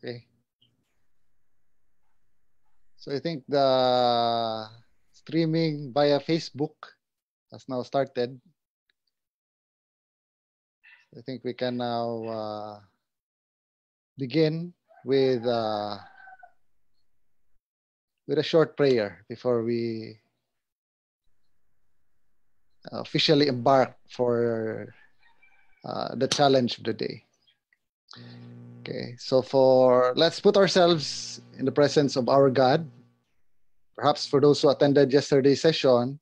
Okay. So I think the streaming via Facebook has now started. I think we can now uh, begin with uh, with a short prayer before we officially embark for uh, the challenge of the day. Okay, so for let's put ourselves in the presence of our God. Perhaps for those who attended yesterday's session,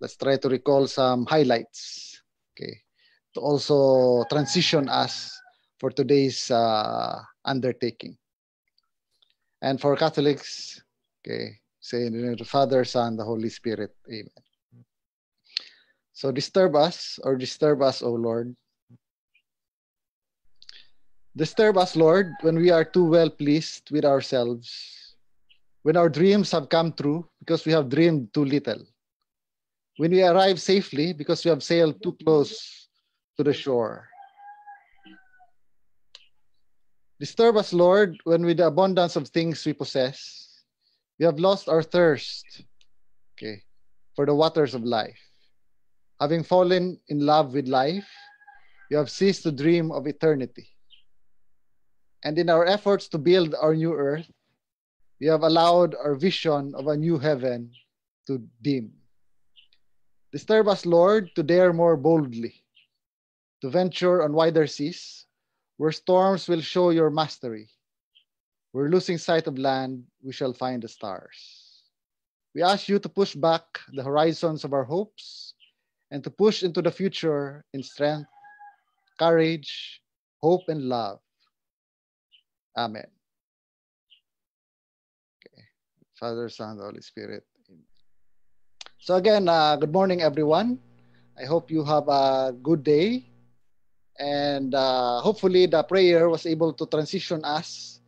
let's try to recall some highlights. Okay, to also transition us for today's uh, undertaking. And for Catholics, okay, say in the name of the Father, Son, the Holy Spirit. Amen. So disturb us or disturb us, O Lord, Disturb us, Lord, when we are too well pleased with ourselves, when our dreams have come true because we have dreamed too little, when we arrive safely because we have sailed too close to the shore. Disturb us, Lord, when with the abundance of things we possess, we have lost our thirst okay, for the waters of life. Having fallen in love with life, you have ceased to dream of eternity. And in our efforts to build our new earth, we have allowed our vision of a new heaven to dim. Disturb us, Lord, to dare more boldly, to venture on wider seas, where storms will show your mastery. We're losing sight of land, we shall find the stars. We ask you to push back the horizons of our hopes and to push into the future in strength, courage, hope, and love. Amen. Okay. Father, Son, Holy Spirit. So again, uh, good morning, everyone. I hope you have a good day. And uh, hopefully the prayer was able to transition us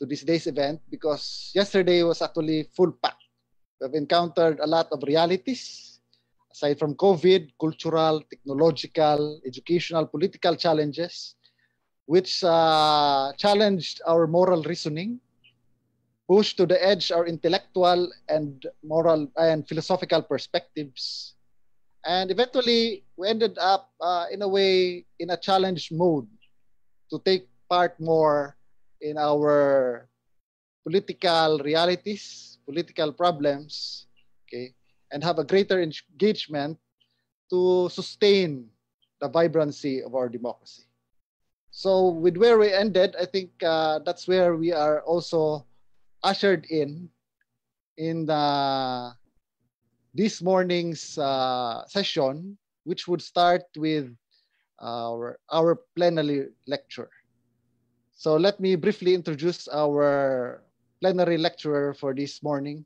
to this day's event because yesterday was actually full pack. We've encountered a lot of realities aside from COVID, cultural, technological, educational, political challenges which uh, challenged our moral reasoning, pushed to the edge our intellectual and moral and philosophical perspectives. And eventually, we ended up uh, in a way in a challenge mode to take part more in our political realities, political problems, okay, and have a greater engagement to sustain the vibrancy of our democracy. So with where we ended, I think uh, that's where we are also ushered in in the this morning's uh, session, which would start with our our plenary lecture. So let me briefly introduce our plenary lecturer for this morning.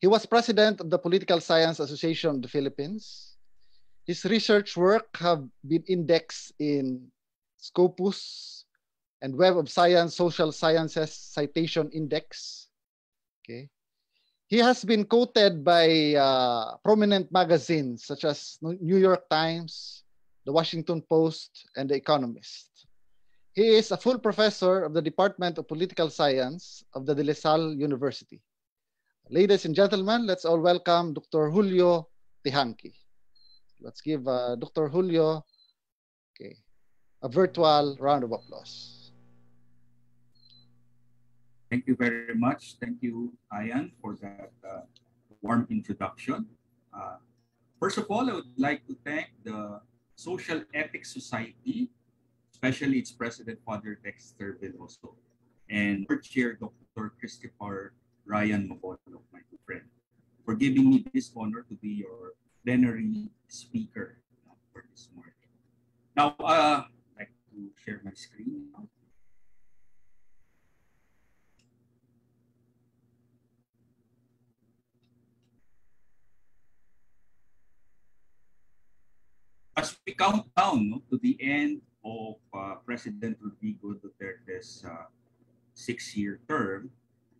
He was president of the Political Science Association of the Philippines. His research work have been indexed in Scopus, and Web of Science Social Sciences Citation Index. Okay. He has been quoted by uh, prominent magazines such as New York Times, The Washington Post, and The Economist. He is a full professor of the Department of Political Science of the De La Salle University. Ladies and gentlemen, let's all welcome Dr. Julio Teehankee. Let's give uh, Dr. Julio okay, a virtual round of applause. Thank you very much. Thank you, Ian, for that uh, warm introduction. Uh, first of all, I would like to thank the Social Ethics Society, especially its president, Father Dexter Veloso, and our chair, Dr. Christopher Ryan Mabolo, my good friend, for giving me this honor to be your plenary speaker for this morning. Now, uh, to share my screen now. As we count down no, to the end of uh, President Rodrigo Duterte's uh, six-year term,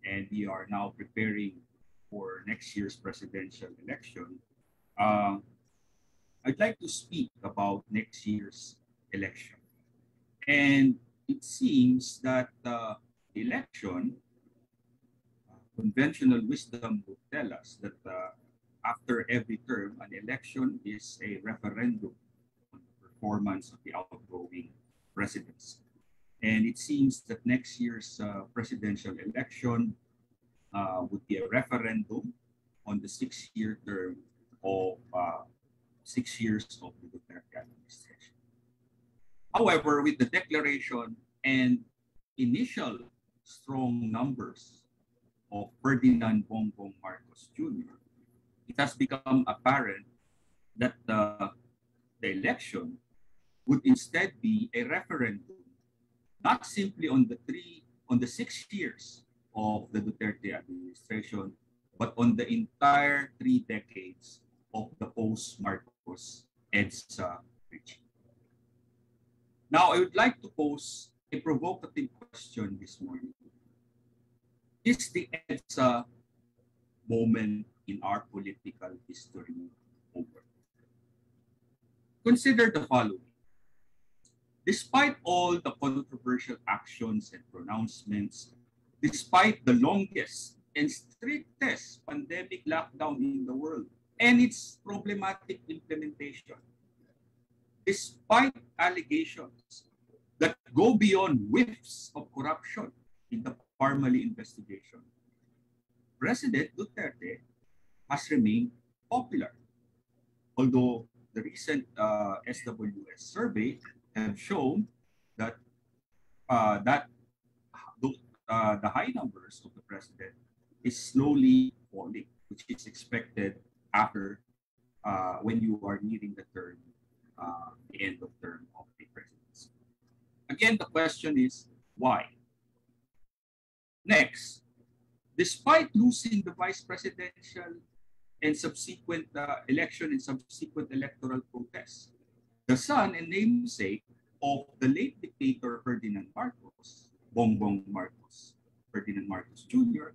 and we are now preparing for next year's presidential election, uh, I'd like to speak about next year's election. And it seems that uh, election, uh, conventional wisdom would tell us that uh, after every term, an election is a referendum on the performance of the outgoing presidency. And it seems that next year's uh, presidential election uh, would be a referendum on the six-year term of uh, six years of the Duterte administration. However, with the declaration and initial strong numbers of Ferdinand Bongbong Marcos Jr., it has become apparent that the, the election would instead be a referendum, not simply on the three, on the six years of the Duterte administration, but on the entire three decades of the post-Marcos EDSA regime. Now, I would like to pose a provocative question this morning. Is the EDSA moment in our political history over? Consider the following. Despite all the controversial actions and pronouncements, despite the longest and strictest pandemic lockdown in the world and its problematic implementation, despite allegations that go beyond whiffs of corruption in the Pharmally investigation, President Duterte has remained popular. Although the recent uh, SWS survey have shown that uh, that uh, the high numbers of the president is slowly falling, which is expected after uh, when you are nearing the term, uh, the end of term of the presidency. Again, the question is why? Next, despite losing the vice presidential and subsequent uh, election and subsequent electoral protests. The son and namesake of the late dictator Ferdinand Marcos, Bongbong Marcos, Ferdinand Marcos Jr.,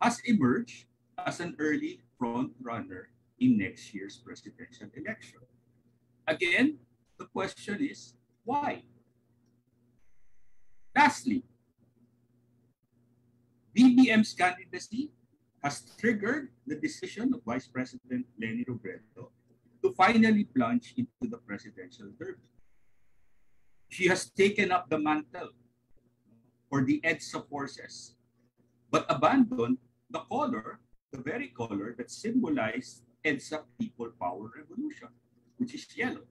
has emerged as an early front runner in next year's presidential election. Again, the question is why? Lastly, BBM's candidacy has triggered the decision of Vice President Leni Robredo to finally plunge into the presidential derby. She has taken up the mantle for the EDSA forces, but abandoned the color, the very color that symbolized EDSA People Power Revolution, which is yellow.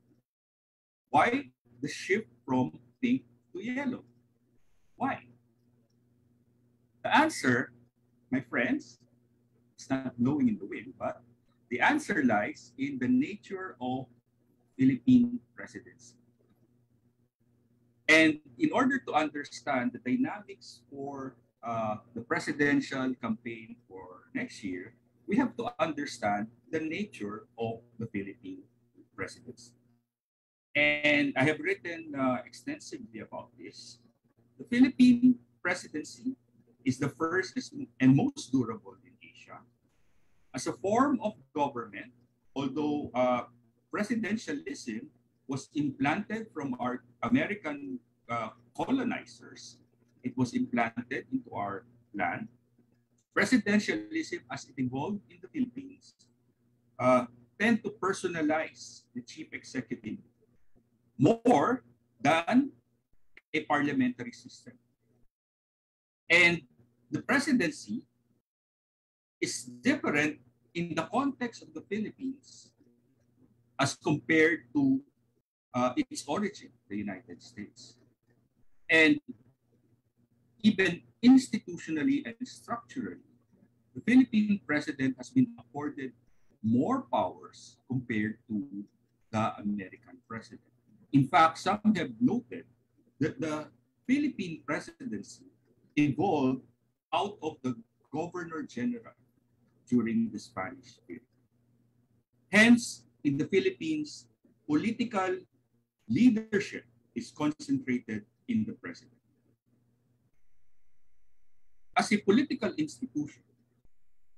Why the shift from pink to yellow? Why? The answer, my friends, it's not blowing in the wind, but the answer lies in the nature of Philippine presidency. And in order to understand the dynamics for uh, the presidential campaign for next year, we have to understand the nature of the Philippine presidency. And I have written uh, extensively about this. The Philippine presidency is the first and most durable as a form of government, although uh, presidentialism was implanted from our American uh, colonizers, it was implanted into our land. Presidentialism, as it evolved in the Philippines, uh, tend to personalize the chief executive more than a parliamentary system. And the presidency is different in the context of the Philippines as compared to uh, its origin, the United States. And even institutionally and structurally, the Philippine president has been afforded more powers compared to the American president. In fact, some have noted that the Philippine presidency evolved out of the governor general during the Spanish period. Hence, in the Philippines, political leadership is concentrated in the president. As a political institution,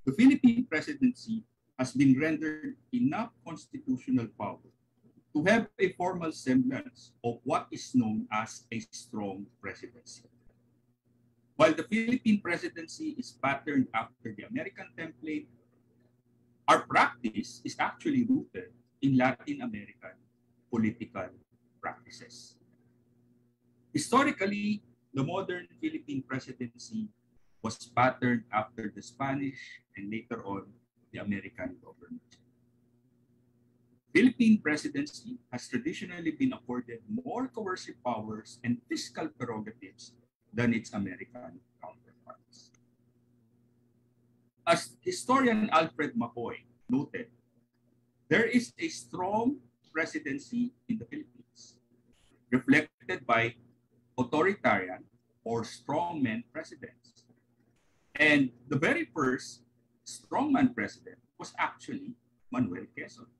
the Philippine presidency has been rendered enough constitutional power to have a formal semblance of what is known as a strong presidency. while the Philippine presidency is patterned after the American template, our practice is actually rooted in Latin American political practices. Historically, the modern Philippine presidency was patterned after the Spanish and later on the American government. Philippine presidency has traditionally been accorded more coercive powers and fiscal prerogatives than its American counterparts. As historian Alfred McCoy noted, there is a strong presidency in the Philippines, reflected by authoritarian or strongman presidents. And the very first strongman president was actually Manuel Quezon.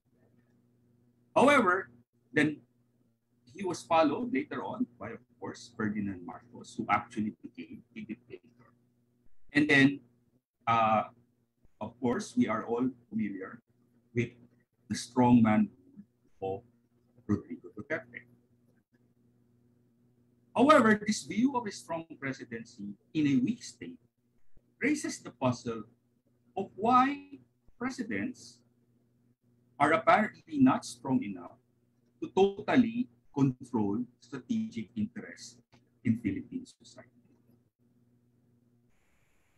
However, then he was followed later on by, of course, Ferdinand Marcos, who actually became a dictator. And then, uh, of course, we are all familiar with the strongman of Rodrigo Duterte. However, this view of a strong presidency in a weak state raises the puzzle of why presidents are apparently not strong enough to totally control strategic interests in Philippine society.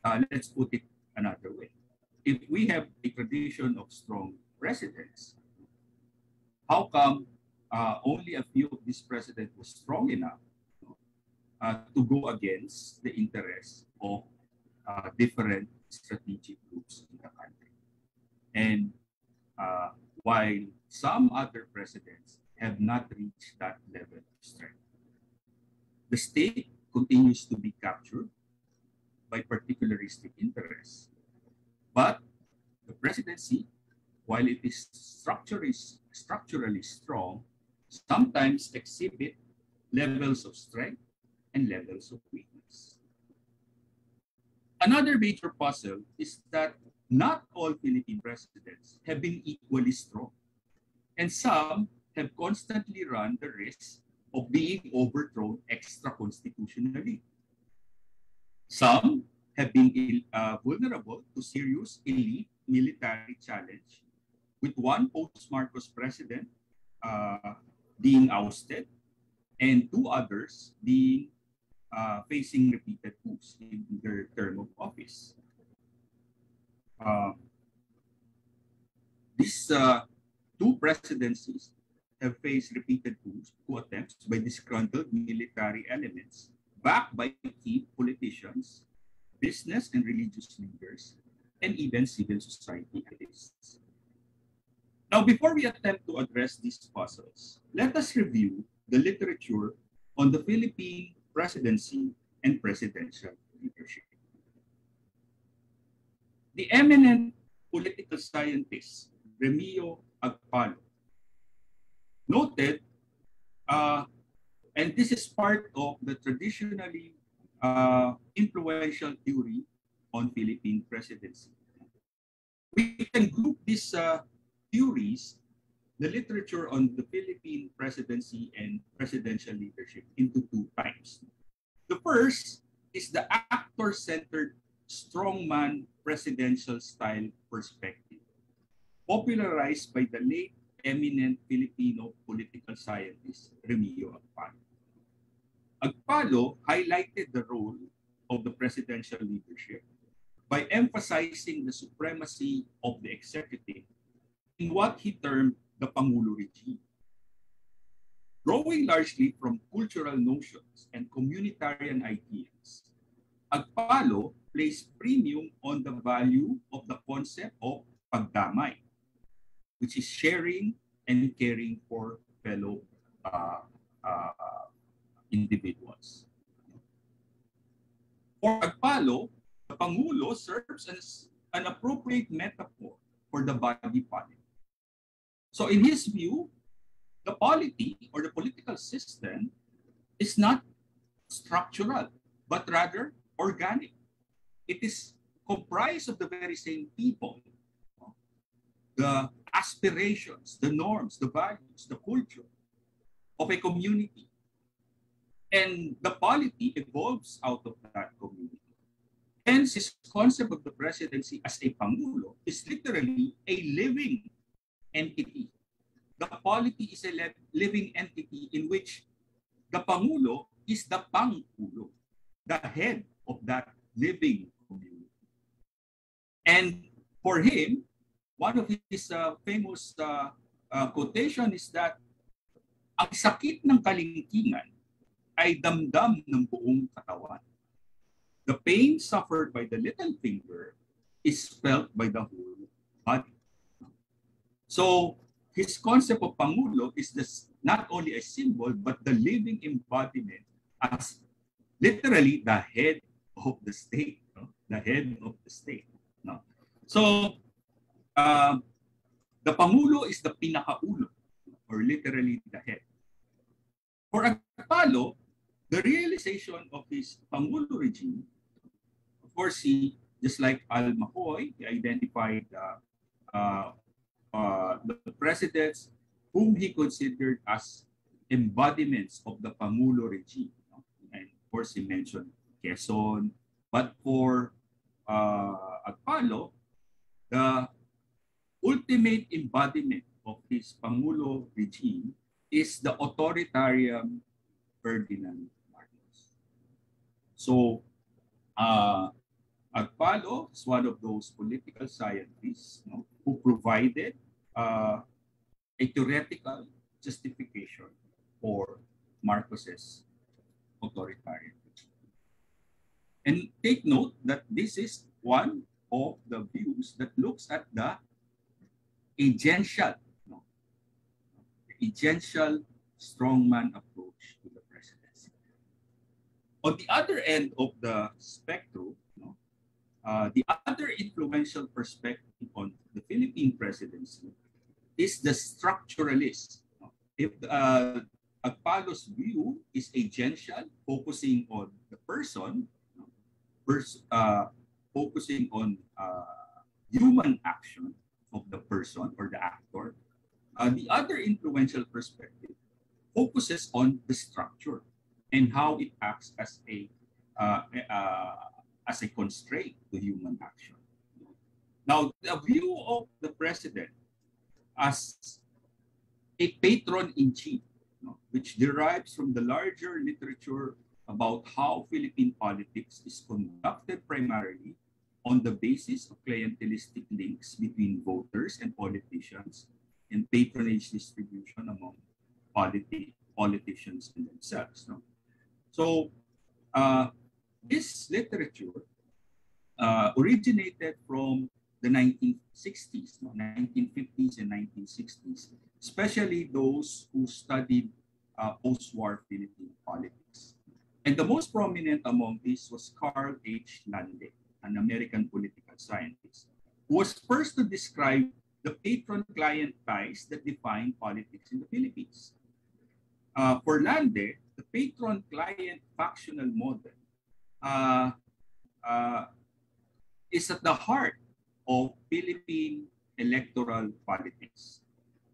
Uh, let's put it another way. If we have a tradition of strong presidents, how come uh, only a few of these presidents were strong enough uh, to go against the interests of uh, different strategic groups in the country. And uh, while some other presidents have not reached that level of strength, the state continues to be captured by particularistic interests. But the presidency, while it is structurally, structurally strong, sometimes exhibit levels of strength and levels of weakness. Another major puzzle is that not all Philippine presidents have been equally strong, and some have constantly run the risk of being overthrown extra-constitutionally. Some have been uh, vulnerable to serious elite military challenge, with one post-Marcos president uh, being ousted and two others being uh, facing repeated coups in their term of office. Uh, these uh, two presidencies have faced repeated coups, coup attempts by disgruntled military elements, backed by key politicians, business and religious leaders, and even civil society activists. Now, before we attempt to address these puzzles, let us review the literature on the Philippine presidency and presidential leadership. The eminent political scientist Remigio Agpalo noted, uh, and this is part of the traditionally uh, influential theory on Philippine presidency. We can group these uh, theories, the literature on the Philippine presidency and presidential leadership into two types. The first is the actor-centered strongman presidential style perspective, popularized by the late eminent Filipino political scientist Remigio Agpalo. Agpalo highlighted the role of the presidential leadership by emphasizing the supremacy of the executive in what he termed the Pangulo regime. Drawing largely from cultural notions and communitarian ideas, Agpalo placed premium on the value of the concept of pagdamay, which is sharing and caring for fellow uh, uh, individuals. For Agpalo, the Pangulo serves as an appropriate metaphor for the body politic. So in his view, the polity or the political system is not structural, but rather organic. It is comprised of the very same people, the aspirations, the norms, the values, the culture of a community. And the polity evolves out of that community. Hence, his concept of the presidency as a pangulo is literally a living entity. The polity is a living entity in which the pangulo is the pangulo, the head of that living community. And for him, one of his uh, famous uh, uh, quotation is that ang sakit ng kalingkingan ay damdam ng buong katawan. The pain suffered by the little finger is felt by the whole body. So his concept of Pangulo is this, not only a symbol, but the living embodiment as literally the head of the state, no? the head of the state. No? So uh, the Pangulo is the pinakaulo, or literally the head. For Agpalo, the realization of his Pangulo regime, of course, he, just like Al McCoy, he identified uh, uh, uh, the presidents whom he considered as embodiments of the Pangulo regime. And of course, he mentioned Quezon. But for uh, Agpalo, the ultimate embodiment of his Pangulo regime is the authoritarian Ferdinand so, uh, Agpalo is one of those political scientists no, who provided uh, a theoretical justification for Marcos's authoritarian. And take note that this is one of the views that looks at the agential, no, the agential strongman approach to the presidency. on the other end of the spectrum, uh, the other influential perspective on the Philippine presidency is the structuralist. If uh, Agpalo's view is agential, focusing on the person, pers uh, focusing on uh, human action of the person or the actor, uh, the other influential perspective focuses on the structure and how it acts as a uh, uh, as a constraint to human action. Now, the view of the president as a patron-in-chief, you know, which derives from the larger literature about how Philippine politics is conducted primarily on the basis of clientelistic links between voters and politicians and patronage distribution among politi- politicians and themselves. So uh, this literature uh, originated from the 1960s, no, 1950s and 1960s, especially those who studied uh, post-war Philippine politics. And the most prominent among these was Carl H. Lande, an American political scientist, who was first to describe the patron-client ties that define politics in the Philippines. Uh, for Lande, the patron-client factional model uh, uh, is at the heart of Philippine electoral politics.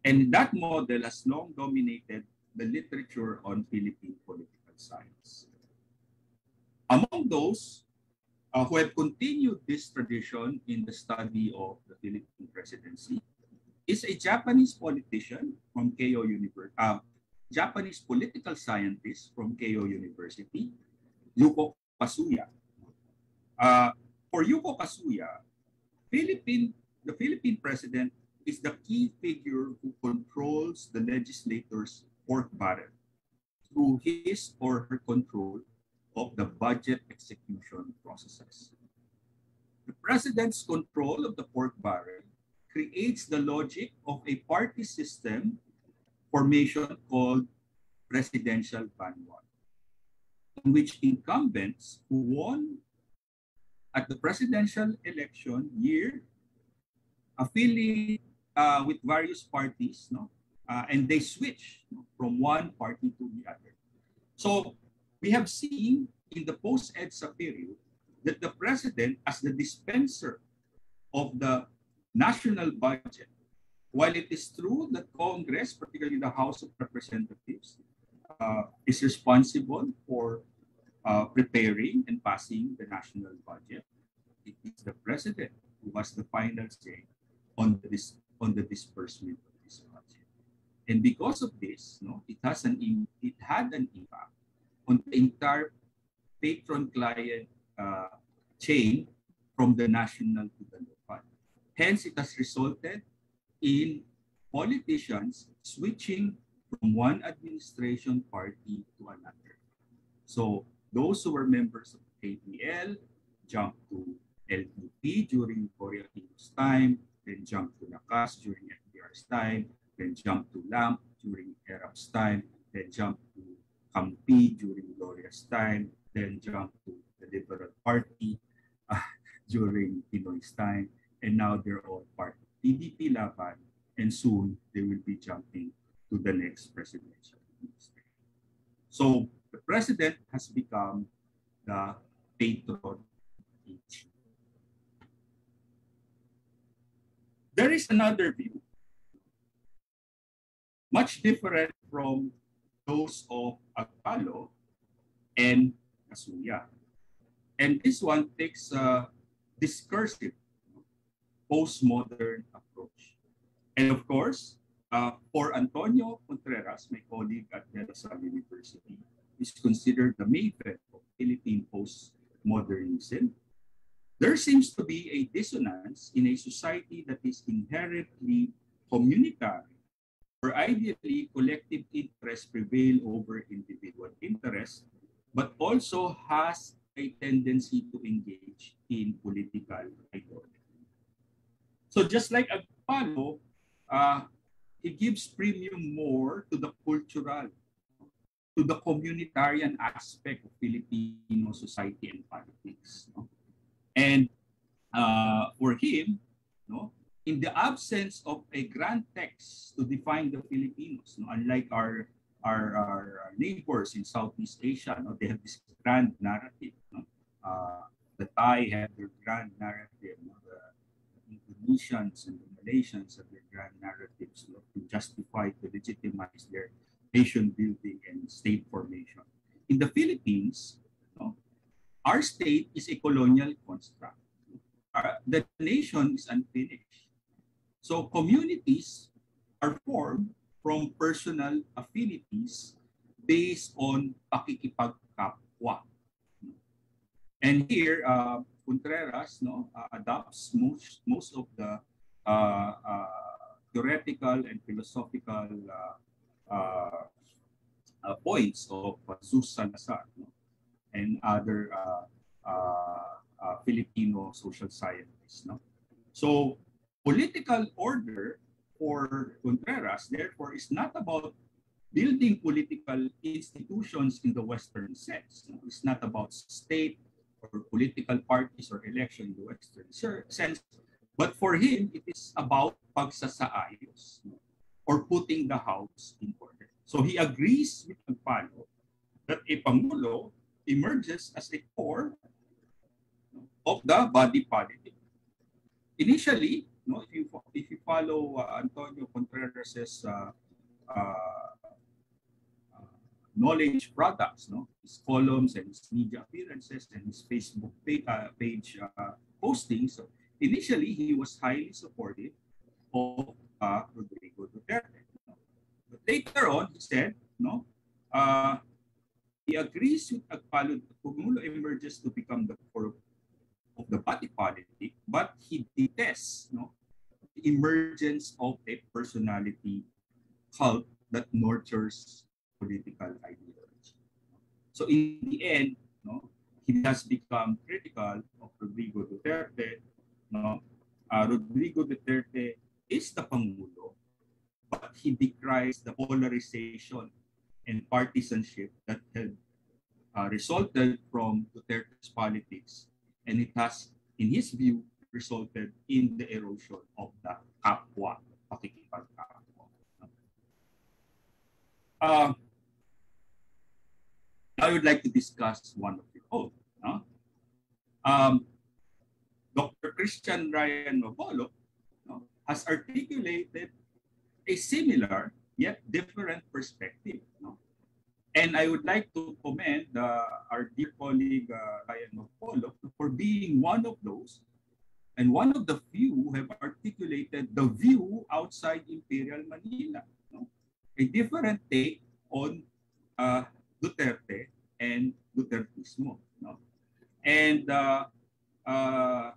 And that model has long dominated the literature on Philippine political science. Among those uh, who have continued this tradition in the study of the Philippine presidency is a Japanese politician from Keio University, uh, Japanese political scientist from Keio University, Yuko Kasuya. Uh, for Yuko Kasuya, Philippine, the Philippine president is the key figure who controls the legislator's pork barrel through his or her control of the budget execution processes. The president's control of the pork barrel creates the logic of a party system formation called presidential bandwagon, in which incumbents who won at the presidential election year affiliate uh, with various parties, no? Uh, and they switch no, from one party to the other. So we have seen in the post-EDSA period that the president, as the dispenser of the national budget, while it is true that Congress, particularly the House of Representatives, uh, is responsible for uh, preparing and passing the national budget. It is the president who has the final say on the, on the disbursement of this budget. And because of this, no, it has an it had an impact on the entire patron-client uh, chain from the national to the local. Hence, it has resulted in politicians switching from one administration party to another. So those who were members of KBL jumped to LDP during Cory Aquino's time, then jumped to Lakas during FVR's time, then jumped to LAMP during Erap's time, then jumped to Kampi during Gloria's time, then jumped to the Liberal Party uh, during Pinoy's time, and now they're all part of PDP Laban, and soon they will be jumping to the next presidential administration. So the president has become the patron There is another view, much different from those of Agpalo and Kasuya. And this one takes a discursive, postmodern approach. And of course, uh, for Antonio Contreras, my colleague at De La Salle University, is considered the maven of Philippine postmodernism there seems to be a dissonance in a society that is inherently communitary, where ideally collective interests prevail over individual interests, but also has a tendency to engage in political ideology. So just like Agpalo, uh, he gives premium more to the cultural, to the communitarian aspect of Filipino society and politics. No? And uh, for him, no, in the absence of a grand text to define the Filipinos, no, unlike our, our, our neighbors in Southeast Asia, no, they have this grand narrative. No? Uh, the Thai have their grand narrative, no? The Indonesians and the Malaysians have their grand narratives to justify, to legitimize their nation building and state formation. In the Philippines, our state is a colonial construct. Uh, the nation is unfinished. So communities are formed from personal affinities based on pakikipagkapwa. And here, uh, Contreras no, uh, adopts most, most of the uh, uh, theoretical and philosophical uh, uh, uh, points of uh, Zeus Salazar. No? and other uh, uh, uh, Filipino social scientists. No? So political order for Contreras, therefore, is not about building political institutions in the Western sense. No? It's not about state or political parties or election in the Western sense. But for him, it is about pagsasaayos or putting the house in order. So he agrees with Agpalo that a Pangulo emerges as a core of the body politic. Initially, no, if you if you follow uh, Antonio Contreras's uh, uh, knowledge products, no, his columns and his media appearances and his Facebook page, uh, page uh, postings. So initially, he was highly supportive of uh, Rodrigo Duterte. But later on, he said, no, uh, he agrees with Agpalo that emerges to become the core of the body politic, but he detests no, the emergence of a personality cult that nurtures political ideology. So in the end, no, he has become critical of Rodrigo Duterte. No? Uh, Rodrigo Duterte is the Pangulo, but he decries the polarization and partisanship that had uh, resulted from Duterte's politics. And it has, in his view, resulted in the erosion of the kapwa, pakikipagkapwa. Uh, I would like to discuss one of your own. No? Um, Dr. Christian Ryan Mabolo no, has articulated a similar yet different perspective. No? And I would like to commend uh, our dear colleague uh, Ryan Mabolo for being one of those and one of the few who have articulated the view outside Imperial Manila. No? A different take on uh, Duterte and Dutertismo. No? And uh, uh,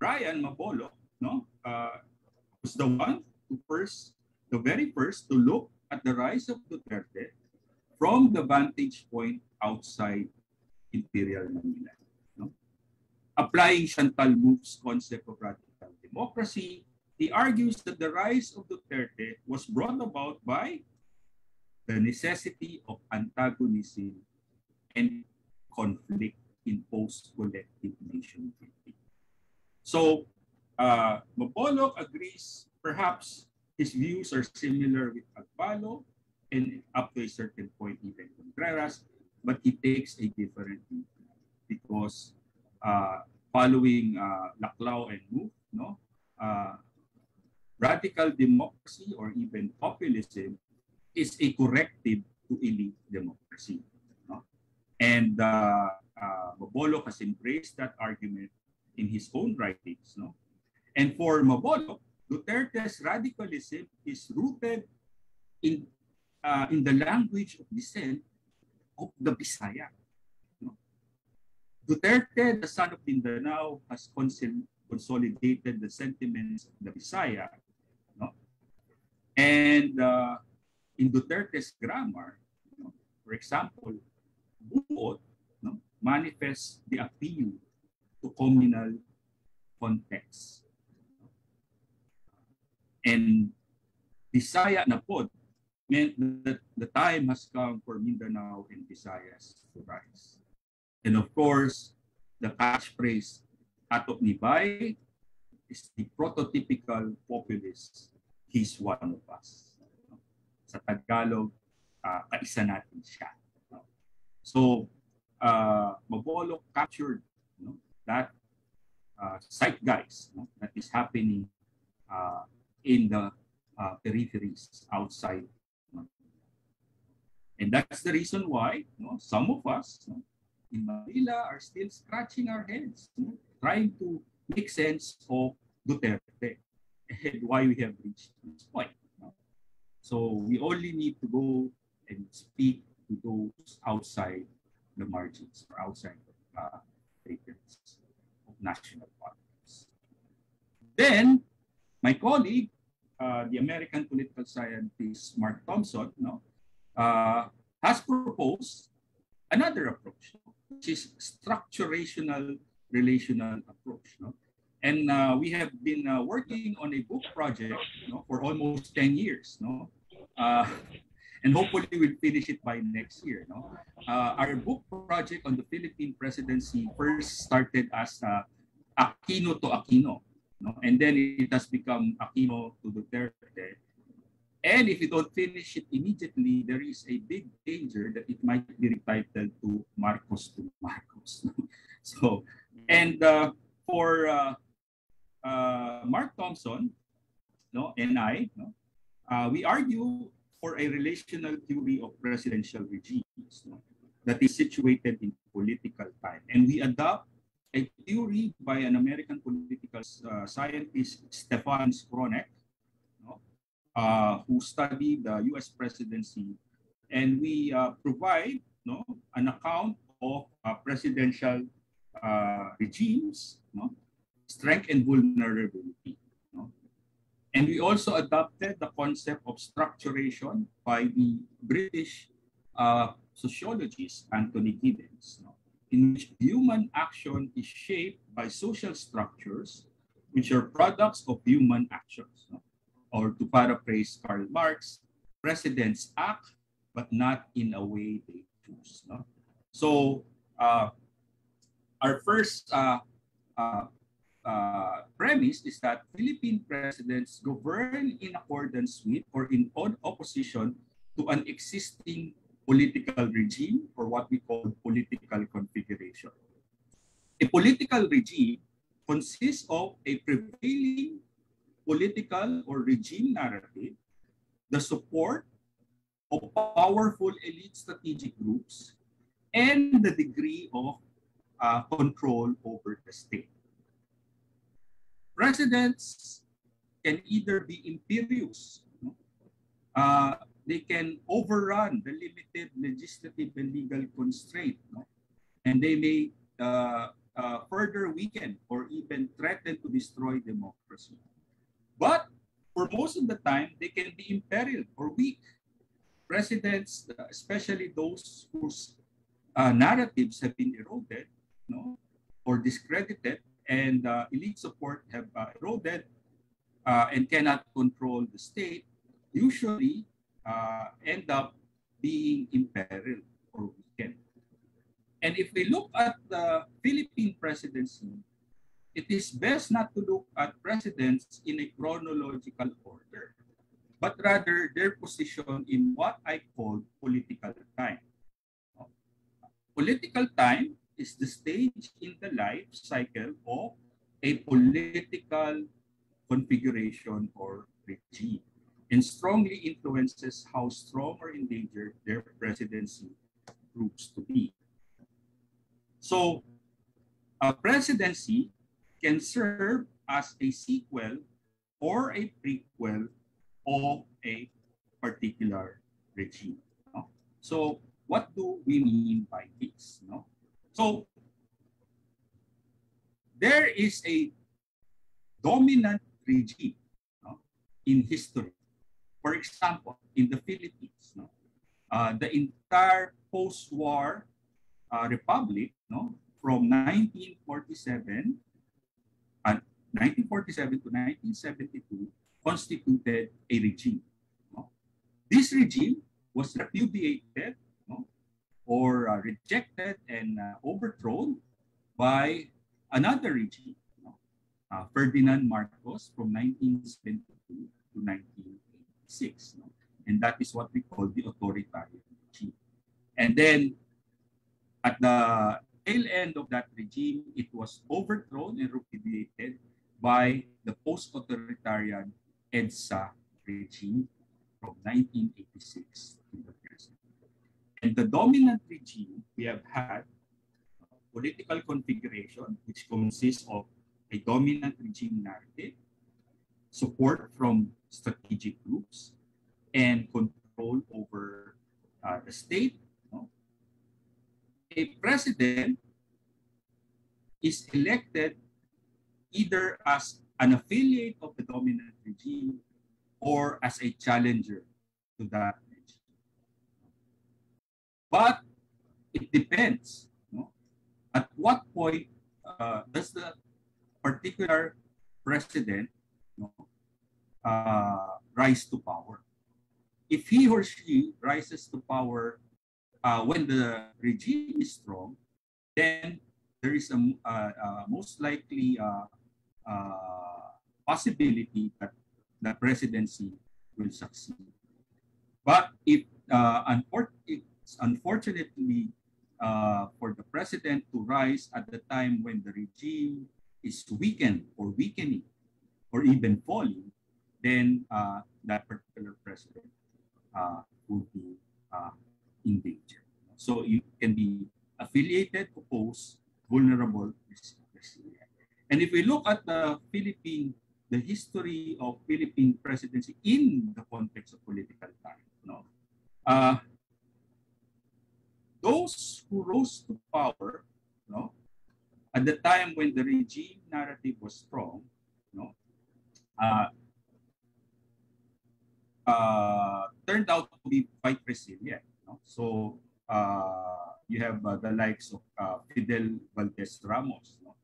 Ryan Mapolo no, uh, was the one who first, the very first to look at the rise of Duterte from the vantage point outside Imperial Manila applying Chantal Mouffe's concept of radical democracy, he argues that the rise of Duterte was brought about by the necessity of antagonism and conflict in post-collective nation building. So, uh, Mapolok agrees perhaps his views are similar with Agpalo and up to a certain point even Contreras, but he takes a different view because uh, following uh, Laclau and Mouffe, no, uh, radical democracy or even populism is a corrective to elite democracy. No? And uh, uh, Mabolo has embraced that argument in his own writings. No? And for Mabolo, Duterte's radicalism is rooted in, uh, in the language of dissent of the Bisaya. Duterte, the son of Mindanao, has consolidated the sentiments of the Bisaya. No? And uh, in Duterte's grammar, you know, for example, buot no, manifests the appeal to communal context. And Bisaya na pod meant that the time has come for Mindanao and Visayas to rise. And of course, the catchphrase, Atok ni Bay, is the prototypical populist, he's one of us. Sa Tagalog, uh, kaisa natin siya. So, uh, Mabolo captured know, that uh, zeitgeist you know, that is happening uh, in the uh, peripheries outside. Know. And that's the reason why know, some of us, know, in Manila are still scratching our heads, know, trying to make sense of Duterte and why we have reached this point. So we only need to go and speak to those outside the margins or outside the uh, of national politics. Then, my colleague, uh, the American political scientist Mark Thompson, no, uh, has proposed another approach which is structurational relational approach. No? And uh, we have been uh, working on a book project no, for almost 10 years. No? Uh, and hopefully we'll finish it by next year. No? Uh, our book project on the Philippine presidency first started as uh, Aquino to Aquino. No? And then it has become Aquino to Duterte. And if you don't finish it immediately, there is a big danger that it might be retitled to Marcos to Marcos. so, and uh, for uh, Mark Thompson no, and I, no, uh, we argue for a relational theory of presidential regimes no, that is situated in political time. And we adopt a theory by an American political uh, scientist, Stephen Skowronek, uh, who studied the U.S. presidency, and we uh, provide no, an account of uh, presidential uh, regimes, no, strength and vulnerability. No? And we also adopted the concept of structuration by the British uh, sociologist Anthony Giddens, no? in which human action is shaped by social structures which are products of human actions. No? or to paraphrase Karl Marx, presidents act, but not in a way they choose. No? So uh, our first uh, uh, uh, premise is that Philippine presidents govern in accordance with or in opposition to an existing political regime or what we call political configuration. A political regime consists of a prevailing political or regime narrative, the support of powerful elite strategic groups and the degree of uh, control over the state. Presidents can either be imperious, uh, they can overrun the limited legislative and legal constraint, no? and they may uh, uh, further weaken or even threaten to destroy democracy. But for most of the time, they can be imperiled or weak. Presidents, especially those whose uh, narratives have been eroded no, or discredited and uh, elite support have uh, eroded uh, and cannot control the state, usually uh, end up being imperiled or weakened. And if we look at the Philippine presidency, it is best not to look at presidents in a chronological order, but rather their position in what I call political time. Political time is the stage in the life cycle of a political configuration or regime and strongly influences how strong or endangered their presidency proves to be. So a presidency can serve as a sequel or a prequel of a particular regime. No? So what do we mean by this? No? So there is a dominant regime no, in history for example, in the Philippines, no, uh, the entire post-war uh, republic, no, from 1947 and 1947 to 1972 constituted a regime. No? This regime was repudiated or uh, rejected and uh, overthrown by another regime, no? uh, Ferdinand Marcos from 1972 to 19 six. No? And that is what we call the authoritarian regime. And then at the tail end of that regime, it was overthrown and repudiated by the post-authoritarian EDSA regime from 1986 to the present. The dominant regime we have had political configuration, which consists of a dominant regime narrative, support from strategic groups, and control over uh, the state. A president is elected either as an affiliate of the dominant regime or as a challenger to that. But it depends. At what point uh, does the particular president uh, rise to power. If he or she rises to power uh, when the regime is strong, then there is a uh, uh most likely uh, uh, possibility that the presidency will succeed. But if it's unfortunately for the president to rise at the time when the regime is weakened or weakening or even falling, then uh, that particular president uh, would be uh, in danger. So you can be affiliated, opposed, vulnerable, resilient. And if we look at the Philippine, the history of Philippine presidency in the context of political time, no, uh, those who rose to power, no, at the time when the regime narrative was strong, no, uh, uh, turned out to be quite resilient. No? So uh, you have uh, the likes of uh, Fidel Valdez Ramos. No?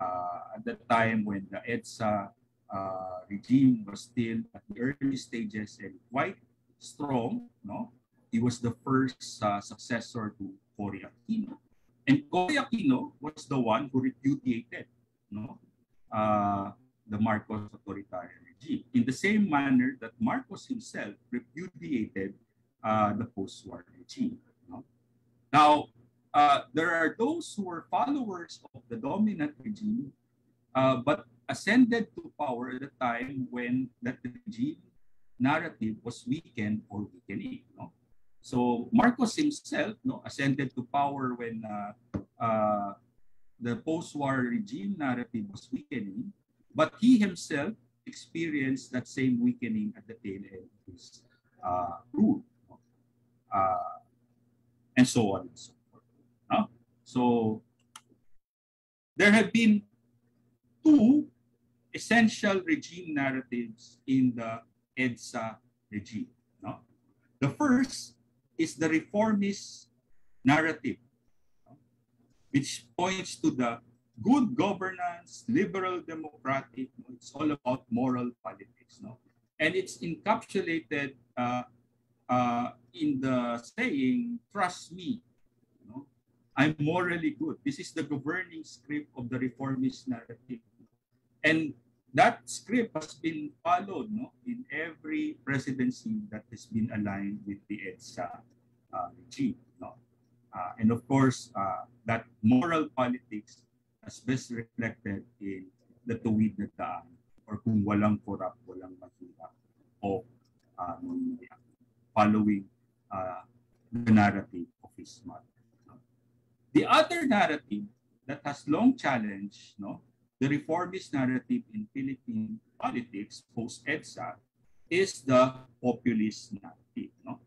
Uh, at the time when the EDSA uh, regime was still at the early stages and quite strong, no? He was the first uh, successor to Cory Aquino. And Cory Aquino was the one who repudiated no? Uh, the Marcos authoritarian regime in the same manner that Marcos himself repudiated uh, the post-war regime. No? Now, uh, there are those who were followers of the dominant regime, uh, but ascended to power at a time when that regime narrative was weakened or weakening. So Marcos himself no, ascended to power when uh, uh, the post-war regime narrative was weakening, but he himself experienced that same weakening at the tail end of his uh, rule, uh, and so on and so forth. No? So there have been two essential regime narratives in the EDSA regime. No? The first is the reformist narrative, which points to the good governance, liberal democratic, it's all about moral politics. No? And it's encapsulated uh, uh, in the saying, trust me, no? I'm morally good. This is the governing script of the reformist narrative. And that script has been followed no, in every presidency that has been aligned with the EDSA uh, regime. No? Uh, and of course, uh, that moral politics is best reflected in the tuwid na daan or kung walang korap, walang mahirap o uh, following uh, the narrative of his mother. No? The other narrative that has long challenged no, the reformist narrative in Philippine politics post-EDSA is the populist narrative. No?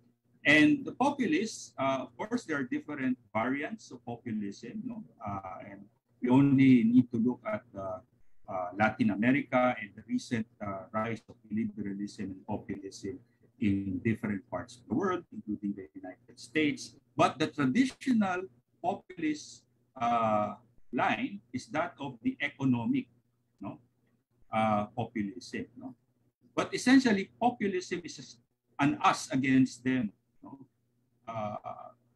And the populists, uh, of course, there are different variants of populism. Uh, and we only need to look at uh, Latin America and the recent uh, rise of liberalism and populism in different parts of the world, including the United States. But the traditional populist uh, line is that of the economic no, uh, populism. No? But essentially, populism is an us against them. No? Uh,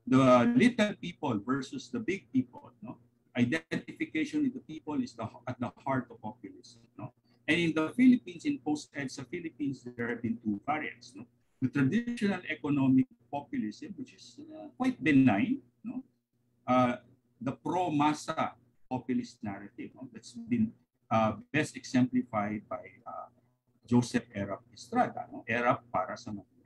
the little people versus the big people. No? Identification with the people is the, at the heart of populism. No? And in the Philippines, in post-EDSA Philippines, there have been two variants. No? The traditional economic populism, which is uh, quite benign, no? Uh, the pro-massa populist narrative no, that's been uh, best exemplified by uh, Joseph Erap Estrada, no? Erap para sa mahirap.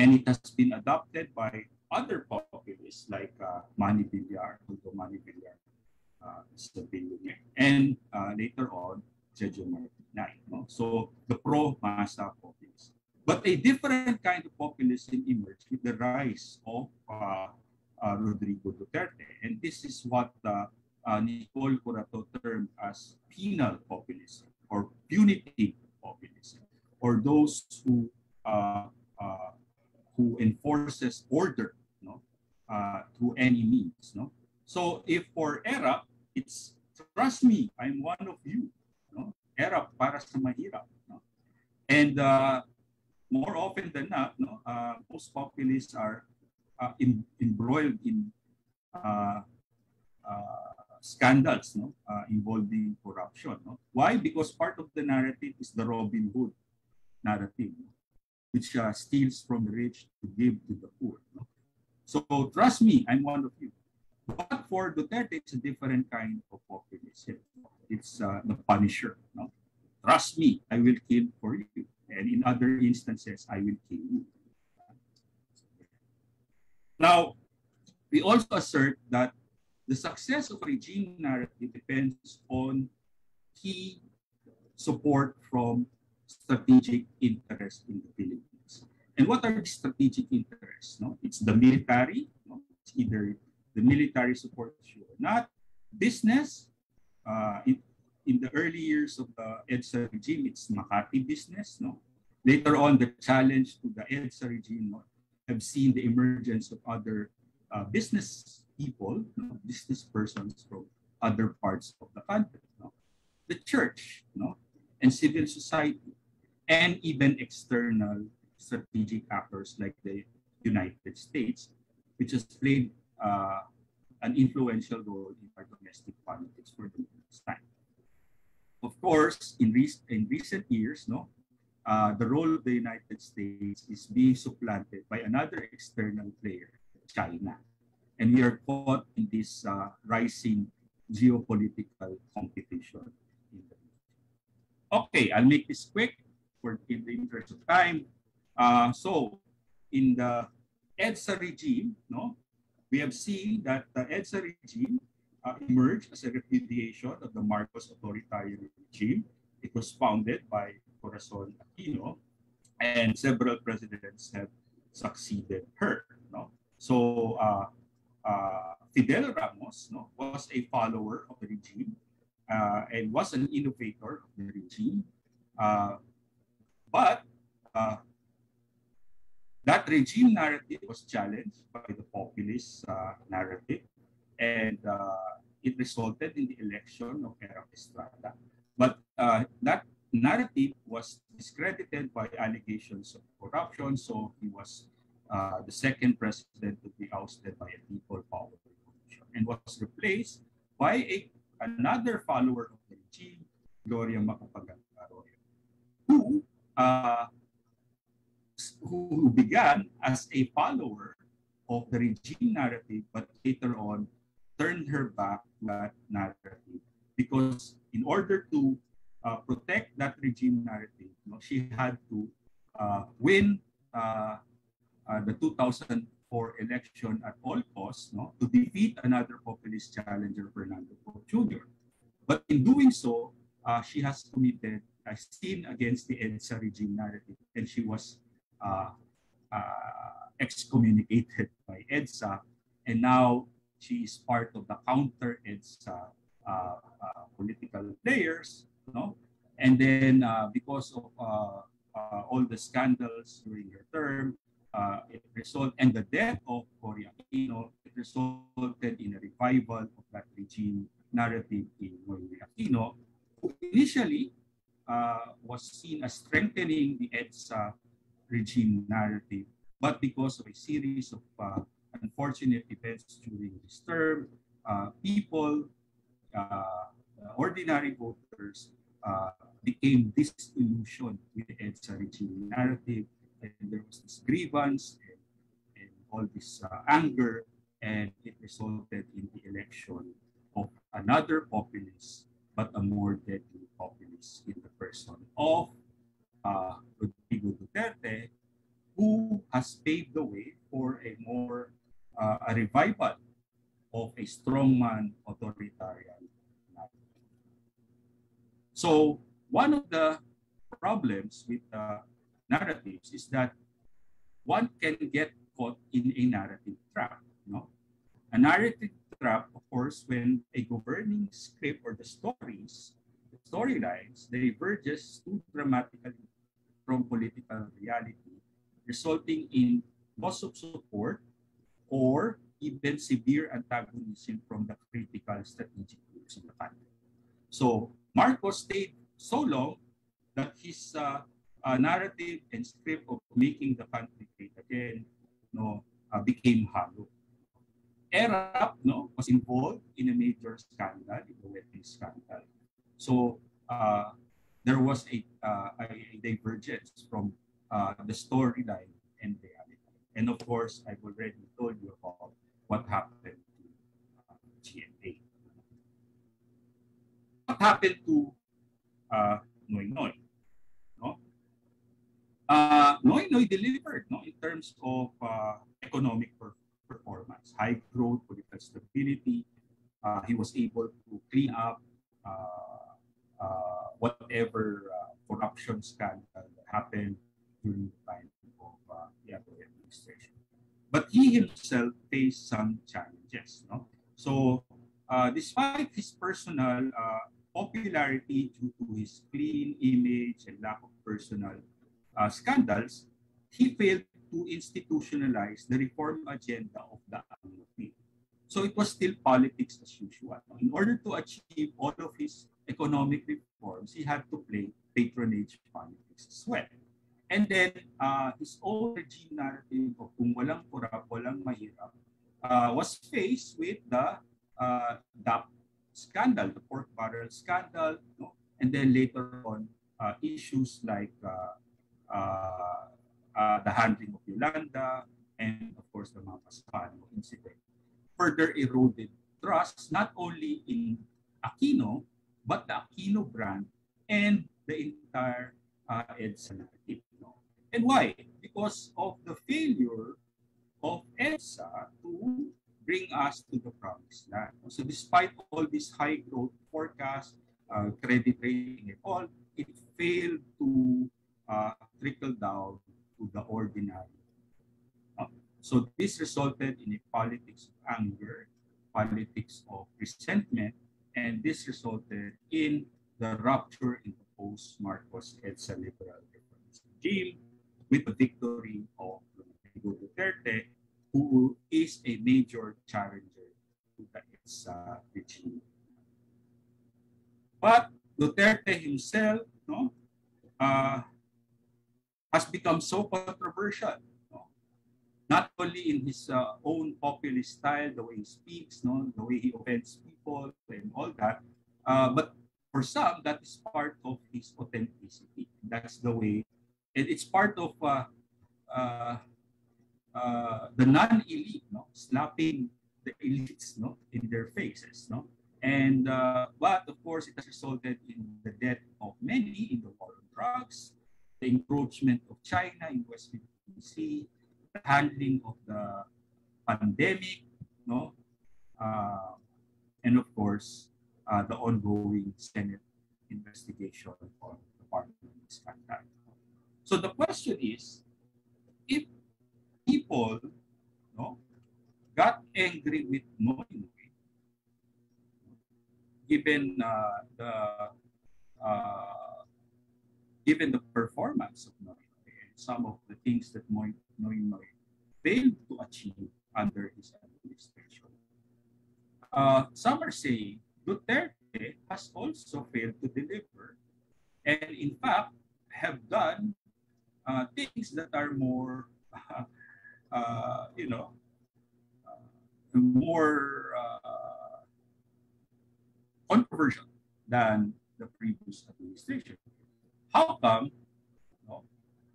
And it has been adopted by other populists like uh, Manny Villar, although Manny Villar uh, is the billionaire. And uh, later on, Jejomar Binay. No? So the pro-massa populist. But a different kind of populism emerged with the rise of uh, uh, Rodrigo Duterte. And this is what uh, uh, Nicole Curato termed as penal populism or punitive populism, or those who uh, uh, who enforces order no, uh, through any means. No? So if for ERAP, it's trust me, I'm one of you. No? ERAP para sa mahirap. No? And uh, more often than not, no, uh, most populists are uh, in, embroiled in uh, uh, scandals no, uh, involving corruption. No? Why? Because part of the narrative is the Robin Hood narrative, no? Which uh, steals from the rich to give to the poor. So trust me, I'm one of you. But for Duterte, it's a different kind of populism. It's uh, the punisher. No? Trust me, I will kill for you. And in other instances, I will kill you. Now, we also assert that the success of a regime narrative depends on key support from strategic interests in the Philippines. And what are the strategic interests? No? It's the military, no? it's either the military support sure, not business. Uh, in, in the early years of the EDSA regime, it's Makati business. No? Later on, the challenge to the EDSA regime no, have seen the emergence of other uh, business people, you know, business persons from other parts of the country, you know, the church, you know, and civil society, and even external strategic actors like the United States, which has played uh, an influential role in our domestic politics for the longest time. Of course, in, re- in recent years, no, uh, the role of the United States is being supplanted by another external player, China. And we are caught in this uh, rising geopolitical competition. Okay, I'll make this quick for in the interest of time. Uh, so, in the EDSA regime, no, we have seen that the EDSA regime uh, emerged as a repudiation of the Marcos authoritarian regime. It was founded by Corazon Aquino, and several presidents have succeeded her. No? So uh, uh, Fidel Ramos no, was a follower of the regime uh, and was an innovator of the regime. But uh, that regime narrative was challenged by the populist uh, narrative, and uh, it resulted in the election of Erap Estrada. But uh, that narrative was discredited by allegations of corruption, so he was uh, the second president to be ousted by a people power revolution and was replaced by a, another follower of the regime, Gloria Macapagal Arroyo, who uh, who began as a follower of the regime narrative, but later on turned her back to that narrative because in order to uh, protect that regime narrative, you know, she had to uh, win uh, uh the 2004 election at all costs to defeat another populist challenger, Fernando Poe Jr. But in doing so, uh, she has committed a sin against the EDSA regime narrative, and she was uh, uh, excommunicated by EDSA, and now she is part of the counter EDSA uh, political players, no? And then because of all the scandals during her term, uh, it resulted, and the death of Cory Aquino, it resulted in a revival of that regime narrative in Noynoy Aquino, initially uh, was seen as strengthening the EDSA regime narrative. But because of a series of uh, unfortunate events during this term, uh, people, uh, ordinary voters, uh, became disillusioned with the EDSA regime narrative. And there was this grievance and, and all this anger, and it resulted in the election of another populist, but a more deadly populist in the person of uh, Rodrigo Duterte, who has paved the way for a more uh, a revival of a strongman authoritarian So one of the problems with uh, narratives is that one can get caught in a narrative trap. No, a narrative trap, of course, when a governing script or the stories, the storylines diverges too dramatically from political reality, resulting in loss of support or even severe antagonism from the critical strategic groups in the country. So Marcos stayed so long that his uh, uh, narrative and script of making the country great again no, uh, became hollow. ERAP no, was involved in a major scandal, in the wedding scandal. So uh, there was a, uh, a divergence from uh, the storyline and reality. And of course, I've already told you about what happened to uh, GMA. What happened to uh, Noynoy? No? Uh, Noynoy delivered no, in terms of uh, economic per performance, high growth, political stability. Uh, he was able to clean up uh, uh, whatever uh, corruption scandal happened during the time of uh, the administration. But he himself faced some challenges. No? So, uh, despite his personal uh, popularity due to his clean image and lack of personal scandals, he failed to institutionalize the reform agenda of the AMNOP. So it was still politics as usual. In order to achieve all of his economic reforms, he had to play patronage politics as well. And then uh, his own regime narrative of kung walang kurap, walang mahirap, uh, was faced with the uh, DAP scandal, the pork barrel scandal, no? and then later on, uh, issues like uh, uh, uh, the handling of Yolanda, and of course the Mapaspano incident, further eroded trust not only in Aquino, but the Aquino brand and the entire uh, EDSA narrative. No? And why? Because of the failure of EDSA to bring us to the promised land. So despite all this high growth forecast, uh, credit rating and all, it failed to uh, trickle down to the ordinary. So this resulted in a politics of anger, politics of resentment, and this resulted in the rupture in the post-Marcos EDSA liberal regime with the victory of Rodrigo Duterte, who is a major challenger to the EDSA regime. But Duterte himself no, uh, has become so controversial. No? Not only in his uh, own populist style, the way he speaks, no, the way he offends people and all that, uh, but for some, that is part of his authenticity. That's the way, and it's part of uh, uh, uh, the non-elite, no, slapping the elites, no, in their faces, no. And uh, but of course, it has resulted in the death of many in the war on drugs, the encroachment of China in West Philippine Sea, the handling of the pandemic, no, uh, and of course, uh, the ongoing Senate investigation on the Pharmally scandal. So the question is, if people no, got angry with Noy given uh, the uh, given the performance of Noy and some of the things that Noy Noy failed to achieve under his administration. Uh, some are saying Duterte has also failed to deliver, and in fact have done uh, things that are more, uh, you know, uh, more uh, controversial than the previous administration. How come no,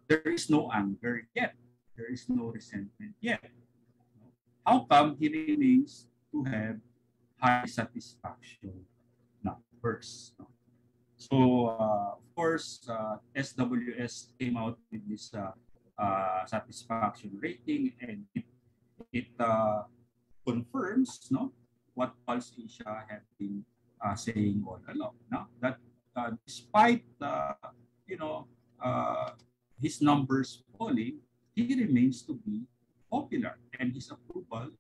there is no anger yet? There is no resentment yet. How come he remains to have high satisfaction numbers? So, uh, of course, uh, SWS came out with this uh, uh, satisfaction rating and it, it uh, confirms no, what Pulse Asia had been uh, saying all along. No? That despite you know uh, his numbers falling, he remains to be popular, and his approval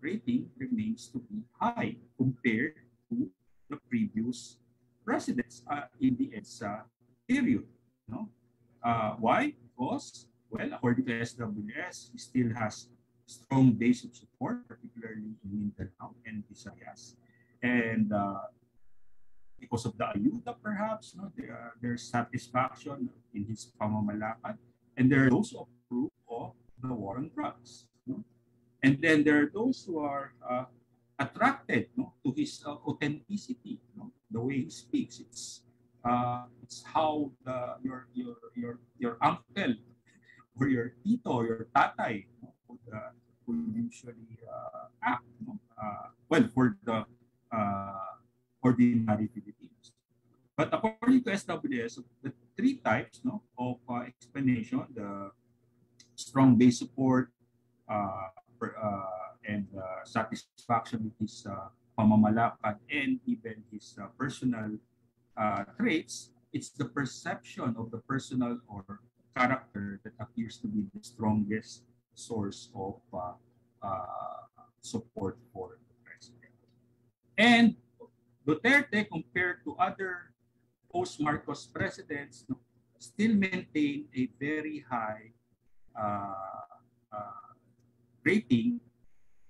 rating remains to be high compared to the previous presidents uh, in the EDSA period. No? Uh, why? Because, well, according to SWS, he still has strong base of support, particularly in Mindanao and Visayas. And uh, because of the ayuda perhaps, no, there, there's satisfaction in his pamamalakad. And there are those who approve of the war on drugs. No? And then there are those who are uh, attracted no, to his uh, authenticity, no? the way he speaks. It's uh, it's how the, your your your your uncle or your tito or your tatay no, would, uh, would usually uh, act. No? Uh, well, for the uh, ordinary Filipinos. But according to SWS, the three types no, of uh, explanation, the strong base support uh, per, uh, and uh, satisfaction with his uh, pamamalakad and even his uh, personal traits, it's the perception of the personal or character that appears to be the strongest source of support for the president. And Duterte, compared to other post-Marcos presidents, still maintain a very high uh, uh, rating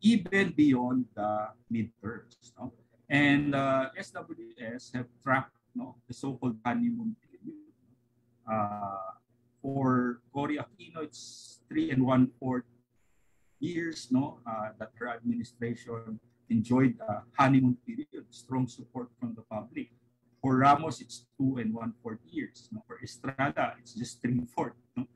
even beyond the midterms. No? And uh, SWS have tracked no, the so-called honeymoon period. Uh, for Cory Aquino, it's three and one-fourth years no, uh, that her administration enjoyed a honeymoon period, strong support from the public. For Ramos, it's two and one fourth years. No? For Estrada, it's just three fourth. No?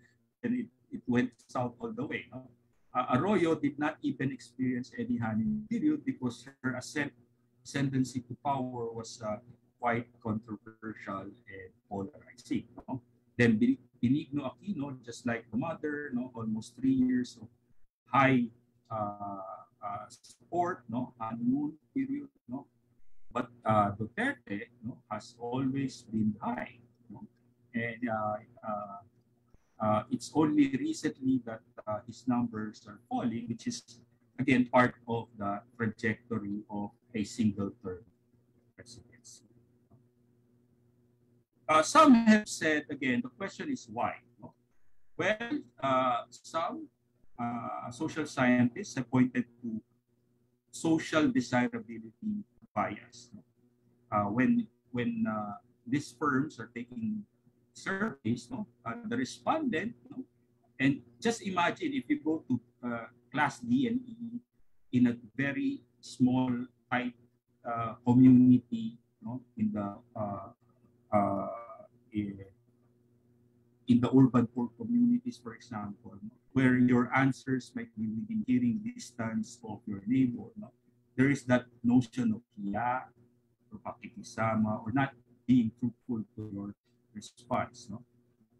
And it, it went south all the way. No? Uh, Arroyo did not even experience any honeymoon period because her ascent, ascendancy to power was uh, quite controversial and polarizing. No? Then Benigno Aquino, just like the mother, no, almost three years of high uh, uh, support, no, honeymoon period, no. But uh, Duterte, no, has always been high, no? and uh, uh, uh, it's only recently that his numbers are falling, which is again part of the trajectory of a single term presidency. Some have said again, the question is why. No? Well, some uh, social scientists have pointed to social desirability bias. Uh, when when uh, these firms are taking surveys, no, uh, the respondent, no, and just imagine if you go to uh, class D and E in a very small, tight community, no, in the in the urban poor communities, for example, where your answers might be within hearing distance of your neighbor. No? There is that notion of hiya or pakikisama or not being truthful to your response. No?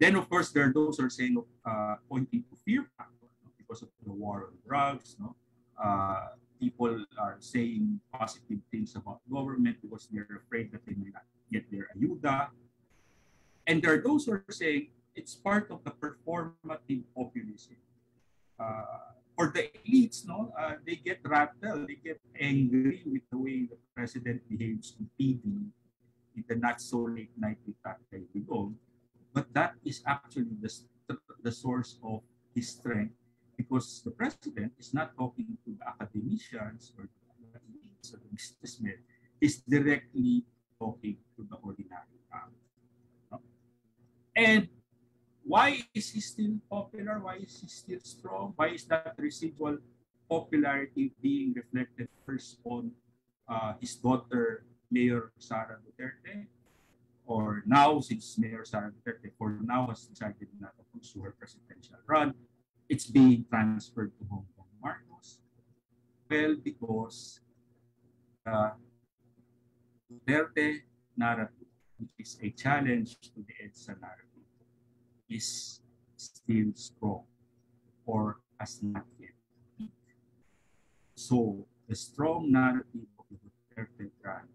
Then, of course, there are those who are saying, uh, pointing to fear factor no? because of the war on drugs. No? Uh, people are saying positive things about government because they're afraid that they may not get their ayuda. And there are those who are saying it's part of the performative populism. Uh, for the elites, no, uh, they get rattled, they get angry with the way the president behaves on TV in the not so late night with Tatay. But that is actually the, the source of his strength because the president is not talking to the academicians or the elites or the businessmen. He's directly talking to the ordinary family. And why is he still popular? Why is he still strong? Why is that residual popularity being reflected first on uh, his daughter, Mayor Sara Duterte? Or now, since Mayor Sara Duterte for now has decided not to pursue her presidential run, it's being transferred to Hong Kong Marcos. Well, because uh, Duterte narrative, which is a challenge to the EDSA narrative, is still strong or has not yet peaked. So the strong narrative of the Duterte brand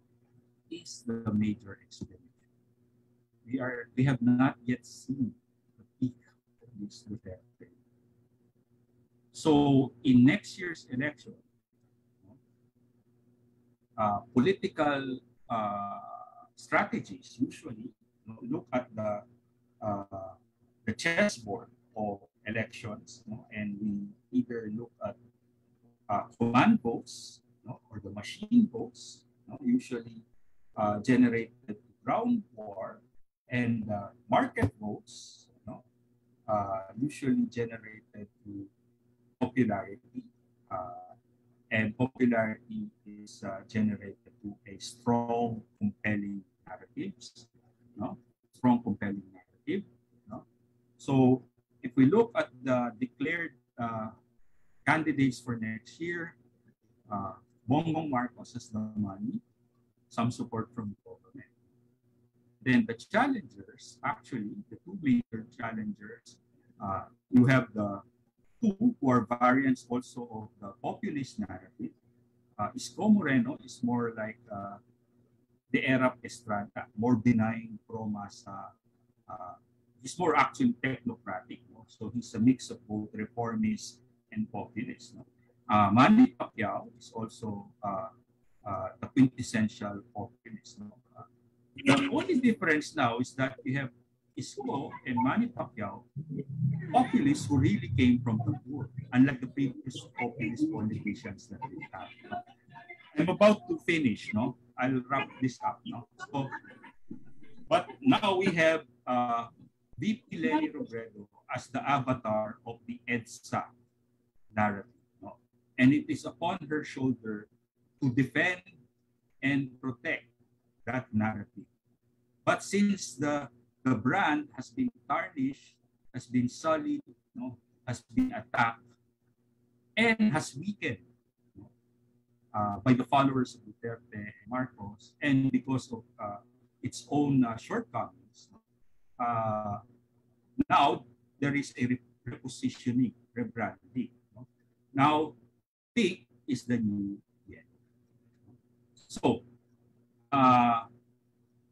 is the major explanation. We are we have not yet seen the peak of this Duterte. So in next year's election, uh, political uh, strategies usually look at the uh, the chessboard of elections, and we either look at uh, command votes or the machine votes, usually uh, generated ground war, and uh, market votes? Uh, usually generated through popularity, uh, and popularity is uh, generated through a strong, compelling narratives, strong, compelling narrative, so if we look at the declared uh, candidates for next year, uh, Bongbong Marcos has the money, some support from the government. Then the challengers, actually, the two major challengers, uh, you have the two who are variants also of the populist narrative. Uh, Isko Moreno is more like uh, the Erap Estrada, more benign pro-masa uh, he's more actually technocratic. No? So he's a mix of both reformist and populist. No? Uh, Manny Pacquiao is also uh, uh, the quintessential populist. No? Uh, the only difference now is that we have Isko and Manny Pacquiao, populists who really came from the poor, unlike the previous populist politicians that we have. I'm about to finish, no? I'll wrap this up, no? So, but now we have uh, VP Leni Robredo as the avatar of the EDSA narrative. No? And it is upon her shoulder to defend and protect that narrative. But since the, the brand has been tarnished, has been sullied, no, has been attacked, and has weakened uh, by the followers of Duterte and Marcos, and because of uh, its own uh, shortcomings, uh, now there is a repositioning, rebranding. No? Now think is the new yen. So, uh,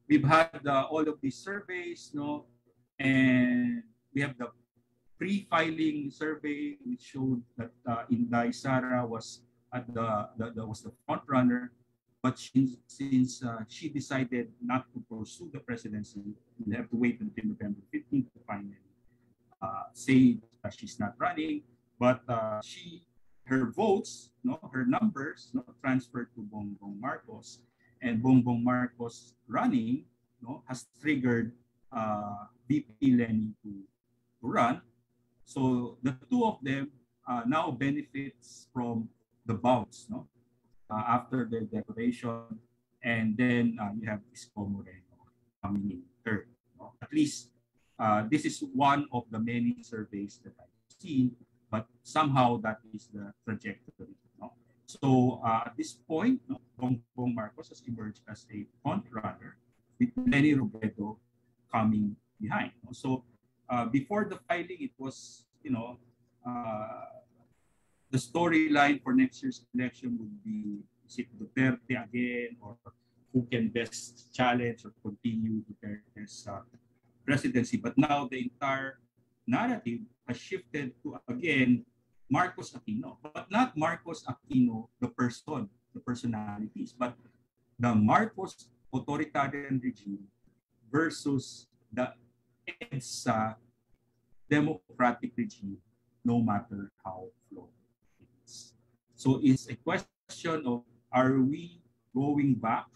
we've had all of these surveys, no, and we have the pre-filing survey which showed that uh, Inday Sara was at the, the, the was the front runner, but since uh, she decided not to pursue the presidency, we have to wait until November 15th to finally uh, say that she's not running. But uh, she, her votes, no, her numbers, no, transferred to Bongbong Marcos, and Bongbong Marcos running, no, has triggered uh, VP Leni to, to run. So the two of them uh, now benefits from the bounce, no, uh, after the declaration, and then uh, you have Isko Moreno coming in third. No? At least uh, this is one of the many surveys that I've seen, but somehow that is the trajectory. No? So uh, at this point, no, Bongbong Marcos has emerged as a front runner with Leni Robredo coming behind. No? So uh, before the filing, it was, you know, uh, the storyline for next year's election would be is it Duterte again or who can best challenge or continue Duterte's uh, presidency. But now the entire narrative has shifted to again Marcos Aquino, but not Marcos Aquino, the person, the personalities, but the Marcos authoritarian regime versus the EDSA democratic regime, no matter how flawed. So it's a question of are we going back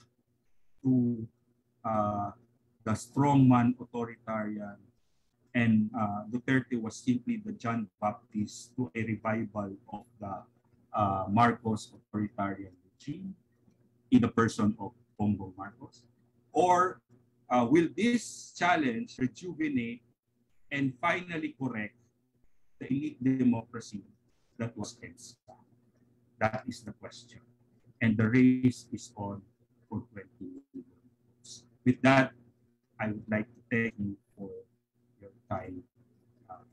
to uh, the strongman authoritarian and uh, Duterte was simply the John Baptist to a revival of the uh, Marcos authoritarian regime in the person of Bongbong Marcos? Or uh, will this challenge rejuvenate and finally correct the elite democracy that was EDSA? That is the question. And the race is on for 20 With that, I would like to thank you for your time. Uh,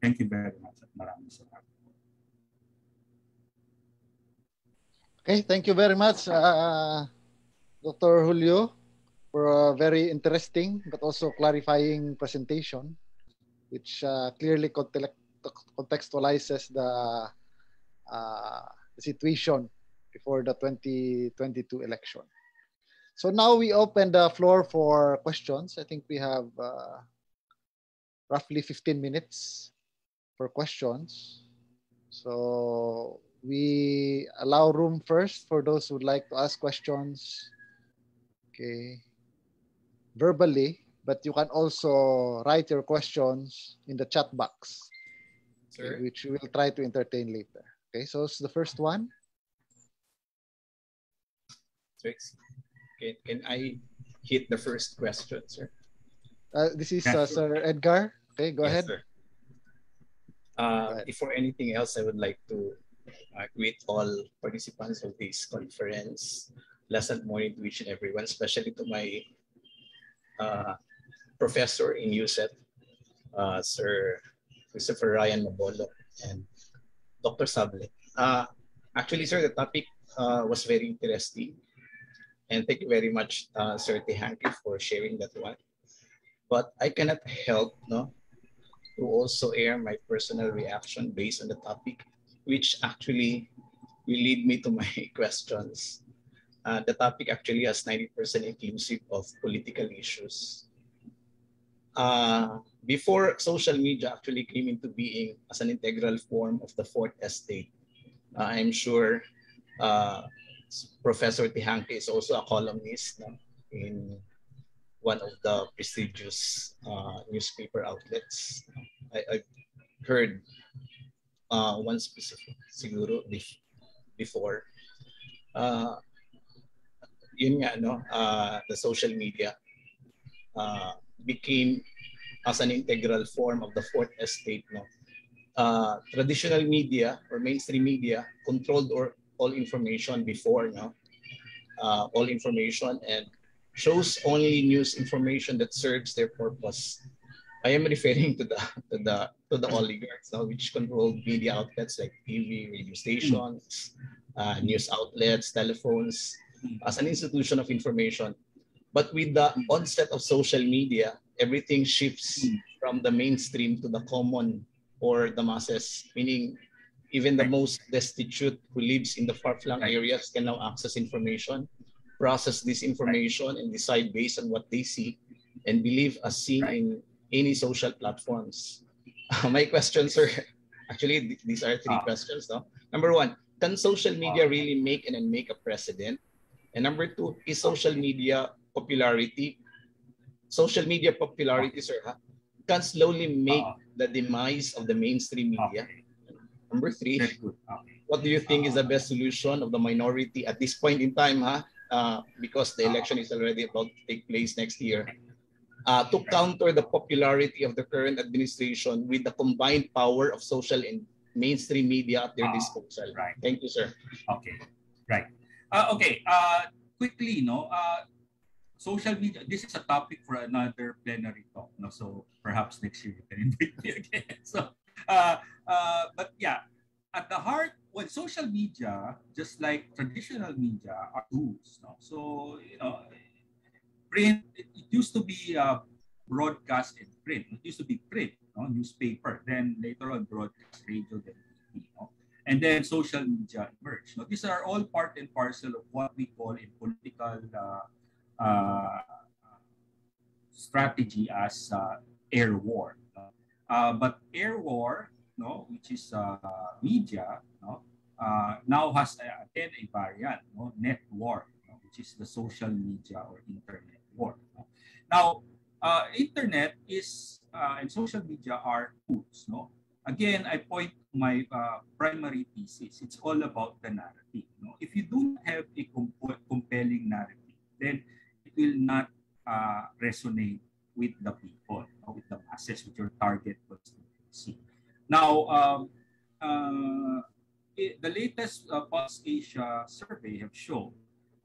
thank you very much. Maraming salamat. Okay, thank you very much, uh, Dr. Julio, for a very interesting but also clarifying presentation, which uh, clearly contextualizes the, the situation before the 2022 election. So now we open the floor for questions. I think we have uh, roughly 15 minutes for questions. So we allow room first for those who would like to ask questions. Okay. Verbally, but you can also write your questions in the chat box, Sir? which we will try to entertain later. Okay, so it's the first one. Tricks. Can, can I hit the first question, sir? Uh, this is uh, Sir Edgar. Okay, go Yes, ahead. sir. Go Uh, ahead. before anything else, I would like to uh, greet all participants of this conference. Pleasant morning to each and everyone, especially to my uh, professor in USET, uh, Sir Christopher Ryan Mabolo and Dr. Sable. Uh, actually, sir, the topic uh, was very interesting. And thank you very much, uh, Sir Teehankee, for sharing that one. But I cannot help no, to also air my personal reaction based on the topic, which actually will lead me to my questions. Uh, the topic actually has 90% inclusive of political issues. Uh, before social media actually came into being as an integral form of the fourth estate, uh, I'm sure uh, Professor Teehankee is also a columnist no, in one of the prestigious uh, newspaper outlets. I, I've heard uh, one specific siguro before. Uh, yun nga, no, uh, the social media became as an integral form of the fourth estate. No? Uh, traditional media or mainstream media controlled or all information before, no? Uh, all information and shows only news information that serves their purpose. I am referring to the to the to the oligarchs now, which control media outlets like TV, radio stations, uh, news outlets, telephones, as an institution of information. But with the onset of social media, everything shifts from the mainstream to the common or the masses, meaning even the most destitute who lives in the far-flung areas can now access information, process this information, and decide based on what they see and believe as seen in any social platforms. Uh, my question, sir, actually, these are three uh, questions. No? Number one, can social media really make and make a president? And number two, is social media popularity, social media popularity, sir, huh, can slowly make uh, the demise of the mainstream media? Okay. Number three, what do you think is the best solution of the minority at this point in time, huh? Uh, because the election is already about to take place next year, uh, to counter the popularity of the current administration with the combined power of social and mainstream media at their uh, disposal. Right. Thank you, sir. Okay. Right. Uh, okay. Uh, quickly, no. Uh, social media. This is a topic for another plenary talk. No. So perhaps next year you can invite me again. So uh, uh, but yeah, at the heart, when social media, just like traditional media, are tools. No? So, you know, print, it, it used to be uh, broadcast and print. It used to be print, no? newspaper. Then later on, broadcast radio, then TV. And then social media emerged. No? These are all part and parcel of what we call in political uh, strategy as uh, air war. Uh, but air war, no, which is uh, media, no, uh, now has uh, again a variant, no, net war, no, which is the social media or internet war. No? Now, uh, internet is uh, and social media are tools. No, again, I point to my uh, primary thesis. It's all about the narrative. No, if you don't have a comp- compelling narrative, then will not uh, resonate with the people, or with the masses, with your target constituency. Now, um, uh, it, the latest uh, Pulse Asia survey have shown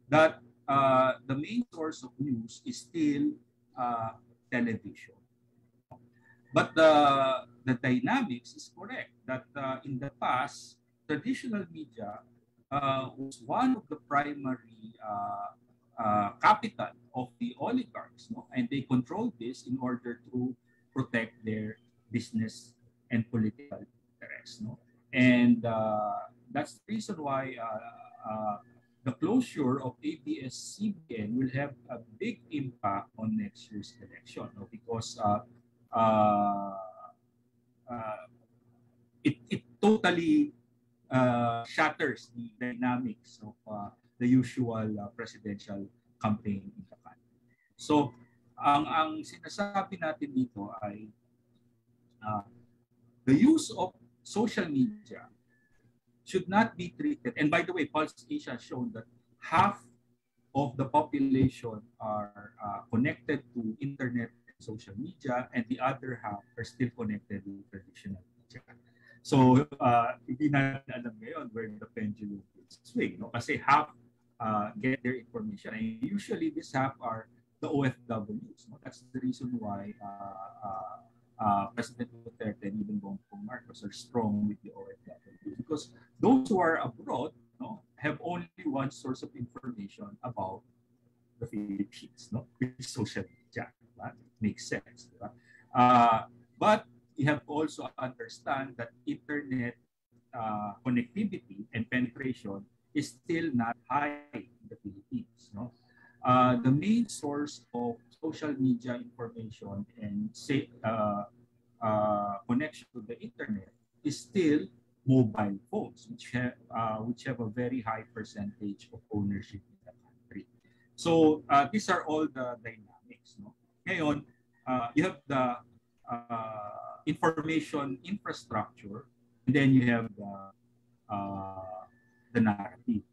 that uh, the main source of news is still uh, television. But the, the dynamics is correct that uh, in the past, traditional media uh, was one of the primary uh, uh, capital of the oligarchs, no? and they control this in order to protect their business and political interests. No? And uh, that's the reason why uh, uh the closure of ABS-CBN will have a big impact on next year's election no? because uh, it, it totally shatters the dynamics of the usual uh, presidential campaign in country. So, ang ang sinasabi natin dito ay uh, the use of social media should not be treated. And by the way, Pulse Asia has shown that half of the population are uh, connected to internet and social media, and the other half are still connected to traditional media. So, uh, hindi na alam ngayon where the pendulum will swing. No? Kasi half uh, get their information. And usually these half are the OFWs. No? That's the reason why uh, uh, uh, President Duterte and even Bongbong Marcos are strong with the OFWs because those who are abroad no, have only one source of information about the Philippines, no? which social media. Right? Makes sense. Right? Uh, but you have also understand that internet uh, connectivity and penetration is still not high in the Philippines. No? Uh, the main source of social media information and say, uh, uh, connection to the internet is still mobile phones, which have, uh, which have a very high percentage of ownership in the country. So uh, these are all the dynamics. No? Ngayon, uh, you have the information infrastructure, and then you have the the narrative.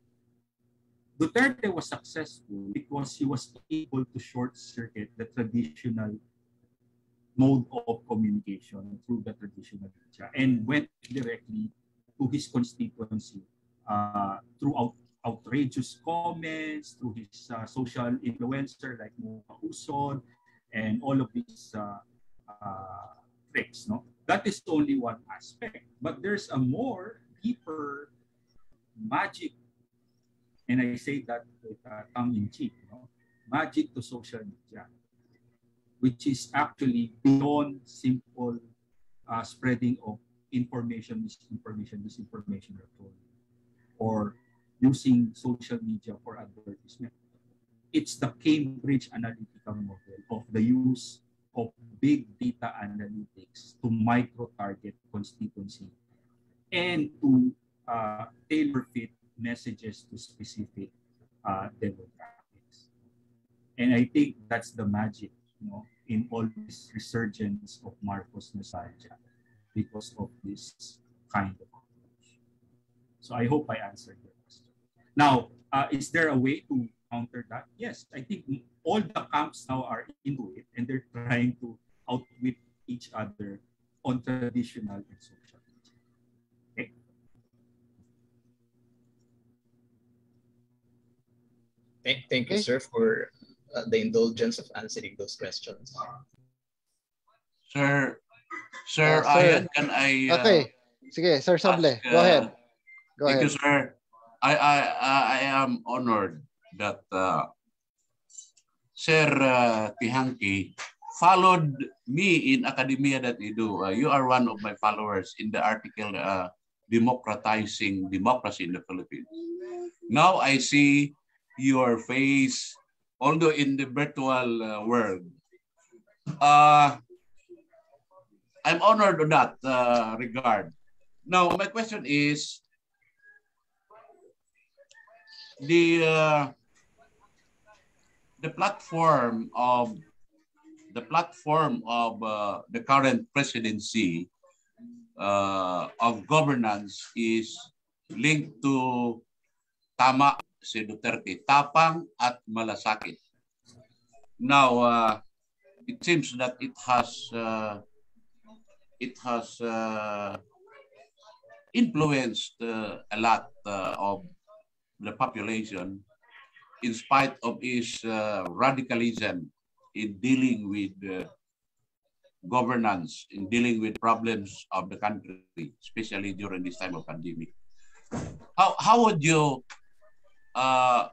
Duterte was successful because he was able to short circuit the traditional mode of communication through the traditional media and went directly to his constituency uh, through out, outrageous comments, through his uh, social influencer like Mo Uson, and all of these uh, uh, tricks. No, that is only one aspect, but there's a more deeper magic, and I say that with uh, tongue in cheek. No? Magic to social media, which is actually beyond simple uh, spreading of information, misinformation, disinformation, or or using social media for advertisement. It's the Cambridge Analytica model of the use of big data analytics to micro-target constituency and to uh, tailor-fit messages to specific uh, demographics. And I think that's the magic, you know, in all this resurgence of Marcos nostalgia because of this kind of approach. So I hope I answered your question. Now, uh, is there a way to counter that? Yes, I think all the camps now are into it and they're trying to outwit each other on traditional and social media. Okay. Thank, thank you, sir, for uh, the indulgence of answering those questions. Sir, Sir, uh, Ian, can I... Uh, okay. Sige, Sir Sable, ask, go ahead. Go thank ahead. you, sir. I, I, I am honored that uh, Sir uh, Teehankee followed me in academia that you do. you are one of my followers in the article uh, Democratizing Democracy in the Philippines. Now I see your face, although in the virtual uh, world. Uh, I'm honored on that uh, regard. Now, my question is, the uh, the platform of the platform of uh, the current presidency uh, of governance is linked to tama si Duterte, tapang at malasakit. Now, uh, it seems that it has uh, it has uh, influenced uh, a lot uh, of the population in spite of his uh, radicalism in dealing with governance, in dealing with problems of the country, especially during this time of pandemic. How, how would you uh,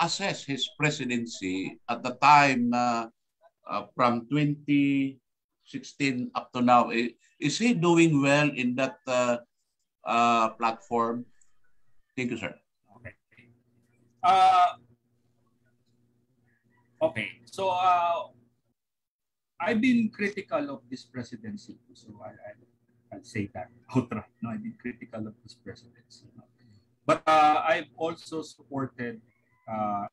assess his presidency at the time uh, uh, from 2016 up to now? Is he doing well in that uh, uh, platform? Thank you, sir. Okay. Uh, okay. So uh, I've been critical of this presidency. So I, I, I'll say that outright. No, I've been critical of this presidency. No? But uh, I've also supported uh,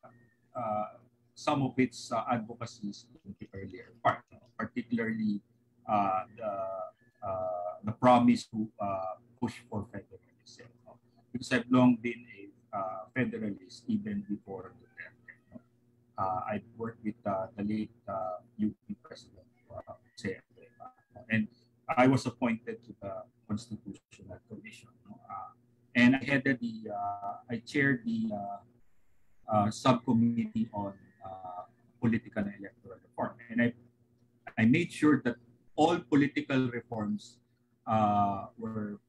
uh, some of its uh, advocacies in the earlier part, particularly uh, the, uh, the promise to uh, push for federalism. Because I've long been a federalist even before Duterte. No? Uh, I worked with the late UP president, uh, and I was appointed to the Constitutional Commission. And I headed the, uh, I chaired the uh, uh, subcommittee on political and electoral reform. And I, I made sure that all political reforms were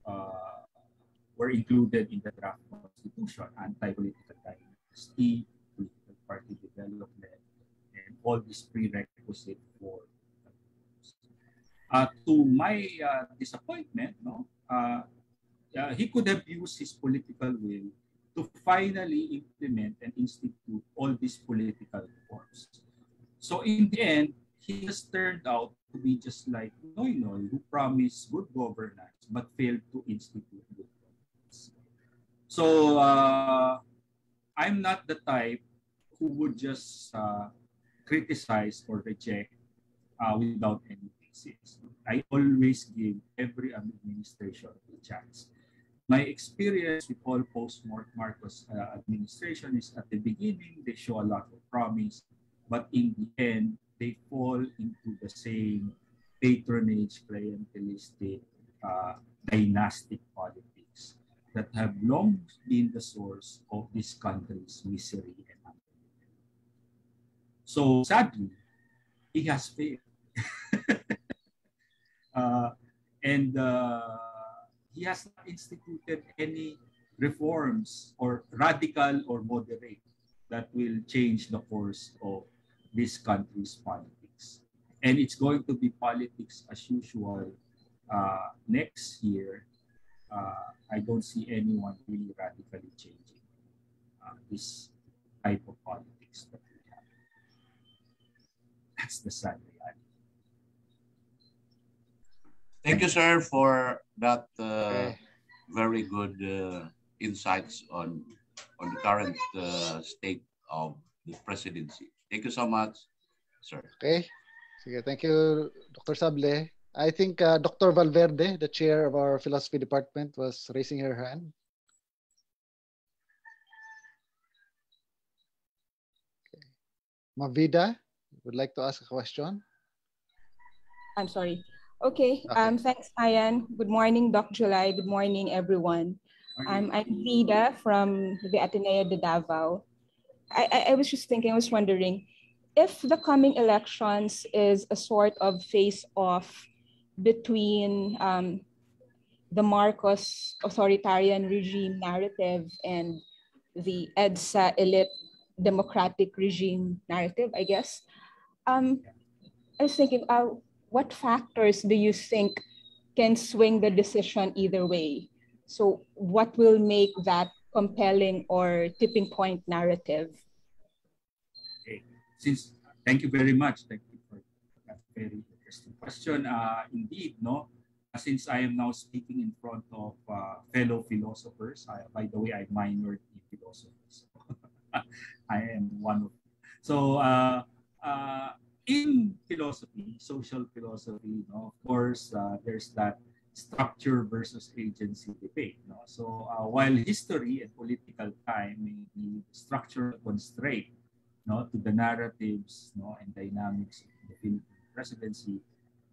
were included in the draft constitution, anti-political dynasty, political party development, and all these prerequisites for uh, to my uh, disappointment, no, uh, uh, he could have used his political will to finally implement and institute all these political reforms. So in the end, he has turned out to be just like Noy who promised good governance but failed to institute good governance. So uh, I'm not the type who would just uh, criticize or reject uh, without any basis. I always give every administration a chance. My experience with all post-Marcos uh, administration is at the beginning, they show a lot of promise, but in the end, they fall into the same patronage, clientelistic, uh, dynastic politics that have long been the source of this country's misery and unemployment. So sadly, he has failed. and uh, he has not instituted any reforms or radical or moderate that will change the course of this country's politics. And it's going to be politics as usual uh, next year. Uh, I don't see anyone really radically changing uh, this type of politics that we have. That's the sad reality. Thank you, sir, for that uh, very good uh, insights on on the current uh, state of the presidency. Thank you so much, sir. Okay. Sige, thank you, Dr. Sable. I think uh, Dr. Valverde, the chair of our philosophy department, was raising her hand. Okay. Mavida would like to ask a question. I'm sorry. Okay, Okay. um, thanks, Ayan. Good morning, Doc July. Good morning, everyone. Um, I'm Vida from the Ateneo de Davao. I, I, I was just thinking, I was wondering, if the coming elections is a sort of face-off between um, the Marcos authoritarian regime narrative and the EDSA elite democratic regime narrative, I guess. Um, I was thinking, uh, what factors do you think can swing the decision either way? So, what will make that compelling or tipping point narrative? since thank you very much. Thank you for that very interesting question. Uh, indeed no? Uh, since i am now speaking in front of uh, fellow philosophers I, by the way i minored in philosophy so i am one of so uh, uh, in philosophy social philosophy no, of course uh, there's that structure versus agency debate no? so uh, while history and political time may be structural constraint no, to the narratives no, and dynamics of the Philippine presidency,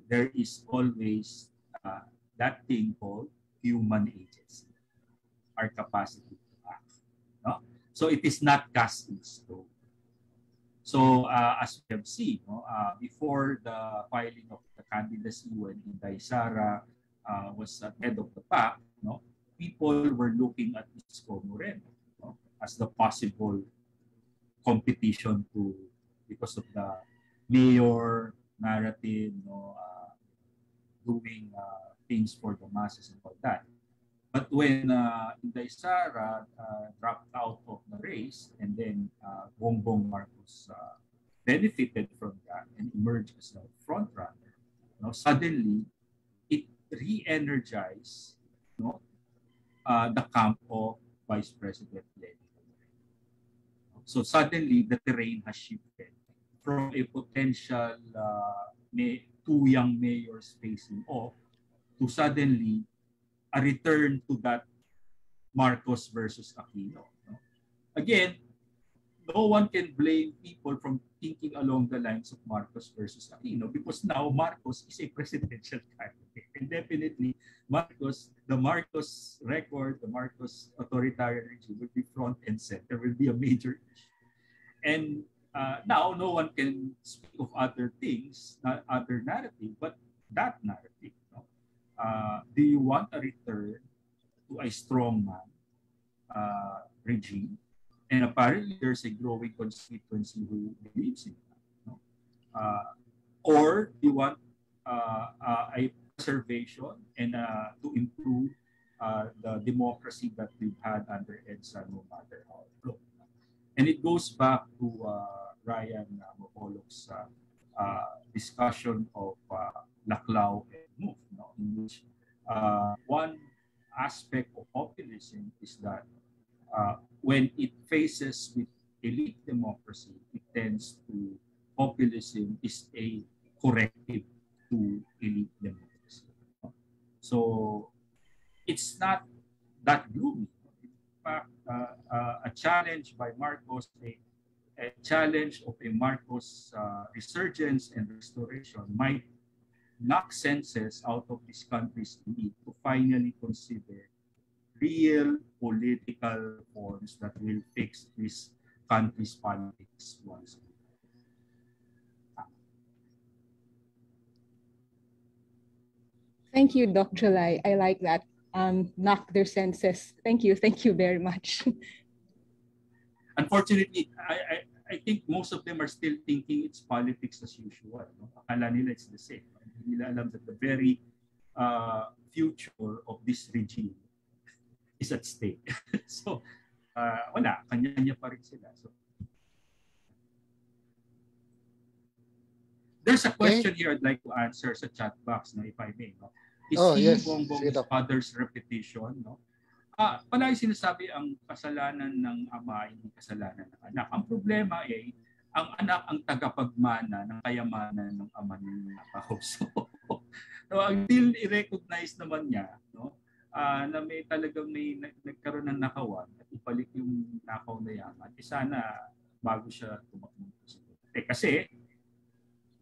there is always uh, that thing called human agency, our capacity to act. No? So it is not cast in stone. So uh, as we have seen, no, uh, before the filing of the candidacy when Inday Sara uh, was at head of the pack, no, people were looking at Isko Moreno no, as the possible competition to because of the mayor narrative, no, uh, doing uh, things for the masses and all that. But when uh, Inday Sara uh, dropped out of the race and then uh, Bongbong Marcos uh, benefited from that and emerged as a front runner, you know, suddenly it re-energized you know, uh, the camp of Vice President Leni. So suddenly the terrain has shifted from a potential uh, may, two young mayors facing off to suddenly a return to that Marcos versus Aquino. no? Again, no one can blame people from thinking along the lines of Marcos versus Aquino because now Marcos is a presidential candidate. And definitely, Marcos, the Marcos record, the Marcos authoritarian regime will be front and center, will be a major issue. And uh, now no one can speak of other things, not other narrative, but that narrative. Uh, do you want a return to a strongman uh, regime? And apparently, there's a growing constituency who believes in that. no? Uh, or do you want uh, uh, a preservation and to improve the democracy that we've had under EDSA, no matter how long? And it goes back to Ryan uh, discussion of uh, Mouffe, no? in which uh, one aspect of populism is that uh, when it faces with elite democracy, it tends to populism is a corrective to elite democracy. So it's not that gloomy. In fact, uh, uh, a challenge by Marcos, a, a challenge of a Marcos uh, resurgence and restoration might knock senses out of this country's elite to finally consider real political forms that will fix this country's politics once again. Thank you, Dr. July. I like that. Um, knock their senses. Thank you. Thank you very much. Unfortunately, I, I, I think most of them are still thinking it's politics as usual. No? Akala nila it's the same. Hindi nila alam that the very uh, future of this regime is at stake. so, uh, wala. Kanya-kanya pa rin sila. So, There's a question okay. here I'd like to answer sa chat box, no, if I may. No? Is oh, yes. Bongbong's father's repetition? No? Ah, palagi sinasabi ang kasalanan ng ama hindi kasalanan ng anak. Ang problema ay ang anak ang tagapagmana ng kayamanan ng ama ng nakaw. So, no, until i-recognize naman niya no, uh, na may talagang may nagkaroon ng nakawan at ibalik yung nakaw na yaman, eh sana bago siya tumakbo. Eh, kasi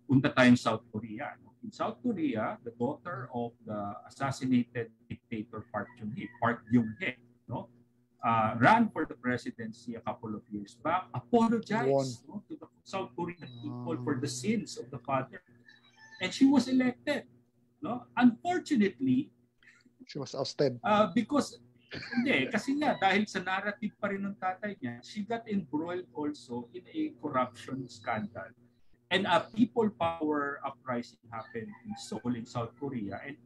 punta tayong South Korea. No? In South Korea, the daughter of the assassinated dictator Park Chung-hee, Park Gyung-hee, no? Uh, ran for the presidency a couple of years back, apologized no, to the South Korean people for the sins of the father. And she was elected. No? Unfortunately, she was ousted. Uh, because hindi, kasi nga dahil sa narrative pa rin ng tatay niya, she got embroiled also in a corruption scandal And a people power uprising happened in Seoul in South Korea and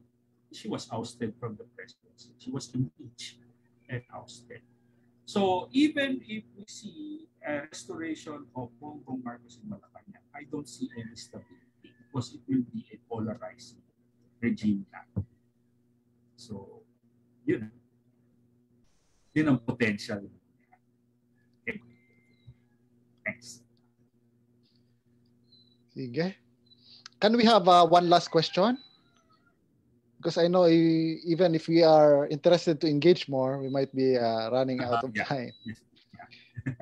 she was ousted from the presidency. She was impeached and ousted. So even if we see a restoration of Bongbong Marcos in Malacanang, I don't see any stability because it will be a polarizing regime na. So, yun. Yun ang potential. Okay. Thanks. Sige. Can we have uh, one last question? Because I know even if we are interested to engage more, we might be uh, running out of yeah. time.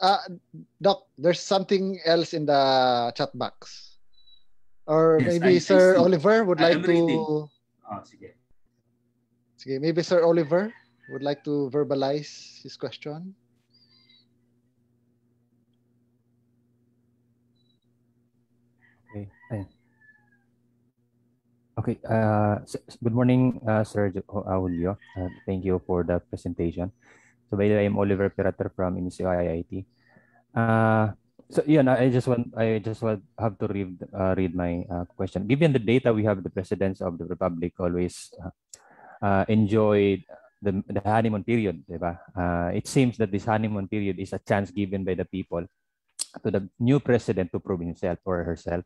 uh, Doc, there's something else in the chat box. Or yes, maybe I, Sir I Oliver would I like to... Oh, sige. Sige, maybe Sir Oliver would like to verbalize his question. Okay. Ayan. Okay. Uh, good morning, uh, Sir Julio. Uh, thank you for the presentation. So by the way, I'm Oliver Pirater from Inicio IIT. Uh, so yeah, I just want I just want have to read uh, read my uh, question. Given the data we have, the presidents of the republic always uh, uh, enjoyed the, the honeymoon period, diba? Uh, it seems that this honeymoon period is a chance given by the people to the new president to prove himself or herself.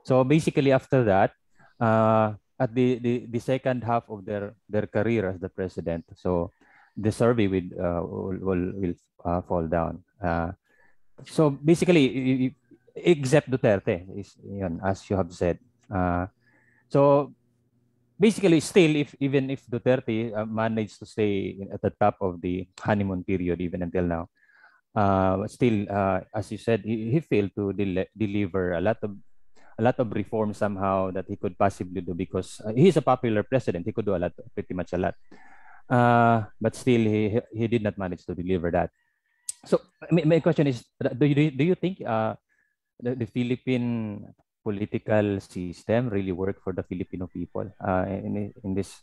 So basically, after that, uh, at the, the, the second half of their, their career as the president, so the survey will, uh, will, will, will uh, fall down. Uh, so basically, except Duterte, is, yun, as you have said. Uh, so basically, still, if even if Duterte uh, managed to stay at the top of the honeymoon period, even until now, uh, still, uh, as you said, he, he failed to del- deliver a lot of a lot of reform somehow that he could possibly do because uh, he's a popular president. He could do a lot, pretty much a lot. Uh, but still, he he did not manage to deliver that. So my, question is, do you do you think uh, the, the Philippine political system really work for the Filipino people uh, in in this?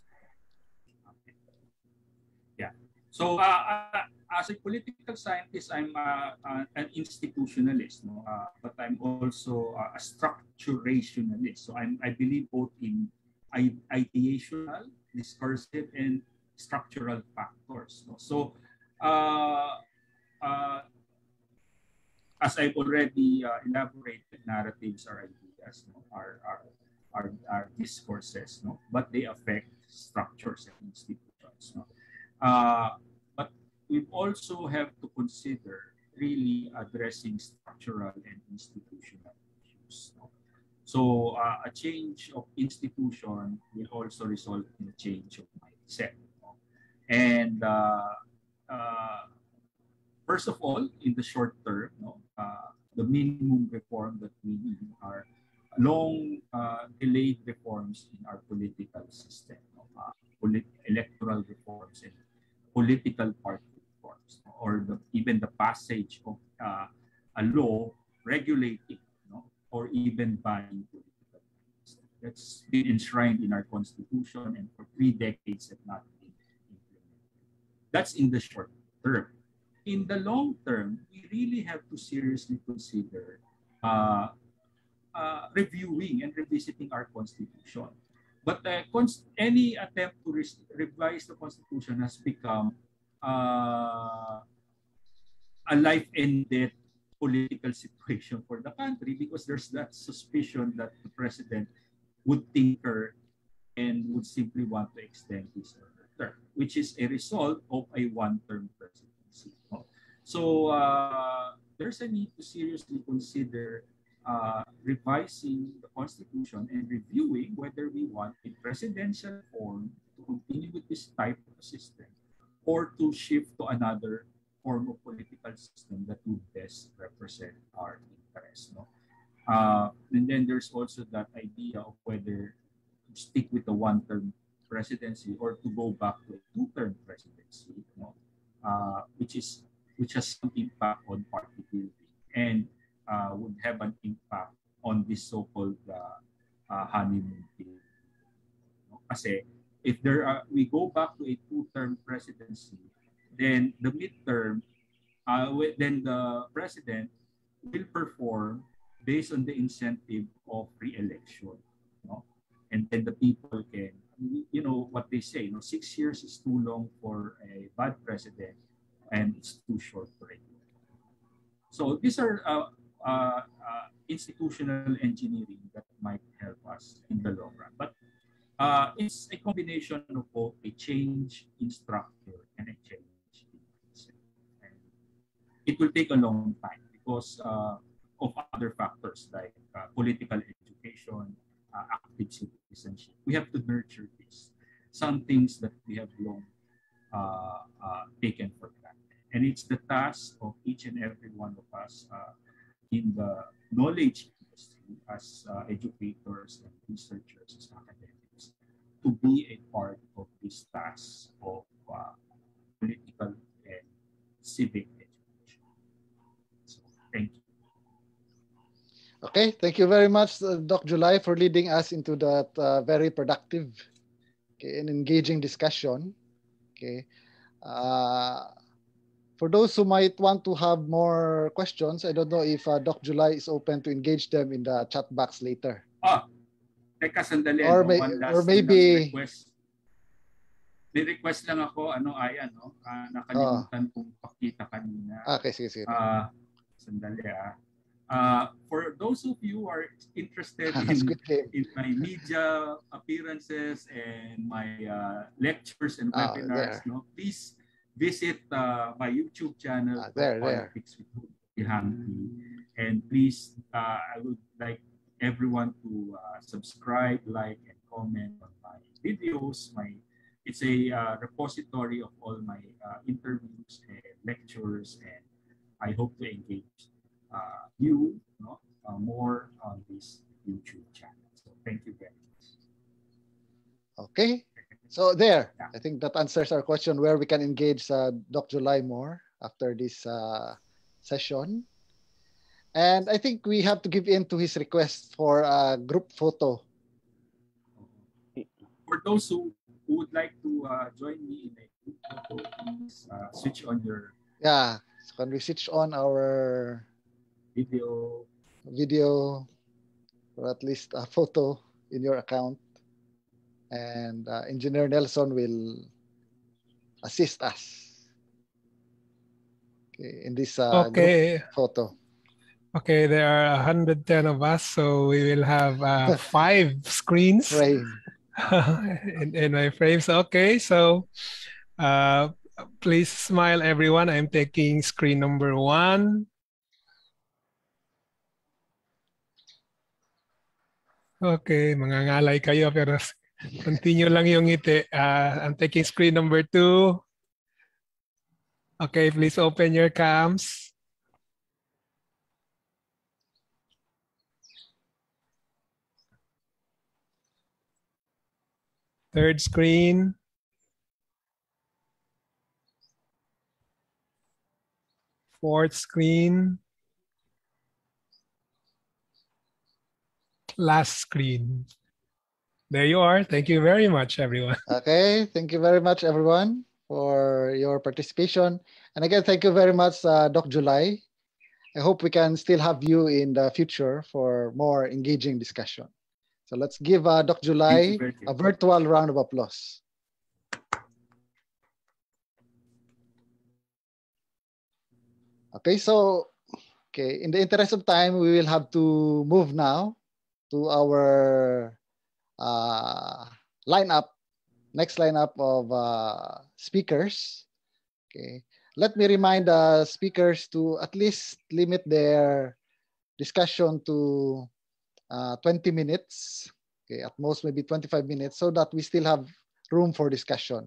Yeah. So uh, uh as a political scientist, I'm uh, uh, an institutionalist, no? Uh, but I'm also uh, a structurationalist. So I'm, I believe both in ideational, discursive, and structural factors. No? So uh, uh, as I've already elaborated, narratives are ideas, no? are, are, are, are discourses, no? but they affect structures and institutions. No? We also have to consider really addressing structural and institutional issues. So uh, a change of institution will also result in a change of mindset. And uh, uh, first of all, in the short term, no, uh, the minimum reform that we need are long uh, delayed reforms in our political system, no, uh, polit- electoral reforms and political party or the, even the passage of uh, a law regulating or even banning political that's been enshrined in our constitution and for three decades have not been implemented. That's in the short term. In the long term, we really have to seriously consider uh, uh, reviewing and revisiting our constitution. But uh, cons- any attempt to re- revise the constitution has become uh, a life and death political situation for the country because there's that suspicion that the president would tinker and would simply want to extend his term, which is a result of a one-term presidency. So uh, there's a need to seriously consider uh, revising the constitution and reviewing whether we want a presidential form to continue with this type of system or to shift to another form of political system that would best represent our interests. No? Uh, and then there's also that idea of whether to stick with the one-term presidency or to go back to a two-term presidency, no? uh, which is which has some impact on party building and uh, would have an impact on this so-called uh, uh, honeymoon period. No? Kasi if there are, we go back to a two-term presidency, then the midterm, uh, then the president will perform based on the incentive of re-election. No? And then the people can, you know, what they say, you know, six years is too long for a bad president and it's too short for a. So these are uh, uh, uh, institutional engineering that might help us in the long run. But uh, it's a combination of both a change in structure and a change in mindset. it will take a long time because uh, of other factors like uh, political education, active citizenship. We have to nurture this. Some things that we have long taken for granted. And it's the task of each and every one of us in the knowledge industry as educators and researchers, as academics, to be a part of this task of political and civic education. So, Thank you. Okay, thank you very much, uh, Doc July, for leading us into that uh, very productive okay, and engaging discussion. Okay, uh, for those who might want to have more questions, I don't know if uh, Doc July is open to engage them in the chat box later. Ah, teka sandali. Or, may, or maybe request. May request lang ako, ano, ayan, no? Uh, nakalimutan oh. kong pakita kanina. Okay, sige, sige. Uh, Sandali ah. Uh, for those of you who are interested in, in my media appearances and my uh, lectures and ah, webinars, no, please visit uh, my YouTube channel, ah, there, Politics there. with Tihanki. And please, uh, I would like everyone to uh, subscribe, like, and comment on my videos. My It's a uh, repository of all my uh, interviews and lectures and I hope to engage uh, you know, uh, more on this YouTube channel. So thank you very much. Okay. So there, yeah. I think that answers our question where we can engage uh, Dr. July more after this uh, session. And I think we have to give in to his request for a group photo. For those who, who would like to uh, join me in a group photo, please uh, switch on your yeah so can we switch on our video video or at least a photo in your account and uh, engineer Nelson will assist us okay, in this uh, okay. photo. Okay, there are 110 of us, so we will have uh, five screens frame. in, in my frames. Okay, so uh, please smile, everyone. I'm taking screen number one. Okay, mangangalay kayo pero continue lang yung ngiti. Uh, I'm taking screen number two. Okay, please open your cams. Third screen. fourth screen, last screen. There you are. Thank you very much, everyone. Okay, thank you very much, everyone, for your participation. And again, thank you very much, uh, Doc July. I hope we can still have you in the future for more engaging discussion. So let's give uh, Doc July a virtual round of applause. Okay, so okay, in the interest of time, we will have to move now to our uh, lineup, next lineup of uh, speakers. Okay, let me remind the speakers to at least limit their discussion to uh, 20 minutes, okay, at most maybe 25 minutes, so that we still have room for discussion,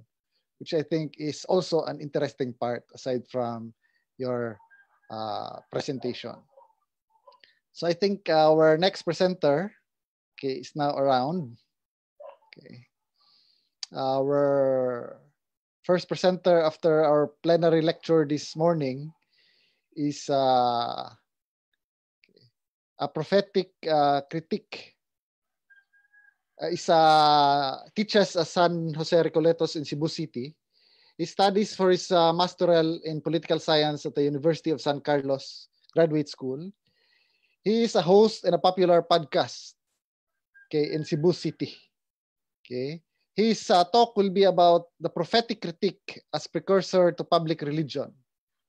which I think is also an interesting part aside from your uh, presentation. So I think our next presenter okay, is now around. Okay. Our first presenter after our plenary lecture this morning is uh, a prophetic uh, critique. Uh, is uh, teaches at San Jose Recoletos in Cebu City he studies for his uh, masteral in political science at the University of San Carlos Graduate School. He is a host in a popular podcast okay, in Cebu City. Okay. His uh, talk will be about the prophetic critique as precursor to public religion,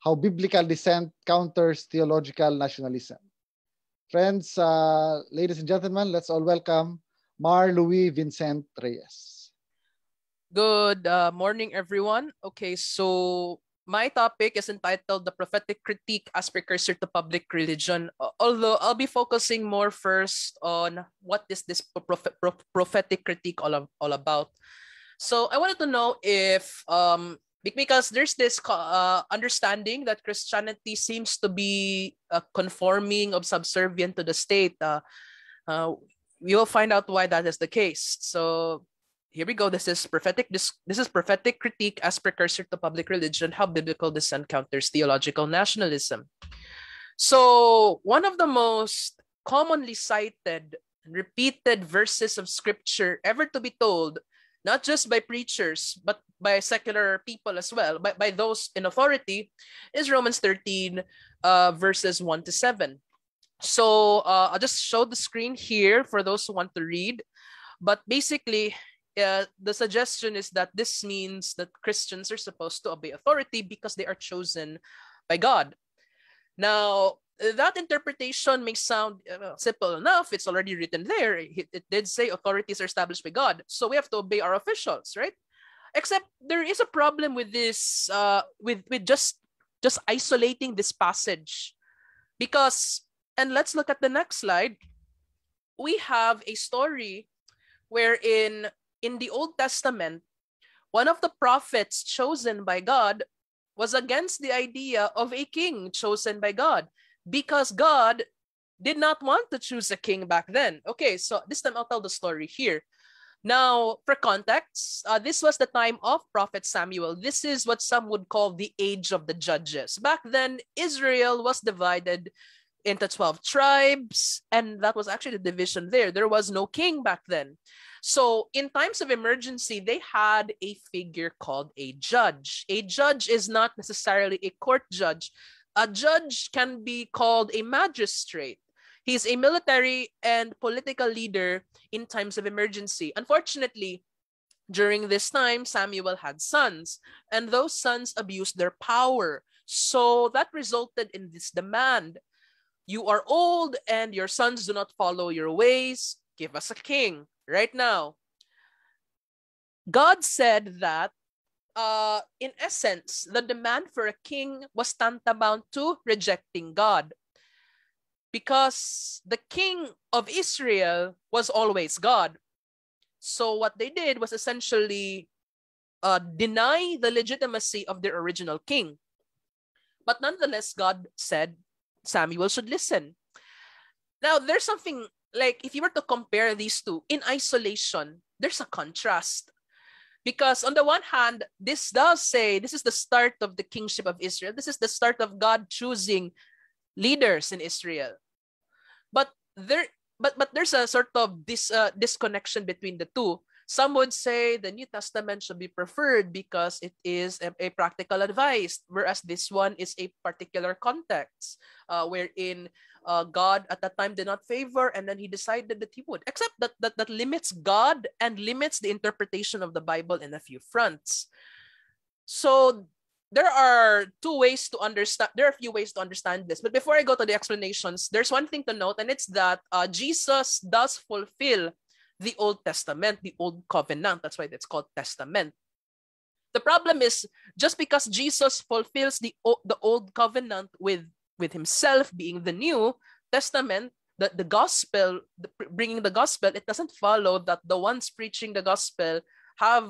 how biblical dissent counters theological nationalism. Friends, uh, ladies and gentlemen, let's all welcome Mar Louis Vincent Reyes. Good uh, morning, everyone. Okay, so my topic is entitled The Prophetic Critique as Precursor to Public Religion. Although I'll be focusing more first on what is this prophet, prophetic critique all, of, all about. So I wanted to know if, um, because there's this uh, understanding that Christianity seems to be uh, conforming or subservient to the state. Uh, uh, we will find out why that is the case. So here we go. This is prophetic. This, this is prophetic critique as precursor to public religion. How biblical dissent counters theological nationalism. So one of the most commonly cited, repeated verses of scripture ever to be told, not just by preachers but by secular people as well, by, by those in authority, is Romans 13, uh, verses 1 to 7. So uh, I'll just show the screen here for those who want to read. But basically, uh, the suggestion is that this means that Christians are supposed to obey authority because they are chosen by God. Now, that interpretation may sound uh, simple enough. It's already written there. It, it, did say authorities are established by God. So we have to obey our officials, right? Except there is a problem with this, uh, with, with just, just isolating this passage. Because, and let's look at the next slide. We have a story wherein in the Old Testament, one of the prophets chosen by God was against the idea of a king chosen by God because God did not want to choose a king back then. Okay, so this time I'll tell the story here. Now, for context, uh, this was the time of Prophet Samuel. This is what some would call the age of the judges. Back then, Israel was divided into 12 tribes, and that was actually the division there. There was no king back then. So, in times of emergency, they had a figure called a judge. A judge is not necessarily a court judge, a judge can be called a magistrate. He's a military and political leader in times of emergency. Unfortunately, during this time, Samuel had sons, and those sons abused their power. So that resulted in this demand You are old, and your sons do not follow your ways. Give us a king right now. God said that, uh, in essence, the demand for a king was tantamount to rejecting God. Because the king of Israel was always God. So what they did was essentially uh, deny the legitimacy of their original king. But nonetheless, God said, Samuel should listen. Now, there's something like if you were to compare these two in isolation, there's a contrast. Because on the one hand, this does say this is the start of the kingship of Israel. This is the start of God choosing leaders in Israel. But there but but there's a sort of this uh, disconnection between the two. Some would say the New Testament should be preferred because it is a, a practical advice, whereas this one is a particular context uh, wherein uh, God at that time did not favor, and then He decided that He would. Except that that that limits God and limits the interpretation of the Bible in a few fronts. So there are two ways to understand there are a few ways to understand this but before i go to the explanations there's one thing to note and it's that uh, jesus does fulfill the old testament the old covenant. That's why it's called testament. The problem is just because jesus fulfills the, the old covenant with with himself being the new testament the, the gospel the, bringing the gospel it doesn't follow that the ones preaching the gospel have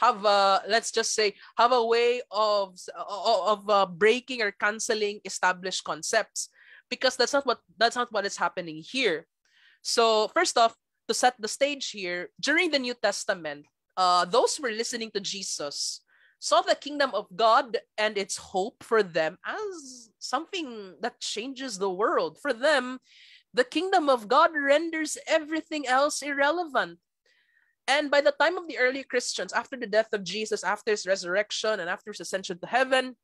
have a let's just say have a way of of uh, breaking or canceling established concepts. Because that's not what that's not what is happening here. So first off to set the stage here during the new testament uh, those who were listening to jesus saw the kingdom of god and its hope for them as something that changes the world. For them the kingdom of god renders everything else irrelevant and by the time of the early Christians, after the death of Jesus, after his resurrection, and after his ascension to heaven,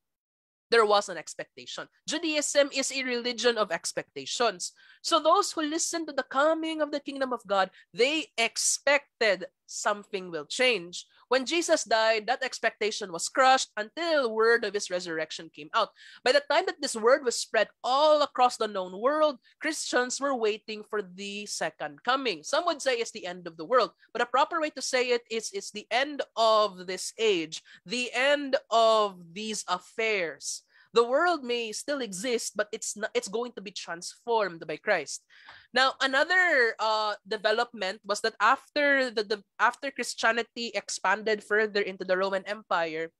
there was an expectation. Judaism is a religion of expectations. So those who listen to the coming of the kingdom of God, they expected something will change. When Jesus died, that expectation was crushed until word of his resurrection came out. By the time that this word was spread all across the known world, Christians were waiting for the second coming. Some would say it's the end of the world, but a proper way to say it is it's the end of this age, the end of these affairs the world may still exist but it's not it's going to be transformed by christ. Now another uh, development was that after the, the after christianity expanded further into the roman empire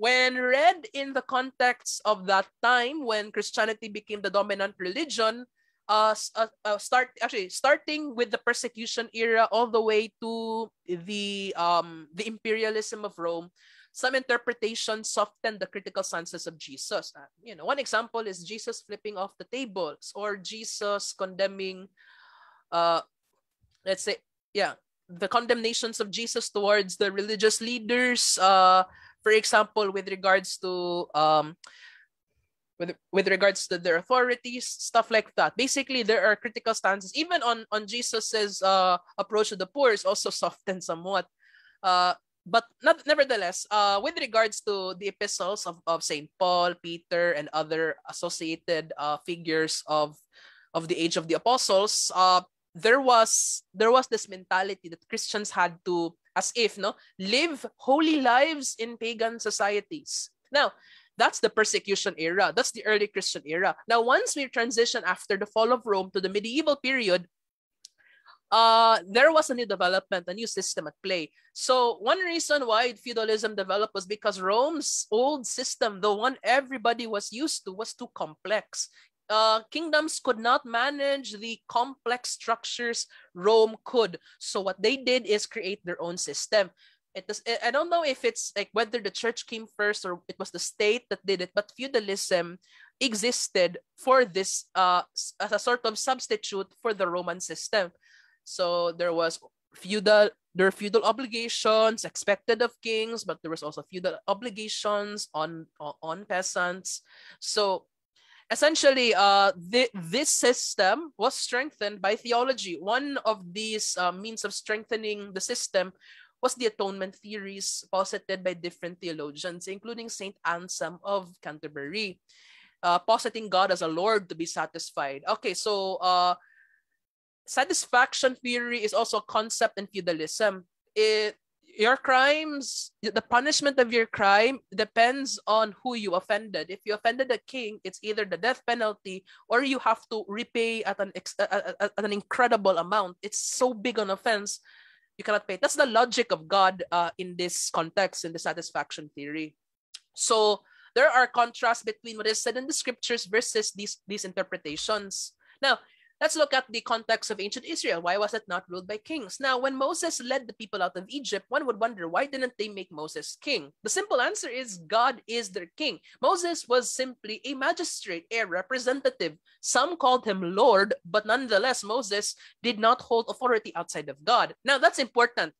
when read in the context of that time when christianity became the dominant religion uh, uh, uh, start actually starting with the persecution era all the way to the um the imperialism of rome some interpretations soften the critical stances of Jesus. Uh, you know, one example is Jesus flipping off the tables or Jesus condemning, uh, let's say, yeah, the condemnations of Jesus towards the religious leaders. Uh, for example, with regards to um, with, with regards to their authorities, stuff like that. Basically, there are critical stances. Even on on Jesus's uh, approach to the poor is also softened somewhat. Uh, but not, nevertheless, uh, with regards to the epistles of, of St. Paul, Peter, and other associated uh, figures of, of the age of the apostles, uh, there was there was this mentality that Christians had to, as if no, live holy lives in pagan societies. Now, that's the persecution era. That's the early Christian era. Now, once we transition after the fall of Rome to the medieval period, uh, there was a new development, a new system at play. So one reason why feudalism developed was because Rome's old system, the one everybody was used to, was too complex. Uh, kingdoms could not manage the complex structures Rome could. So what they did is create their own system. It does, I don't know if it's like whether the church came first or it was the state that did it, but feudalism existed for this uh, as a sort of substitute for the Roman system. So there was feudal there were feudal obligations expected of kings, but there was also feudal obligations on on peasants. So essentially, uh, this system was strengthened by theology. One of these uh, means of strengthening the system was the atonement theories posited by different theologians, including Saint Anselm of Canterbury, uh, positing God as a Lord to be satisfied. Okay, so uh, satisfaction theory is also a concept in feudalism. It your crimes, the punishment of your crime depends on who you offended. If you offended a king, it's either the death penalty or you have to repay at an at an incredible amount. It's so big an offense, you cannot pay. That's the logic of God uh, in this context in the satisfaction theory. So there are contrasts between what is said in the scriptures versus these these interpretations. Now, Let's look at the context of ancient Israel. Why was it not ruled by kings? Now, when Moses led the people out of Egypt, one would wonder why didn't they make Moses king? The simple answer is God is their king. Moses was simply a magistrate, a representative. Some called him Lord, but nonetheless, Moses did not hold authority outside of God. Now, that's important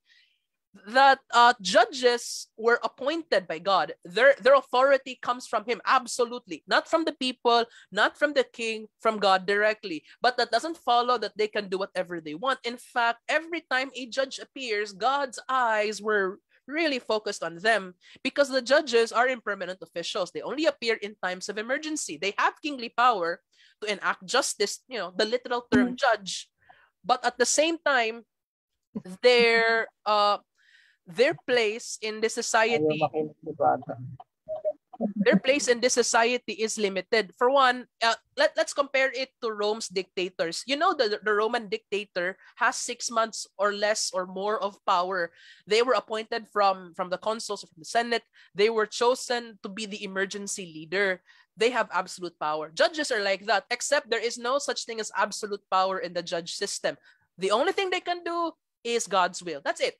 that uh, judges were appointed by God. Their, their authority comes from Him, absolutely. Not from the people, not from the king, from God directly. But that doesn't follow that they can do whatever they want. In fact, every time a judge appears, God's eyes were really focused on them because the judges are impermanent officials. They only appear in times of emergency. They have kingly power to enact justice, you know, the literal term judge. But at the same time, their uh, their place in the society their place in this society is limited. For one, uh, let, let's compare it to Rome's dictators. You know, the, the Roman dictator has six months or less or more of power. They were appointed from, from the consuls, from the Senate. They were chosen to be the emergency leader. They have absolute power. Judges are like that, except there is no such thing as absolute power in the judge system. The only thing they can do is God's will. That's it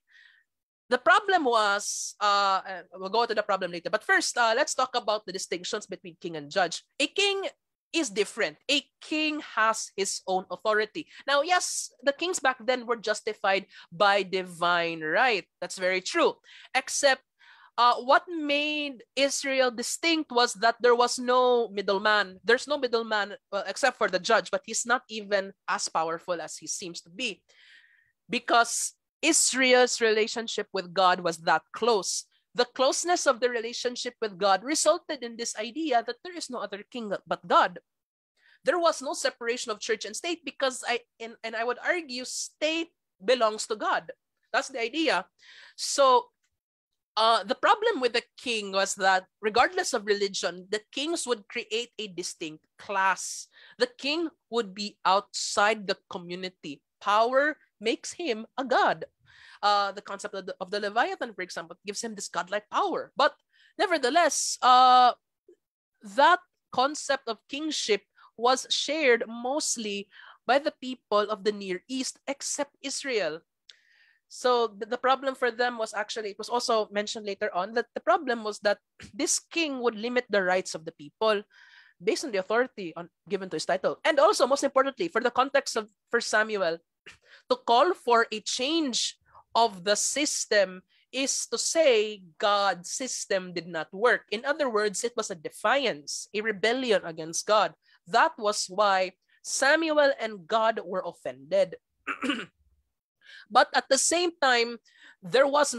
the problem was uh, we'll go to the problem later but first uh, let's talk about the distinctions between king and judge. A king is different. A king has his own authority. Now yes the kings back then were justified by divine right. That's very true. Except uh, what made Israel distinct was that there was no middleman. There's no middleman well, except for the judge, but he's not even as powerful as he seems to be. Because Israel's relationship with God was that close. The closeness of the relationship with God resulted in this idea that there is no other king but God. There was no separation of church and state because I and, and I would argue state belongs to God. That's the idea. So uh, the problem with the king was that regardless of religion, the kings would create a distinct class. The king would be outside the community. Power makes him a god. Uh, the concept of the, of the Leviathan, for example, gives him this godlike power. But nevertheless, uh, that concept of kingship was shared mostly by the people of the Near East, except Israel. So the, the problem for them was actually, it was also mentioned later on, that the problem was that this king would limit the rights of the people based on the authority on, given to his title. And also, most importantly, for the context of First Samuel, to call for a change of the system is to say God's system did not work. In other words, it was a defiance, a rebellion against God. That was why Samuel and God were offended. but at the same time, there was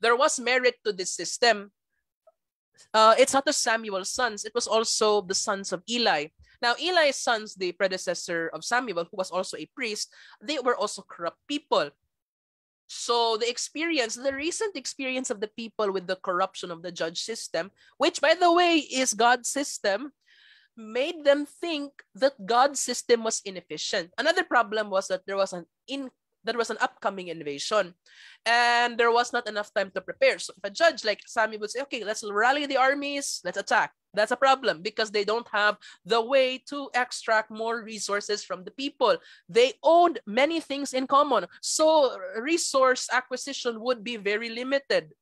there was merit to this system. Uh, it's not the Samuel's sons; it was also the sons of Eli. Now, Eli's sons, the predecessor of Samuel, who was also a priest, they were also corrupt people. So the experience, the recent experience of the people with the corruption of the judge system, which by the way is God's system, made them think that God's system was inefficient. Another problem was that there was an in there was an upcoming invasion and there was not enough time to prepare. So if a judge like Samuel would say, okay, let's rally the armies, let's attack. That's a problem because they don't have the way to extract more resources from the people. They owned many things in common. So resource acquisition would be very limited.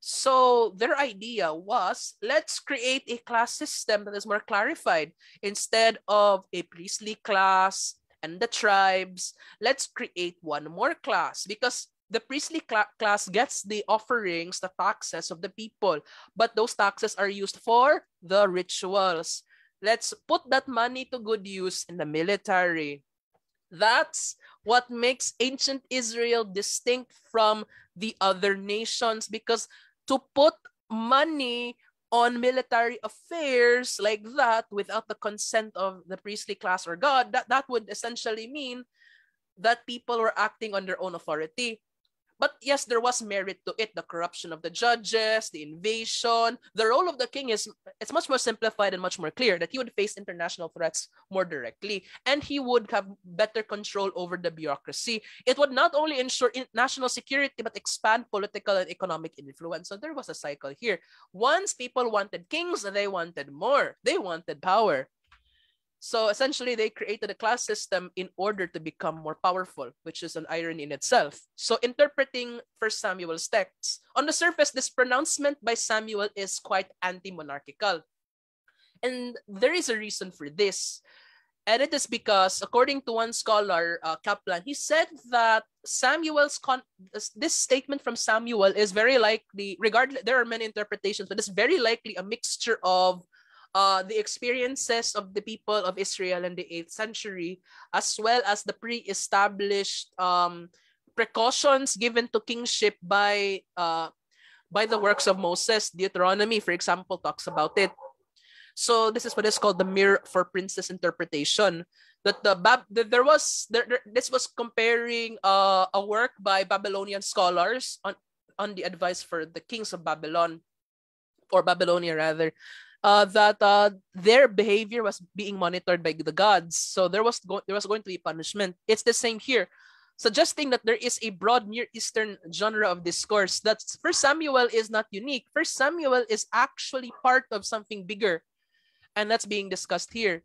So their idea was let's create a class system that is more clarified instead of a priestly class and the tribes. Let's create one more class because the priestly cl- class gets the offerings, the taxes of the people, but those taxes are used for the rituals. Let's put that money to good use in the military. That's what makes ancient Israel distinct from the other nations because to put money on military affairs like that without the consent of the priestly class or God, that, that would essentially mean that people were acting on their own authority. But yes, there was merit to it. The corruption of the judges, the invasion, the role of the king is it's much more simplified and much more clear that he would face international threats more directly and he would have better control over the bureaucracy. It would not only ensure national security but expand political and economic influence. So there was a cycle here. Once people wanted kings, they wanted more. They wanted power. So essentially, they created a class system in order to become more powerful, which is an irony in itself. So interpreting First Samuel's texts, on the surface, this pronouncement by Samuel is quite anti-monarchical. And there is a reason for this. And it is because, according to one scholar, uh, Kaplan, he said that Samuel's con- this statement from Samuel is very likely, regardless, there are many interpretations, but it's very likely a mixture of uh, the experiences of the people of Israel in the 8th century, as well as the pre-established um, precautions given to kingship by uh, by the works of Moses. Deuteronomy, for example, talks about it. So this is what is called the mirror for princes interpretation. That the Bab that there was there, there, this was comparing uh, a work by Babylonian scholars on on the advice for the kings of Babylon or Babylonia rather uh, that uh, their behavior was being monitored by the gods. So there was go- there was going to be punishment. It's the same here, suggesting that there is a broad Near Eastern genre of discourse. That First Samuel is not unique. First Samuel is actually part of something bigger, and that's being discussed here.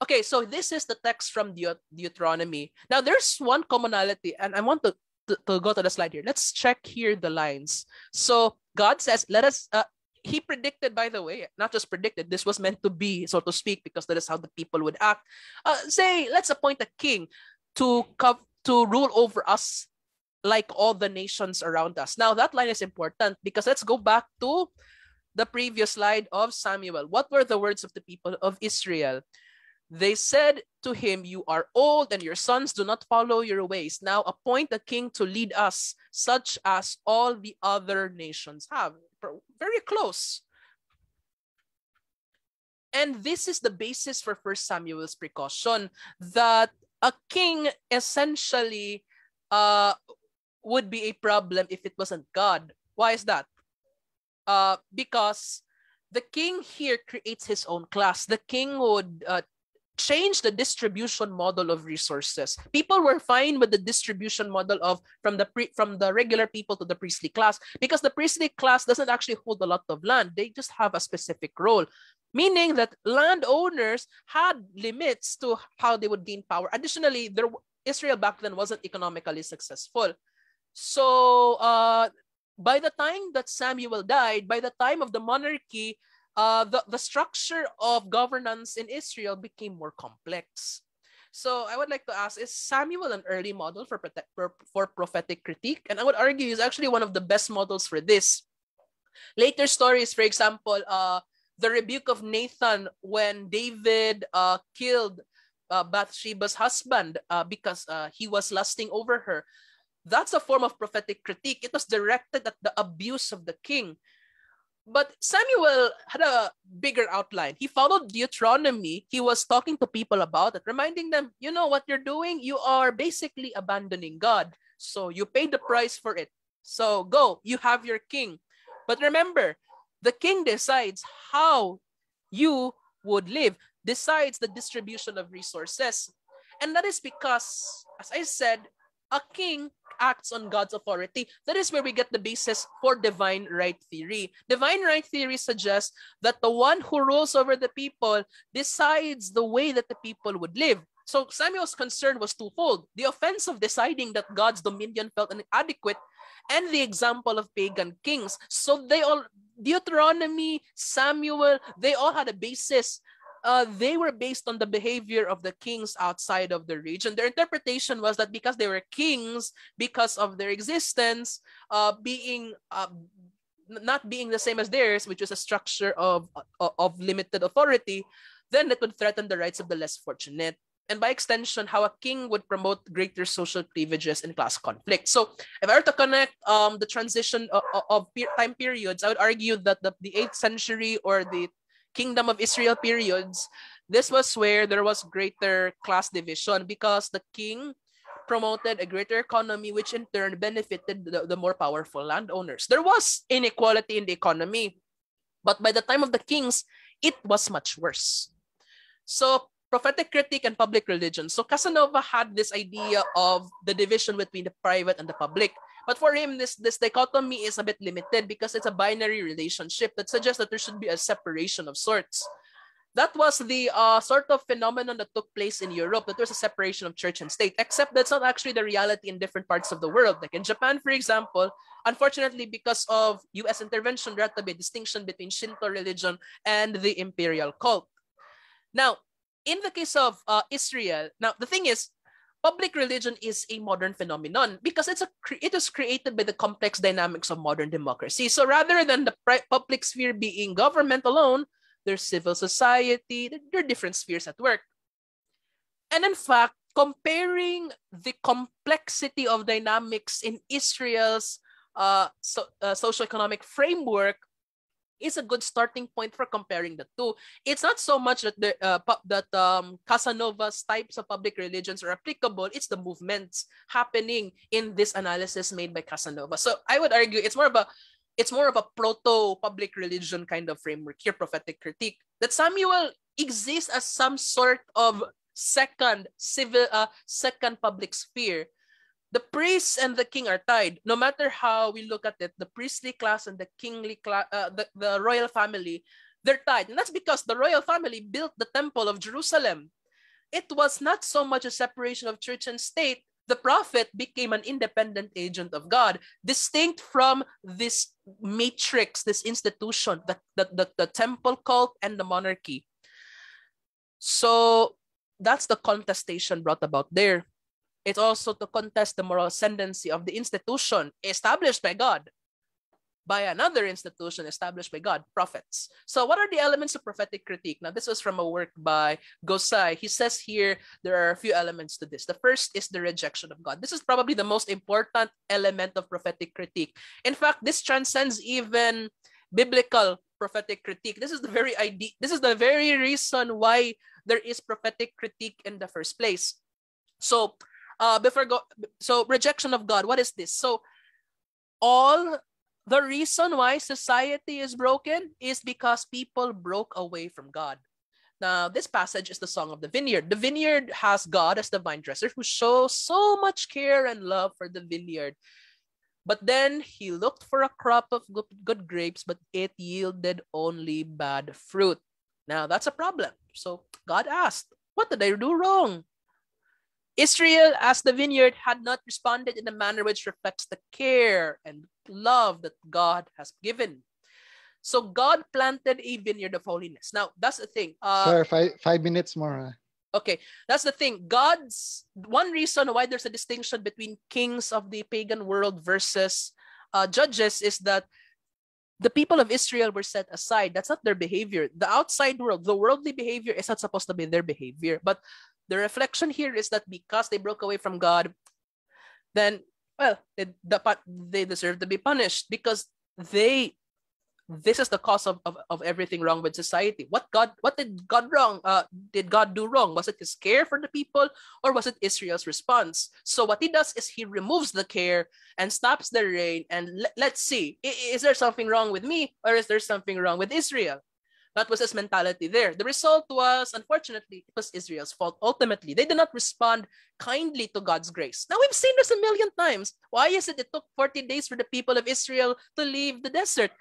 Okay, so this is the text from Deut- Deuteronomy. Now there's one commonality, and I want to, to, to go to the slide here. Let's check here the lines. So God says, "Let us." Uh, he predicted, by the way, not just predicted, this was meant to be, so to speak, because that is how the people would act. Uh, say, let's appoint a king to co- to rule over us like all the nations around us. Now, that line is important because let's go back to the previous slide of Samuel. What were the words of the people of Israel? They said to him, You are old, and your sons do not follow your ways. Now appoint a king to lead us, such as all the other nations have. Very close. And this is the basis for First Samuel's precaution that a king essentially uh, would be a problem if it wasn't God. Why is that? Uh, because the king here creates his own class. The king would uh, change the distribution model of resources. People were fine with the distribution model of from the pre, from the regular people to the priestly class because the priestly class doesn't actually hold a lot of land. They just have a specific role, meaning that landowners had limits to how they would gain power. Additionally, there Israel back then wasn't economically successful. So uh, by the time that Samuel died, by the time of the monarchy, uh, the, the structure of governance in Israel became more complex. So I would like to ask, is Samuel an early model for, for, for prophetic critique? And I would argue he's actually one of the best models for this. Later stories, for example, uh, the rebuke of Nathan when David uh, killed uh, Bathsheba's husband uh, because uh, he was lusting over her. That's a form of prophetic critique. It was directed at the abuse of the king. But Samuel had a bigger outline. He followed Deuteronomy. He was talking to people about it, reminding them, you know what you're doing? You are basically abandoning God. So you paid the price for it. So go, you have your king. But remember, the king decides how you would live, decides the distribution of resources. And that is because, as I said, a king acts on God's authority. That is where we get the basis for divine right theory. Divine right theory suggests that the one who rules over the people decides the way that the people would live. So Samuel's concern was twofold the offense of deciding that God's dominion felt inadequate and the example of pagan kings. So they all, Deuteronomy, Samuel, they all had a basis uh, they were based on the behavior of the kings outside of the region. Their interpretation was that because they were kings, because of their existence, uh, being uh, not being the same as theirs, which is a structure of, of, of limited authority, then it would threaten the rights of the less fortunate. And by extension, how a king would promote greater social cleavages and class conflict. So, if I were to connect um, the transition of, of time periods, I would argue that the, the 8th century or the kingdom of Israel periods, this was where there was greater class division because the king promoted a greater economy, which in turn benefited the, the more powerful landowners. There was inequality in the economy, but by the time of the kings, it was much worse. So prophetic critique and public religion. So Casanova had this idea of the division between the private and the public. But for him, this, this dichotomy is a bit limited because it's a binary relationship that suggests that there should be a separation of sorts. that was the uh, sort of phenomenon that took place in Europe, that there was a separation of church and state, except that's not actually the reality in different parts of the world. Like in Japan, for example, unfortunately, because of US intervention, there had to be a distinction between Shinto religion and the imperial cult. Now, in the case of uh, Israel, now the thing is, public religion is a modern phenomenon because it's a it was created by the complex dynamics of modern democracy. So rather than the public sphere being government alone, there's civil society, there are different spheres at work. And in fact, comparing the complexity of dynamics in Israel's uh, so, uh, socioeconomic framework is a good starting point for comparing the two. It's not so much that the uh, that um, Casanova's types of public religions are applicable. It's the movements happening in this analysis made by Casanova. So I would argue it's more of a it's more of a proto public religion kind of framework here, prophetic critique, that Samuel exists as some sort of second civil, uh, second public sphere. The priests and the king are tied. No matter how we look at it, the priestly class and the kingly class, uh, the, the royal family, they're tied. And that's because the royal family built the temple of Jerusalem. It was not so much a separation of church and state, the prophet became an independent agent of God, distinct from this matrix, this institution, the, the, the, the temple cult and the monarchy. So that's the contestation brought about there. It's also to contest the moral ascendancy of the institution established by God by another institution established by God, prophets. So, what are the elements of prophetic critique? Now, this was from a work by Gossai. He says here there are a few elements to this. The first is the rejection of God. This is probably the most important element of prophetic critique. In fact, this transcends even biblical prophetic critique. This is the very idea, this is the very reason why there is prophetic critique in the first place. So, uh, before go, so rejection of God. What is this? So, all the reason why society is broken is because people broke away from God. Now, this passage is the Song of the Vineyard. The vineyard has God as the vine dresser who shows so much care and love for the vineyard. But then he looked for a crop of good, good grapes, but it yielded only bad fruit. Now, that's a problem. So God asked, What did I do wrong? Israel, as the vineyard, had not responded in a manner which reflects the care and love that God has given. So God planted a vineyard of holiness. Now, that's the thing. Uh, Sir, five, five minutes more. Okay, that's the thing. God's one reason why there's a distinction between kings of the pagan world versus uh, judges is that the people of Israel were set aside. That's not their behavior. The outside world, the worldly behavior is not supposed to be their behavior. But the reflection here is that because they broke away from God, then well, they, the, they deserve to be punished because they this is the cause of, of, of everything wrong with society. What God what did God wrong? Uh, did God do wrong? Was it his care for the people or was it Israel's response? So what he does is he removes the care and stops the rain and le- let's see, is there something wrong with me or is there something wrong with Israel? That was his mentality there. The result was, unfortunately, it was Israel's fault. Ultimately, they did not respond kindly to God's grace. Now, we've seen this a million times. Why is it it took 40 days for the people of Israel to leave the desert?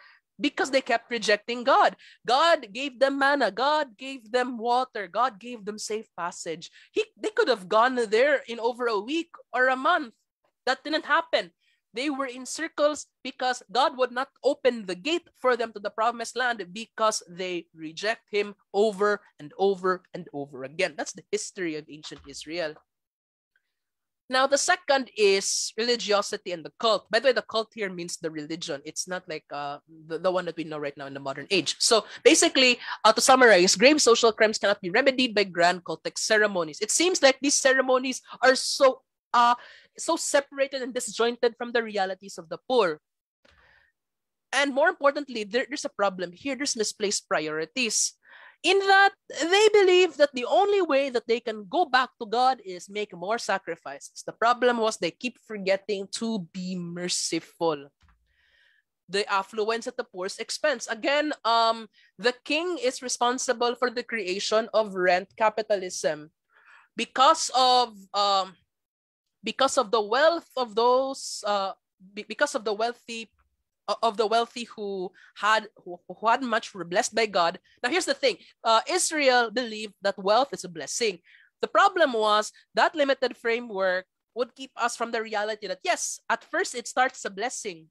Because they kept rejecting God. God gave them manna. God gave them water. God gave them safe passage. He, they could have gone there in over a week or a month. That didn't happen. They were in circles because God would not open the gate for them to the promised land because they reject him over and over and over again. That's the history of ancient Israel. Now, the second is religiosity and the cult. By the way, the cult here means the religion. It's not like uh, the, the one that we know right now in the modern age. So basically, uh, to summarize, grave social crimes cannot be remedied by grand cultic ceremonies. It seems like these ceremonies are so uh, so separated and disjointed from the realities of the poor. And more importantly, there, there's a problem here. There's misplaced priorities. In that they believe that the only way that they can go back to God is make more sacrifices. The problem was they keep forgetting to be merciful. The affluence at the poor's expense. Again, um, the king is responsible for the creation of rent capitalism. Because of um, because of the wealth of those uh, because of the wealthy of the wealthy who had who, who had much were blessed by God. Now here's the thing: uh, Israel believed that wealth is a blessing. The problem was that limited framework would keep us from the reality that yes, at first it starts a blessing,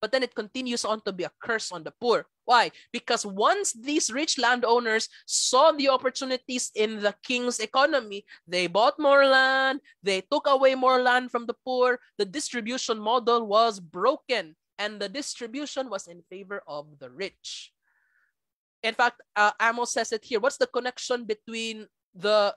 but then it continues on to be a curse on the poor. Why? Because once these rich landowners saw the opportunities in the king's economy, they bought more land, they took away more land from the poor, the distribution model was broken, and the distribution was in favor of the rich. In fact, uh, Amos says it here. What's the connection between the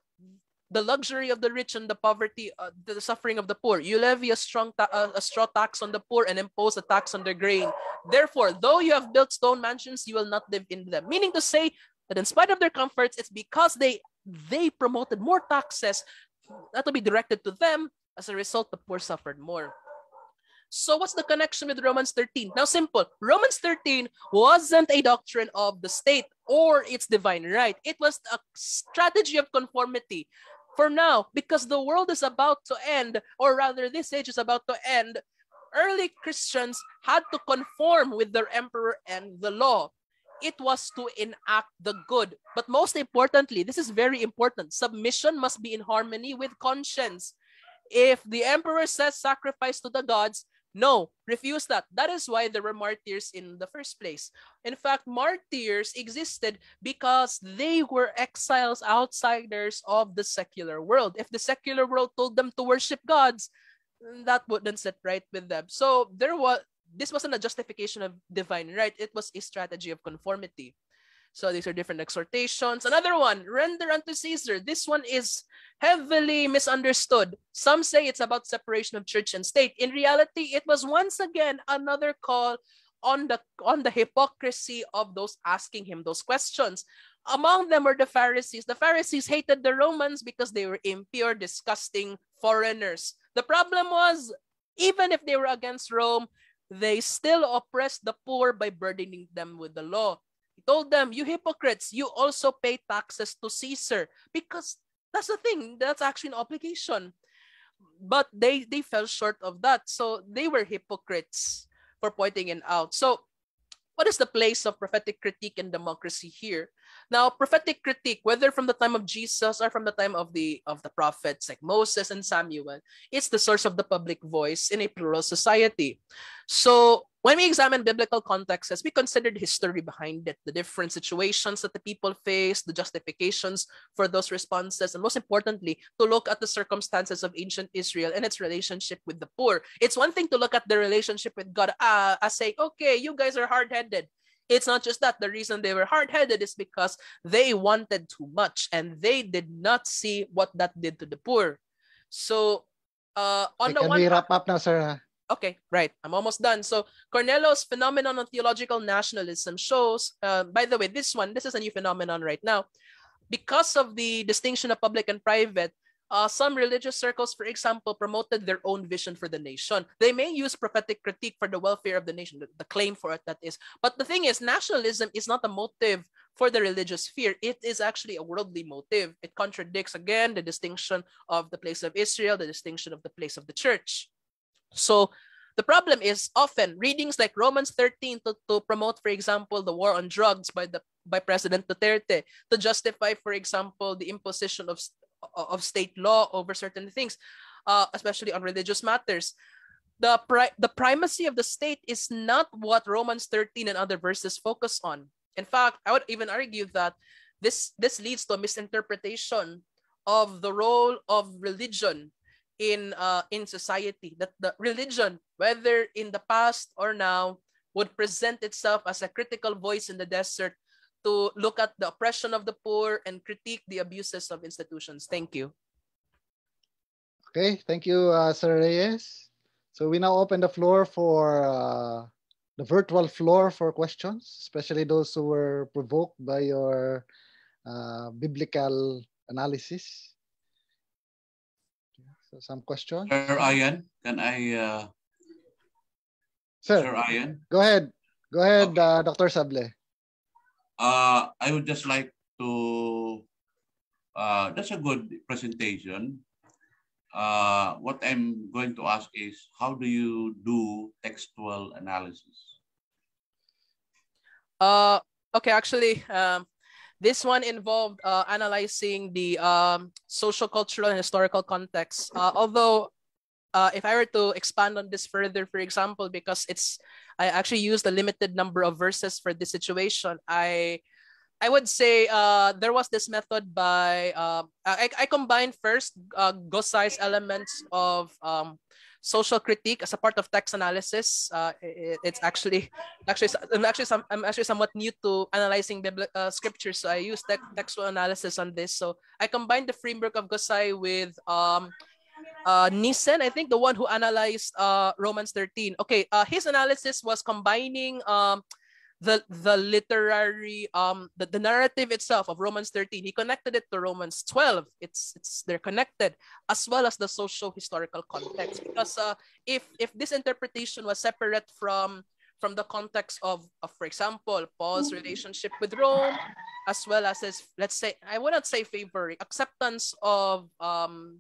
the luxury of the rich and the poverty, uh, the suffering of the poor. You levy a strong ta- uh, a straw tax on the poor and impose a tax on the grain. Therefore, though you have built stone mansions, you will not live in them. Meaning to say that in spite of their comforts, it's because they they promoted more taxes that will be directed to them. As a result, the poor suffered more. So what's the connection with Romans 13? Now simple. Romans 13 wasn't a doctrine of the state or its divine right. It was a strategy of conformity for now, because the world is about to end, or rather, this age is about to end, early Christians had to conform with their emperor and the law. It was to enact the good. But most importantly, this is very important submission must be in harmony with conscience. If the emperor says sacrifice to the gods, no, refuse that. That is why there were martyrs in the first place. In fact, martyrs existed because they were exiles, outsiders of the secular world. If the secular world told them to worship gods, that wouldn't sit right with them. So there was this wasn't a justification of divine right, it was a strategy of conformity. So these are different exhortations. Another one, render unto Caesar. This one is heavily misunderstood. Some say it's about separation of church and state. In reality, it was once again another call on the on the hypocrisy of those asking him those questions. Among them were the Pharisees. The Pharisees hated the Romans because they were impure, disgusting foreigners. The problem was, even if they were against Rome, they still oppressed the poor by burdening them with the law. Told them, You hypocrites, you also pay taxes to Caesar because that's the thing, that's actually an obligation. But they, they fell short of that. So they were hypocrites for pointing it out. So, what is the place of prophetic critique and democracy here? Now, prophetic critique, whether from the time of Jesus or from the time of the of the prophets like Moses and Samuel, it's the source of the public voice in a plural society. So when we examine biblical contexts, we considered history behind it, the different situations that the people faced, the justifications for those responses, and most importantly, to look at the circumstances of ancient Israel and its relationship with the poor. It's one thing to look at the relationship with God uh, as saying, okay, you guys are hard headed. It's not just that. The reason they were hard headed is because they wanted too much and they did not see what that did to the poor. So, uh, on the one we wrap up now, sir? Okay, right. I'm almost done. So Cornello's phenomenon of theological nationalism shows, uh, by the way, this one, this is a new phenomenon right now. Because of the distinction of public and private, uh, some religious circles, for example, promoted their own vision for the nation. They may use prophetic critique for the welfare of the nation, the, the claim for it that is. But the thing is, nationalism is not a motive for the religious sphere. It is actually a worldly motive. It contradicts, again, the distinction of the place of Israel, the distinction of the place of the church. So the problem is often readings like Romans 13 to, to promote, for example, the war on drugs by the by President Duterte to justify, for example, the imposition of of state law over certain things, uh, especially on religious matters. The pri- the primacy of the state is not what Romans 13 and other verses focus on. In fact, I would even argue that this this leads to a misinterpretation of the role of religion in uh, in society that the religion whether in the past or now would present itself as a critical voice in the desert to look at the oppression of the poor and critique the abuses of institutions thank you Okay, thank you, uh, Sir Reyes. So we now open the floor for uh, the virtual floor for questions, especially those who were provoked by your uh, biblical analysis. So some questions. Sir Ian, can I, uh, Sir, Sir Ian? go ahead. Go ahead, Okay. uh, Dr. Sable. Uh, I would just like to, uh, that's a good presentation. Uh, what I'm going to ask is, how do you do textual analysis? Uh, okay, actually, um, this one involved uh, analyzing the um, social, cultural, and historical context. Uh, although, uh, if I were to expand on this further, for example, because it's, I actually used a limited number of verses for this situation. I, I would say uh, there was this method by uh, I, I combined first uh, Gossai's elements of um, social critique as a part of text analysis. Uh, it, it's actually actually I'm actually some, I'm actually somewhat new to analyzing Bibli- uh, scriptures, so I use te- textual analysis on this. So I combined the framework of Gossai with um, uh, Nissen, I think the one who analyzed uh, Romans 13. Okay, uh, his analysis was combining um, the the literary um the, the narrative itself of Romans 13 he connected it to Romans 12 it's it's they're connected as well as the social historical context. Because uh, if if this interpretation was separate from from the context of, of for example Paul's relationship with Rome as well as his let's say I would not say favoring acceptance of um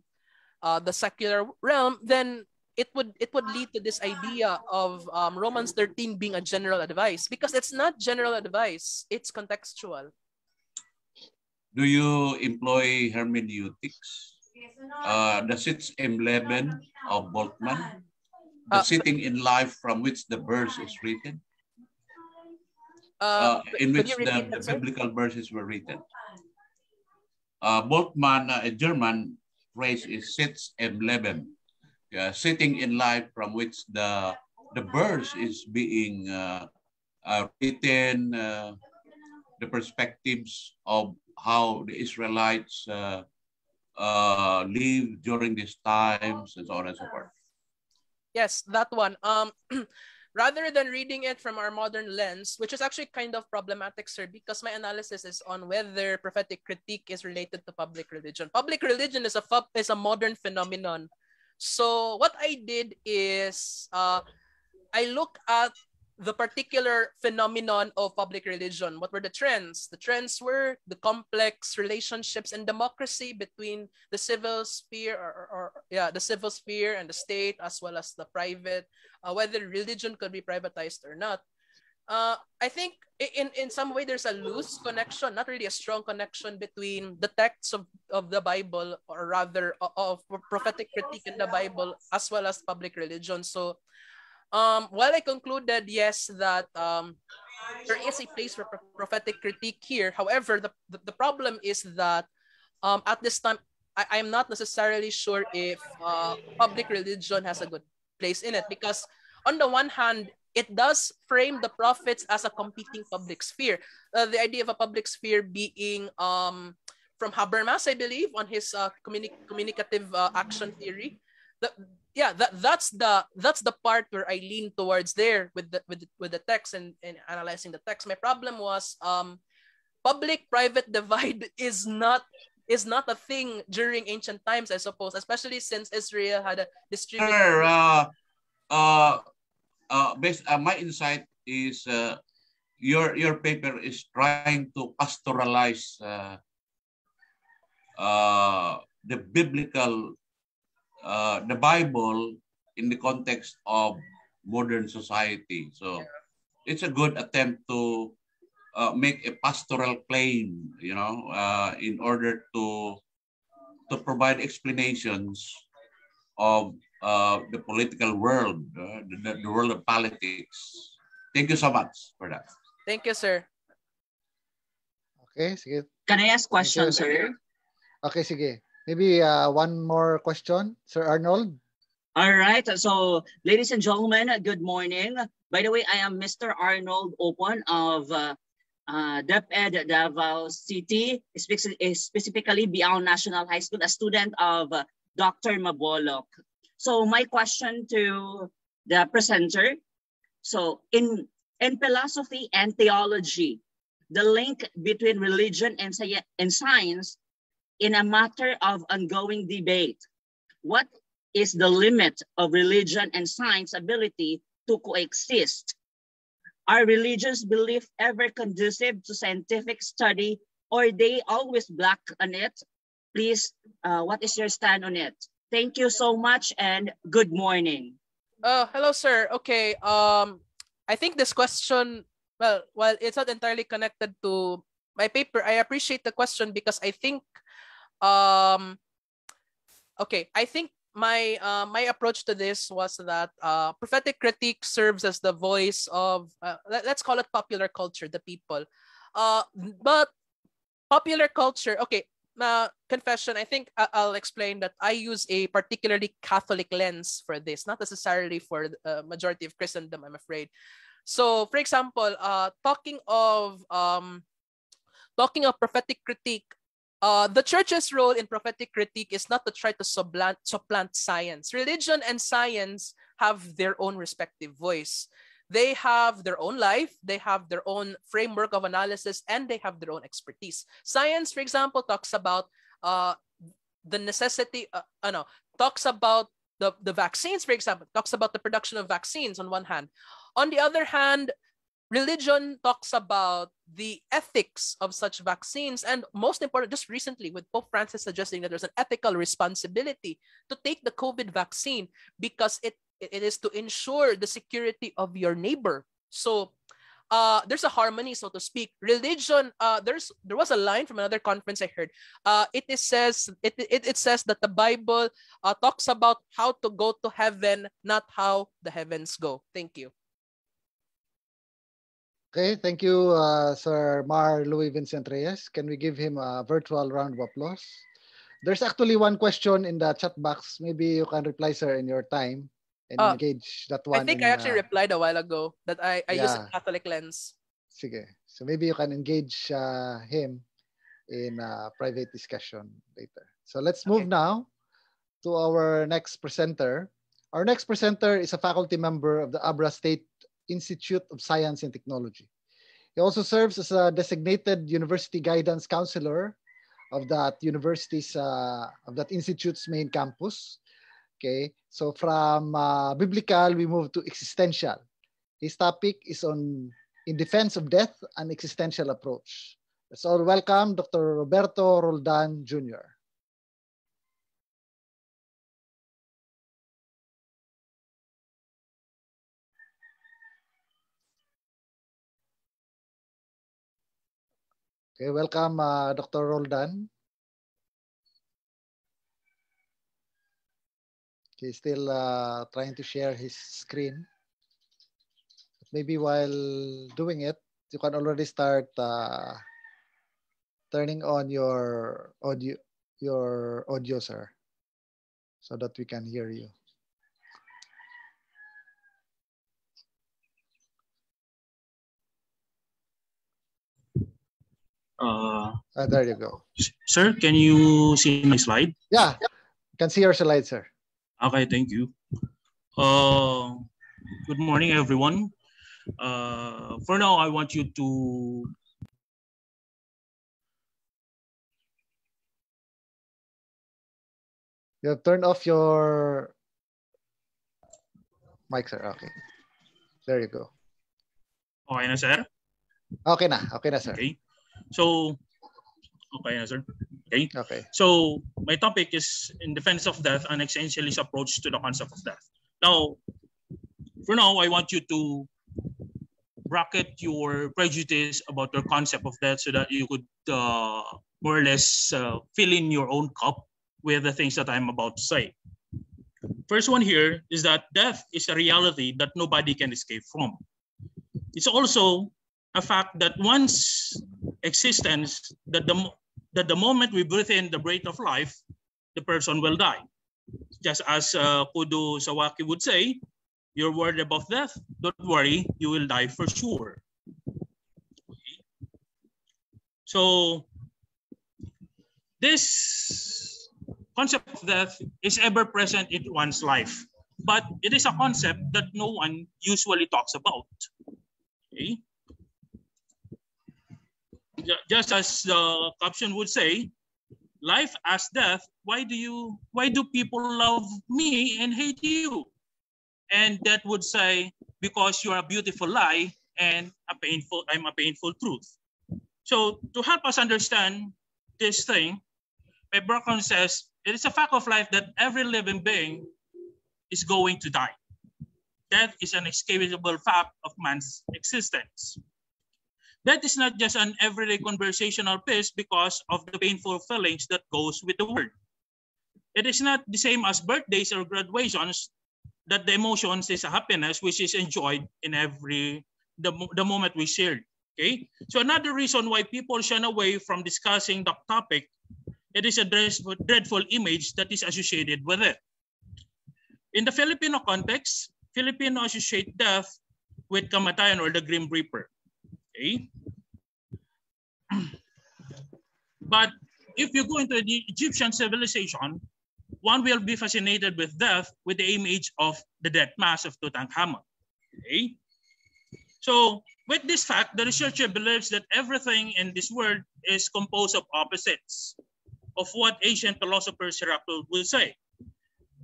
uh, the secular realm then it would it would lead to this idea of um, Romans 13 being a general advice because it's not general advice it's contextual. Do you employ hermeneutics? Uh, the Sitz im Leben of Bultmann, the Uh, sitting in life from which the verse is written, uh, uh, in which the, the biblical verses were written. Uh, Bultmann, uh, a German phrase is Sitz im Leben, uh, sitting in life from which the the verse is being uh, uh, written, uh, the perspectives of how the Israelites uh, uh, lived during these times, and so on and so forth. Yes, that one. Um, rather than reading it from our modern lens, which is actually kind of problematic, sir, because my analysis is on whether prophetic critique is related to public religion. Public religion is a is a modern phenomenon. So what I did is uh, I look at the particular phenomenon of public religion. What were the trends? The trends were the complex relationships and democracy between the civil sphere or, or, or yeah, the civil sphere and the state, as well as the private, uh, whether religion could be privatized or not. Uh, I think in, in some way there's a loose connection, not really a strong connection between the texts of, of the Bible, or rather of prophetic critique in the Bible, as well as public religion. So um, while I concluded, yes, that um, there is a place for prophetic critique here. However, the, the, the problem is that um, at this time, I, I'm not necessarily sure if uh, public religion has a good place in it because, on the one hand, it does frame the prophets as a competing public sphere. Uh, the idea of a public sphere being um, from Habermas, I believe, on his uh, communi- communicative uh, action theory. The, yeah, that, that's the that's the part where I lean towards there with the with the, with the text and, and analyzing the text. My problem was um, public private divide is not is not a thing during ancient times, I suppose, especially since Israel had a distributed. Uh, uh, uh, based, uh, my insight is uh, your your paper is trying to pastoralize uh, uh, the biblical, uh, the Bible in the context of modern society. So it's a good attempt to uh, make a pastoral claim, you know, uh, in order to to provide explanations of uh, the political world, uh, the, the world of politics. Thank you so much for that. Thank you, sir. Okay, sige. Can I ask Thank you, questions, sir? Okay, sige. Maybe uh, one more question, Sir Arnold. All right. So, ladies and gentlemen, good morning. By the way, I am Mr. Arnold Opon of uh, uh, DepEd Davao City, spec- specifically Biao National High School, a student of uh, Dr. Mabolo. So, my question to the presenter. So, in in philosophy and theology, the link between religion and, and science in a matter of ongoing debate. What is the limit of religion and science ability to coexist? Are religious belief ever conducive to scientific study or they always black on it? Please, uh, what is your stand on it? Thank you so much and good morning. Uh, hello, sir. Okay. Um, I think this question. well, while it's not entirely connected to my paper, I appreciate the question because I think, um, okay, I think my uh, my approach to this was that uh, prophetic critique serves as the voice of uh, let, us call it popular culture, the people. Uh, but popular culture, okay, uh, confession, I think I'll explain that I use a particularly Catholic lens for this, not necessarily for the majority of Christendom, I'm afraid. So, for example, uh, talking of um, talking of prophetic critique, uh, the church's role in prophetic critique is not to try to supplant, supplant science. Religion and science have their own respective voice. They have their own life, they have their own framework of analysis, and they have their own expertise. Science, for example, talks about uh, the necessity, uh, uh, no, talks about the, the vaccines, for example, talks about the production of vaccines on one hand. On the other hand, religion talks about the ethics of such vaccines. And most important, just recently, with Pope Francis suggesting that there's an ethical responsibility to take the COVID vaccine because it, it is to ensure the security of your neighbor. So uh, there's a harmony, so to speak. Religion, uh, there's there was a line from another conference I heard. Uh, it is says it, it, it says that the Bible uh, talks about how to go to heaven, not how the heavens go. Thank you. Okay, thank you, uh, Sir Mar Louis Vincent Reyes. Can we give him a virtual round of applause? There's actually one question in the chat box. Maybe you can reply, sir, in your time and uh, engage that one. I think in, I actually uh, replied a while ago that I, I yeah. use a Catholic lens. Sige. So maybe you can engage uh, him in a private discussion later. So let's move okay. now to our next presenter. Our next presenter is a faculty member of the Abra State Institute of Science and Technology. He also serves as a designated university guidance counselor of that university's uh, of that institute's main campus. Okay, so from uh, biblical we move to existential. His topic is on in defense of death and existential approach. Let's all welcome Dr. Roberto Roldan Jr. Okay, welcome, uh, Dr. Roldan. He's still uh, trying to share his screen. Maybe while doing it, you can already start uh, turning on your audio, your audio, sir, so that we can hear you. Uh, ah, there you go. Sir, can you see my slide? Yeah, you can see your slide, sir. Okay, thank you. Uh, good morning, everyone. Uh, for now, I want you to You have turned off your mic, sir. Okay. There you go. Okay na, sir? Okay na. Okay na, sir. Okay. So, okay, sir. Okay. Okay. So my topic is in defense of death and existentialist approach to the concept of death. Now, for now, I want you to bracket your prejudice about your concept of death so that you could uh, more or less uh, fill in your own cup with the things that I'm about to say. First one here is that death is a reality that nobody can escape from. It's also a fact that once existence that the that the moment we breathe in the breath of life, the person will die. Just as uh, Kodo Sawaki would say, you're worried about death, don't worry, you will die for sure. So this concept of death is ever present in one's life, but it is a concept that no one usually talks about. Okay? Just as the caption would say, life as death, why do you why do people love me and hate you? And that would say, because you're a beautiful lie and a painful, I'm a painful truth. So to help us understand this thing, background says it is a fact of life that every living being is going to die. Death is an inescapable fact of man's existence. That is not just an everyday conversational piece because of the painful feelings that goes with the word. It is not the same as birthdays or graduations that the emotions is a happiness which is enjoyed in every the, the moment we shared. Okay, so another reason why people shun away from discussing the topic, it is a dreadful image that is associated with it. In the Filipino context, Filipino associate death with kamatayan or the Grim Reaper. Okay, but if you go into the Egyptian civilization, one will be fascinated with death with the image of the death mask of Tutankhamun. Okay? So with this fact, the researcher believes that everything in this world is composed of opposites of what ancient philosopher Heraclitus would say.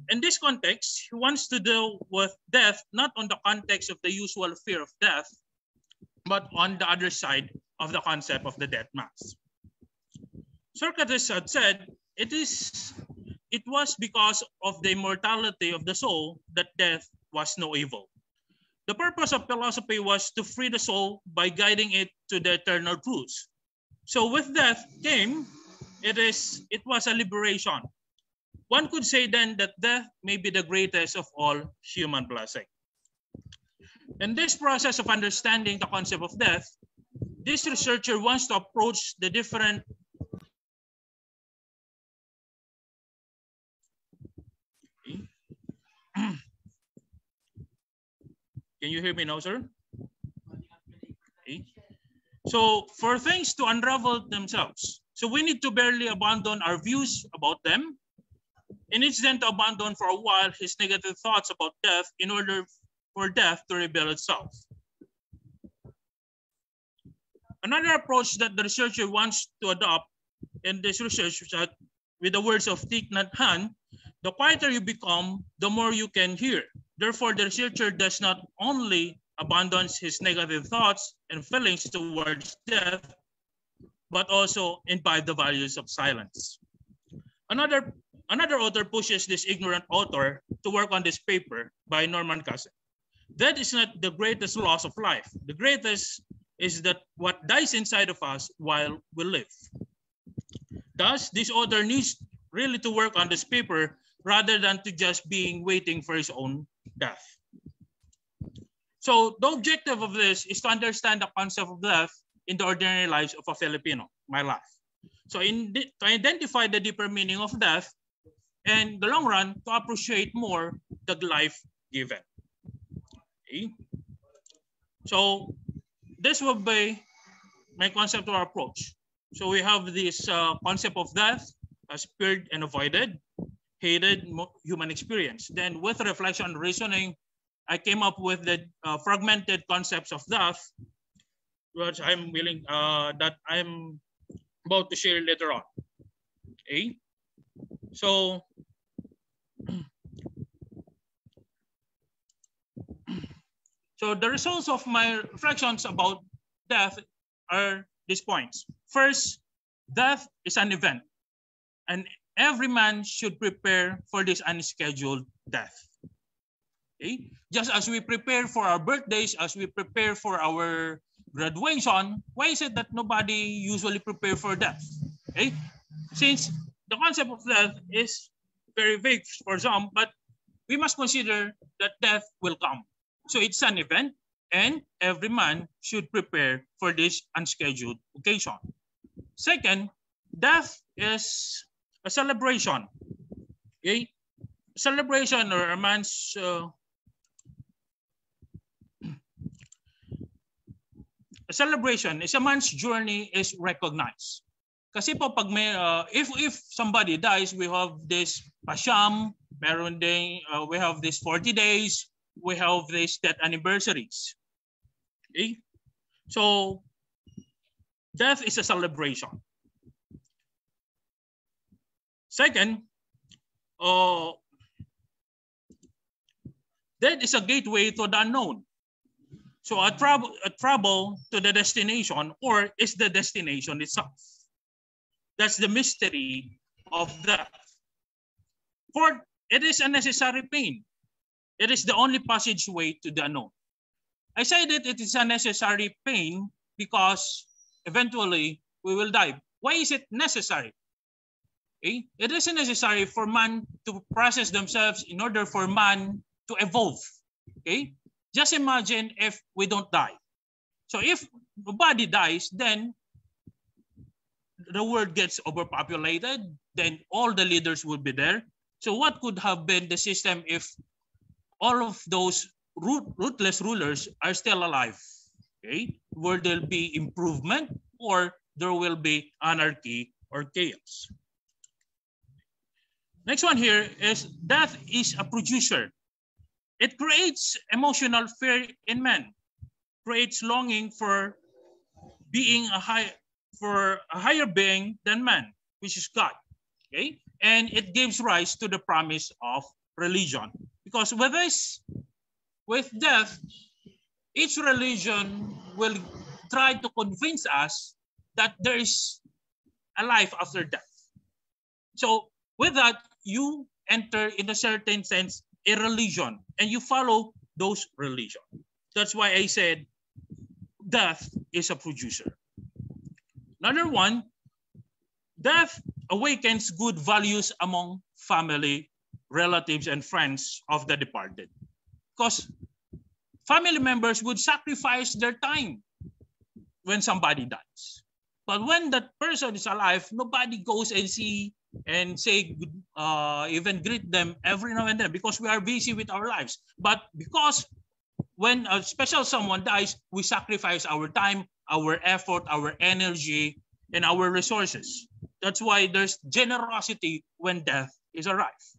In this context, he wants to deal with death not on the context of the usual fear of death, but on the other side of the concept of the death mass. Socrates had said, it is it was because of the immortality of the soul that death was no evil. The purpose of philosophy was to free the soul by guiding it to the eternal truths. So with death came, it is it was a liberation. One could say then that death may be the greatest of all human blessing. In this process of understanding the concept of death, this researcher wants to approach the different Can you hear me now, sir? Okay. So for things to unravel themselves, so we need to barely abandon our views about them. And it's then to abandon for a while his negative thoughts about death in order for death to reveal itself. Another approach that the researcher wants to adopt in this research is that with the words of Thich Nhat Hanh, the quieter you become, the more you can hear. Therefore, the researcher does not only abandon his negative thoughts and feelings towards death, but also imbibe the values of silence. Another, another author pushes this ignorant author to work on this paper by Norman Cousins. That is not the greatest loss of life. The greatest is that what dies inside of us while we live. Thus, this author needs really to work on this paper rather than to just being waiting for his own death. So the objective of this is to understand the concept of death in the ordinary lives of a Filipino, my life. So in to identify the deeper meaning of death and the long run to appreciate more the life given. Okay. So this will be my conceptual approach. So we have this uh, concept of death as feared and avoided hated human experience. Then with reflection and reasoning, I came up with the uh, fragmented concepts of death, which I'm willing, uh, that I'm about to share later on. Okay, so so the results of my reflections about death are these points. First, death is an event, and every man should prepare for this unscheduled death. Okay? Just as we prepare for our birthdays, as we prepare for our graduation, why is it that nobody usually prepare for death? Okay? Since the concept of death is very vague for some, but we must consider that death will come. So it's an event and every man should prepare for this unscheduled occasion. Second, death is a celebration. Okay? Celebration or a man's uh, a celebration is a man's journey is recognized. Kasi po pag may uh, if if somebody dies, we have this pasyam, meron uh, we have this 40 days, we have this death anniversaries. Okay? So death is a celebration. Second, uh, that is a gateway to the unknown. So a travel, a travel to the destination or is the destination itself. That's the mystery of death. For it is a necessary pain. It is the only passageway to the unknown. I say that it is a necessary pain because eventually we will die. Why is it necessary? Okay? It isn't necessary for man to process themselves in order for man to evolve. Okay? Just imagine if we don't die. So if the body dies, then the world gets overpopulated, then all the leaders would be there. So what could have been the system if all of those root, rootless rulers are still alive? Okay, where there'll be improvement or there will be anarchy or chaos. Next one here is death is a producer. It creates emotional fear in men, creates longing for being a high for a higher being than man, which is God. Okay, and it gives rise to the promise of religion. Because with this, with death, each religion will try to convince us that there is a life after death. So with that, you enter in a certain sense a religion and you follow those religion. That's why I said death is a producer. Another one, death awakens good values among family, relatives, and friends of the departed. Because family members would sacrifice their time when somebody dies. But when that person is alive, nobody goes and see and say uh, even greet them every now and then because we are busy with our lives. But because when a special someone dies, we sacrifice our time, our effort, our energy, and our resources. That's why there's generosity when death is arrived.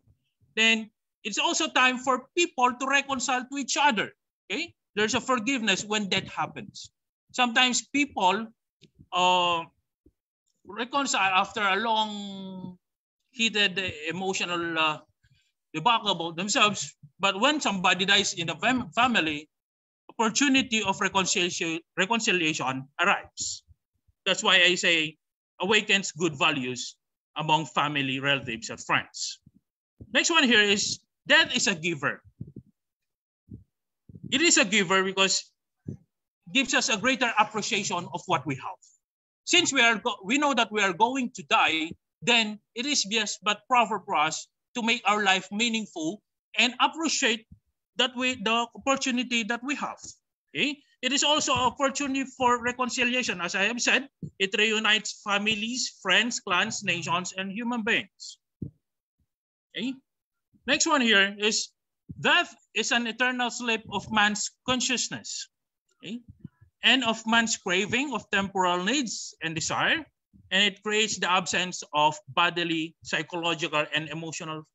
Then it's also time for people to reconcile to each other. Okay, there's a forgiveness when that happens. Sometimes people uh, reconcile after a long, heated, emotional uh, debacle about themselves. But when somebody dies in a fam family, opportunity of reconciliation, reconciliation arrives. That's why I say awakens good values among family, relatives, and friends. Next one here is death is a giver. It is a giver because gives us a greater appreciation of what we have. Since we are we know that we are going to die, then it is just but proper for us to make our life meaningful and appreciate that we the opportunity that we have. Okay? It is also an opportunity for reconciliation. As I have said, it reunites families, friends, clans, nations, and human beings. Okay? Next one here is death is an eternal slip of man's consciousness okay? and of man's craving of temporal needs and desire. And it creates the absence of bodily, psychological, and emotional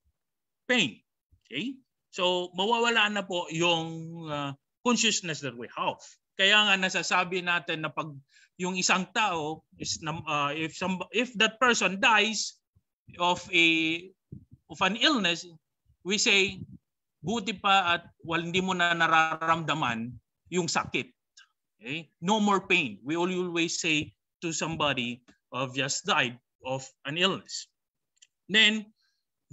pain. Okay? So mawawala na po yung uh, consciousness that we have. Kaya nga nasasabi natin na pag yung isang tao is uh, if some if that person dies of a of an illness, we say buti pa at well, hindi mo na nararamdaman yung sakit. Okay? No more pain. We always say to somebody of just died of an illness. Then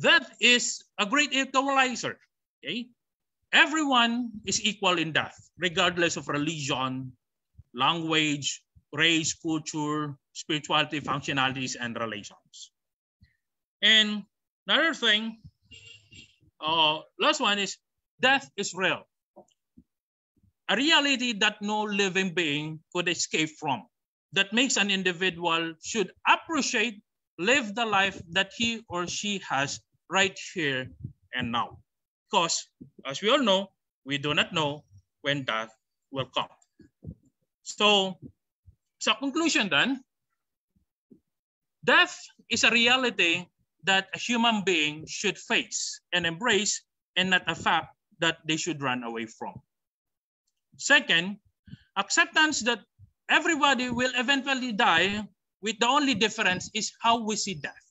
that is a great equalizer. Okay? everyone is equal in death, regardless of religion, language, race, culture, spirituality, functionalities, and relations. And another thing, uh, last one is death is real. A reality that no living being could escape from. That makes an individual should appreciate, live the life that he or she has right here and now. Because, as we all know, we do not know when death will come. So, sa conclusion then, death is a reality that a human being should face and embrace and not a fact that they should run away from. Second, acceptance that everybody will eventually die with the only difference is how we see death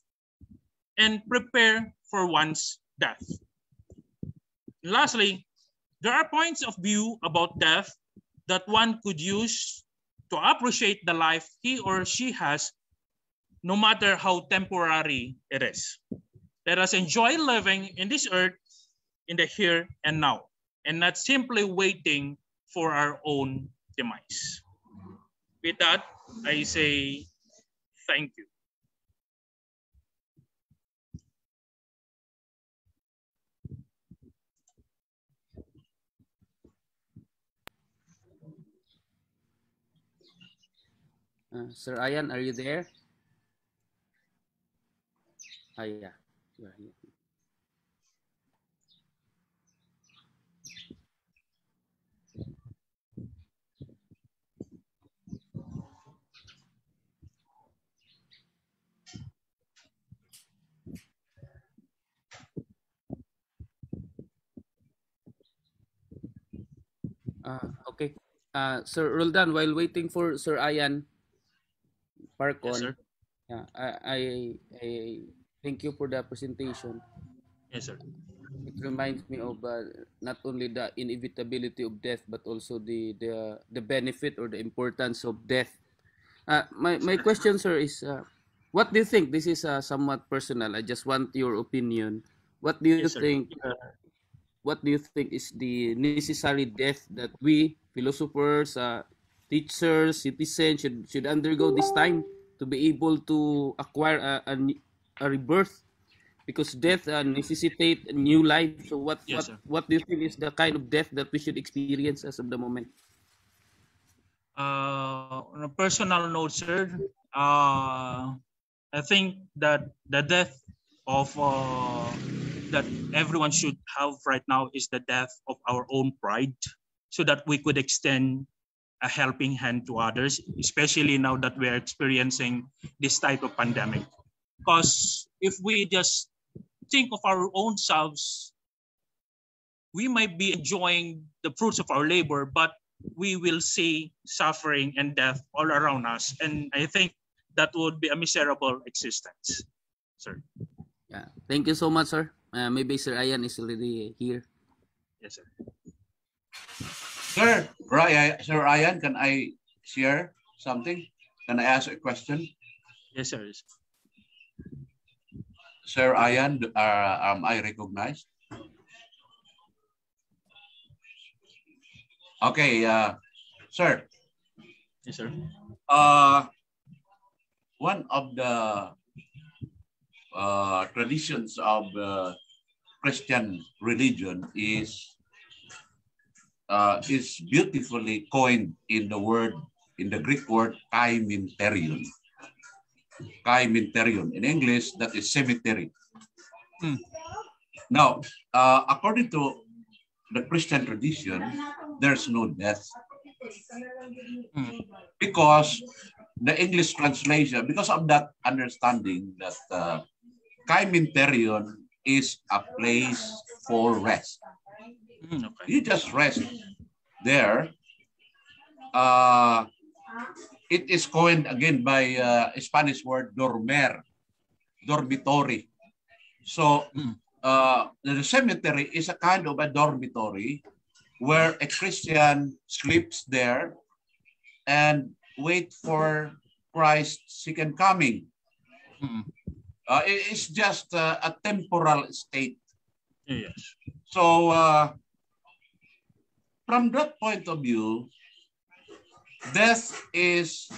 and prepare for one's death. Lastly, there are points of view about death that one could use to appreciate the life he or she has, no matter how temporary it is. Let us enjoy living in this earth in the here and now, and not simply waiting for our own demise. with that, I say thank you. Uh, Sir Ian, are you there? Ah, yeah, you are here. Uh, okay. Uh, Sir Roldan, while waiting for Sir Ian Parkon, Yes, sir. yeah, I, I, I thank you for the presentation. Yes, sir. It reminds me of uh, not only the inevitability of death, but also the the, the benefit or the importance of death. Uh, my, my question, sir, is uh, what do you think? This is uh, somewhat personal. I just want your opinion. What do you Yes, think? Uh, what do you think is the necessary death that we philosophers, uh, teachers, citizens should should undergo this time to be able to acquire a, a, a rebirth? Because death uh, necessitate a new life. So what Yes, what sir. what do you think is the kind of death that we should experience as of the moment? Uh, on a personal note, sir, uh, I think that the death of uh, that everyone should have right now is the death of our own pride, so that we could extend a helping hand to others, especially now that we are experiencing this type of pandemic. Because if we just think of our own selves, we might be enjoying the fruits of our labor, but we will see suffering and death all around us. And I think that would be a miserable existence, sir. Yeah. Thank you so much, sir. Uh, maybe Sir Ian is already here. Yes, sir. Sir, Ryan, Sir Ryan, can I share something? Can I ask a question? Yes, sir. Yes. Sir Ian, uh, am I recognized? Okay, uh, sir. Yes, sir. Uh, one of the uh, traditions of uh, Christian religion is uh, is beautifully coined in the word in the Greek word kaiminterion. Kaiminterion. In English, that is cemetery. Hmm. Now, uh, according to the Christian tradition, there's no death Hmm. because the English translation, because of that understanding that uh, is a place for rest. Hmm, okay. You just rest there. Uh, it is coined again by uh, Spanish word dormer, dormitory. So Hmm. uh, the cemetery is a kind of a dormitory where a Christian sleeps there and wait for Christ's second coming. Hmm. Uh, it's just uh, a temporal state. Yes. So uh, from that point of view, death is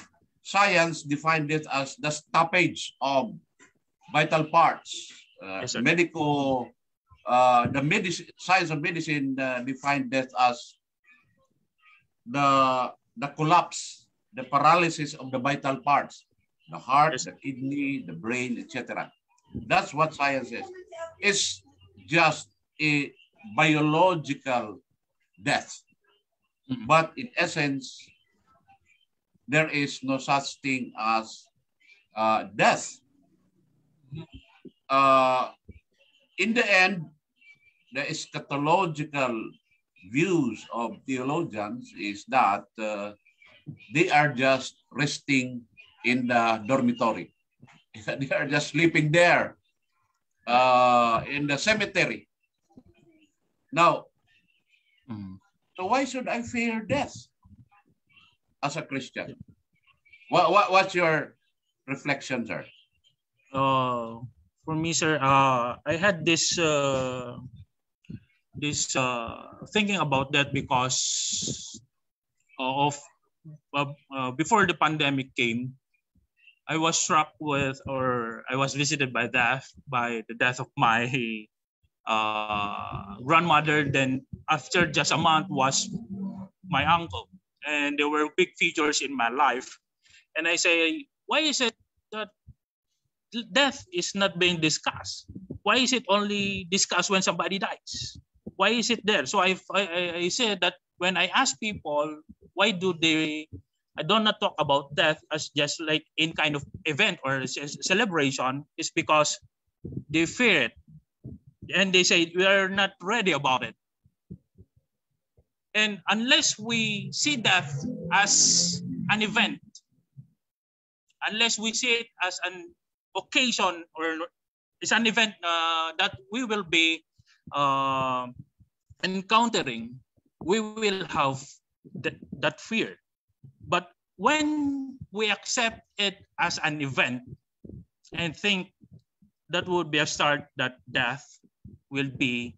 science defined it as the stoppage of vital parts. Uh, Yes, medical, uh, the medicine, science of medicine uh, defined death as the the collapse, the paralysis of the vital parts, the heart, Yes. the kidney, the brain, etc. That's what science is. It's just a biological death. Mhm. But in essence, there is no such thing as uh, death. Uh, in the end, the eschatological views of theologians is that uh, they are just resting in the dormitory. they are just sleeping there uh, in the cemetery. Now, Hmm. so why should I fear death as a Christian? What, what what's your reflection, sir? Uh, for me, sir, uh, I had this uh, this uh, thinking about that because of uh, uh, before the pandemic came, I was struck with, or I was visited by death, by the death of my uh, grandmother. Then after just a month was my uncle, and they were big figures in my life. And I say, why is it that death is not being discussed? Why is it only discussed when somebody dies? Why is it there? So I, I, I said that when I ask people, why do they I do not talk about death as just like in kind of event or celebration is because they fear it. And they say we are not ready about it. And unless we see death as an event, unless we see it as an occasion or it's an event uh, that we will be uh, encountering, we will have that, that fear. But when we accept it as an event and think that would be a start that death will be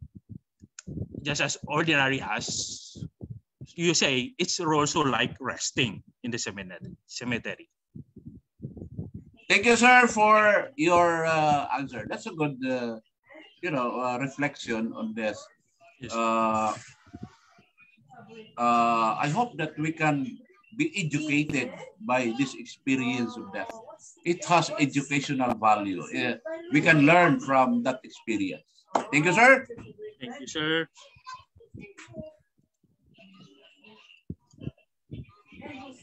just as ordinary as you say, it's also like resting in the cemetery. Thank you, sir, for your uh, answer. That's a good, uh, you know, uh, reflection on this. Yes. Uh, uh, I hope that we can be educated by this experience of death. It has educational value. We can learn from that experience. Thank you, sir. Thank you, sir. Thank you.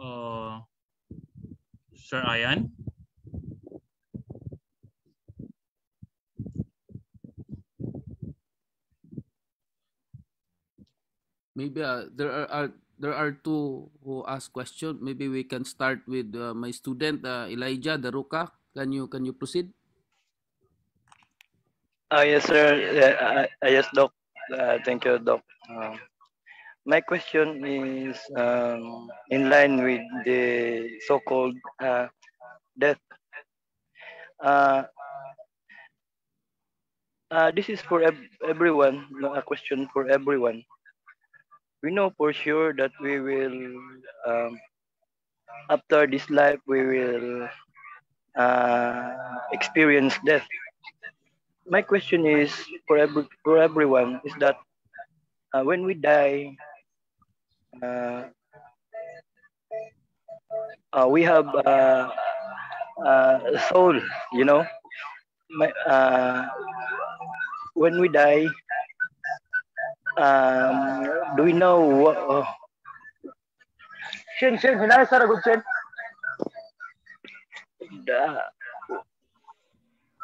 Uh, Sir Ayan. Maybe uh, there are, are there are two who ask question. Maybe we can start with uh, my student uh, Elijah Daruka. Can you can you proceed? Uh, yes, sir. Uh, uh, yes, Doc. Uh, thank you, Doc. My question is um, in line with the so-called uh, death. Uh, uh, this is for ev everyone, a question for everyone. We know for sure that we will, um, after this life, we will uh, experience death. My question is for for everyone is that uh, when we die, we have uh, uh, soul, you know. Uh, when we die, um, do we know what? Uh, Shin, Shin, hinay sa ragot, Shin.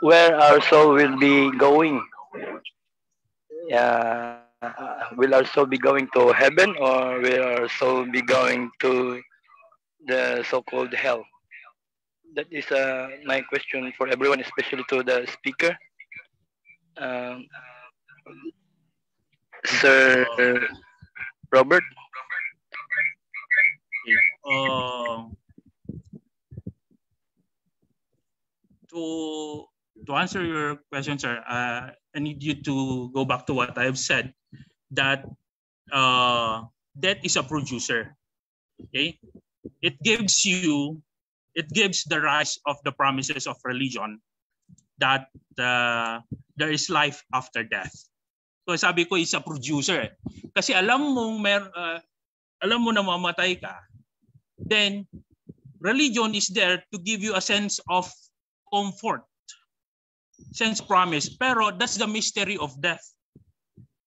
Where our soul will be going. Yeah uh, will also be going to heaven or will also be going to the so-called hell? That is uh, my question for everyone, especially to the speaker. Um, Sir Robert. Uh, to to answer your question, sir, uh, I need you to go back to what I've said that uh, debt is a producer. Okay, it gives you, it gives the rise of the promises of religion that uh, there is life after death. So sabi ko is a producer. Kasi alam mo mer uh, alam mo na mamatay ka, then religion is there to give you a sense of comfort, sense promise. Pero that's the mystery of death.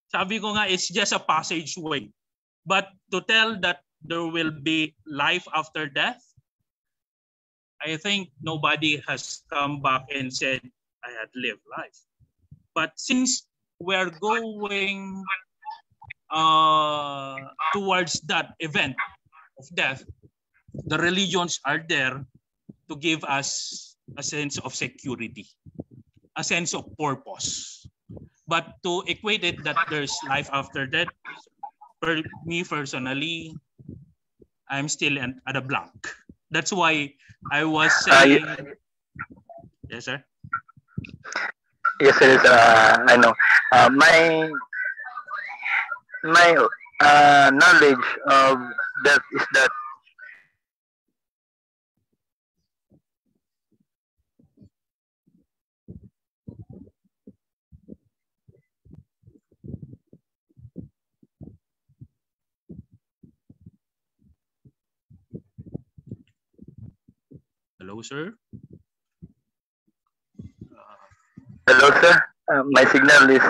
Sabi ko nga, it's just a passageway. But to tell that there will be life after death, I think nobody has come back and said, I had lived life. But since we're going uh, towards that event, of death, the religions are there to give us a sense of security, a sense of purpose. But to equate it that there's life after death, for me personally, I'm still at a blank. That's why I was saying. Uh, yes, sir. Yes, yes. Uh, I know. Uh, my my uh, knowledge of that is that Hello, sir. Hello, sir. Uh, my signal is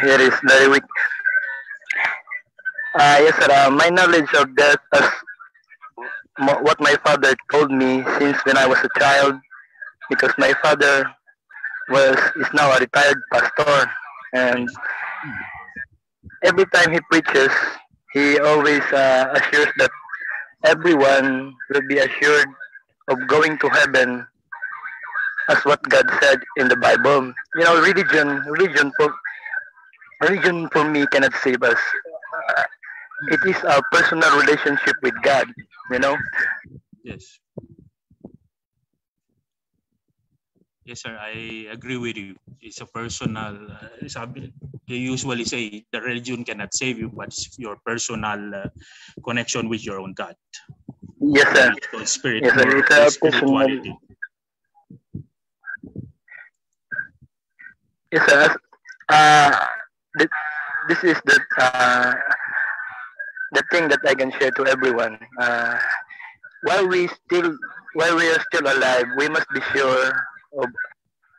here is very weak. Uh, yes, sir. Uh, my knowledge of that, as what my father told me since when I was a child, because my father was is now a retired pastor, and every time he preaches, he always uh, assures that everyone will be assured of going to heaven as what God said in the Bible. You know, religion, religion for religion for me cannot save us. Uh, it is our personal relationship with God. You know. Yes. Yes, sir. I agree with you. It's a personal. Uh, they usually say the religion cannot save you, but it's your personal uh, connection with your own God. Yes, sir. Spirit, yes, sir. It's a spirituality. Yes, sir. Uh, this is the uh, the thing that I can share to everyone. Uh, while we still, while we are still alive, we must be sure of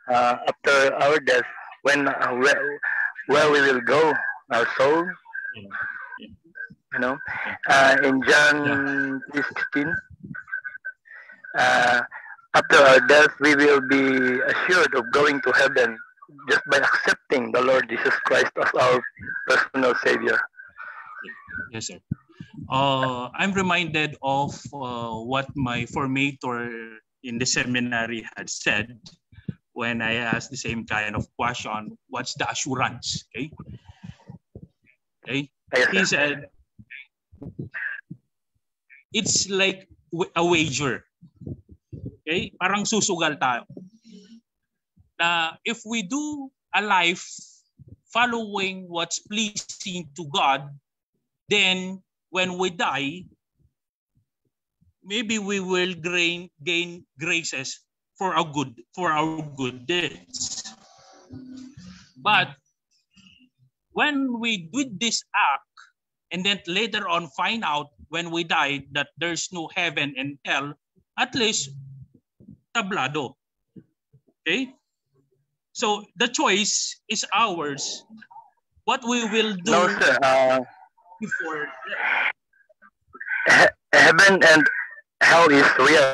uh, after our death when uh, where, where we will go, our soul. You know, uh, in John yeah. 16, uh, after our death, we will be assured of going to heaven just by accepting the Lord Jesus Christ as our personal Savior. Yes, sir. Uh, I'm reminded of uh, what my formator in the seminary had said when I asked the same kind of question, what's the assurance? Okay. Okay. He said, it's like a wager. Okay? Parang susugal tayo. na if we do a life following what's pleasing to God, then when we die, maybe we will gain, gain graces for our good for our good deeds. But when we do this act and then later on find out when we die that there's no heaven and hell, at least tablado. Okay? So the choice is ours. What we will do no, sir. Uh, before heaven and hell is real.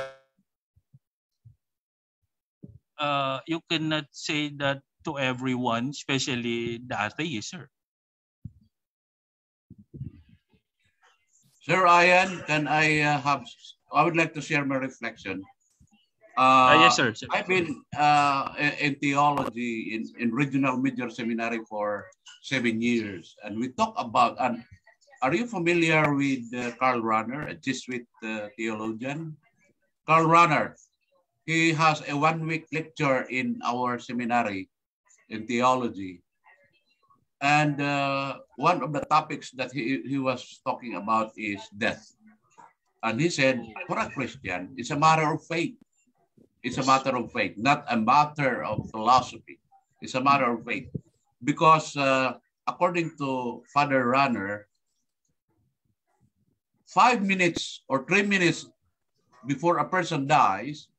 Uh, you cannot say that to everyone, especially the atheist, sir. Sir Ian, can I uh, have, I would like to share my reflection. Uh, uh, yes, sir. I've been uh, in theology in, in regional major seminary for seven years, and we talk about. And are you familiar with uh, Karl Rahner, a Jesuit uh, theologian? Karl Rahner, he has a one-week lecture in our seminary in theology, and uh, one of the topics that he, he was talking about is death. And he said, for a Christian, it's a matter of faith it's a matter of faith, not a matter of philosophy. It's a matter of faith. Because uh, according to Father Rahner, five minutes or three minutes before a person dies,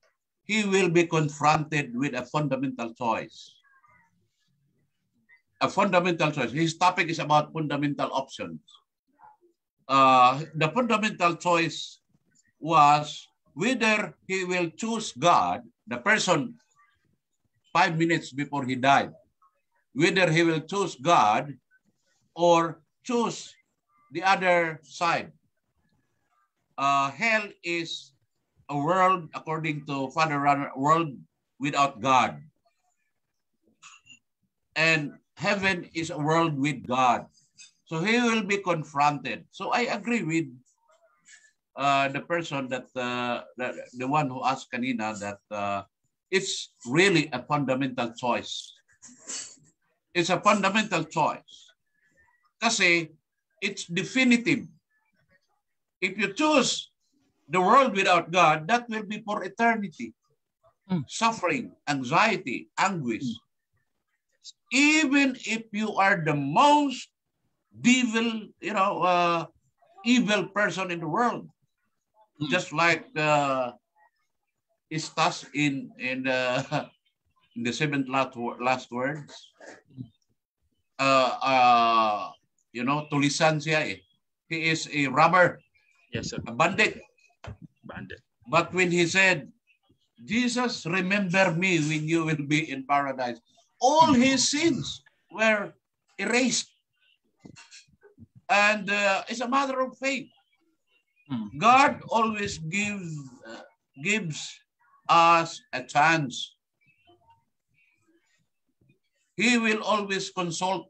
he will be confronted with a fundamental choice. A fundamental choice. His topic is about fundamental options. Uh, the fundamental choice was whether he will choose God, the person five minutes before he died, whether he will choose God or choose the other side. uh, hell is a world, according to Father Runner, world without God. And heaven is a world with God. So he will be confronted. So I agree with uh, the person that, uh, the, the one who asked kanina that uh, it's really a fundamental choice. It's a fundamental choice. Kasi it's definitive. If you choose the world without God, that will be for eternity. Mm. Suffering, anxiety, anguish. Even if you are the most devil, you know, uh, evil person in the world, just like uh, Dismas in in the in the seventh last, last words. Uh, uh, you know, tulisan siya eh. He is a robber, Yes, sir. a bandit. Bandit. But when he said, Jesus, remember me when you will be in paradise, all his sins were erased. And uh, it's a matter of faith. God always gives uh, gives us a chance. He will always consult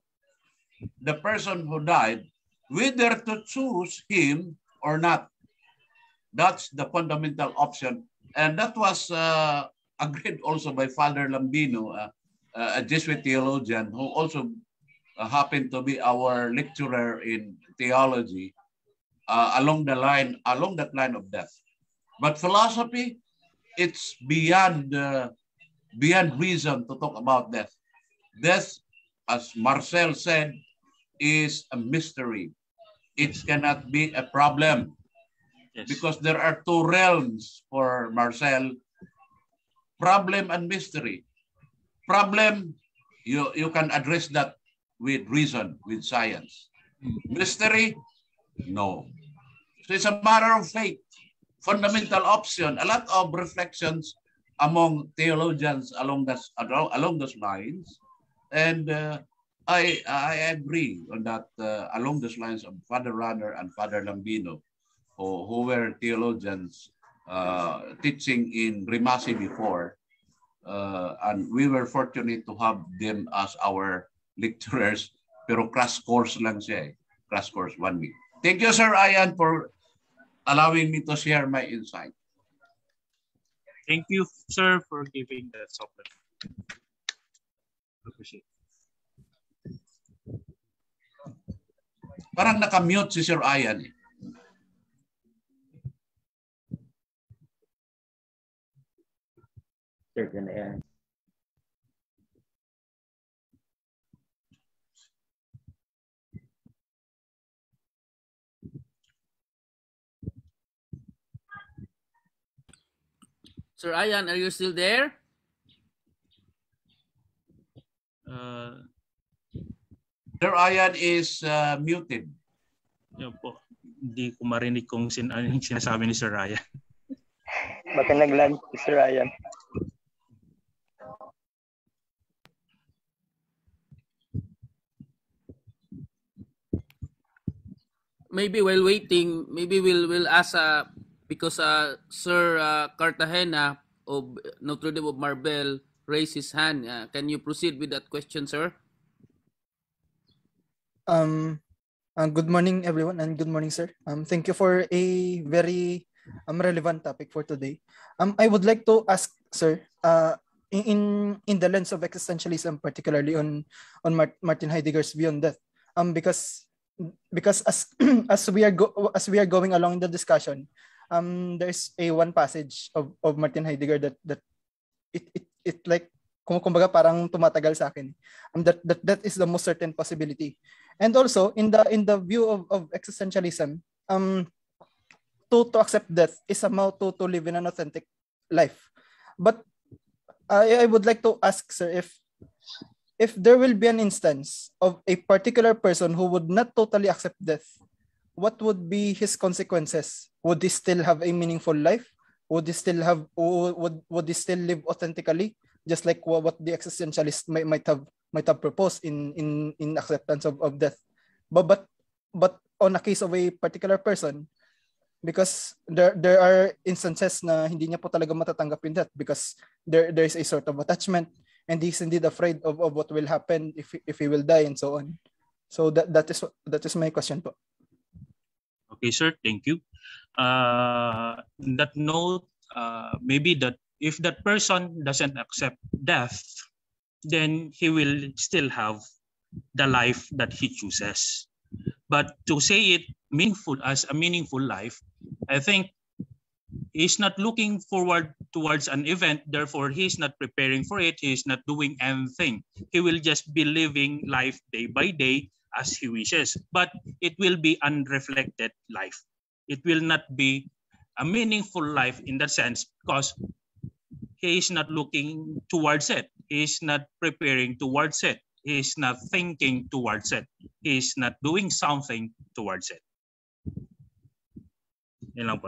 the person who died whether to choose him or not. That's the fundamental option. And that was uh, agreed also by Father Lambino, uh, a Jesuit theologian who also uh, happened to be our lecturer in theology uh, along the line, along that line of death. But philosophy, it's beyond uh, beyond reason to talk about death. Death, as Marcel said, is a mystery. It cannot be a problem because there are two realms for Marcel, problem and mystery. Problem, you, you can address that with reason, with science. Mystery, no. So it's a matter of faith, fundamental option, a lot of reflections among theologians along this, along, those lines. And uh, I, I agree on that uh, along those lines of Father Runner and Father Lambino, who, who were theologians uh, teaching in Rimasi before. Uh, and we were fortunate to have them as our lecturers, pero crash course lang siya eh. Crash course, one week. Thank you, Sir Ian, for allowing me to share my insight. Thank you, sir, for giving that supplement. Appreciate Parang nakamute si Sir Ian eh. I ask? Sir Ayan, are you still there? Uh, Sir Ian is uh, muted. yun po. Hindi ko marinig kung sin ano yung sinasabi ni Sir Ryan. Baka nag-land si Sir Ryan. Maybe while waiting, maybe we'll we'll ask uh, because uh, Sir uh, Cartagena of Notre Dame of Marbel raised his hand. Uh, can you proceed with that question, sir? Um, uh, good morning, everyone, and good morning, sir. Um, thank you for a very um, relevant topic for today. Um, I would like to ask, sir, uh, in in, the lens of existentialism, particularly on on Mart- Martin Heidegger's view on death, um, because because as as we are go, as we are going along the discussion, um, there's a one passage of, of Martin Heidegger that that it it it like kung kumbaga parang tumatagal sa akin. Um, that that that is the most certain possibility. And also in the in the view of, of existentialism, um, to to accept death is somehow to to live in an authentic life. But I I would like to ask sir if if there will be an instance of a particular person who would not totally accept death, what would be his consequences? Would he still have a meaningful life? Would he still have would would he still live authentically? Just like what, the existentialist might, might have might have proposed in in in acceptance of, of death. But but but on a case of a particular person, because there there are instances na hindi niya po talaga matatanggap yung death because there there is a sort of attachment and he's indeed afraid of, of what will happen if if he will die and so on. So that that is that is my question po. Okay, sir. Thank you. Uh, that note, uh, maybe that if that person doesn't accept death, then he will still have the life that he chooses. But to say it meaningful as a meaningful life, I think he's not looking forward towards an event, therefore he's not preparing for it, he's not doing anything. He will just be living life day by day as he wishes, but it will be unreflected life. It will not be a meaningful life in that sense because he is not looking towards it. He is not preparing towards it. He is not thinking towards it. He is not doing something towards it. Yan lang.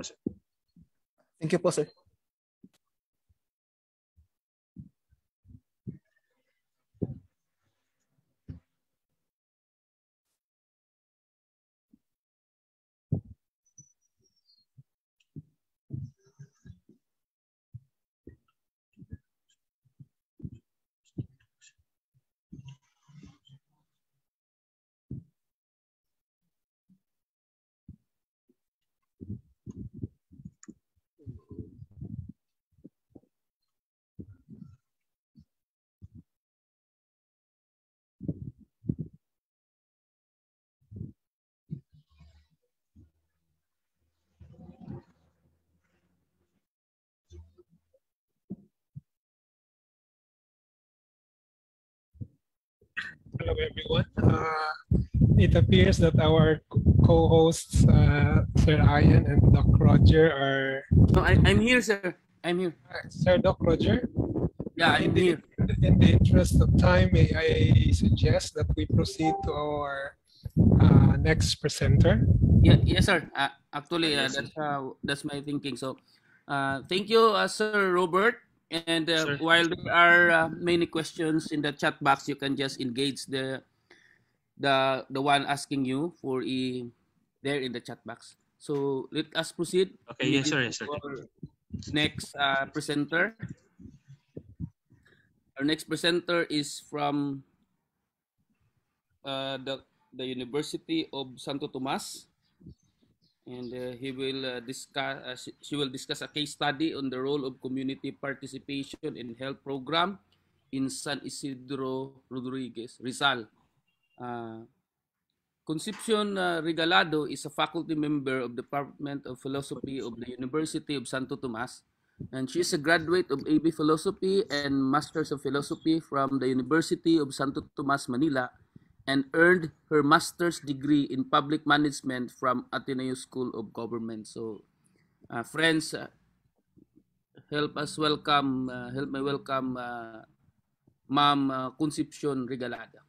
Thank you po, sir. Hello, everyone. Uh, it appears that our co-hosts, uh, Sir Ian and Doc Roger, are. No, I, I'm here, sir. I'm here. Sir Doc Roger. Yeah, I'm in the, here. In the interest of time, may I suggest that we proceed to our uh, next presenter. Yeah, yes, sir. Uh, actually, uh, that's uh, that's my thinking. So, uh, thank you, uh, Sir Robert. And uh, Sir. while there are uh, many questions in the chat box, you can just engage the the the one asking you for a there in the chat box. So let us proceed. Okay, yes, sir, yes, sir. Next uh, presenter. Our next presenter is from uh, the the University of Santo Tomas, and uh, he will uh, discuss. Uh, she, will discuss a case study on the role of community participation in health program in San Isidro Rodriguez, Rizal. Uh, Concepcion uh, Regalado is a faculty member of the Department of Philosophy of the University of Santo Tomas, and she is a graduate of AB Philosophy and Masters of Philosophy from the University of Santo Tomas, Manila, and earned her master's degree in public management from Ateneo School of Government. So, uh, friends, uh, help us welcome, uh, help me welcome uh, Ma'am uh, Concepcion Regalado.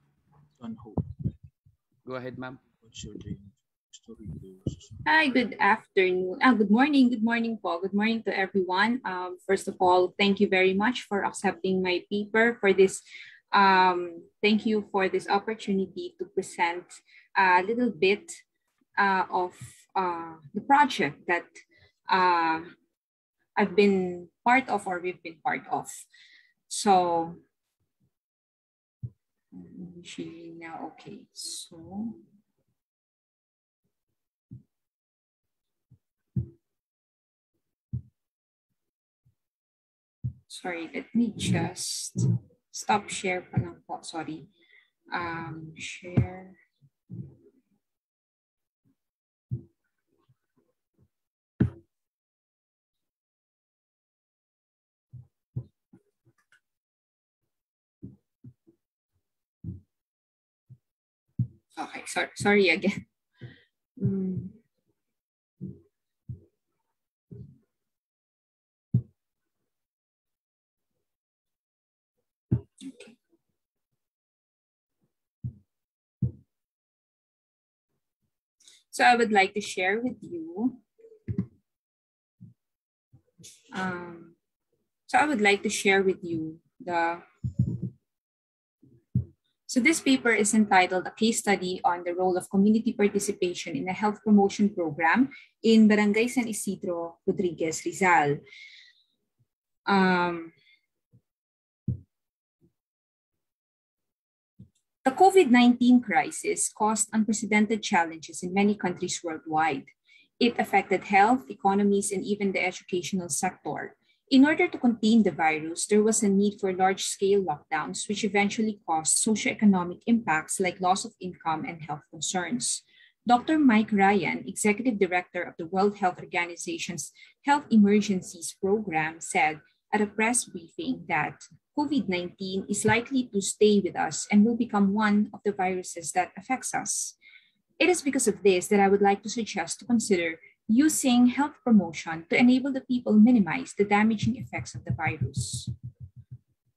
Go ahead, ma'am. Hi, good afternoon. Ah, good morning. Good morning, Paul. Good morning to everyone. Um, first of all, thank you very much for accepting my paper for this. Um, thank you for this opportunity to present a little bit uh, of uh, the project that uh, I've been part of or we've been part of. So, she now okay. So. Sorry, let me just stop share pa lang po. Sorry. Um, share. Okay, sorry, sorry again. Mm. So I would like to share with you. Um, so I would like to share with you the. So this paper is entitled A Case Study on the Role of Community Participation in a Health Promotion Program in Barangay San Isidro, Rodriguez, Rizal. Um, COVID-19 crisis caused unprecedented challenges in many countries worldwide. It affected health, economies, and even the educational sector. In order to contain the virus, there was a need for large-scale lockdowns, which eventually caused socioeconomic impacts like loss of income and health concerns. Dr. Mike Ryan, Executive Director of the World Health Organization's Health Emergencies Program, said at a press briefing that COVID-19 is likely to stay with us and will become one of the viruses that affects us. It is because of this that I would like to suggest to consider using health promotion to enable the people minimize the damaging effects of the virus.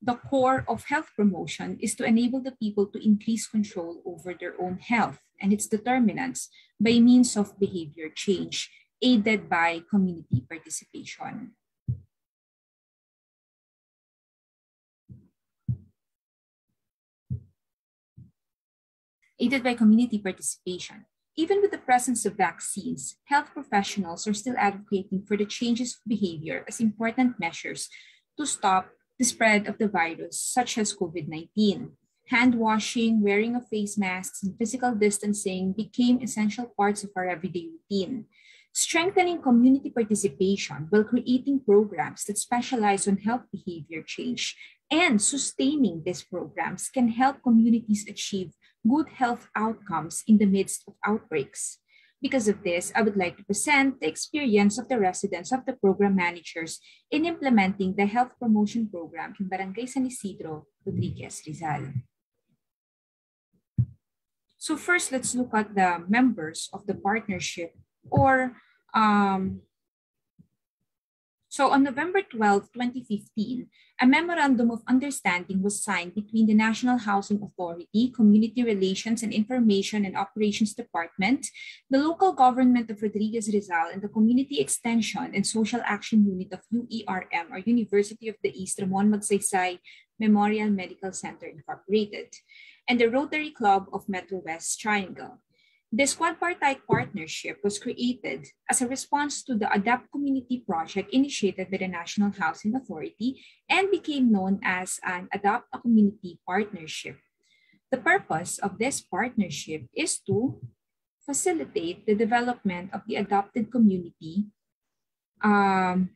The core of health promotion is to enable the people to increase control over their own health and its determinants by means of behavior change, aided by community participation. Aided by community participation, even with the presence of vaccines, health professionals are still advocating for the changes of behavior as important measures to stop the spread of the virus, such as COVID 19. Hand washing, wearing of face masks, and physical distancing became essential parts of our everyday routine. Strengthening community participation while creating programs that specialize on health behavior change and sustaining these programs can help communities achieve good health outcomes in the midst of outbreaks. Because of this, I would like to present the experience of the residents of the program managers in implementing the health promotion program in Barangay San Isidro, Rodriguez, Rizal. So first, let's look at the members of the partnership or um, so on November 12, 2015, a memorandum of understanding was signed between the National Housing Authority, Community Relations and Information and Operations Department, the local government of Rodriguez Rizal, and the Community Extension and Social Action Unit of UERM, or University of the East Ramon Magsaysay Memorial Medical Center Incorporated, and the Rotary Club of Metro West Triangle. This quadpartite partnership was created as a response to the ADAPT community project initiated by the National Housing Authority and became known as an Adopt a Community Partnership. The purpose of this partnership is to facilitate the development of the adopted community, um,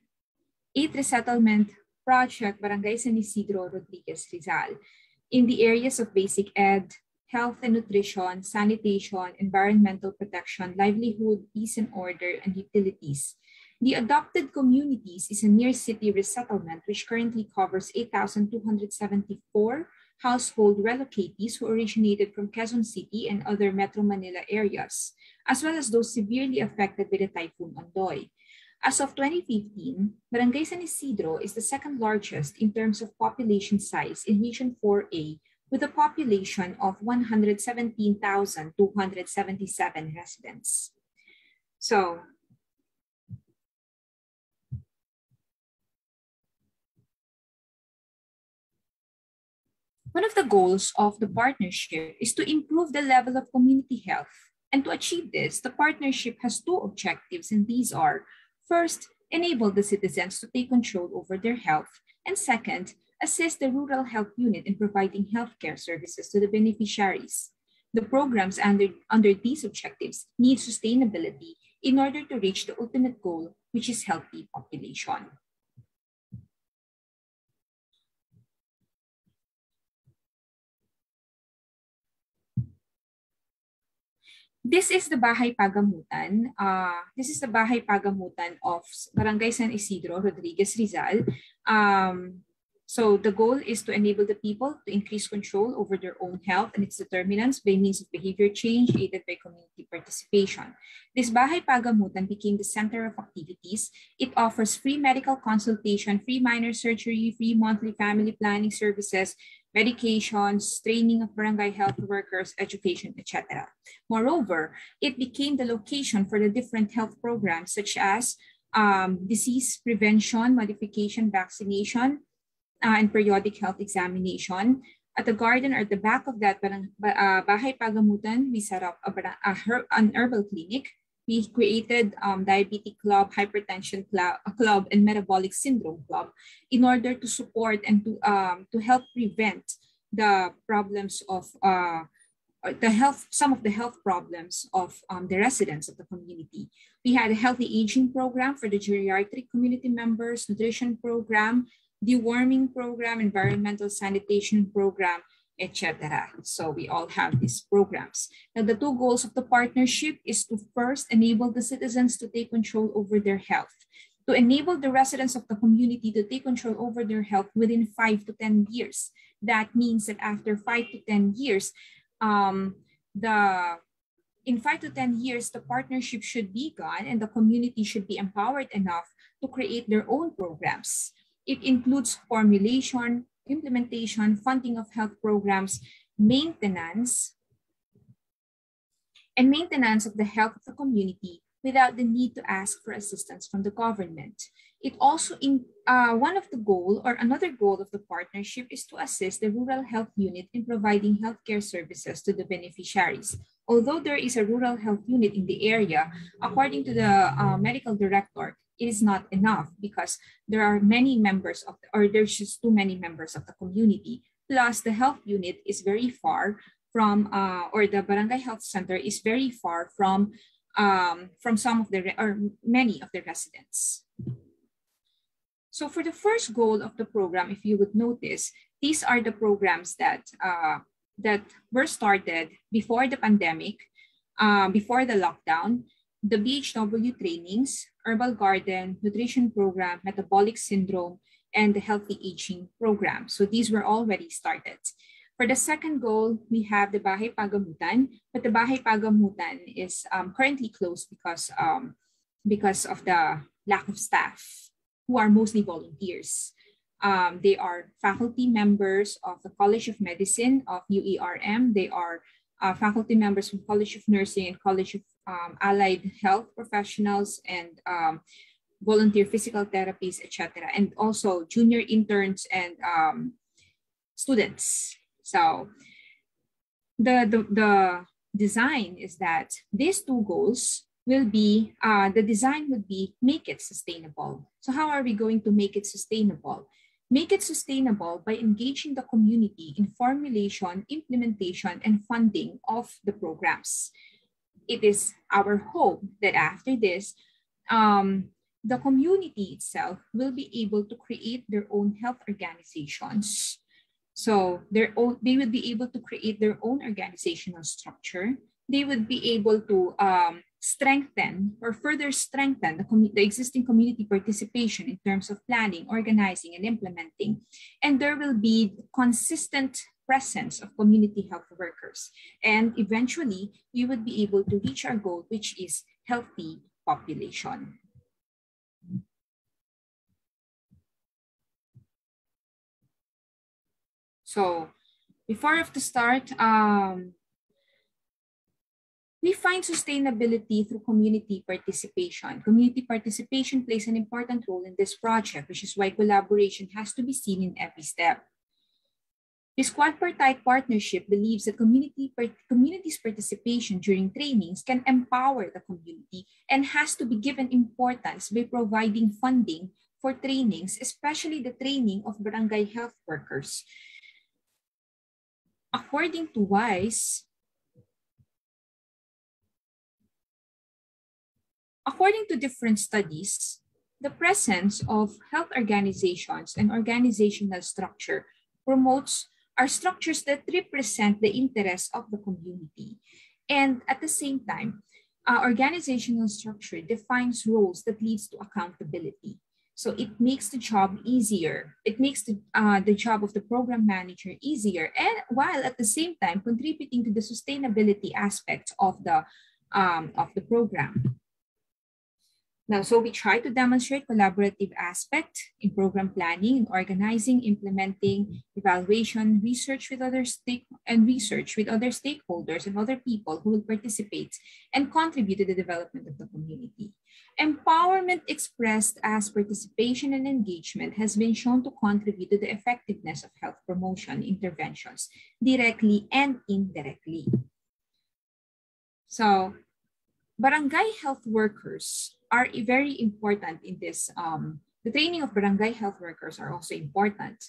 eight resettlement project Barangay San Isidro Rodriguez Rizal in the areas of basic ed, health and nutrition, sanitation, environmental protection, livelihood, peace and order, and utilities. The adopted communities is a near city resettlement which currently covers 8,274 household relocatees who originated from Quezon City and other Metro Manila areas, as well as those severely affected by the Typhoon Ondoy. As of 2015, Barangay San Isidro is the second largest in terms of population size in Region 4A with a population of 117,277 residents. So, one of the goals of the partnership is to improve the level of community health. And to achieve this, the partnership has two objectives, and these are first, enable the citizens to take control over their health, and second, assist the Rural Health Unit in providing healthcare services to the beneficiaries. The programs under, under these objectives need sustainability in order to reach the ultimate goal, which is healthy population. This is the Bahay Pagamutan. Uh, this is the Bahay Pagamutan of Barangay San Isidro, Rodriguez Rizal. Um, so the goal is to enable the people to increase control over their own health and its determinants by means of behavior change aided by community participation. This Bahay Pagamutan became the center of activities. It offers free medical consultation, free minor surgery, free monthly family planning services, medications, training of barangay health workers, education, etc. Moreover, it became the location for the different health programs such as um, disease prevention, modification, vaccination, uh, and periodic health examination, At the garden or at the back of that barang, uh, Bahay Pagamutan, we set up a, a, an herbal clinic. We created um, diabetic club, hypertension club, club, and metabolic syndrome club in order to support and to um, to help prevent the problems of uh, the health, some of the health problems of um, the residents of the community. We had a healthy aging program for the geriatric community members, nutrition program, deworming program, environmental sanitation program, etc. So we all have these programs. Now, the two goals of the partnership is to first enable the citizens to take control over their health, to enable the residents of the community to take control over their health within five to 10 years. That means that after five to 10 years, um, the in five to 10 years, the partnership should be gone and the community should be empowered enough to create their own programs. It includes formulation, implementation, funding of health programs, maintenance, and maintenance of the health of the community without the need to ask for assistance from the government. It also, in uh, one of the goal or another goal of the partnership is to assist the rural health unit in providing healthcare services to the beneficiaries. Although there is a rural health unit in the area, according to the uh, medical director, it is not enough because there are many members of, the, or there's just too many members of the community. Plus, the health unit is very far from, uh, or the barangay health center is very far from, um, from some of the, or many of the residents. So for the first goal of the program, if you would notice, these are the programs that, uh, that were started before the pandemic, uh, before the lockdown, the BHW trainings, herbal garden, nutrition program, metabolic syndrome, and the healthy aging program. So these were already started. For the second goal, we have the Bahay Pagamutan, but the Bahay Pagamutan is um, currently closed because, um, because of the lack of staff, who are mostly volunteers. Um, they are faculty members of the College of Medicine of UERM. They are uh, faculty members from College of Nursing and College of um, Allied Health Professionals and um, volunteer physical therapies, etc. And also junior interns and um, students. So the, the, the design is that these two goals will be, uh, the design would be make it sustainable. So how are we going to make it sustainable? Make it sustainable by engaging the community in formulation, implementation, and funding of the programs. It is our hope that after this, um, the community itself will be able to create their own health organizations. So their own, they will be able to create their own organizational structure. They would be able to um, strengthen or further strengthen the, the, existing community participation in terms of planning, organizing, and implementing. And there will be consistent presence of community health workers. And eventually, we would be able to reach our goal, which is healthy population. So before I have to start, um, we find sustainability through community participation. Community participation plays an important role in this project, which is why collaboration has to be seen in every step. This quadpartite partnership believes that community, community's participation during trainings can empower the community and has to be given importance by providing funding for trainings, especially the training of barangay health workers. According to WISE, According to different studies, the presence of health organizations and organizational structure promotes are structures that represent the interests of the community. And at the same time, uh, organizational structure defines roles that leads to accountability. So it makes the job easier. It makes the, uh, the job of the program manager easier, and while at the same time contributing to the sustainability aspects of the um, of the program. Now, so we try to demonstrate collaborative aspect in program planning and organizing, implementing, evaluation, research with other stake and research with other stakeholders and other people who will participate and contribute to the development of the community. Empowerment expressed as participation and engagement has been shown to contribute to the effectiveness of health promotion interventions directly and indirectly. So barangay health workers are very important in this. Um, the training of barangay health workers are also important.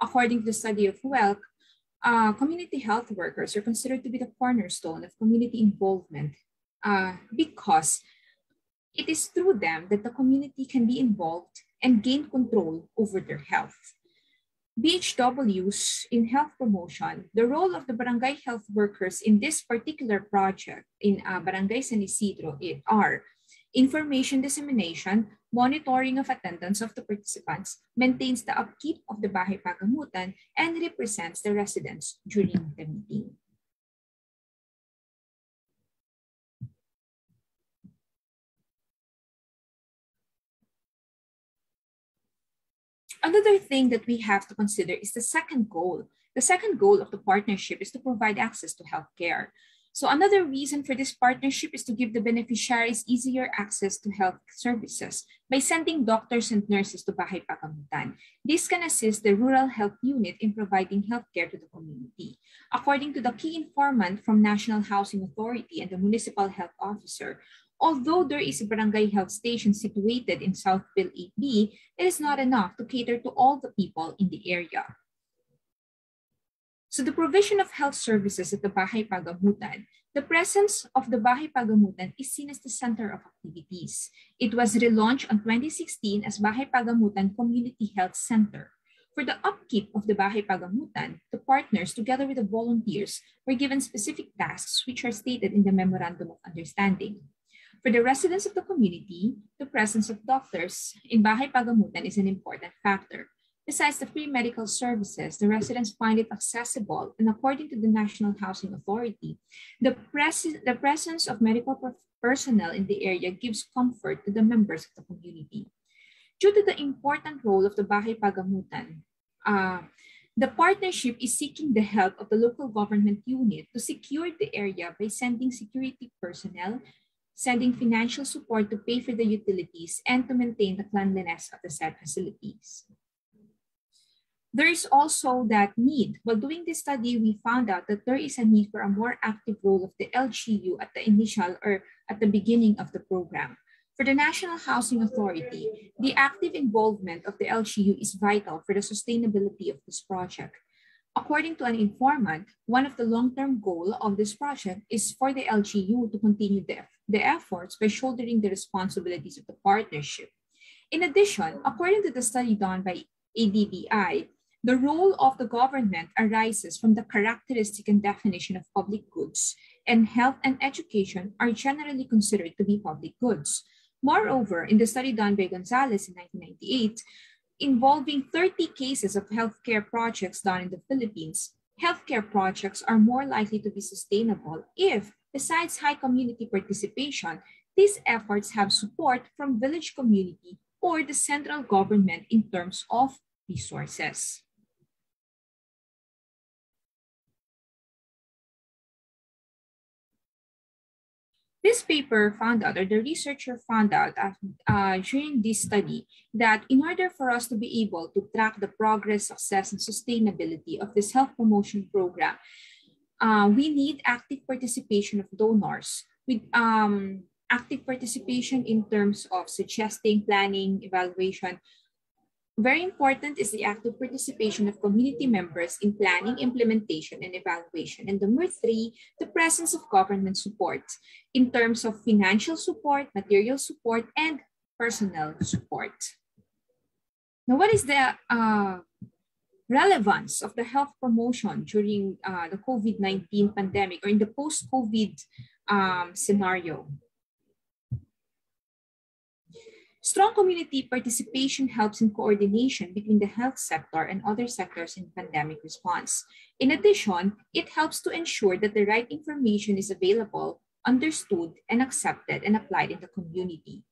According to the study of WELC, uh, community health workers are considered to be the cornerstone of community involvement uh, because it is through them that the community can be involved and gain control over their health. BHWs in health promotion, the role of the barangay health workers in this particular project in uh, Barangay San Isidro it, are information dissemination, monitoring of attendance of the participants, maintains the upkeep of the Bahay Pagamutan, and represents the residents during the meeting. Another thing that we have to consider is the second goal. The second goal of the partnership is to provide access to healthcare. So another reason for this partnership is to give the beneficiaries easier access to health services by sending doctors and nurses to Bahay Pagamutan. This can assist the rural health unit in providing healthcare to the community. According to the key informant from National Housing Authority and the municipal health officer, Although there is a barangay health station situated in Southville 8B, it is not enough to cater to all the people in the area. So the provision of health services at the Bahay Pagamutan, the presence of the Bahay Pagamutan is seen as the center of activities. It was relaunched on 2016 as Bahay Pagamutan Community Health Center. For the upkeep of the Bahay Pagamutan, the partners, together with the volunteers, were given specific tasks which are stated in the Memorandum of Understanding. For the residents of the community, the presence of doctors in Bahay Pagamutan is an important factor. Besides the free medical services, the residents find it accessible, and according to the National Housing Authority, the, pres the presence of medical personnel in the area gives comfort to the members of the community. Due to the important role of the Bahay Pagamutan, uh, the partnership is seeking the help of the local government unit to secure the area by sending security personnel, sending financial support to pay for the utilities and to maintain the cleanliness of the said facilities. There is also that need. While doing this study, we found out that there is a need for a more active role of the LGU at the initial or at the beginning of the program. For the National Housing Authority, the active involvement of the LGU is vital for the sustainability of this project. According to an informant, one of the long-term goals of this project is for the LGU to continue the, the efforts by shouldering the responsibilities of the partnership. In addition, according to the study done by ADBI, the role of the government arises from the characteristic and definition of public goods, and health and education are generally considered to be public goods. Moreover, in the study done by Gonzalez in 1998, involving 30 cases of healthcare projects done in the Philippines, healthcare projects are more likely to be sustainable if, besides high community participation, these efforts have support from village community or the central government in terms of resources. This paper found out, or the researcher found out uh, during this study, that in order for us to be able to track the progress, success, and sustainability of this health promotion program, uh, we need active participation of donors with um, active participation in terms of suggesting, planning, evaluation, very important is the active participation of community members in planning, implementation, and evaluation. And number three, the presence of government support in terms of financial support, material support, and personnel support. Now, what is the uh, relevance of the health promotion during uh, the COVID-19 pandemic or in the post-COVID um, scenario? Strong community participation helps in coordination between the health sector and other sectors in pandemic response. In addition, it helps to ensure that the right information is available, understood, and accepted and applied in the community.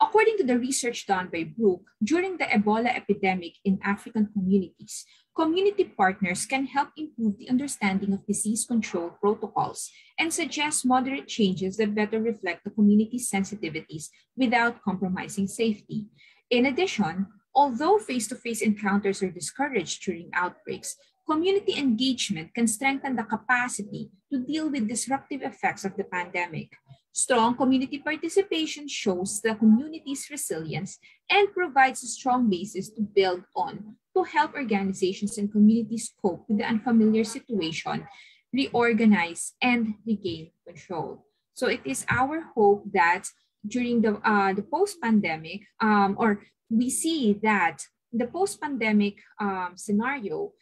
According to the research done by Brooke, during the Ebola epidemic in African communities, community partners can help improve the understanding of disease control protocols and suggest moderate changes that better reflect the community's sensitivities without compromising safety. In addition, although face-to-face encounters are discouraged during outbreaks, community engagement can strengthen the capacity to deal with disruptive effects of the pandemic. Strong community participation shows the community's resilience and provides a strong basis to build on to help organizations and communities cope with the unfamiliar situation, reorganize, and regain control. So it is our hope that during the, uh, the post-pandemic, um, or we see that the post-pandemic um, scenario,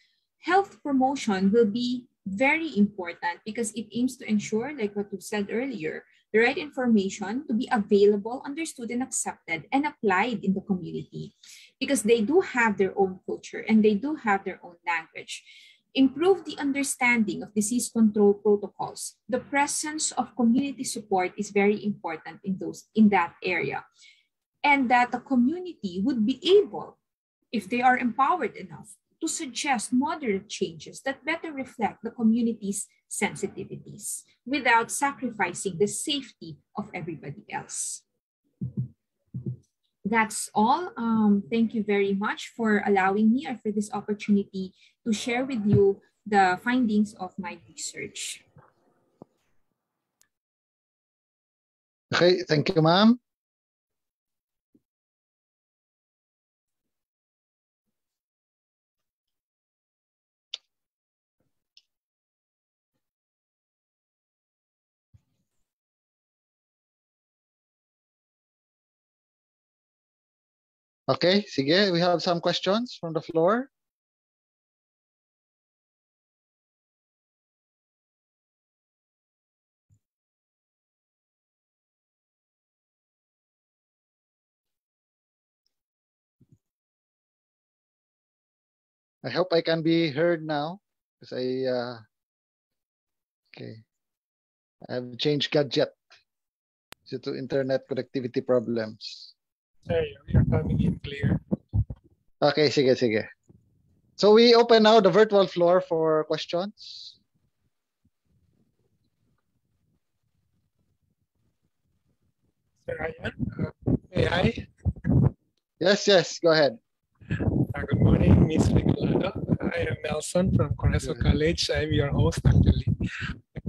health promotion will be very important because it aims to ensure, like what you said earlier, the right information to be available, understood, and accepted and applied in the community because they do have their own culture and they do have their own language. Improve the understanding of disease control protocols. The presence of community support is very important in those in that area. And that the community would be able, if they are empowered enough, to suggest moderate changes that better reflect the community's sensitivities without sacrificing the safety of everybody else. That's all. Um, thank you very much for allowing me or for this opportunity to share with you the findings of my research. Okay, thank you, ma'am. Okay, sige, we have some questions from the floor. I hope I can be heard now because I uh, okay. I have changed gadget due to internet connectivity problems. Sir, you're coming in clear. Okay, sige, sige. So we open now the virtual floor for questions. Sir Ryan, uh, may I? Yes, yes, go ahead. Uh, good morning, Ms. Regalado. I am Nelson from Cor Jesu College. I'm your host, actually.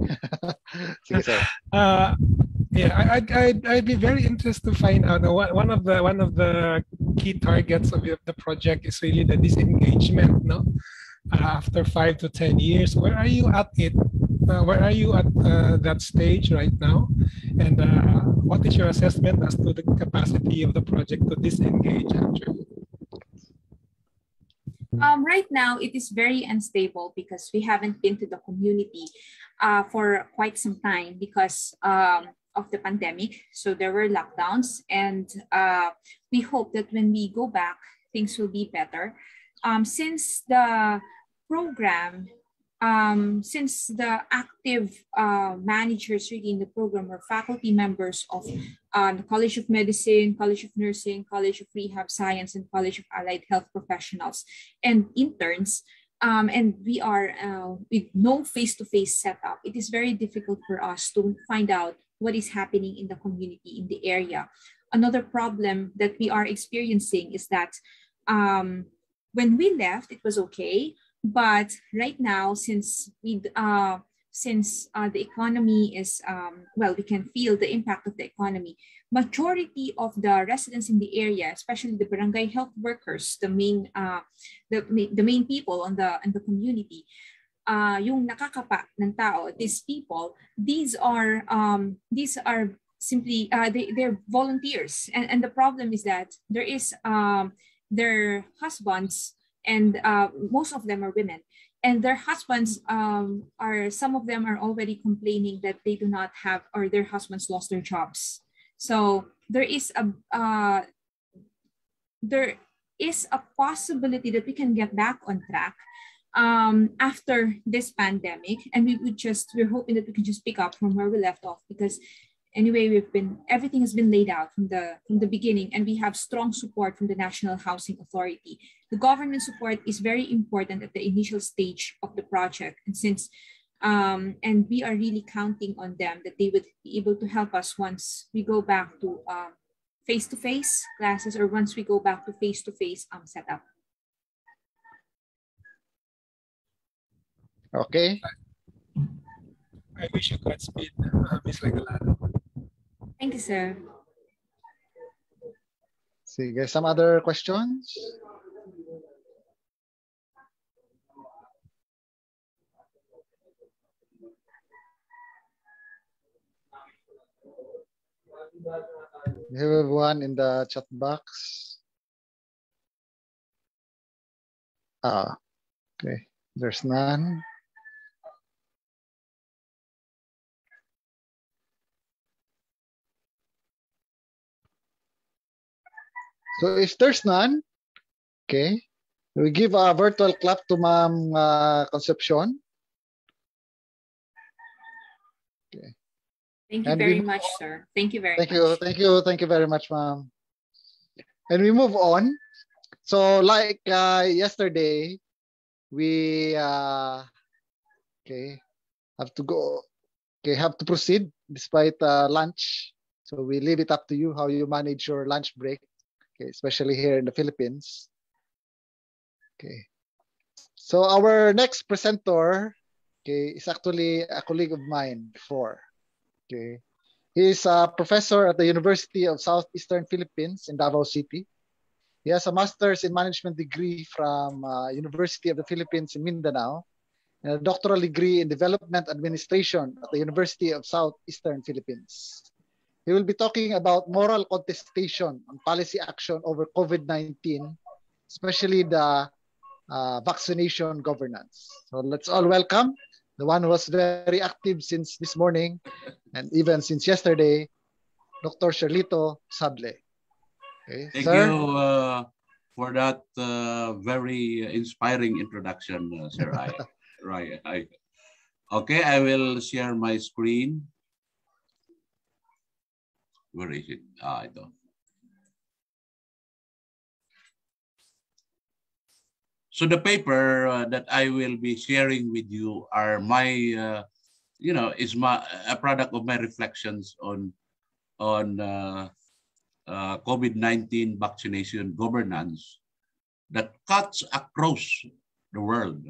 sige, sir. Uh, yeah, I'd, I'd, I'd be very interested to find out one of the one of the key targets of the the project is really the disengagement. No, uh, after five to ten years, where are you at it? Uh, where are you at uh, that stage right now? And uh, what is your assessment as to the capacity of the project to disengage? Actually, Um, right now, it is very unstable because we haven't been to the community uh, for quite some time because um, of the pandemic. So there were lockdowns, and uh, we hope that when we go back, things will be better. Um, since the program, um, since the active uh, managers really in the program are faculty members of uh, the College of Medicine, College of Nursing, College of Rehab Science, and College of Allied Health Professionals, and interns, um, and we are uh, with no face-to-face setup, it is very difficult for us to find out what is happening in the community in the area. Another problem that we are experiencing is that um, when we left, it was okay, but right now, since we uh, since uh, the economy is um, well, we can feel the impact of the economy. Majority of the residents in the area, especially the barangay health workers, the main uh, the, the main people on the in the community, uh, yung nakakapa ng tao, these people, these are um, these are simply uh, they they're volunteers, and and the problem is that there is um, their husbands and uh, most of them are women. And their husbands um, are some of them are already complaining that they do not have or their husbands lost their jobs. So there is a uh, there is a possibility that we can get back on track um, after this pandemic and we would just we're hoping that we can just pick up from where we left off because anyway, we've been everything has been laid out from the from the beginning, and we have strong support from the National Housing Authority. The government support is very important at the initial stage of the project, and since um, and we are really counting on them that they would be able to help us once we go back to um, face-to-face classes or once we go back to face-to-face um, setup. Okay. I wish you Godspeed, uh, Ms. Regalado. Thank you, sir. Sige, some other questions? We have one in the chat box. Ah, okay. There's none. So if there's none, okay, we give a virtual clap to Ma'am uh, Concepcion. Okay. Thank you And very much, sir. Thank you very much. Thank much. you, thank you, thank you very much, ma'am. And we move on. So like uh, yesterday, we uh, okay have to go. Okay, have to proceed despite uh, lunch. So we leave it up to you how you manage your lunch break. Okay, especially here in the Philippines. Okay. So our next presenter, okay, is actually a colleague of mine before. Okay. He is a professor at the University of Southeastern Philippines in Davao City. He has a master's in management degree from uh, University of the Philippines in Mindanao and a doctoral degree in development administration at the University of Southeastern Philippines. He will be talking about moral contestation on policy action over COVID-19, especially the uh, vaccination governance. So let's all welcome the one who was very active since this morning and even since yesterday, Dr. Sherlito Sable. Okay, Thank sir. you uh, for that uh, very inspiring introduction, uh, Sir I. right. I, okay, I will share my screen. Where is it? Ah, ito. So the paper uh, that I will be sharing with you are my, uh, you know, is my a product of my reflections on on uh, uh, COVID-19 vaccination governance that cuts across the world.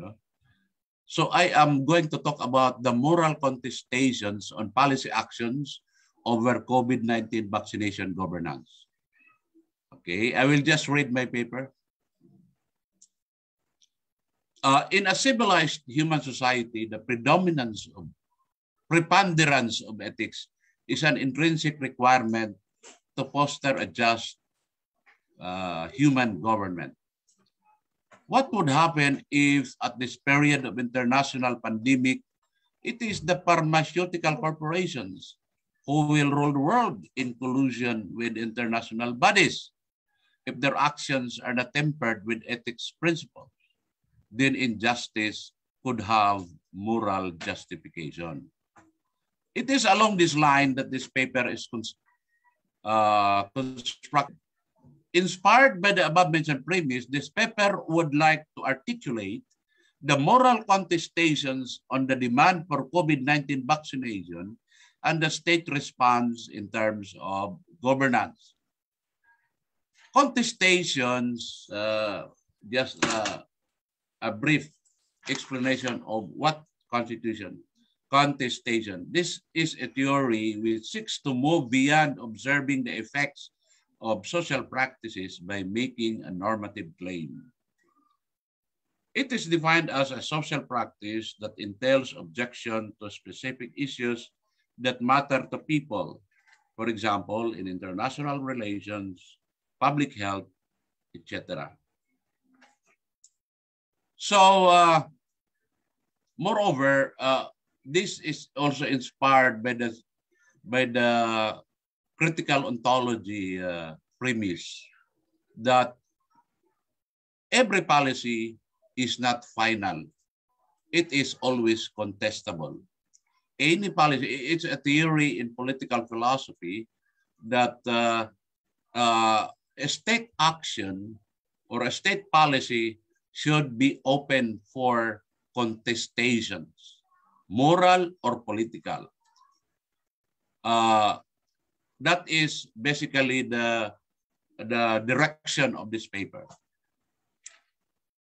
So I am going to talk about the moral contestations on policy actions over COVID-19 vaccination governance. Okay, I will just read my paper. Uh, in a civilized human society, the predominance of preponderance of ethics is an intrinsic requirement to foster a just uh, human government. What would happen if at this period of international pandemic, it is the pharmaceutical corporations who will rule the world in collusion with international bodies? If their actions are not tempered with ethics principles, then injustice could have moral justification. It is along this line that this paper is uh, constructed. Inspired by the above-mentioned premise, this paper would like to articulate the moral contestations on the demand for COVID-19 vaccination and the state response in terms of governance. Contestations, uh, just uh, a brief explanation of what constitution contestation. This is a theory which seeks to move beyond observing the effects of social practices by making a normative claim. It is defined as a social practice that entails objection to specific issues that matter to people. For example, in international relations, public health, etc. So, uh, moreover, uh, this is also inspired by the by the critical ontology uh, premise that every policy is not final. It is always contestable. Any policy, it's a theory in political philosophy that uh, uh, a state action or a state policy should be open for contestations, moral or political. Uh, that is basically the, the direction of this paper.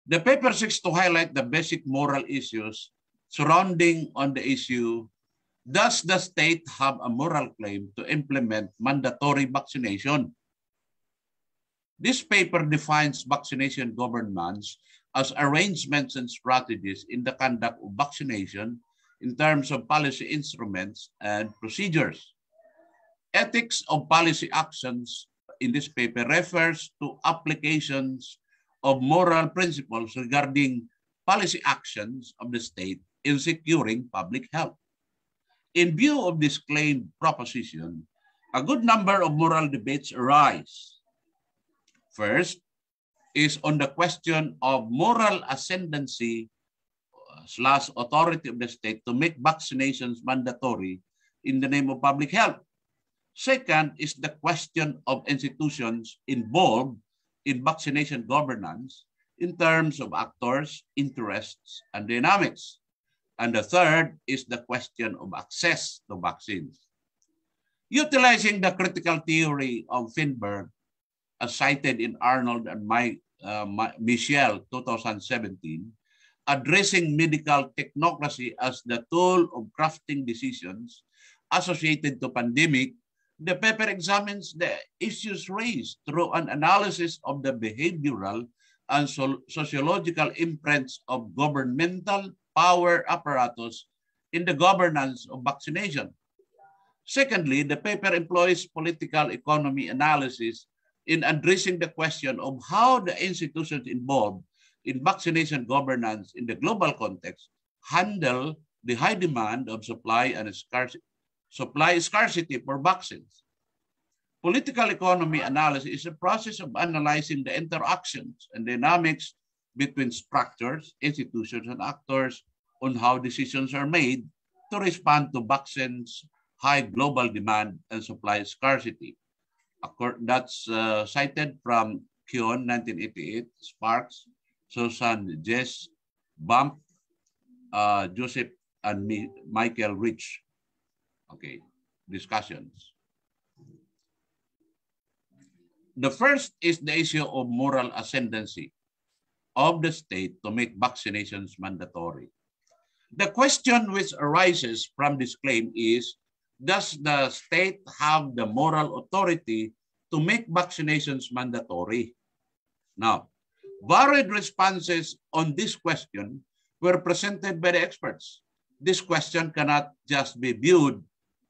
The paper seeks to highlight the basic moral issues surrounding on the issue, does the state have a moral claim to implement mandatory vaccination? This paper defines vaccination governance as arrangements and strategies in the conduct of vaccination in terms of policy instruments and procedures. Ethics of policy actions in this paper refers to applications of moral principles regarding policy actions of the state in securing public health. In view of this claimed proposition, a good number of moral debates arise. First is on the question of moral ascendancy uh, slash authority of the state to make vaccinations mandatory in the name of public health. Second is the question of institutions involved in vaccination governance in terms of actors, interests, and dynamics. And the third is the question of access to vaccines. Utilizing the critical theory of Finberg, as cited in Arnold and Mike, uh, Michel 2017, addressing medical technocracy as the tool of crafting decisions associated to pandemic the paper examines the issues raised through an analysis of the behavioral and so sociological imprints of governmental power apparatus in the governance of vaccination. Secondly, the paper employs political economy analysis in addressing the question of how the institutions involved in vaccination governance in the global context handle the high demand of supply and scarcity supply scarcity for vaccines. Political economy analysis is a process of analyzing the interactions and dynamics between structures, institutions, and actors on how decisions are made to respond to vaccines, high global demand, and supply scarcity. That's uh, cited from Keown, 1988, Sparks, Susan Jess, Bump, uh, Joseph, and Michael Reich, Okay, discussions. The first is the issue of moral ascendancy of the state to make vaccinations mandatory. The question which arises from this claim is, does the state have the moral authority to make vaccinations mandatory? Now, varied responses on this question were presented by the experts. This question cannot just be viewed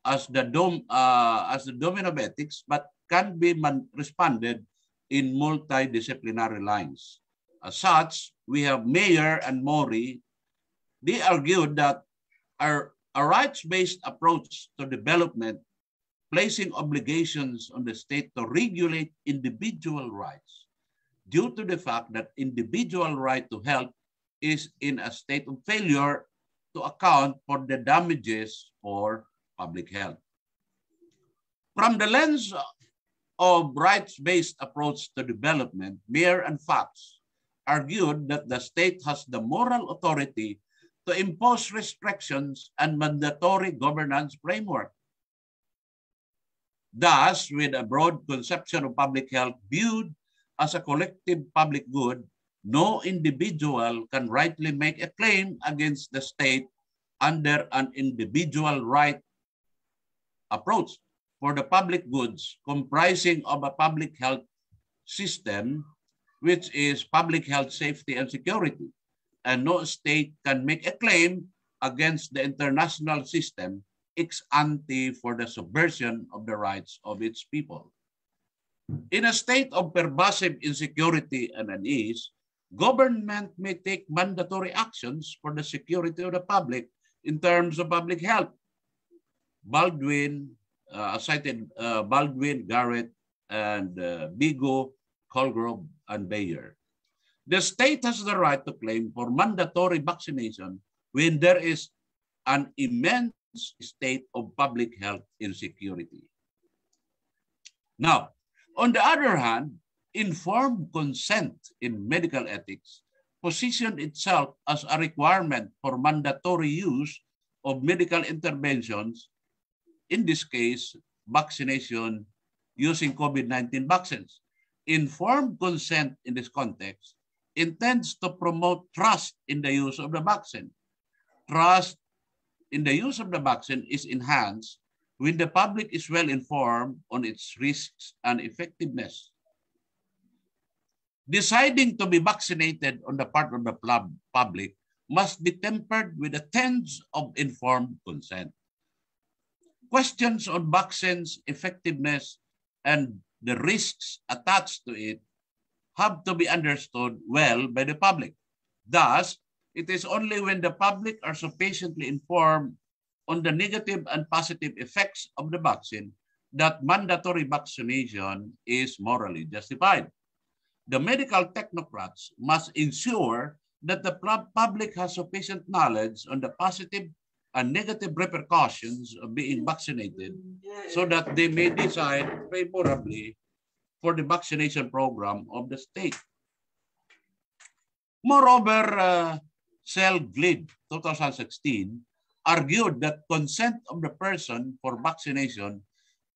as the dom uh, as the domain of ethics, but can be responded in multidisciplinary lines. As such, we have Mayer and Mori. They argued that our, a rights-based approach to development, placing obligations on the state to regulate individual rights, due to the fact that individual right to health is in a state of failure to account for the damages for public health. From the lens of rights-based approach to development, Mayer and Fox argued that the state has the moral authority to impose restrictions and mandatory governance framework. Thus, with a broad conception of public health viewed as a collective public good, no individual can rightly make a claim against the state under an individual right approach for the public goods comprising of a public health system, which is public health safety and security. And no state can make a claim against the international system ex ante for the subversion of the rights of its people. In a state of pervasive insecurity and unease, government may take mandatory actions for the security of the public in terms of public health, Baldwin, uh, cited uh, Baldwin, Garrett, and uh, Bigo, Colgrove, and Bayer. The state has the right to claim for mandatory vaccination when there is an immense state of public health insecurity. Now, on the other hand, informed consent in medical ethics positioned itself as a requirement for mandatory use of medical interventions, in this case, vaccination using COVID-19 vaccines. Informed consent in this context intends to promote trust in the use of the vaccine. Trust in the use of the vaccine is enhanced when the public is well informed on its risks and effectiveness. Deciding to be vaccinated on the part of the public must be tempered with a tense of informed consent. Questions on vaccines effectiveness and the risks attached to it have to be understood well by the public. Thus, it is only when the public are sufficiently informed on the negative and positive effects of the vaccine that mandatory vaccination is morally justified. The medical technocrats must ensure that the public has sufficient knowledge on the positive and negative repercussions of being vaccinated so that they may decide favorably for the vaccination program of the state. Moreover, uh, Glid 2016 argued that consent of the person for vaccination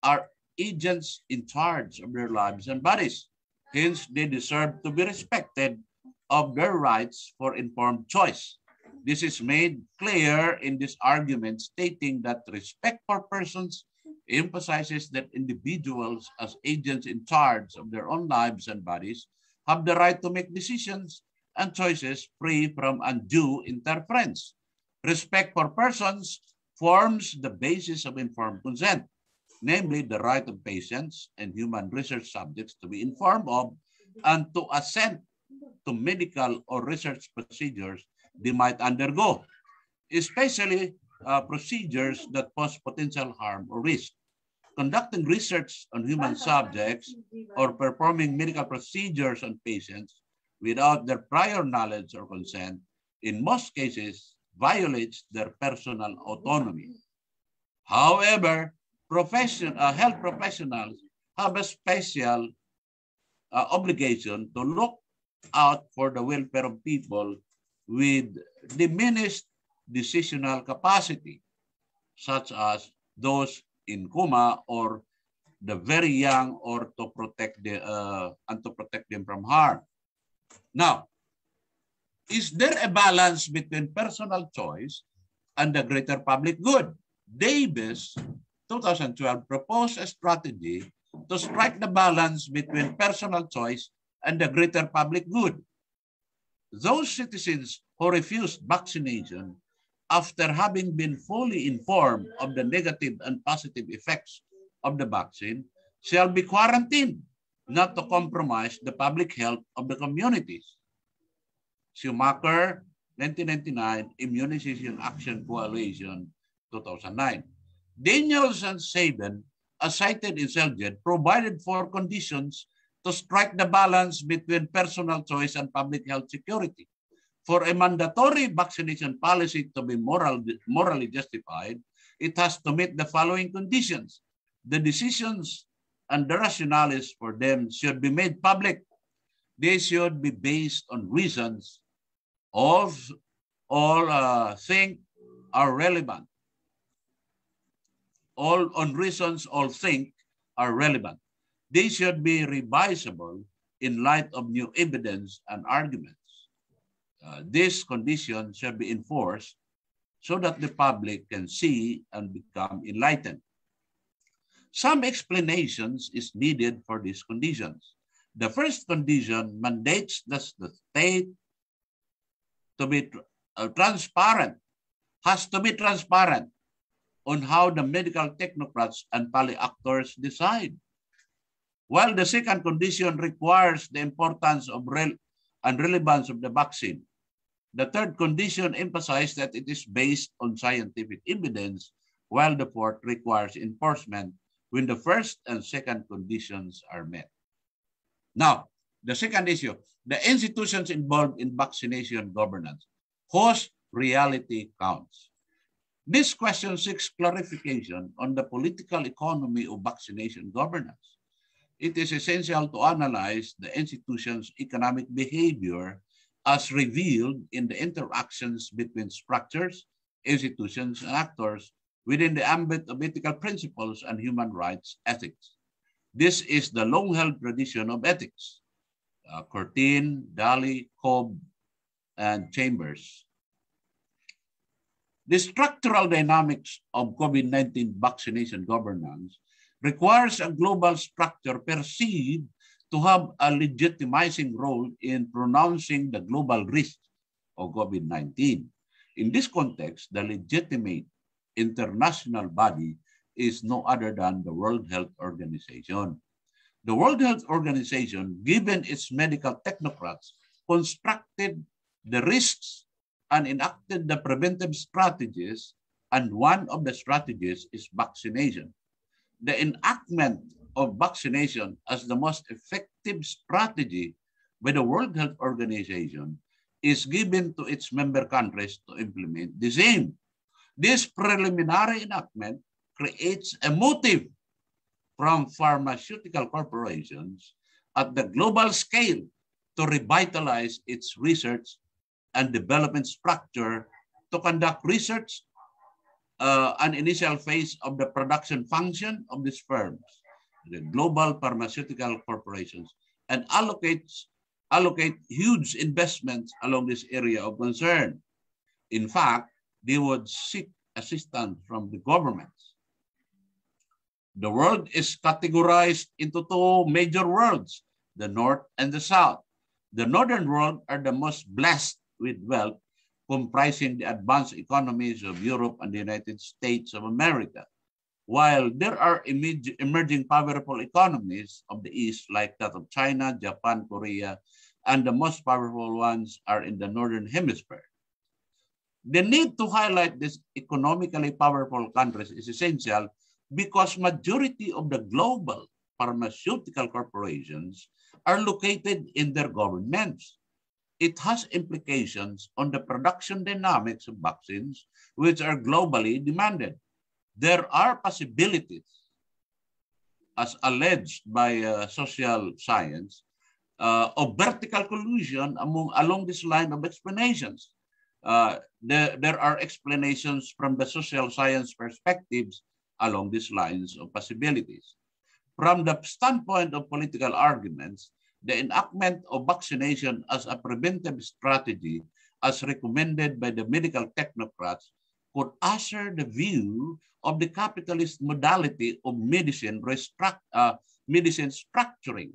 are agents in charge of their lives and bodies. Hence, they deserve to be respected of their rights for informed choice. This is made clear in this argument stating that respect for persons emphasizes that individuals as agents in charge of their own lives and bodies have the right to make decisions and choices free from undue interference. Respect for persons forms the basis of informed consent, namely the right of patients and human research subjects to be informed of and to assent to medical or research procedures they might undergo, especially uh, procedures that pose potential harm or risk. Conducting research on human subjects or performing medical procedures on patients without their prior knowledge or consent, in most cases, violates their personal autonomy. However, profession, uh, health professionals have a special uh, obligation to look out for the welfare of people with diminished decisional capacity, such as those in coma or the very young or to protect the uh, and to protect them from harm. Now, is there a balance between personal choice and the greater public good? Davis, 2012, proposed a strategy to strike the balance between personal choice and the greater public good. Those citizens who refused vaccination after having been fully informed of the negative and positive effects of the vaccine shall be quarantined not to compromise the public health of the communities. Schumacher, 1999, Immunization Action Coalition, 2009. Daniels and Sabin, as cited in CellJet, provided for conditions to strike the balance between personal choice and public health security. For a mandatory vaccination policy to be moral, morally justified, it has to meet the following conditions. The decisions and the rationales for them should be made public. They should be based on reasons all, all uh, think are relevant. All on reasons all think are relevant. They should be revisable in light of new evidence and arguments. Uh, this condition shall be enforced so that the public can see and become enlightened. Some explanations is needed for these conditions. The first condition mandates that the state to be uh, transparent, has to be transparent on how the medical technocrats and poly actors decide. While the second condition requires the importance of real and relevance of the vaccine, the third condition emphasizes that it is based on scientific evidence, while the fourth requires enforcement when the first and second conditions are met. Now, the second issue, the institutions involved in vaccination governance, whose reality counts. This question seeks clarification on the political economy of vaccination governance. It is essential to analyze the institution's economic behavior as revealed in the interactions between structures, institutions, and actors within the ambit of ethical principles and human rights ethics. This is the long-held tradition of ethics. Uh, Curtin, Daly, Cobb, and Chambers. The structural dynamics of COVID-19 vaccination governance requires a global structure perceived to have a legitimizing role in pronouncing the global risk of COVID-19. In this context, the legitimate international body is no other than the World Health Organization. The World Health Organization, given its medical technocrats, constructed the risks and enacted the preventive strategies, and one of the strategies is vaccination. The enactment of vaccination as the most effective strategy by the World Health Organization is given to its member countries to implement the same. This preliminary enactment creates a motive from pharmaceutical corporations at the global scale to revitalize its research and development structure to conduct research uh, an initial phase of the production function of these firms, the global pharmaceutical corporations, and allocates allocate huge investments along this area of concern. In fact, they would seek assistance from the governments. The world is categorized into two major worlds, the North and the South. The Northern world are the most blessed with wealth, comprising the advanced economies of Europe and the United States of America. While there are emerging powerful economies of the East, like that of China, Japan, Korea, and the most powerful ones are in the Northern Hemisphere. The need to highlight these economically powerful countries is essential because majority of the global pharmaceutical corporations are located in their governments it has implications on the production dynamics of vaccines, which are globally demanded. There are possibilities, as alleged by uh, social science, uh, of vertical collusion among, along this line of explanations. Uh, there, there are explanations from the social science perspectives along these lines of possibilities. From the standpoint of political arguments, the enactment of vaccination as a preventive strategy as recommended by the medical technocrats could usher the view of the capitalist modality of medicine, uh, medicine structuring.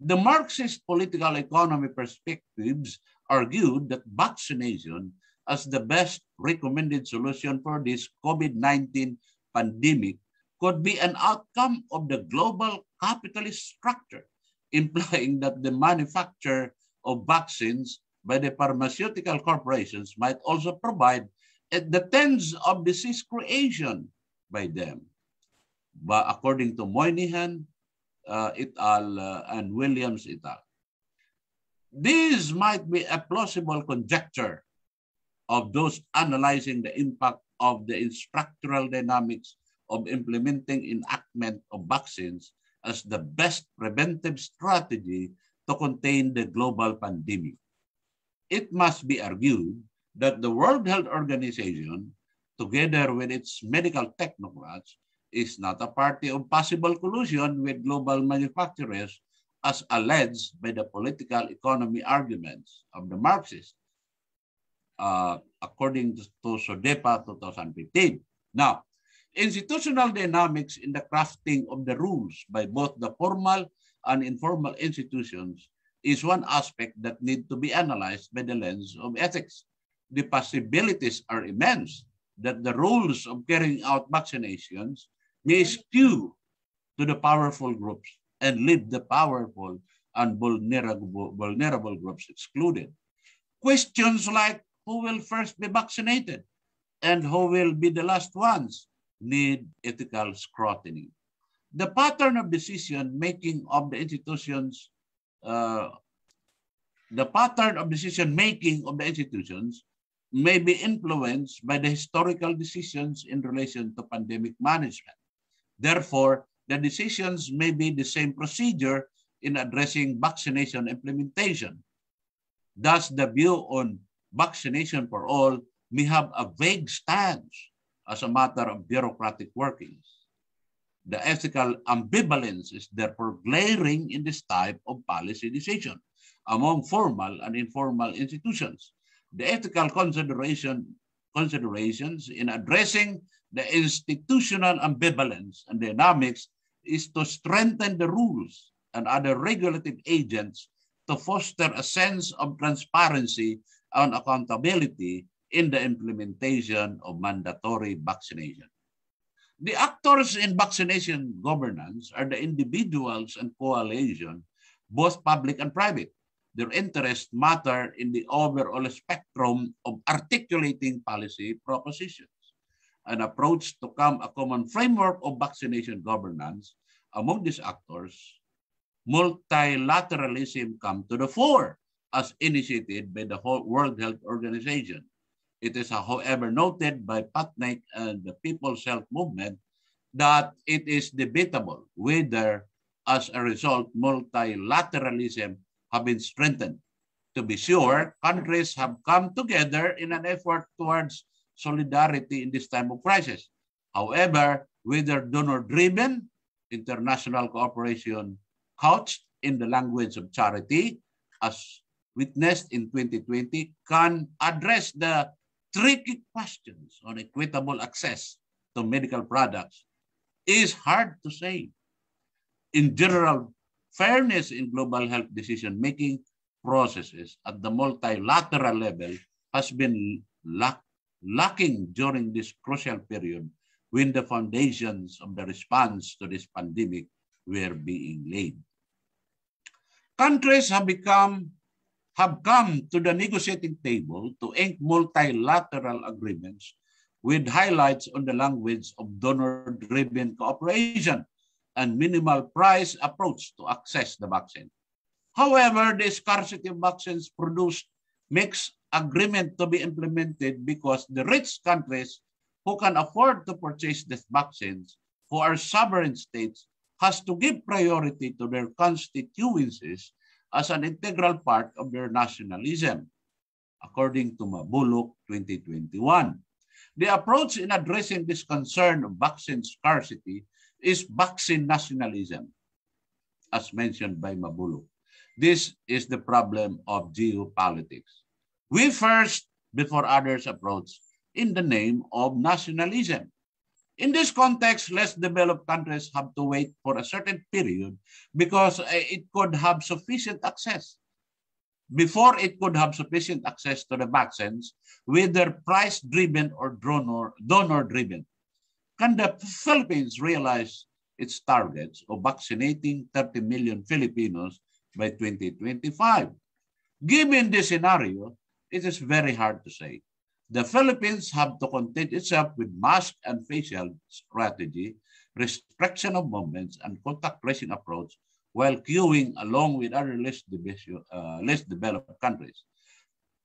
The Marxist political economy perspectives argued that vaccination as the best recommended solution for this COVID-19 pandemic could be an outcome of the global capitalist structure implying that the manufacture of vaccines by the pharmaceutical corporations might also provide the tens of disease creation by them. But according to Moynihan uh, et al. Uh, and Williams et al. This might be a plausible conjecture of those analyzing the impact of the structural dynamics of implementing enactment of vaccines as the best preventive strategy to contain the global pandemic. It must be argued that the World Health Organization, together with its medical technocrats, is not a party of possible collusion with global manufacturers as alleged by the political economy arguments of the Marxists, uh, according to SODEPA 2015. Now, institutional dynamics in the crafting of the rules by both the formal and informal institutions is one aspect that need to be analyzed by the lens of ethics. The possibilities are immense that the rules of carrying out vaccinations may skew to the powerful groups and leave the powerful and vulnerable, vulnerable groups excluded. Questions like who will first be vaccinated and who will be the last ones need ethical scrutiny. The pattern of decision making of the institutions, uh, the pattern of decision making of the institutions may be influenced by the historical decisions in relation to pandemic management. Therefore, the decisions may be the same procedure in addressing vaccination implementation. Thus, the view on vaccination for all may have a vague stance as a matter of bureaucratic workings. The ethical ambivalence is therefore glaring in this type of policy decision among formal and informal institutions. The ethical consideration, considerations in addressing the institutional ambivalence and dynamics is to strengthen the rules and other regulative agents to foster a sense of transparency and accountability in the implementation of mandatory vaccination. The actors in vaccination governance are the individuals and coalition, both public and private. Their interests matter in the overall spectrum of articulating policy propositions. An approach to come a common framework of vaccination governance among these actors, multilateralism come to the fore as initiated by the World Health Organization. It is, however, noted by Patnaik and the People's Health Movement that it is debatable whether, as a result, multilateralism have been strengthened. To be sure, countries have come together in an effort towards solidarity in this time of crisis. However, whether donor-driven international cooperation couched in the language of charity, as witnessed in 2020, can address the tricky questions on equitable access to medical products is hard to say. In general, fairness in global health decision-making processes at the multilateral level has been lack, lacking during this crucial period when the foundations of the response to this pandemic were being laid. Countries have become have come to the negotiating table to ink multilateral agreements with highlights on the language of donor-driven cooperation and minimal price approach to access the vaccine. However, the scarcity of vaccines produced makes agreement to be implemented because the rich countries who can afford to purchase these vaccines, who are sovereign states, has to give priority to their constituencies as an integral part of their nationalism, according to Mabulok 2021. The approach in addressing this concern of vaccine scarcity is vaccine nationalism, as mentioned by Mabulok. This is the problem of geopolitics. We first, before others approach, in the name of nationalism. In this context, less developed countries have to wait for a certain period because eh, it could have sufficient access. Before it could have sufficient access to the vaccines, whether price-driven or donor-driven. Can the Philippines realize its targets of vaccinating 30 million Filipinos by 2025? Given this scenario, it is very hard to say. The Philippines have to content itself with mask and facial strategy, restriction of movements, and contact tracing approach while queuing along with other less, uh, less developed countries.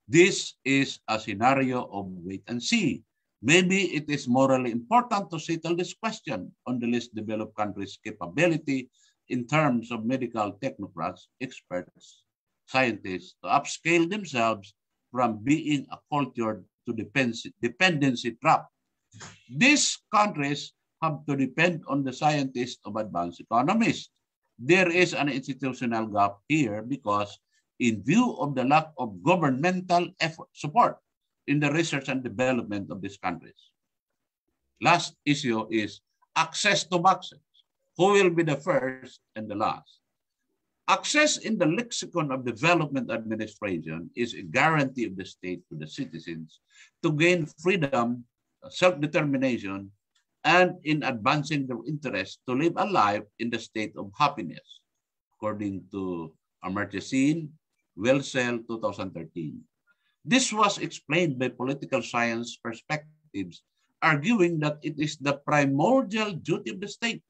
This is a scenario of wait and see. Maybe it is morally important to settle this question on the least developed countries' capability in terms of medical technocrats, experts, scientists to upscale themselves from being acculturated to dependency trap. These countries have to depend on the scientists of advanced economies. There is an institutional gap here because in view of the lack of governmental effort, support in the research and development of these countries. Last issue is access to vaccines. Who will be the first and the last? Access in the lexicon of development administration is a guarantee of the state to the citizens to gain freedom, self-determination, and in advancing their interest to live a life in the state of happiness, according to Amartya Sen, Wellsell 2013. This was explained by political science perspectives, arguing that it is the primordial duty of the state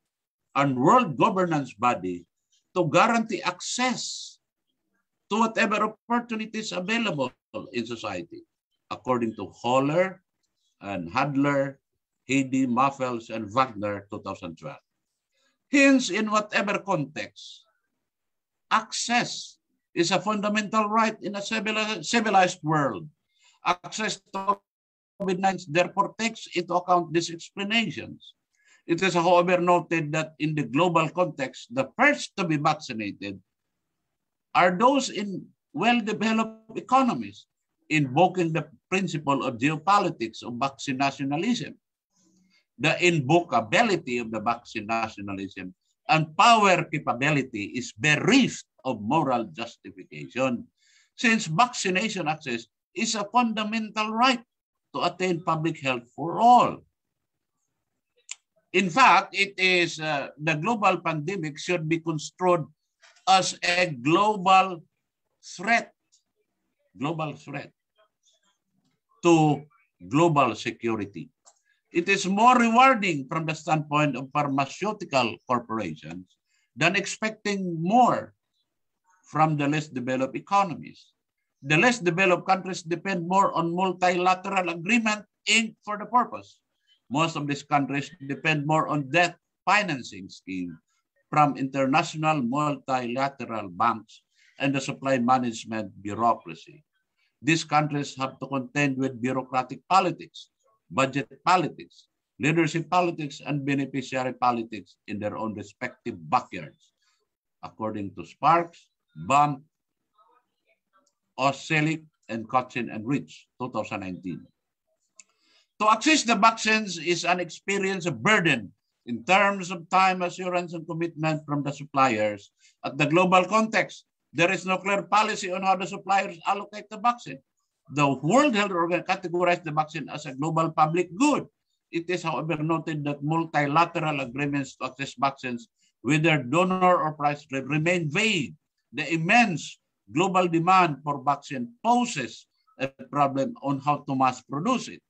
and world governance body to guarantee access to whatever opportunities available in society according to Holler and Hadler, Headey, Muffels, and Wagner 2012. Hence, in whatever context, access is a fundamental right in a civilized world. Access to COVID-19 therefore takes into account these explanations. It is, however, noted that in the global context, the first to be vaccinated are those in well-developed economies, invoking the principle of geopolitics of vaccine nationalism. The invocability of the vaccine nationalism and power capability is bereft of moral justification, since vaccination access is a fundamental right to attain public health for all. In fact, it is uh, the global pandemic should be construed as a global threat, global threat to global security. It is more rewarding from the standpoint of pharmaceutical corporations than expecting more from the less developed economies. The less developed countries depend more on multilateral agreement inked for the purpose. Most of these countries depend more on debt financing scheme from international multilateral banks and the supply management bureaucracy. These countries have to contend with bureaucratic politics, budget politics, leadership politics, and beneficiary politics in their own respective backyards. According to Sparks, BAM, Oselic, and Kutzin and Reich, 2019. To access the vaccines is an experience of burden in terms of time assurance and commitment from the suppliers. At the global context, there is no clear policy on how the suppliers allocate the vaccine. The World Health Organization categorized the vaccine as a global public good. It is, however, noted that multilateral agreements to access vaccines, whether donor or price, remain vague. The immense global demand for vaccine poses a problem on how to mass produce it.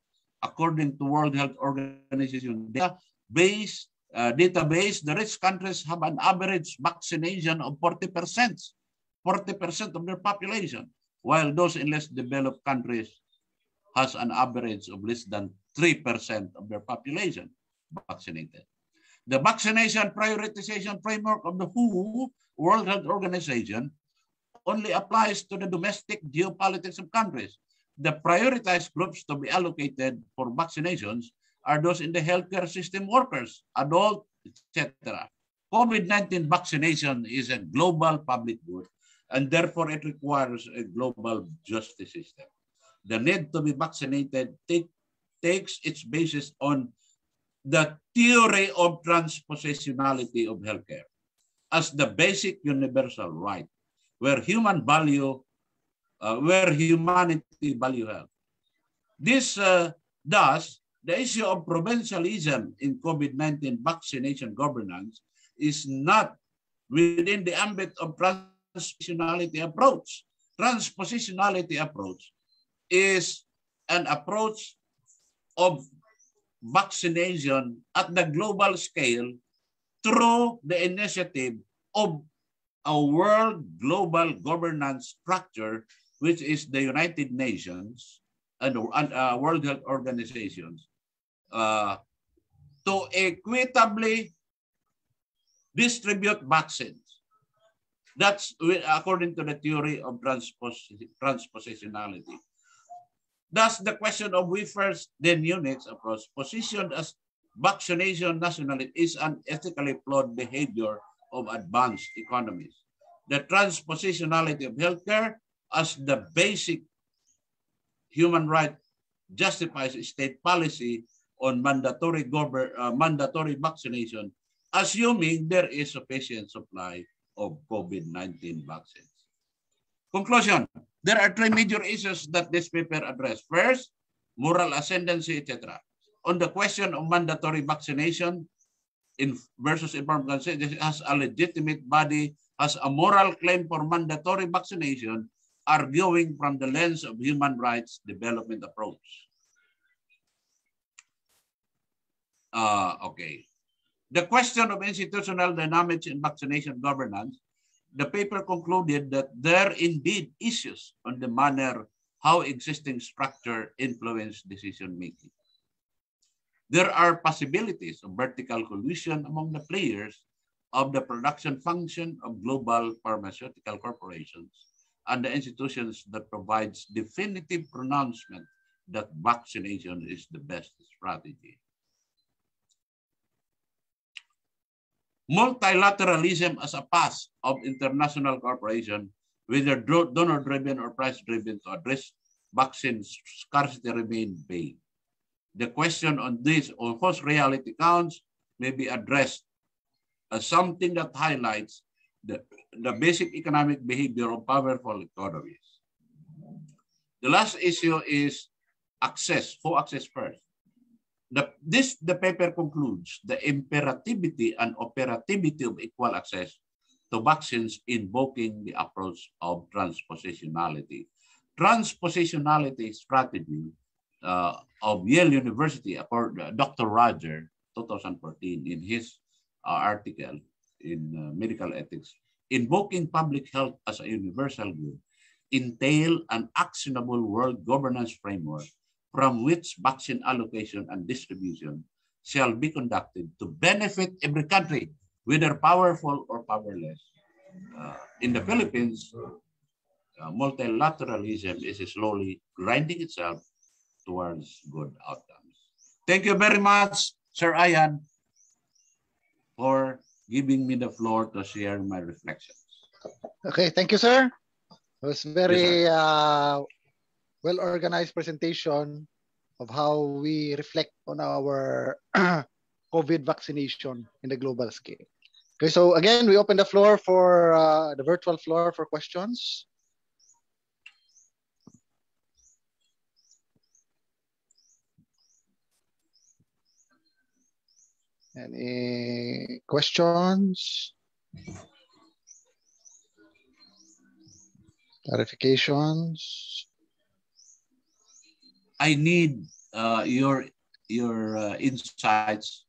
According to World Health Organization database, uh, database, the rich countries have an average vaccination of 40%, 40% of their population, while those in less developed countries has an average of less than 3% of their population vaccinated. The vaccination prioritization framework of the WHO, World Health Organization, only applies to the domestic geopolitics of countries. The prioritized groups to be allocated for vaccinations are those in the healthcare system workers, adult, etc. COVID-19 vaccination is a global public good, and therefore it requires a global justice system. The need to be vaccinated take, takes its basis on the theory of transpositionality of healthcare as the basic universal right where human value, uh, where humanity health. This uh, the issue of provincialism in COVID-19 vaccination governance is not within the ambit of transpositionality approach. Transpositionality approach is an approach of vaccination at the global scale through the initiative of a world global governance structure, which is the United Nations and, uh, World Health Organizations, uh, to equitably distribute vaccines. That's according to the theory of transpos transpositionality. Thus, the question of we first, then units approach positioned as vaccination nationality is an ethically flawed behavior of advanced economies. The transpositionality of healthcare as the basic human right justifies state policy on mandatory uh, mandatory vaccination, assuming there is sufficient supply of COVID-19 vaccines. Conclusion, there are three major issues that this paper address. First, moral ascendancy, etc. On the question of mandatory vaccination, in versus informed consent has a legitimate body, has a moral claim for mandatory vaccination, arguing from the lens of human rights development approach. Uh, okay. The question of institutional dynamics in vaccination governance, the paper concluded that there are indeed issues on the manner how existing structure influence decision making. There are possibilities of vertical collusion among the players of the production function of global pharmaceutical corporations and the institutions that provides definitive pronouncement that vaccination is the best strategy. Multilateralism as a path of international cooperation, whether donor-driven or price-driven to address vaccine scarcity remain vague. The question on this, on whose reality counts, may be addressed as something that highlights the, the basic economic behavior of powerful economies. The last issue is access, who access first. The, this, the paper concludes the imperativity and operativity of equal access to vaccines invoking the approach of transpositionality. Transpositionality strategy uh, of Yale University, Dr. Roger, 2014, in his uh, article in uh, Medical Ethics, invoking public health as a universal good, entail an actionable world governance framework from which vaccine allocation and distribution shall be conducted to benefit every country, whether powerful or powerless. Uh, in the Philippines, uh, multilateralism is slowly grinding itself towards good outcomes. Thank you very much, Sir Ayan, for giving me the floor to share my reflections. Okay, thank you, sir. It was very yes, uh, well-organized presentation of how we reflect on our COVID vaccination in the global scale. Okay, so again, we open the floor for uh, the virtual floor for questions. Any questions? Clarifications? I need uh, your your uh, insights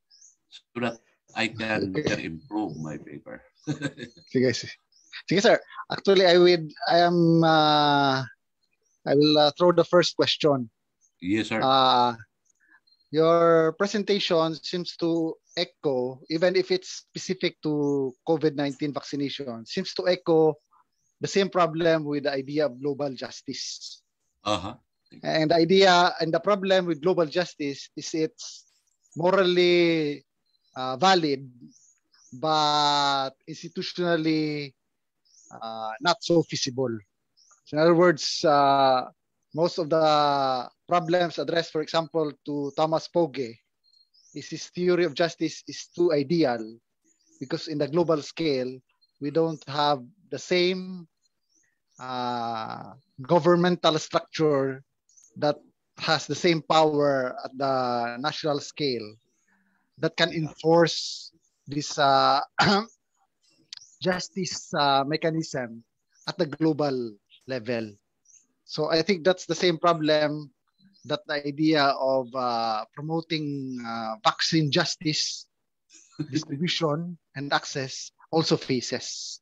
so that I can, okay. improve my paper. sige, sige, sir. Actually, I would I am uh, I will uh, throw the first question. Yes, sir. Uh, your presentation seems to echo, even if it's specific to COVID-19 vaccination, seems to echo the same problem with the idea of global justice. Uh-huh. And the idea and the problem with global justice is it's morally uh, valid, but institutionally uh, not so feasible. So in other words, uh, most of the problems addressed, for example, to Thomas Pogge, is his theory of justice is too ideal because in the global scale, we don't have the same uh, governmental structure that has the same power at the national scale that can enforce this uh, justice uh, mechanism at the global level. So I think that's the same problem that the idea of uh, promoting uh, vaccine justice, distribution, and access also faces.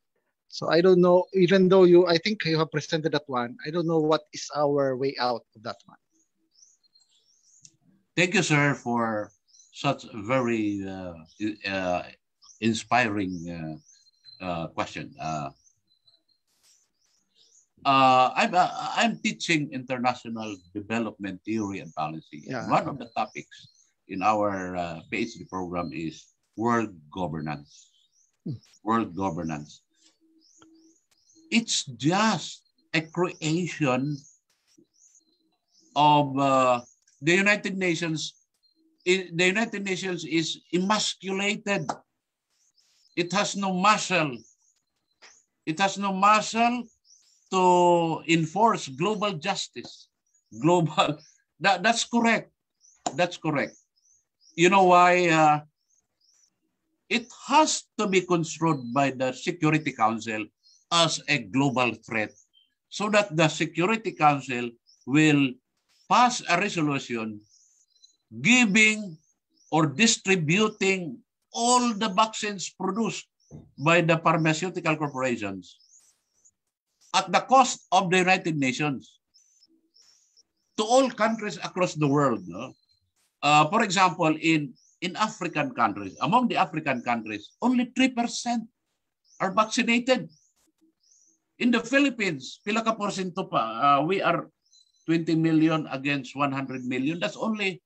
So I don't know, even though you, I think you have presented that one, I don't know what is our way out of that one. Thank you, sir, for such a very uh, uh, inspiring uh, uh question. Uh, uh, I'm, I'm teaching international development theory and policy. Yeah. One of the topics in our PhD program is world governance. Hmm. World governance it's just a creation of uh, the United Nations. the United Nations is emasculated. It has no muscle. It has no muscle to enforce global justice. Global, that, that's correct. That's correct. You know why? Uh, it has to be construed by the Security Council as a global threat so that the Security Council will pass a resolution giving or distributing all the vaccines produced by the pharmaceutical corporations at the cost of the United Nations. to all countries across the world. No? Uh, for example, in, in African countries, among the African countries, only 3% are vaccinated. In the Philippines, pila ka porsyento pa, uh, we are 20 million against 100 million. That's only,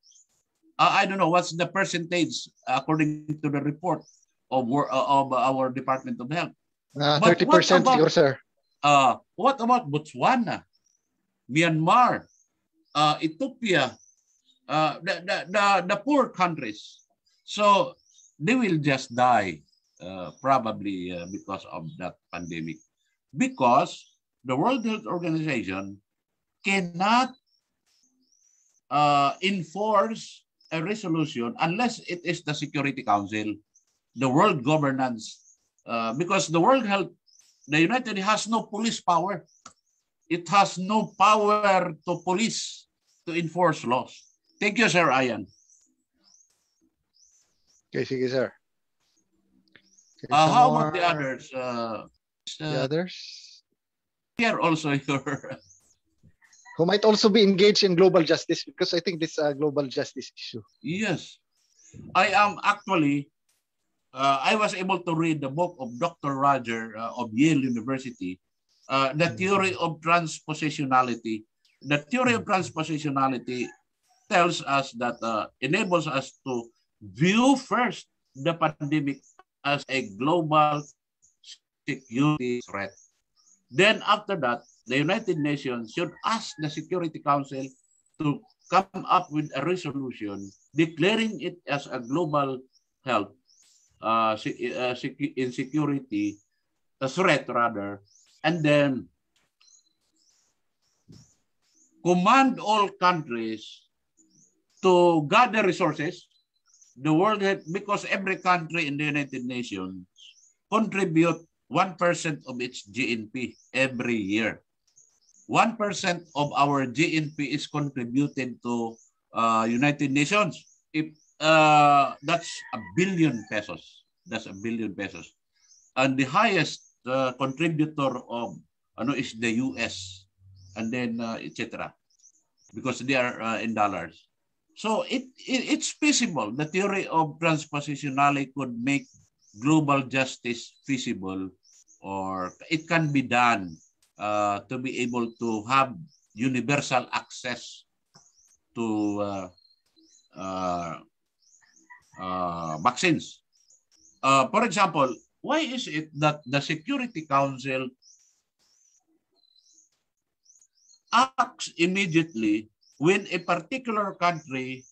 uh, I don't know, what's the percentage according to the report of, of our Department of Health. Uh, 30% siguro, sir. Uh, what about Botswana, Myanmar, uh, Ethiopia, uh, the, the, the, the poor countries? So they will just die uh, probably uh, because of that pandemic. Because the World Health Organization cannot uh, enforce a resolution unless it is the Security Council, the world governance, uh, because the World Health, the United has no police power. It has no power to police, to enforce laws. Thank you, Sir Ian. Okay, sige, sir. Okay, Uh, how more- about the others? Uh, The others? Here also your Who might also be engaged in global justice because I think this is a global justice issue. Yes. I am actually, uh, I was able to read the book of Dr. Roger uh, of Yale University, uh, The Theory of Transpositionality. The theory of transpositionality tells us that, uh, enables us to view first the pandemic as a global security threat. Then after that, the United Nations should ask the Security Council to come up with a resolution declaring it as a global health uh, uh, secu- insecurity, a threat rather, and then command all countries to gather resources. The World Health, because every country in the United Nations contribute 1% of its GNP every year. 1% of our GNP is contributed to uh, United Nations. If uh, that's a billion pesos, that's a billion pesos, and the highest uh, contributor of ano is the U.S. and then uh, etc. Because they are uh, in dollars. So it, it it's feasible. The theory of transpositionality could make global justice feasible, or it can be done uh, to be able to have universal access to uh, uh, uh, vaccines. Uh, for example, why is it that the Security Council acts immediately when a particular country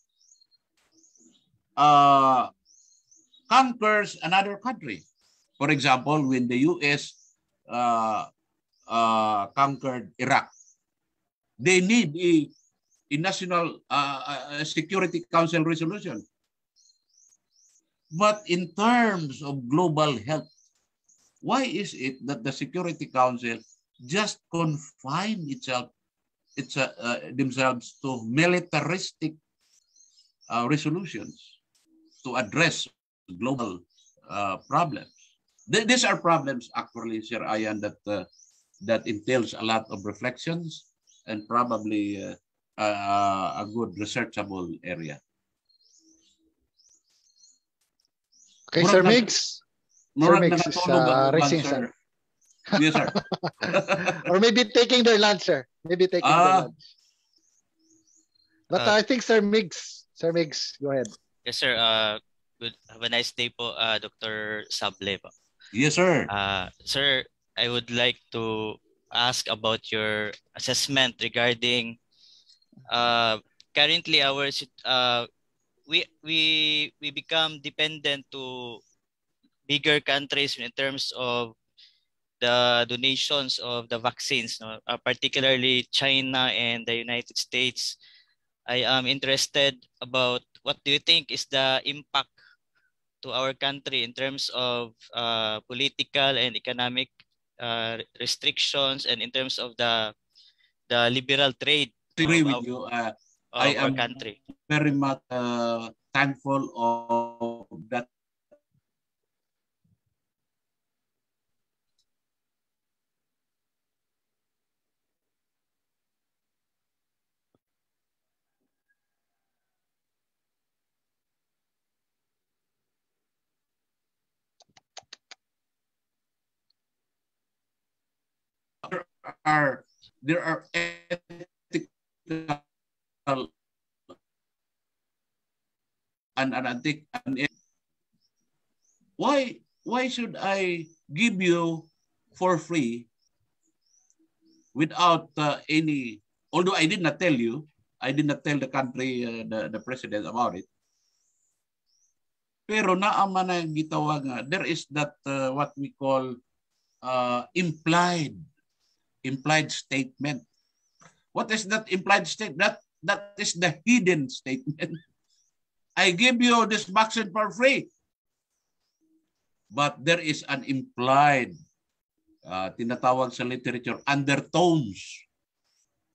uh, conquers another country? For example, when the U.S. Uh, uh, conquered Iraq, they need a, a national uh, uh, Security Council resolution. But in terms of global health, why is it that the Security Council just confine itself, its, uh, uh, themselves to militaristic uh, resolutions to address global uh, problems? Th- these are problems, actually, Sir Ayan, that uh, that entails a lot of reflections and probably uh, a good researchable area. Okay, Murag Sir na- Migs. Sir Murag Migs is nakatulog uh, ang raising sir. Yes, sir. or maybe taking their lunch, sir. Maybe taking their Ah. lunch. But Uh, I think Sir Migs, Sir Migs, go ahead. Yes, sir. Uh, good. Have a nice day po, uh, Dr. Sable po. Yes, sir. Uh, sir, I would like to ask about your assessment regarding uh, currently our uh, we we we become dependent to bigger countries in terms of the donations of the vaccines, no? uh, particularly China and the United States. I am interested about what do you think is the impact to our country in terms of uh, political and economic uh, restrictions and in terms of the the liberal trade agree with you. Uh, of I am country. Very much uh, thankful of that. There are there are ethical and an antique and why why should I give you for free without uh, any although I did not tell you I did not tell the country uh, the, the president about it. Pero naama na gitawag nga there is that uh, what we call uh, implied implied statement. What is that implied statement? That that is the hidden statement. I give you this vaccine for free. But there is an implied uh, tinatawag sa literature undertones.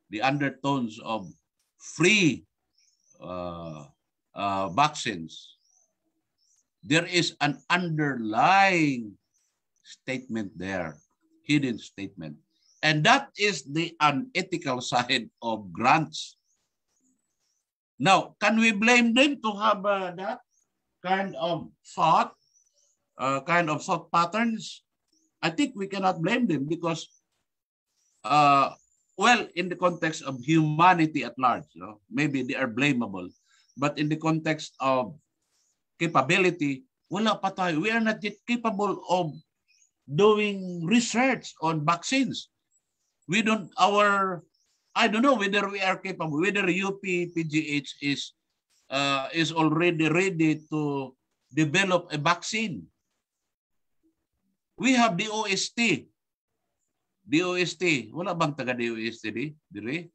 The undertones of free uh, uh, vaccines. There is an underlying statement there hidden statement. And that is the unethical side of grants now can we blame them to have uh, that kind of thought uh, kind of thought patterns, I think we cannot blame them because, uh, well, in the context of humanity at large, you know, maybe they are blamable. But in the context of capability, wala pa tayo. We are not yet capable of doing research on vaccines. We don't, our, I don't know whether we are capable, whether UP PGH is, uh, is already ready to develop a vaccine We have the OST. The OST. Wala bang taga DOST di? Dire?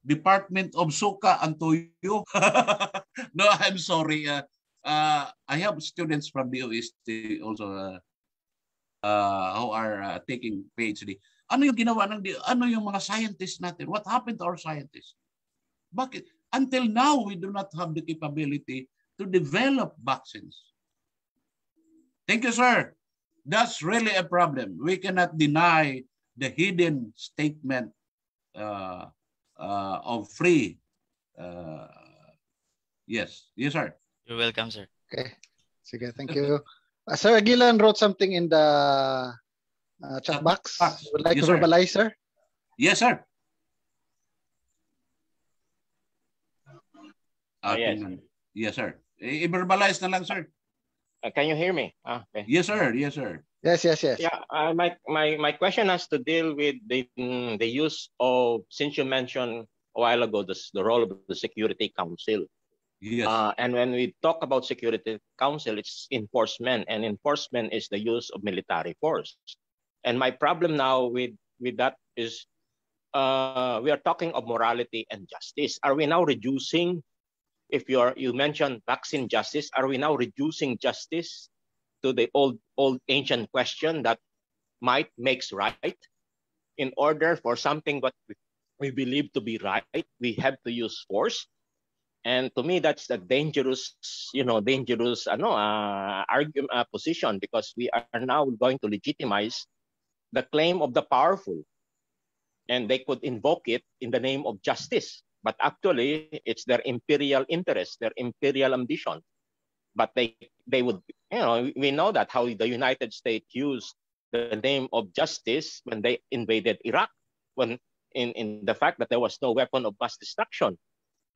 Department of Suka Antoyo. no, I'm sorry. Uh, uh, I have students from the OST also uh, uh, who are uh, taking PhD. Ano yung ginawa ng ano yung mga scientists natin? What happened to our scientists? Bakit? Until now, we do not have the capability to develop vaccines. Thank you, sir. That's really a problem. We cannot deny the hidden statement uh, uh, of free. Uh, yes, yes, sir. You're welcome, sir. Okay. Sige, thank you. Uh, sir Aguilan wrote something in the uh, chat box. box. Would like Yes, to verbalize, sir? Yes, sir. Ah, yes. Yes, sir. I- I-verbalize na lang, sir. Uh, can you hear me? Ah, okay. Yes, sir. Yes, sir. Yes, yes, yes. Yeah, uh, my, my, my question has to deal with the, mm, the use of, since you mentioned a while ago, this, the role of the Security Council. Yes. Uh, and when we talk about Security Council, it's enforcement, and enforcement is the use of military force. And my problem now with, with that is uh, we are talking of morality and justice. Are we now reducing, if you're, you mentioned vaccine justice, are we now reducing justice to the old, old ancient question that might makes right? In order for something what we, believe to be right, we have to use force. And to me, that's a dangerous, you know, dangerous, ano, uh, argument, uh, position because we are now going to legitimize the claim of the powerful, and they could invoke it in the name of justice. But actually, it's their imperial interest, their imperial ambition. But they, they would, you know, we know that how the United States used the name of justice when they invaded Iraq, when in, in the fact that there was no weapon of mass destruction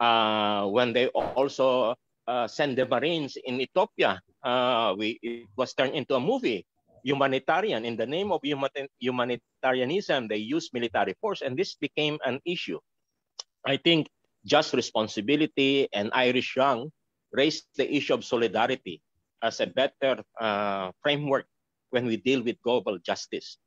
uh, when they also uh, send the Marines in Ethiopia. Uh, we, it was turned into a movie, humanitarian. In the name of humanitarianism, they used military force, and this became an issue. I think just responsibility and Iris Young raised the issue of solidarity as a better uh, framework when we deal with global justice.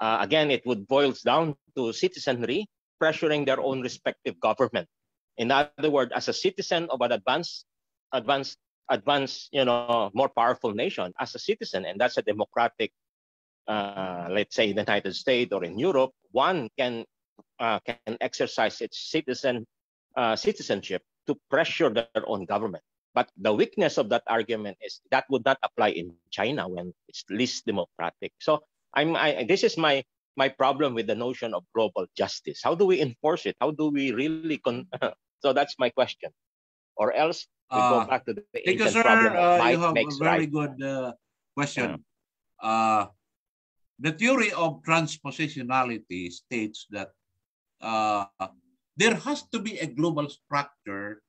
Uh, again, it would boils down to citizenry pressuring their own respective government. In other words, as a citizen of an advanced, advanced, advanced, you know, more powerful nation, as a citizen, and that's a democratic, uh, let's say, in the United States or in Europe, one can uh, can exercise its citizen uh, citizenship to pressure their own government. But the weakness of that argument is that would not apply in China when it's least democratic. So I'm I, this is my my problem with the notion of global justice. How do we enforce it? How do we really con- so that's my question. Or else go Uh, back to the Thank you, sir. Uh, you have a very right. good uh, question. Uh, the theory of transpositionality states that uh, there has to be a global structure,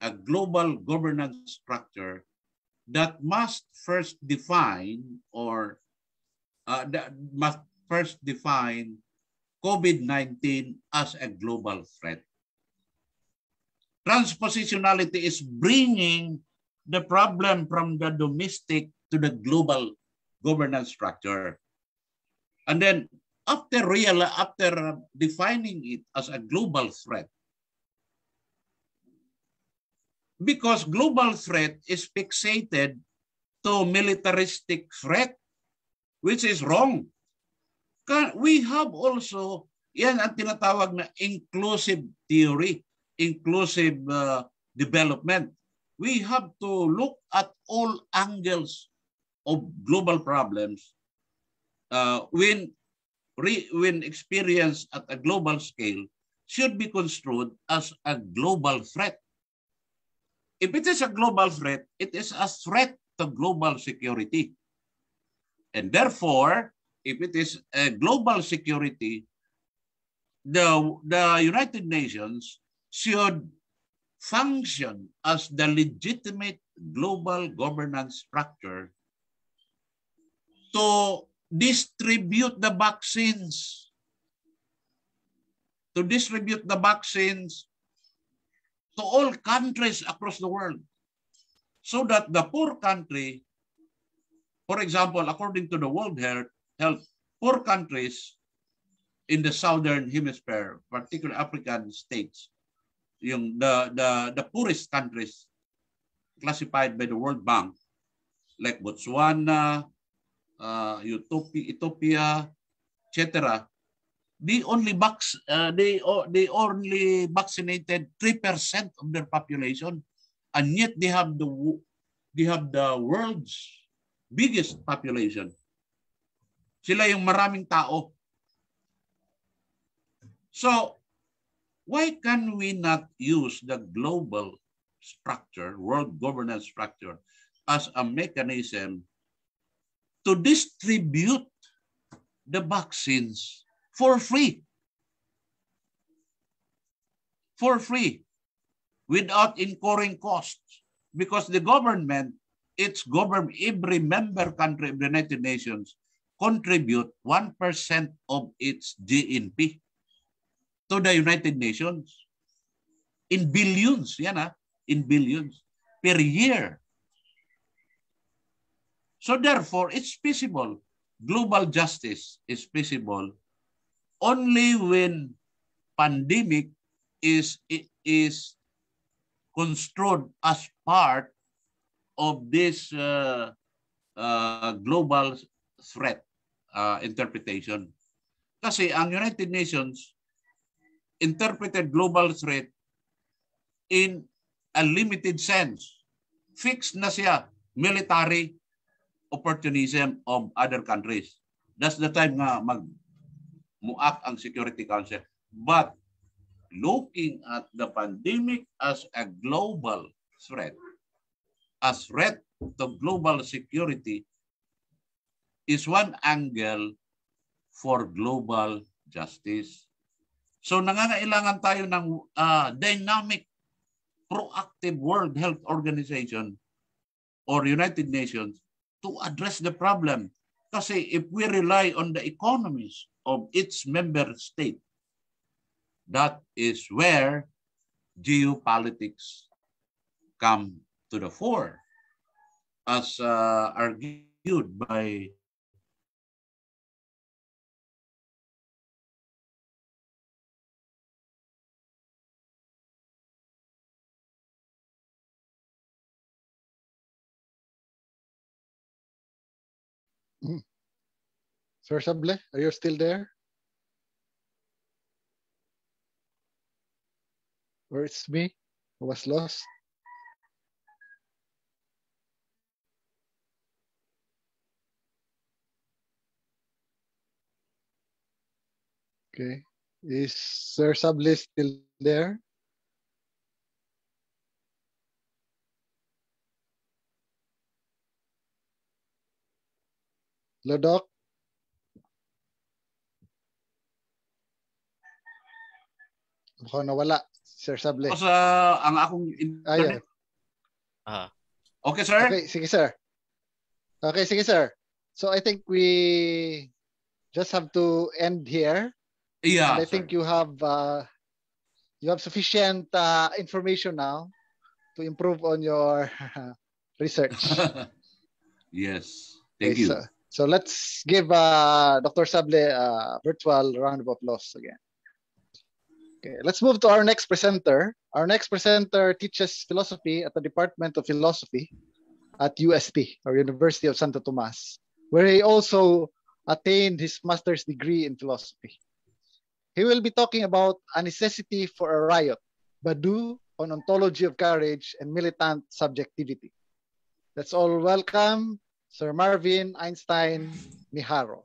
a global governance structure that must first define or uh, that must first define COVID-19 as a global threat. Transpositionality is bringing the problem from the domestic to the global governance structure. And then after real, after defining it as a global threat, because global threat is fixated to militaristic threat, which is wrong. We have also, yan ang tinatawag na inclusive theory, inclusive uh, development. We have to look at all angles of global problems uh, when, re, when experienced at a global scale should be construed as a global threat. If it is a global threat, it is a threat to global security. And therefore, if it is a global security, the, the United Nations should function as the legitimate global governance structure to distribute the vaccines, to distribute the vaccines to all countries across the world so that the poor country, for example, according to the World Health, Health poor countries in the southern hemisphere, particularly African states, yung the, the, the poorest countries classified by the World Bank, like Botswana, uh, Ethiopia, Ethiopia etc., they only box uh, they they only vaccinated 3% of their population and yet they have the they have the world's biggest population sila yung maraming tao so why can we not use the global structure world governance structure as a mechanism to distribute the vaccines for free. For free, without incurring costs. Because the government, its government, every member country of the United Nations contribute 1% of its GNP to the United Nations. In billions, yan ah, in billions per year. So therefore, it's feasible. Global justice is feasible only when pandemic is is construed as part of this uh, uh, global threat uh, interpretation. Kasi ang United Nations interpreted global threat in a limited sense. Fixed na siya, military opportunism of other countries. That's the time nga mag muak ang Security Council. But looking at the pandemic as a global threat, as threat to global security is one angle for global justice. So nangangailangan tayo ng uh, dynamic, proactive World Health Organization or United Nations to address the problem. Kasi if we rely on the economies of its member state. That is where geopolitics come to the fore, as uh, argued by Mm. Sir Sable, are you still there? Or it's me who was lost? Okay. Is Sir Sable still there? Ladakh, Mukhang nawala, Sir Sable. Tapos ah, ang akong ah, internet. Ah, yeah. uh, Okay, sir? Okay, sige, sir. Okay, sige, sir. So I think we just have to end here. Yeah. And I sir. think you have uh, you have sufficient uh, information now to improve on your research. yes. Thank okay, you. So, so let's give uh, Dr. Sable a virtual round of applause again. Okay, let's move to our next presenter. Our next presenter teaches philosophy at the Department of Philosophy at UST, or University of Santo Tomas, where he also attained his master's degree in philosophy. He will be talking about a necessity for a riot, Badiou on ontology of courage and militant subjectivity. Let's all welcome Sir Marvin Einstein Miharo.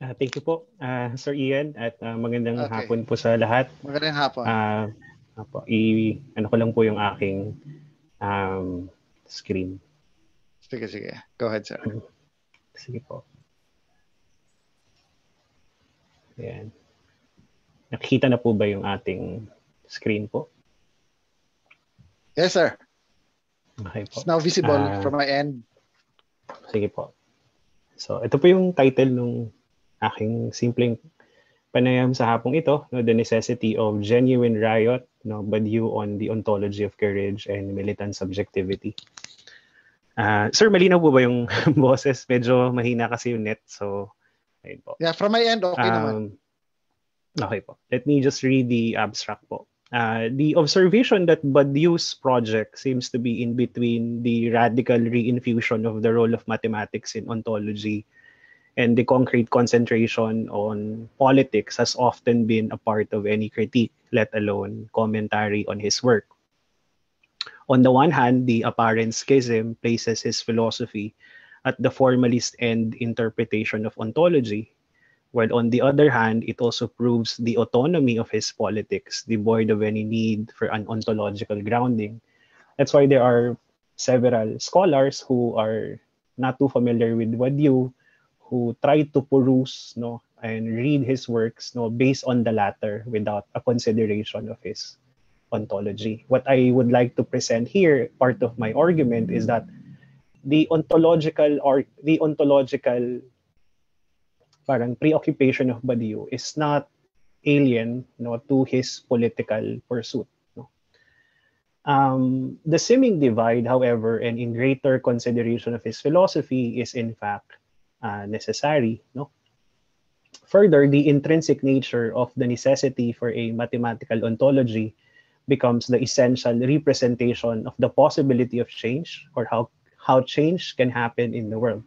Ah, thank you po, ah, Sir Ian, at ah, magandang Okay. hapon po sa lahat. Magandang hapon. Ah, apo, i ano ko lang po yung aking um, screen. Sige, sige. Go ahead, sir. Sige po. Ayan. Nakikita na po ba yung ating screen po? Yes, sir. Okay po. It's now visible Ah, from my end. Sige po. So, ito po yung title nung aking simpleng panayam sa hapong ito, no, The Necessity of Genuine Riot, no, Badiou on the Ontology of Courage and Militant Subjectivity. Ah, sir, malinaw po ba yung boses? Medyo mahina kasi yung net, so ayun po. Yeah, from my end, okay naman. Um, Okay po. Let me just read the abstract po. Uh, the observation that Badiou's project seems to be in between the radical reinfusion of the role of mathematics in ontology and the concrete concentration on politics has often been a part of any critique, let alone commentary on his work. On the one hand, the apparent schism places his philosophy at the formalist end interpretation of ontology, while on the other hand, it also proves the autonomy of his politics, devoid of any need for an ontological grounding. That's why there are several scholars who are not too familiar with Badiou, who try to peruse no, and read his works no, based on the latter without a consideration of his ontology. What I would like to present here, part of my argument, is that the ontological or the ontological parang preoccupation of Badiou is not alien no, to his political pursuit. No? Um, the seeming divide, however, and in greater consideration of his philosophy is in fact uh, necessary. No? Further, the intrinsic nature of the necessity for a mathematical ontology becomes the essential representation of the possibility of change or how, how change can happen in the world.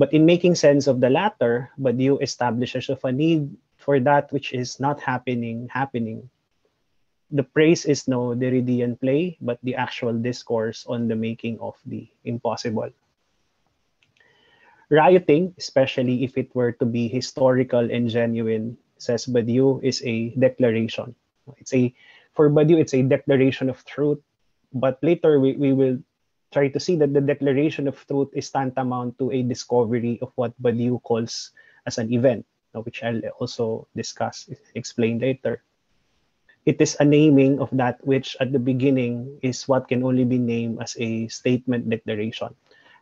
But in making sense of the latter, Badiou establishes of a need for that which is not happening, happening. The praise is no Derridean play, but the actual discourse on the making of the impossible. Rioting, especially if it were to be historical and genuine, says Badiou, is a declaration. It's a for Badiou, it's a declaration of truth. But later we, we will try to see that the declaration of truth is tantamount to a discovery of what Badiou calls as an event, which I'll also discuss, explain later. It is a naming of that which at the beginning is what can only be named as a statement declaration.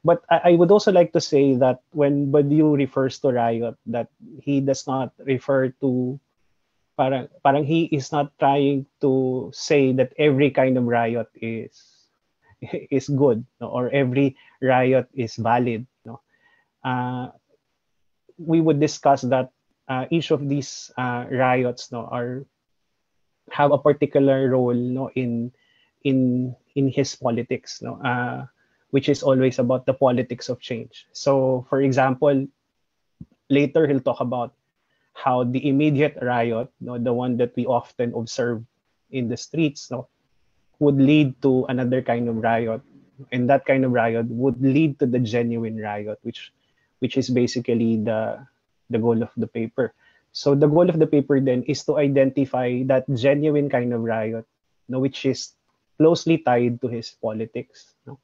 But I, I would also like to say that when Badiou refers to riot, that he does not refer to parang, parang he is not trying to say that every kind of riot is is good no? or every riot is valid no? Uh, we would discuss that uh, each of these uh, riots no are have a particular role no in in in his politics no? Uh, which is always about the politics of change. So for example later he'll talk about how the immediate riot no the one that we often observe in the streets no would lead to another kind of riot and that kind of riot would lead to the genuine riot which which is basically the the goal of the paper so the goal of the paper then is to identify that genuine kind of riot no, which is closely tied to his politics no?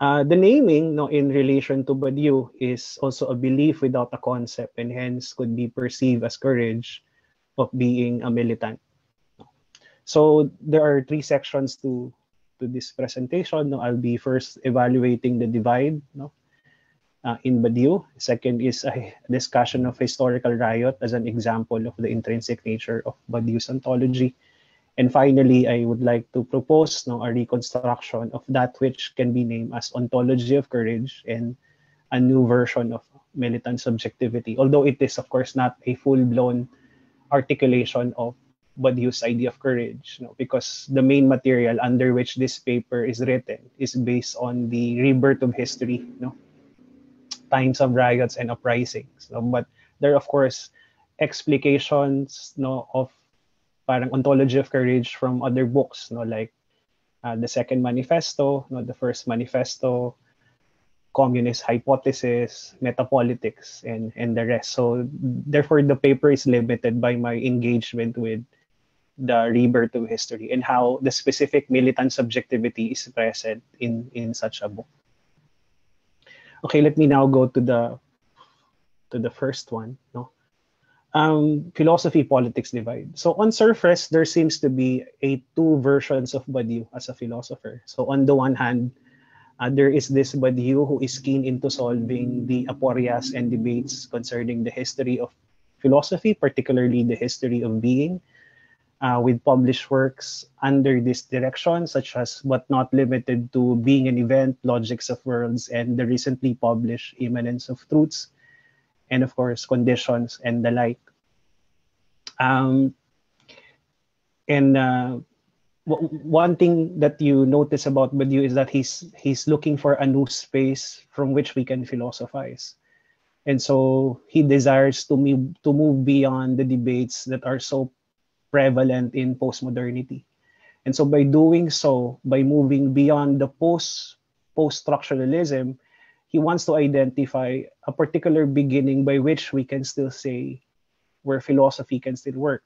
Uh, the naming no, in relation to Badiou is also a belief without a concept and hence could be perceived as courage of being a militant. So there are three sections to to this presentation. No, I'll be first evaluating the divide no, uh, in Badiou. Second is a discussion of historical riot as an example of the intrinsic nature of Badiou's ontology. And finally, I would like to propose no, a reconstruction of that which can be named as ontology of courage and a new version of militant subjectivity. Although it is, of course, not a full-blown articulation of Badiou's idea of courage, no, because the main material under which this paper is written is based on the rebirth of history, no, times of riots and uprisings. No? But there are, of course, explications no, of parang ontology of courage from other books, no, like uh, the Second Manifesto, no, the First Manifesto, Communist Hypothesis, Metapolitics, and and the rest. So therefore, the paper is limited by my engagement with the rebirth of history and how the specific militant subjectivity is present in in such a book. Okay, let me now go to the to the first one. No, um, philosophy politics divide. So on surface, there seems to be a two versions of Badiou as a philosopher. So on the one hand, uh, there is this Badiou who is keen into solving the aporias and debates concerning the history of philosophy, particularly the history of being, uh, with published works under this direction, such as but not limited to being and event, logics of worlds, and the recently published immanence of truths and of course conditions and the like. Um, and uh, one thing that you notice about Badiou is that he's he's looking for a new space from which we can philosophize, and so he desires to move to move beyond the debates that are so prevalent in postmodernity. And so by doing so, by moving beyond the post post structuralism, he wants to identify a particular beginning by which we can still say where philosophy can still work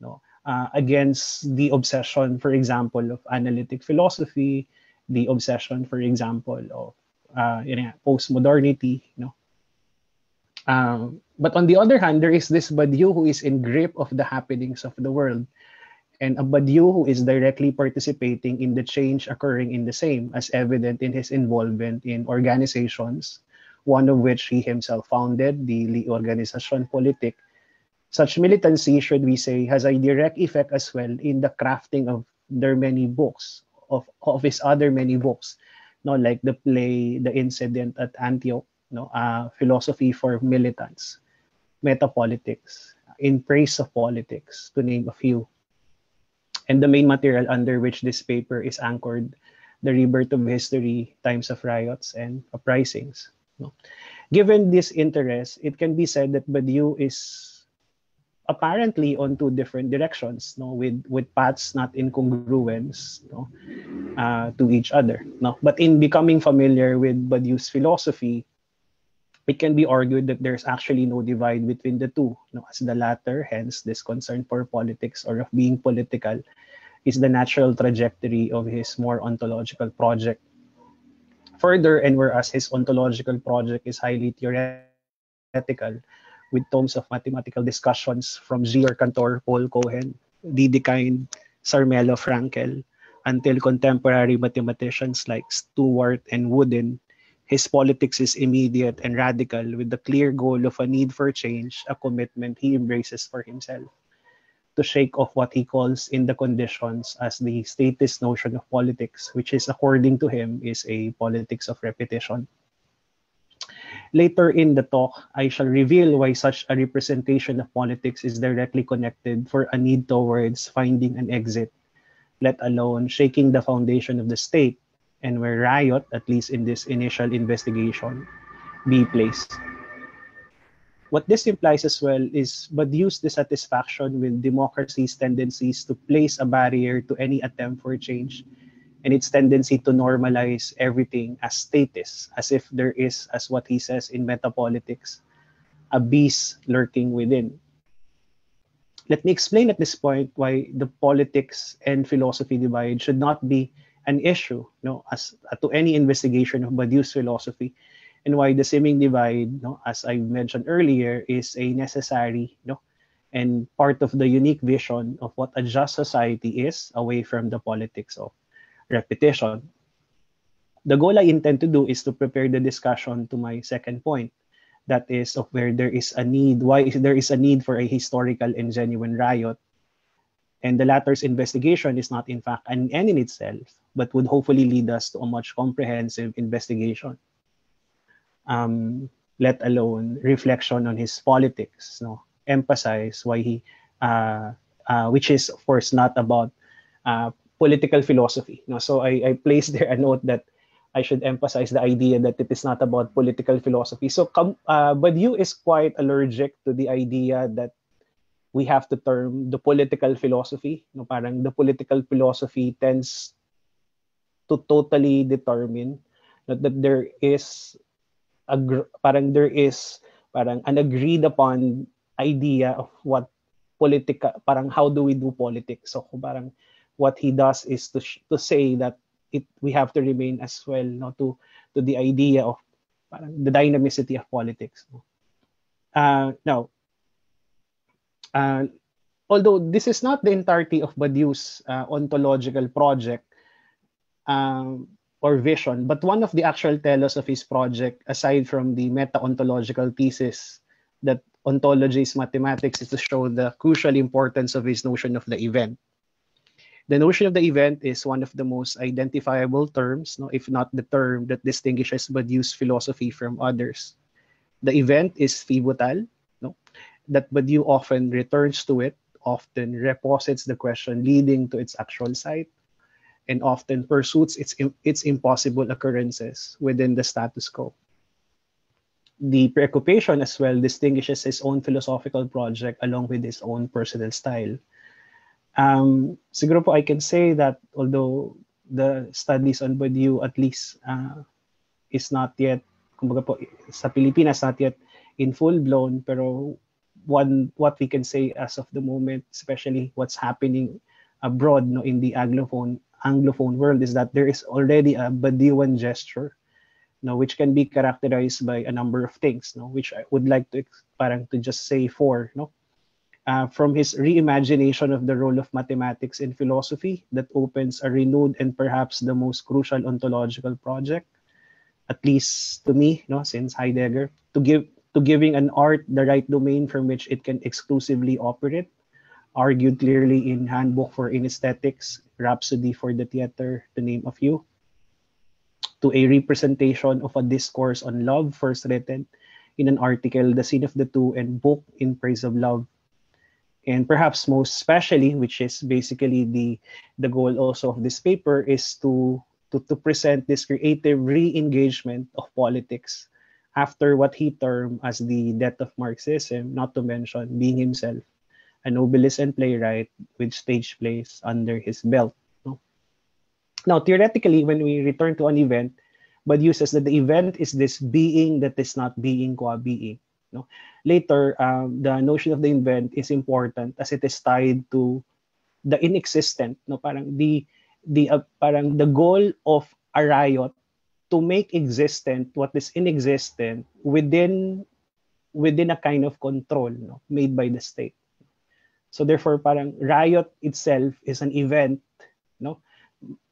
no uh, against the obsession for example of analytic philosophy the obsession for example of uh, you know, post-modernity you know um, but on the other hand there is this Badiou who is in grip of the happenings of the world and a Badiou who is directly participating in the change occurring in the same, as evident in his involvement in organizations, one of which he himself founded, the Organisation Politique. Such militancy, should we say, has a direct effect as well in the crafting of their many books, of, of his other many books, no, like the play, The Incident at Antioch, no, uh, Philosophy for Militants, Metapolitics, In Praise of Politics, to name a few and the main material under which this paper is anchored, the rebirth of history, times of riots, and uprisings. Given this interest, it can be said that Badiou is apparently on two different directions, no, with with paths not incongruence, no, uh, to each other. No, but in becoming familiar with Badiou's philosophy, it can be argued that there's actually no divide between the two, no, as the latter, hence this concern for politics or of being political, is the natural trajectory of his more ontological project. Further, and whereas his ontological project is highly theoretical, with tomes of mathematical discussions from Georg Cantor, Paul Cohen, Dedekind, Zermelo Fraenkel, until contemporary mathematicians like Stewart and Woodin, his politics is immediate and radical with the clear goal of a need for change, a commitment he embraces for himself to shake off what he calls in the conditions as the statist notion of politics, which is, according to him, is a politics of repetition. Later in the talk, I shall reveal why such a representation of politics is directly connected for a need towards finding an exit, let alone shaking the foundation of the state and where riot, at least in this initial investigation, be placed. What this implies as well is Badiou's dissatisfaction with democracy's tendencies to place a barrier to any attempt for change and its tendency to normalize everything as status, as if there is, as what he says in Metapolitics, a beast lurking within. Let me explain at this point why the politics and philosophy divide should not be an issue no as uh, to any investigation of Badiou's philosophy. And why the seeming divide no as I mentioned earlier is a necessary no and part of the unique vision of what a just society is away from the politics of repetition. The goal I intend to do is to prepare the discussion to my second point that is of where there is a need why there is a need for a historical and genuine riot and the latter's investigation is not in fact an end in itself but would hopefully lead us to a much comprehensive investigation. Um, let alone reflection on his politics no? Emphasize why he uh, uh, which is of course not about uh, political philosophy no? So I, I placed there a note that I should emphasize the idea that it is not about political philosophy. So, uh, Badiou is quite allergic to the idea that we have to term the political philosophy. No, parang the political philosophy tends to totally determine that, that there is a parang there is parang an agreed upon idea of what political parang how do we do politics. So parang what he does is to to say that it we have to remain as well no to to the idea of parang the dynamicity of politics uh, now uh, although this is not the entirety of Badiou's uh, ontological project um, or vision but one of the actual telos of his project aside from the meta-ontological thesis that ontology is mathematics is to show the crucial importance of his notion of the event the notion of the event is one of the most identifiable terms, no, if not the term that distinguishes Badiou's philosophy from others. The event is no, that Badiou often returns to it, often reposits the question leading to its actual site, and often pursues its, its impossible occurrences within the status quo. The preoccupation as well distinguishes his own philosophical project along with his own personal style um, siguro po I can say that although the studies on Badiou at least uh, is not yet, kumbaga po, sa Pilipinas not yet in full blown, pero one what we can say as of the moment, especially what's happening abroad no, in the Anglophone Anglophone world is that there is already a Badiouan gesture no, which can be characterized by a number of things, no, which I would like to parang to just say four, no. Uh, from his reimagination of the role of mathematics in philosophy that opens a renewed and perhaps the most crucial ontological project, at least to me, no, since Heidegger, to give to giving an art the right domain from which it can exclusively operate, argued clearly in Handbook for Aesthetics, Rhapsody for the Theater, to name a few, to a representation of a discourse on love first written in an article, The Scene of the Two, and Book in Praise of Love, and perhaps most especially which is basically the the goal also of this paper is to to, to present this creative re-engagement of politics after what he termed as the death of marxism not to mention being himself a novelist and playwright with stage plays under his belt no? now theoretically when we return to an event but uses that the event is this being that is not being qua being no? Later, um, the notion of the event is important as it is tied to the inexistent. No? Parang the, the, uh, parang the goal of a riot to make existent what is inexistent within within a kind of control no, made by the state. So therefore, parang riot itself is an event, no?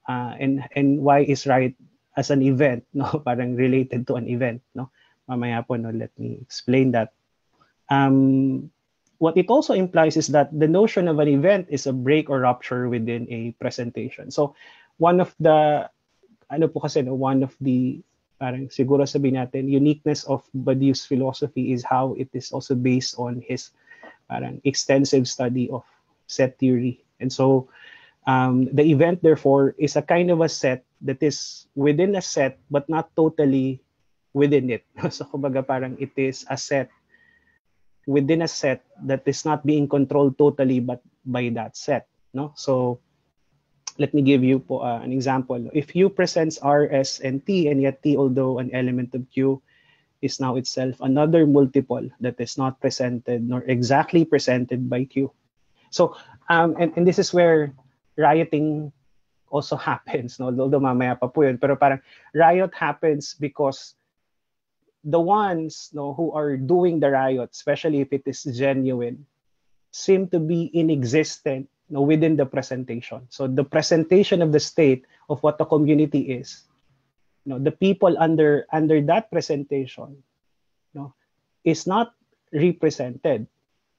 Uh, and and why is riot as an event, no? Parang related to an event, no? mamaya po, no, let me explain that. Um, what it also implies is that the notion of an event is a break or rupture within a presentation. So one of the, ano po kasi, no, one of the, parang siguro sabihin natin, uniqueness of Badiou's philosophy is how it is also based on his parang extensive study of set theory. And so um, the event, therefore, is a kind of a set that is within a set but not totally within it. so kumbaga parang it is a set within a set that is not being controlled totally but by that set, no? So let me give you po, uh, an example. If U presents R, S, and T, and yet T, although an element of Q, is now itself another multiple that is not presented nor exactly presented by Q. So, um, and, and this is where rioting also happens, no? although mamaya pa po yun, pero parang riot happens because the ones no, who are doing the riot, especially if it is genuine, seem to be inexistent no, within the presentation. So the presentation of the state of what the community is, you know, the people under under that presentation, you know, is not represented.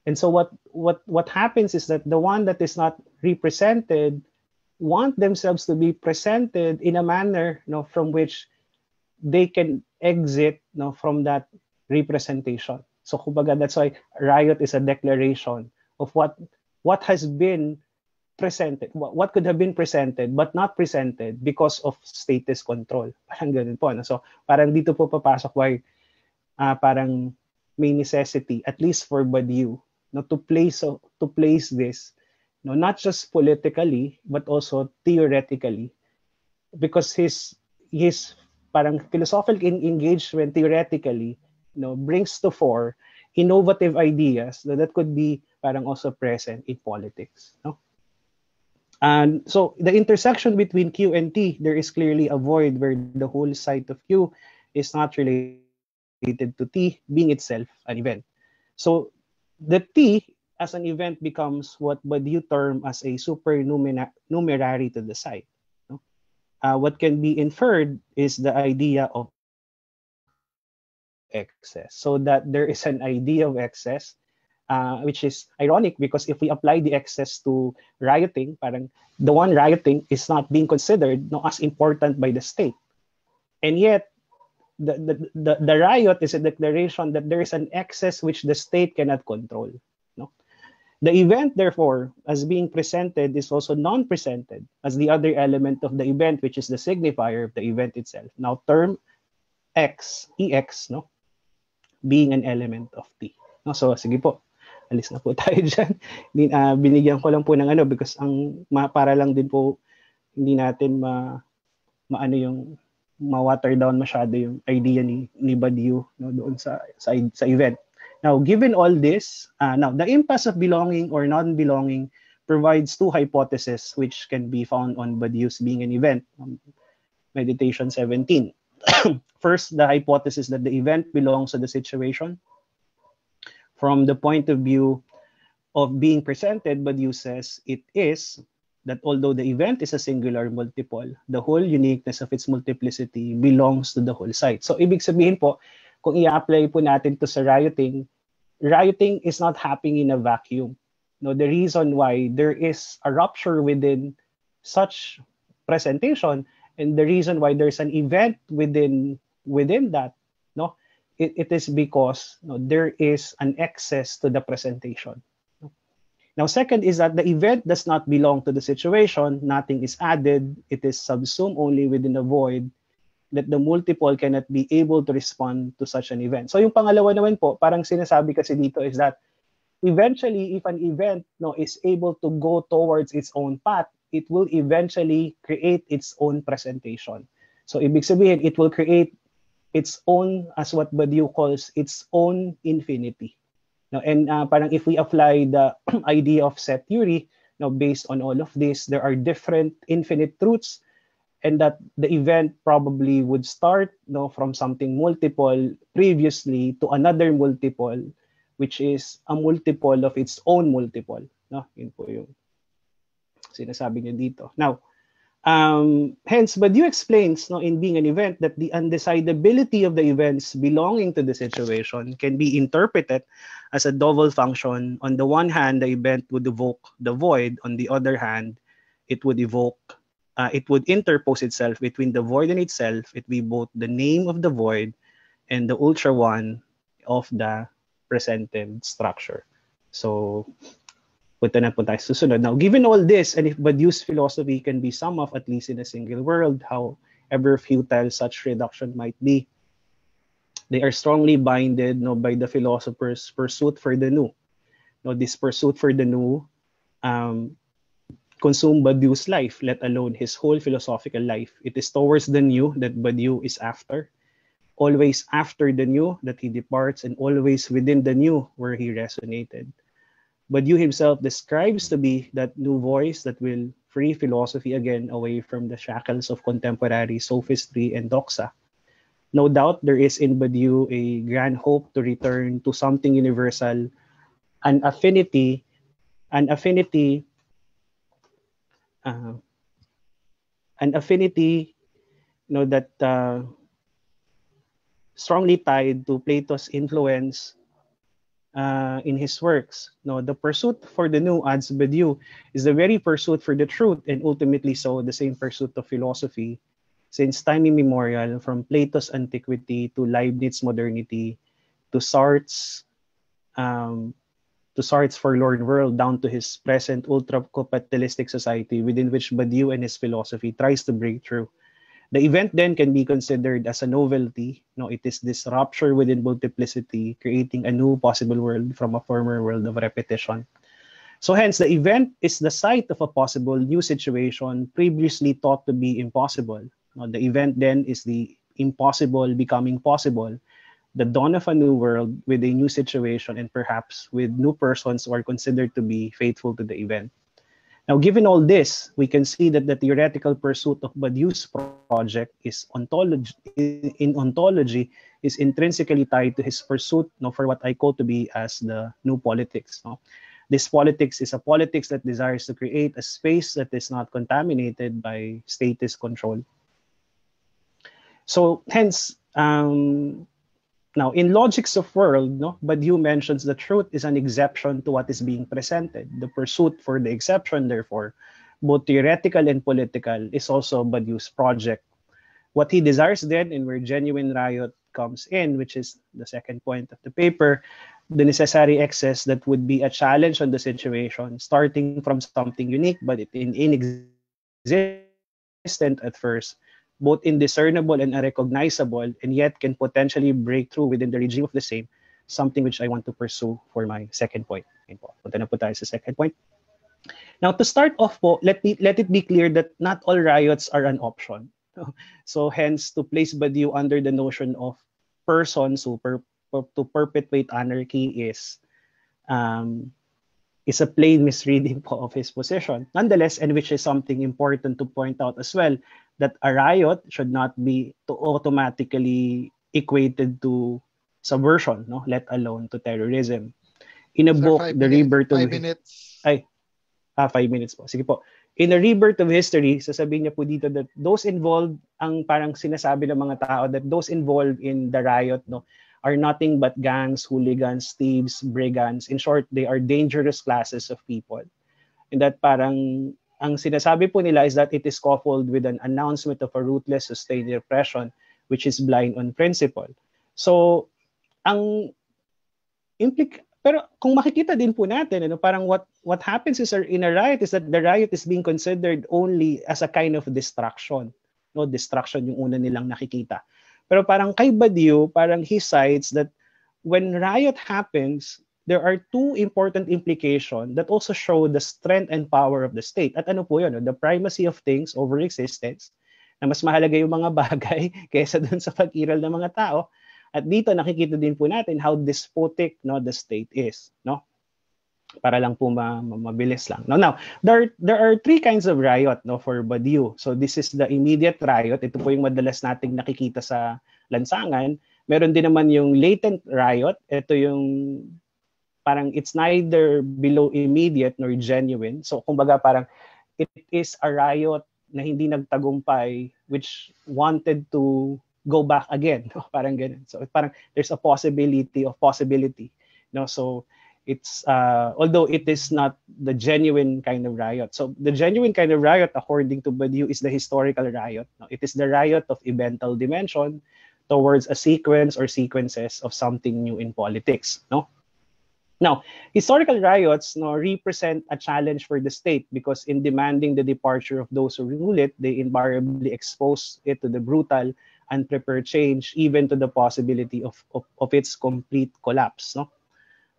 And so what what what happens is that the one that is not represented want themselves to be presented in a manner you know, from which they can exit you know, from that representation. So kumbaga, that's why riot is a declaration of what what has been presented, what, could have been presented but not presented because of status control. Parang ganun po. No? So parang dito po papasok why uh, parang may necessity, at least for Badiou, no, to place to place this no, not just politically but also theoretically because his his parang philosophical engagement theoretically you know brings to fore innovative ideas that, could be parang also present in politics no and so the intersection between q and t there is clearly a void where the whole site of q is not related to t being itself an event so the t as an event becomes what you term as a supernumerary to the site. No? Uh, what can be inferred is the idea of excess. So that there is an idea of excess, uh, which is ironic because if we apply the excess to rioting, parang the one rioting is not being considered no, as important by the state. And yet, the, the, the, the riot is a declaration that there is an excess which the state cannot control. no The event, therefore, as being presented is also non-presented as the other element of the event, which is the signifier of the event itself. Now, term X, EX, no? Being an element of T. No? So, sige po, alis na po tayo dyan. uh, binigyan ko lang po ng ano because ang para lang din po hindi natin ma maano yung ma-water down masyado yung idea ni ni Badiou no doon sa sa, sa event. Now, given all this, uh, now the impasse of belonging or non-belonging provides two hypotheses which can be found on Badiou's being an event, um, meditation 17. First, the hypothesis that the event belongs to the situation. From the point of view of being presented, Badiou says it is that although the event is a singular multiple, the whole uniqueness of its multiplicity belongs to the whole site. So, ibig sabihin po, kung i-apply po natin to sa rioting, rioting is not happening in a vacuum. No, the reason why there is a rupture within such presentation and the reason why there's an event within within that, no, it, it is because no, there is an excess to the presentation. Now, second is that the event does not belong to the situation. Nothing is added. It is subsumed only within the void that the multiple cannot be able to respond to such an event. So yung pangalawa naman po, parang sinasabi kasi dito is that eventually if an event no is able to go towards its own path, it will eventually create its own presentation. So ibig sabihin, it will create its own, as what Badiou calls, its own infinity. Now, and uh, parang if we apply the idea of set theory, now based on all of this, there are different infinite truths and that the event probably would start no from something multiple previously to another multiple which is a multiple of its own multiple no yun po yung sinasabi niya dito now um, hence but you explains no in being an event that the undecidability of the events belonging to the situation can be interpreted as a double function on the one hand the event would evoke the void on the other hand it would evoke uh, it would interpose itself between the void and itself. It be both the name of the void and the ultra one of the presented structure. So, punta na tayo susunod. Now, given all this, and if Badiou's philosophy can be summed up at least in a single world, however futile such reduction might be, they are strongly binded no, by the philosopher's pursuit for the new. No, this pursuit for the new um, consume Badiou's life, let alone his whole philosophical life. It is towards the new that Badiou is after, always after the new that he departs, and always within the new where he resonated. Badiou himself describes to be that new voice that will free philosophy again away from the shackles of contemporary sophistry and doxa. No doubt there is in Badiou a grand hope to return to something universal, an affinity, an affinity, uh, an affinity, you know, that uh, strongly tied to Plato's influence uh, in his works. No, the pursuit for the new, adds Badiou, is the very pursuit for the truth, and ultimately so the same pursuit of philosophy, since time immemorial, from Plato's antiquity to Leibniz's modernity, to Sartre's, um, to Sartre's forlorn world, down to his present ultra-capitalistic society within which Badiou and his philosophy tries to break through. The event then can be considered as a novelty. No, it is this rupture within multiplicity, creating a new possible world from a former world of repetition. So hence, the event is the site of a possible new situation previously thought to be impossible. No, the event then is the impossible becoming possible, the dawn of a new world with a new situation and perhaps with new persons who are considered to be faithful to the event. Now, given all this, we can see that the theoretical pursuit of Badiou's project is ontology, in ontology is intrinsically tied to his pursuit no, for what I call to be as the new politics. No? This politics is a politics that desires to create a space that is not contaminated by statist control. So hence, um, now, in Logics of World, no, Badiou mentions the truth is an exception to what is being presented. The pursuit for the exception, therefore, both theoretical and political, is also Badiou's project. What he desires then, and where genuine riot comes in, which is the second point of the paper, the necessary excess that would be a challenge on the situation, starting from something unique but in inexistent at first, both indiscernible and unrecognizable, and yet can potentially break through within the regime of the same, something which I want to pursue for my second point. po. Punta na po tayo sa second point. Now, to start off po, let, me, let it be clear that not all riots are an option. So hence, to place Badiou under the notion of persons who per, per, to perpetuate anarchy is um, is a plain misreading of his position. Nonetheless, and which is something important to point out as well, that a riot should not be to automatically equated to subversion, no? let alone to terrorism. In a Sir, book, five The minutes- Rebirth of five minutes. Ay, ah, five minutes po. Sige po. In a rebirth of history, sasabihin niya po dito that those involved, ang parang sinasabi ng mga tao, that those involved in the riot no, are nothing but gangs, hooligans, thieves, brigands. In short, they are dangerous classes of people. And that parang ang sinasabi po nila is that it is coupled with an announcement of a ruthless sustained repression which is blind on principle. So, ang implic pero kung makikita din po natin ano parang what what happens is in a riot is that the riot is being considered only as a kind of distraction. No, distraction yung una nilang nakikita. Pero parang kay Badiou, parang he cites that when riot happens, there are two important implications that also show the strength and power of the state. At ano po yun? The primacy of things over existence, na mas mahalaga yung mga bagay kaysa dun sa pag-iral ng mga tao. At dito nakikita din po natin how despotic no the state is, no? Para lang po ma- mabilis lang. No, now, there are, there are three kinds of riot no for Badiou. So this is the immediate riot. Ito po yung madalas nating nakikita sa lansangan. Meron din naman yung latent riot. Ito yung parang it's neither below immediate nor genuine. So kumbaga parang it is a riot na hindi nagtagumpay which wanted to go back again. Parang ganun. So parang there's a possibility of possibility. No? So it's uh, although it is not the genuine kind of riot. So the genuine kind of riot, according to Badiou, is the historical riot. No? It is the riot of evental dimension towards a sequence or sequences of something new in politics. No? Now, historical riots no, represent a challenge for the state because in demanding the departure of those who rule it, they invariably expose it to the brutal, and unprepared change, even to the possibility of, of, of its complete collapse. No?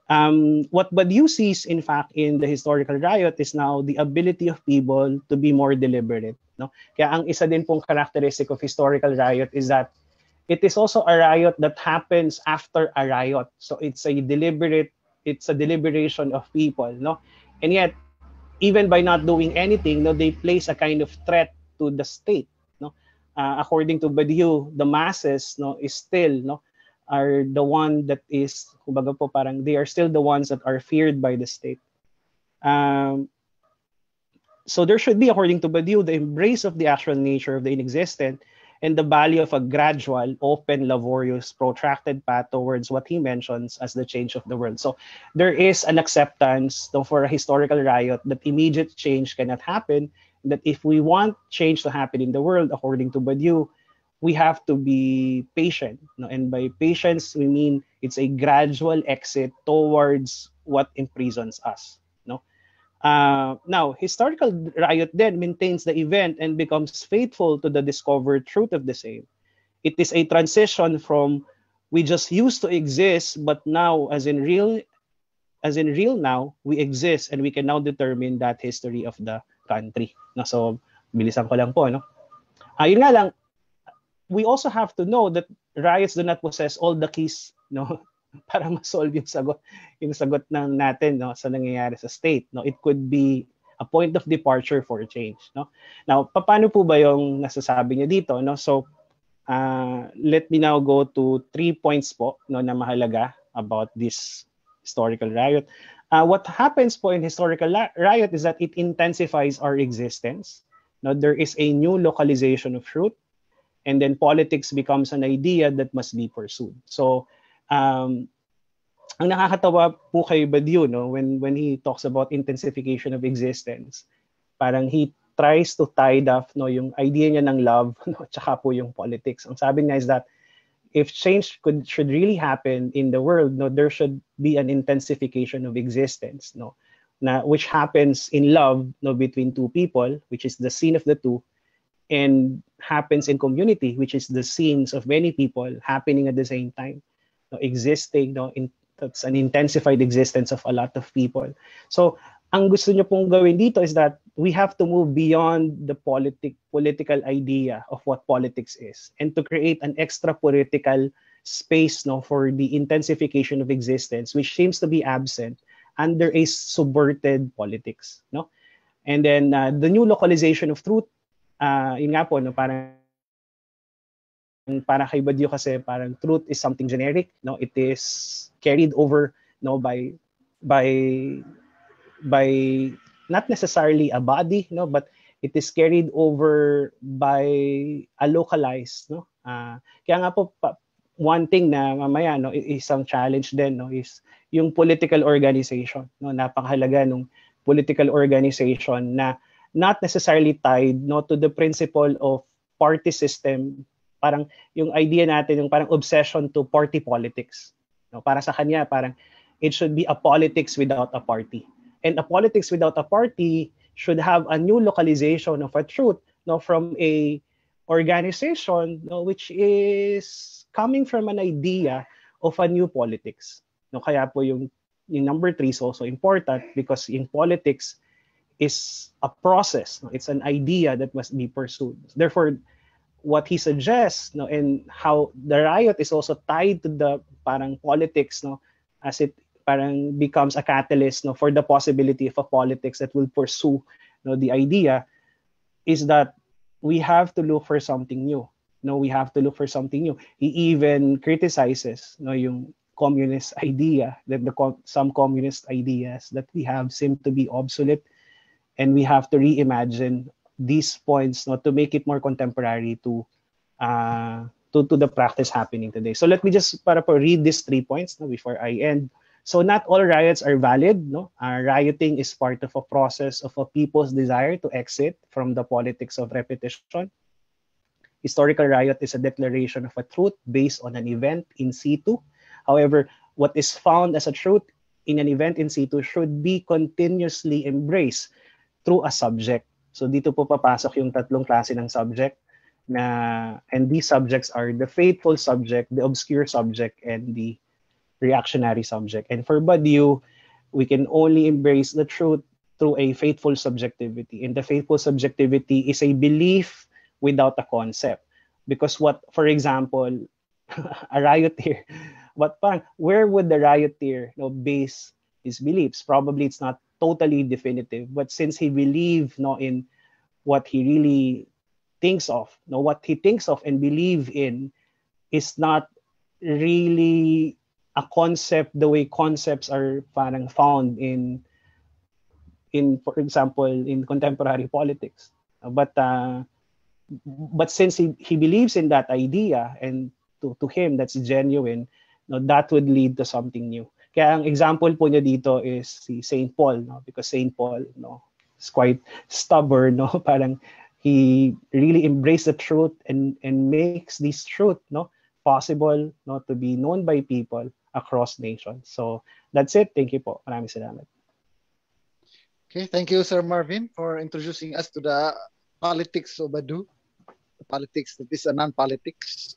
Um, what Badiou sees, in fact, in the historical riot is now the ability of people to be more deliberate. No? Kaya ang isa din pong characteristic of historical riot is that it is also a riot that happens after a riot. So it's a deliberate, it's a deliberation of people. No? And yet, even by not doing anything, no, they place a kind of threat to the state. No, uh, according to Badiou, the masses, no, is still no, are the one that is, kumbaga po parang they are still the ones that are feared by the state. Um, so there should be, according to Badiou, the embrace of the actual nature of the inexistent and the value of a gradual, open, laborious, protracted path towards what he mentions as the change of the world. So there is an acceptance for a historical riot that immediate change cannot happen. That if we want change to happen in the world, according to Badiou, we have to be patient. And by patience, we mean it's a gradual exit towards what imprisons us. Uh, now, historical riot then maintains the event and becomes faithful to the discovered truth of the same. It is a transition from we just used to exist, but now, as in real, as in real now, we exist and we can now determine that history of the country. No, so, bilisan ko lang po, no? Ayun nga lang, we also have to know that riots do not possess all the keys no para ma-solve yung sagot yung sagot ng natin no sa nangyayari sa state no. It could be a point of departure for change no. Now paano po ba yung nasasabi niya dito no? So uh, let me now go to three points po no na mahalaga about this historical riot. Uh, what happens po in historical riot is that it intensifies our existence no. There is a new localization of truth and then politics becomes an idea that must be pursued. So um, ang nakakatawa po kay Badiou, no, when, when he talks about intensification of existence, parang he tries to tie off no, yung idea niya ng love, no, tsaka po yung politics. Ang sabi niya is that if change could should really happen in the world, no, there should be an intensification of existence, no, na which happens in love, no, between two people, which is the scene of the two, and happens in community, which is the scenes of many people happening at the same time no, existing, no, in, that's an intensified existence of a lot of people. So, ang gusto niyo pong gawin dito is that we have to move beyond the politic political idea of what politics is and to create an extra political space no for the intensification of existence which seems to be absent under a subverted politics no and then uh, the new localization of truth uh, yun nga po no parang para kay Badyo kasi parang truth is something generic no? It is carried over no? By by by not necessarily a body no? But it is carried over by a localized no? Uh, kaya nga po pa, one thing na mamaya no? Isang challenge din no? Is yung political organization no? Napakahalaga nung political organization na not necessarily tied no? To the principle of party system parang yung idea natin, yung parang obsession to party politics. No, para sa kanya, parang it should be a politics without a party. And a politics without a party should have a new localization of a truth no, from a organization no, which is coming from an idea of a new politics. No, kaya po yung, yung number three is also important because in politics is a process. No? It's an idea that must be pursued. Therefore, what he suggests no and how the riot is also tied to the parang politics no as it parang becomes a catalyst no for the possibility of a politics that will pursue no the idea is that we have to look for something new. No we have to look for something new. He even criticizes no yung communist idea that the some communist ideas that we have seem to be obsolete and we have to reimagine these points no, to make it more contemporary to uh, to, to the practice happening today. So let me just para po read these three points no, before I end. So not all riots are valid. No, uh, rioting is part of a process of a people's desire to exit from the politics of repetition. Historical riot is a declaration of a truth based on an event in situ. However, what is found as a truth in an event in situ should be continuously embraced through a subject So dito po papasok yung tatlong klase ng subject na and these subjects are the faithful subject, the obscure subject, and the reactionary subject. And for Badiou, we can only embrace the truth through a faithful subjectivity. And the faithful subjectivity is a belief without a concept. Because what, for example, a rioteer, what parang, where would the rioteer you know, base his beliefs? Probably it's not totally definitive. But since he believed no, in what he really thinks of, no, what he thinks of and believe in is not really a concept the way concepts are parang found in in for example in contemporary politics but uh, but since he, he believes in that idea and to, to him that's genuine no, that would lead to something new kaya ang example po niya dito is si Saint Paul no? Because Saint Paul no is quite stubborn no? Parang he really embraced the truth and and makes this truth no? Possible no to be known by people across nations. So that's it. Thank you po. Maraming salamat. Okay, thank you, Sir Marvin, for introducing us to the politics of Badiou, the politics that is a non-politics.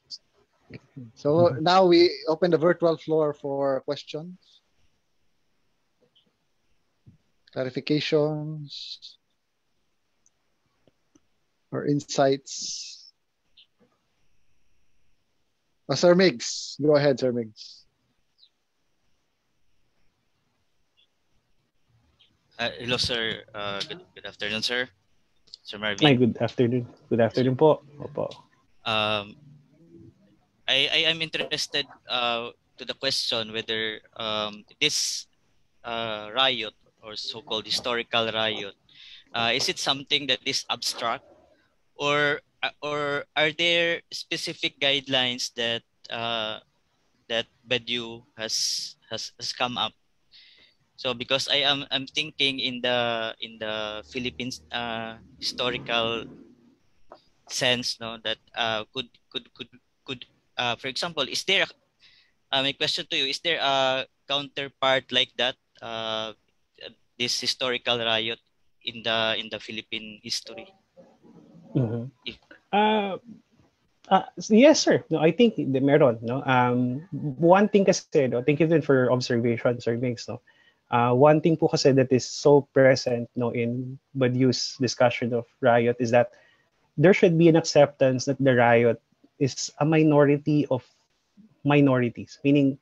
So mm-hmm. now we open the virtual floor for questions, clarifications, or insights. Oh, Sir Miggs, go ahead, Sir Miggs. Uh, hello, sir. Uh, good, good afternoon, sir. Sir Ay, Marvin. good afternoon good afternoon po opo Um, I, I am interested uh, to the question whether um, this uh, riot or so-called historical riot. Uh, is it something that is abstract? Or uh, or are there specific guidelines that uh, that Badiou has has has come up? So because I am I'm thinking in the in the Philippines uh, historical sense no that uh, could could could could uh, for example is there a, uh, my question to you is there a counterpart like that uh, this historical riot in the in the Philippine history Mhm. Uh, uh, yes, sir. No, I think the meron. No, um, one thing kasi, no, thank you for your observation, Sir Miggs. No, uh, one thing po kasi that is so present, no, in Badiou's discussion of riot is that there should be an acceptance that the riot is a minority of minorities, meaning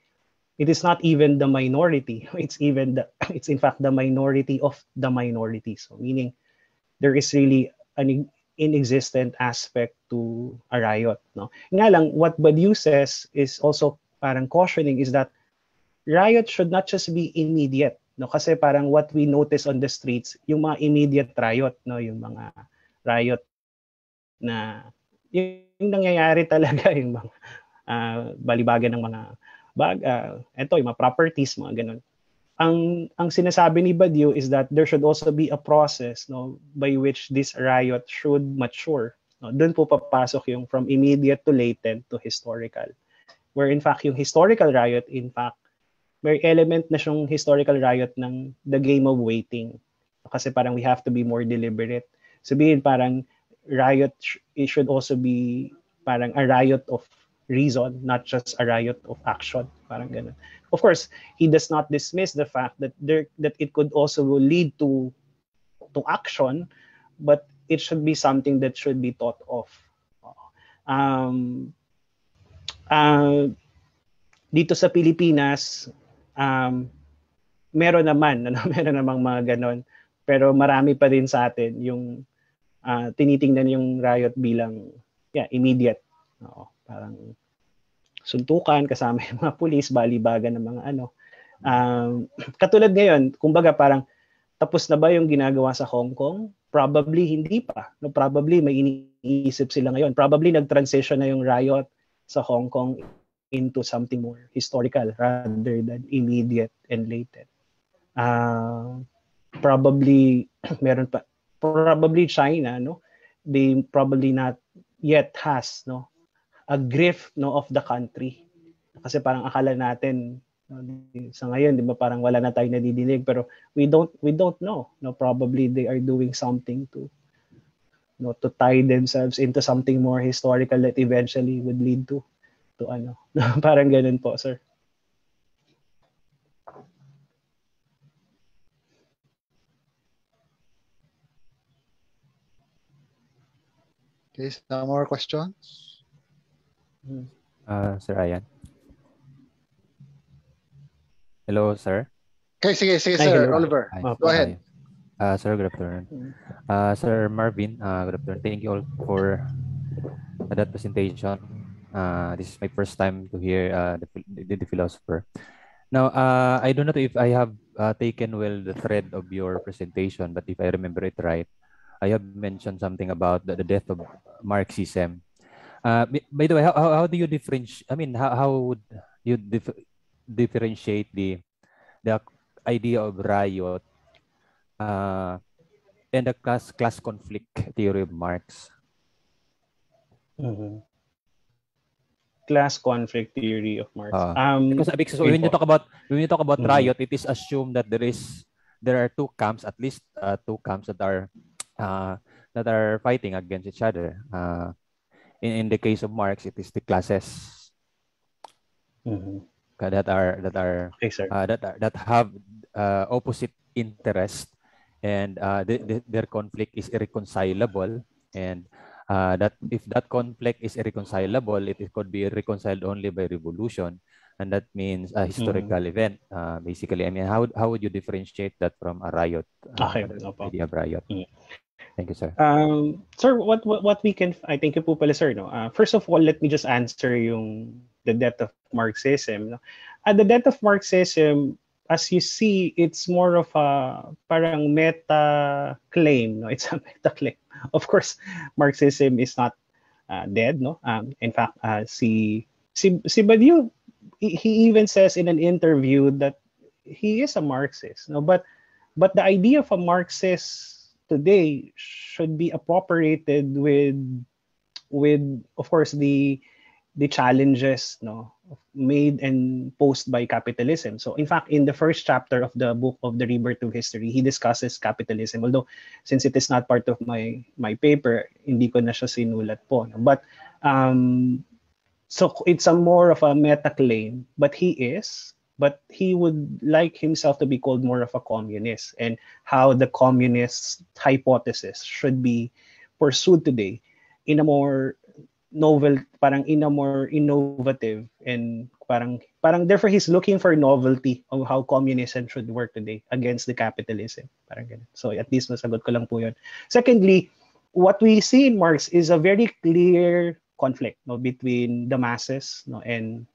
it is not even the minority. It's even the, it's in fact the minority of the minority. So meaning there is really an inexistent aspect to a riot. No? Nga lang, what Badiou says is also parang cautioning is that riot should not just be immediate. No? Kasi parang what we notice on the streets, yung mga immediate riot, no? yung mga riot na yung, yung nangyayari talaga, yung mga uh, balibagan ng mga bag, uh, eto, yung mga properties, mga ganun. Ang ang sinasabi ni Badiou is that there should also be a process no by which this riot should mature. No, doon po papasok yung from immediate to latent to historical. Where in fact yung historical riot in fact may element na siyang historical riot ng the game of waiting. Kasi parang we have to be more deliberate. Sabihin parang riot it should also be parang a riot of reason, not just a riot of action. Parang ganun. Of course, he does not dismiss the fact that there that it could also lead to to action, but it should be something that should be thought of. Um, uh, dito sa Pilipinas, um, meron naman, ano, meron namang mga ganon. Pero marami pa din sa atin yung uh, tinitingnan yung riot bilang yeah, immediate. Oo, parang suntukan kasama yung mga pulis, balibagan ng mga ano. Um, katulad ngayon, kumbaga parang tapos na ba yung ginagawa sa Hong Kong? Probably hindi pa. No, probably may iniisip sila ngayon. Probably nag-transition na yung riot sa Hong Kong into something more historical rather than immediate and latent. Uh, probably meron pa probably China no they probably not yet has no a grief no of the country. Kasi parang akala natin sa ngayon di ba parang wala na tayong nadidinig pero we don't we don't know no probably they are doing something to no to tie themselves into something more historical that eventually would lead to to ano. Parang ganun po sir. Okay, some more questions? Uh, Sir Ryan. Hello, sir. Okay, sige, sige, Ay, Sir hello. Oliver. Hi. Go ahead. Uh, sir, good afternoon. Uh, Sir Marvin, uh, good afternoon. Thank you all for that presentation. Uh, this is my first time to hear uh, the, the, the philosopher. Now, uh, I don't know if I have uh, taken well the thread of your presentation, but if I remember it right, I have mentioned something about the, the death of Marxism. Uh, by- the way, how, how, do you differentiate? I mean, how, how would you dif- differentiate the the idea of riot uh, and the class class conflict theory of Marx? Mhm. Class conflict theory of Marx. Uh, um, because, because yun when you talk about when you talk about Mhm. riot, it is assumed that there is there are two camps, at least uh, two camps that are uh, that are fighting against each other. Uh, in, in the case of Marx, it is the classes Mhm. uh, that are that are Okay, uh, that are, that have uh, opposite interest, and uh, the, the, their conflict is irreconcilable, and uh, that if that conflict is irreconcilable, it, it could be reconciled only by revolution, and that means a historical event. Uh, basically, I mean, how how would you differentiate that from a riot? Uh, Okay, idea of riot. Thank you, sir. Um, sir, what, what what we can I thank you po pala sir no. Uh, first of all, let me just answer yung the death of Marxism. At the death of Marxism, as you see, it's more of a parang meta claim. No, it's a meta claim. Of course, Marxism is not uh, dead. No, um, in fact, uh, si si si Badiou, he even says in an interview that he is a Marxist. No, but but the idea of a Marxist today should be appropriated with with of course the the challenges no made and posed by capitalism. So in fact in the first chapter of the book of the rebirth of history he discusses capitalism. Although since it is not part of my my paper hindi ko na siya sinulat po no? but um so it's a more of a meta claim but he is but he would like himself to be called more of a communist and how the communist hypothesis should be pursued today in a more novel parang in a more innovative and parang parang therefore he's looking for novelty of how communism should work today against the capitalism parang ganun. so at least nasagot ko lang po yun secondly what we see in Marx is a very clear conflict no between the masses no and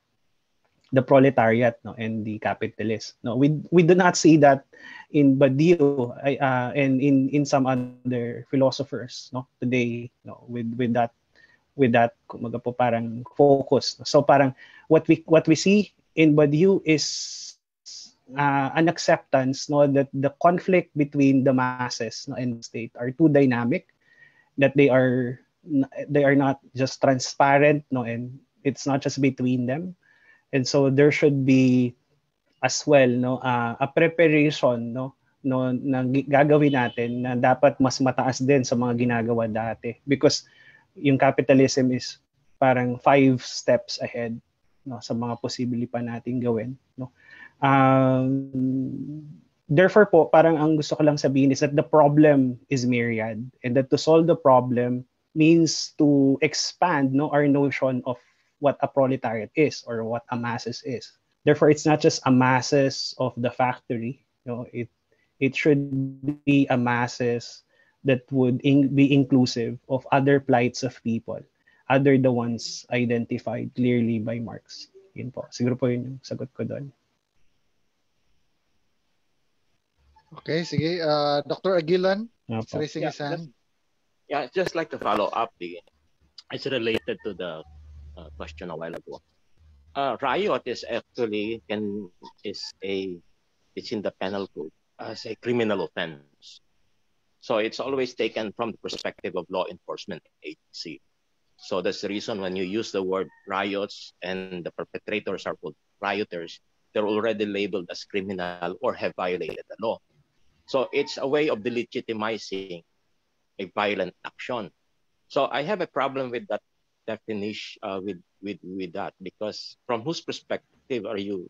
the proletariat no and the capitalists no. We we do not see that in Badiou uh, and in in some other philosophers no today no with with that with that kumaga po parang focus. So parang what we what we see in Badiou is uh, an acceptance no that the conflict between the masses no, and state are too dynamic that they are they are not just transparent no and it's not just between them and so there should be as well no uh, a preparation no no na gagawin natin na dapat mas mataas din sa mga ginagawa dati. Because yung capitalism is parang five steps ahead no sa mga posible pa nating gawin no. Um, therefore po parang ang gusto ko lang sabihin is that the problem is myriad and that to solve the problem means to expand no our notion of what a proletariat is or what a masses is therefore it's not just a masses of the factory you know it it should be a masses that would in, be inclusive of other plights of people other the ones identified clearly by Marx yun po siguro po yun yung sagot ko doon Okay, sige. Uh, Dr. Aguilan Apo. raising Yeah, his hand. Yeah, I'd just like to follow up. It's related to the uh, question a while ago. Uh, riot is actually can is a it's in the penal code as a criminal offense. So it's always taken from the perspective of law enforcement agency. So that's the reason when you use the word riots and the perpetrators are called rioters, they're already labeled as criminal or have violated the law. So it's a way of delegitimizing a violent action. So I have a problem with that definition, uh, with with with that, because from whose perspective are you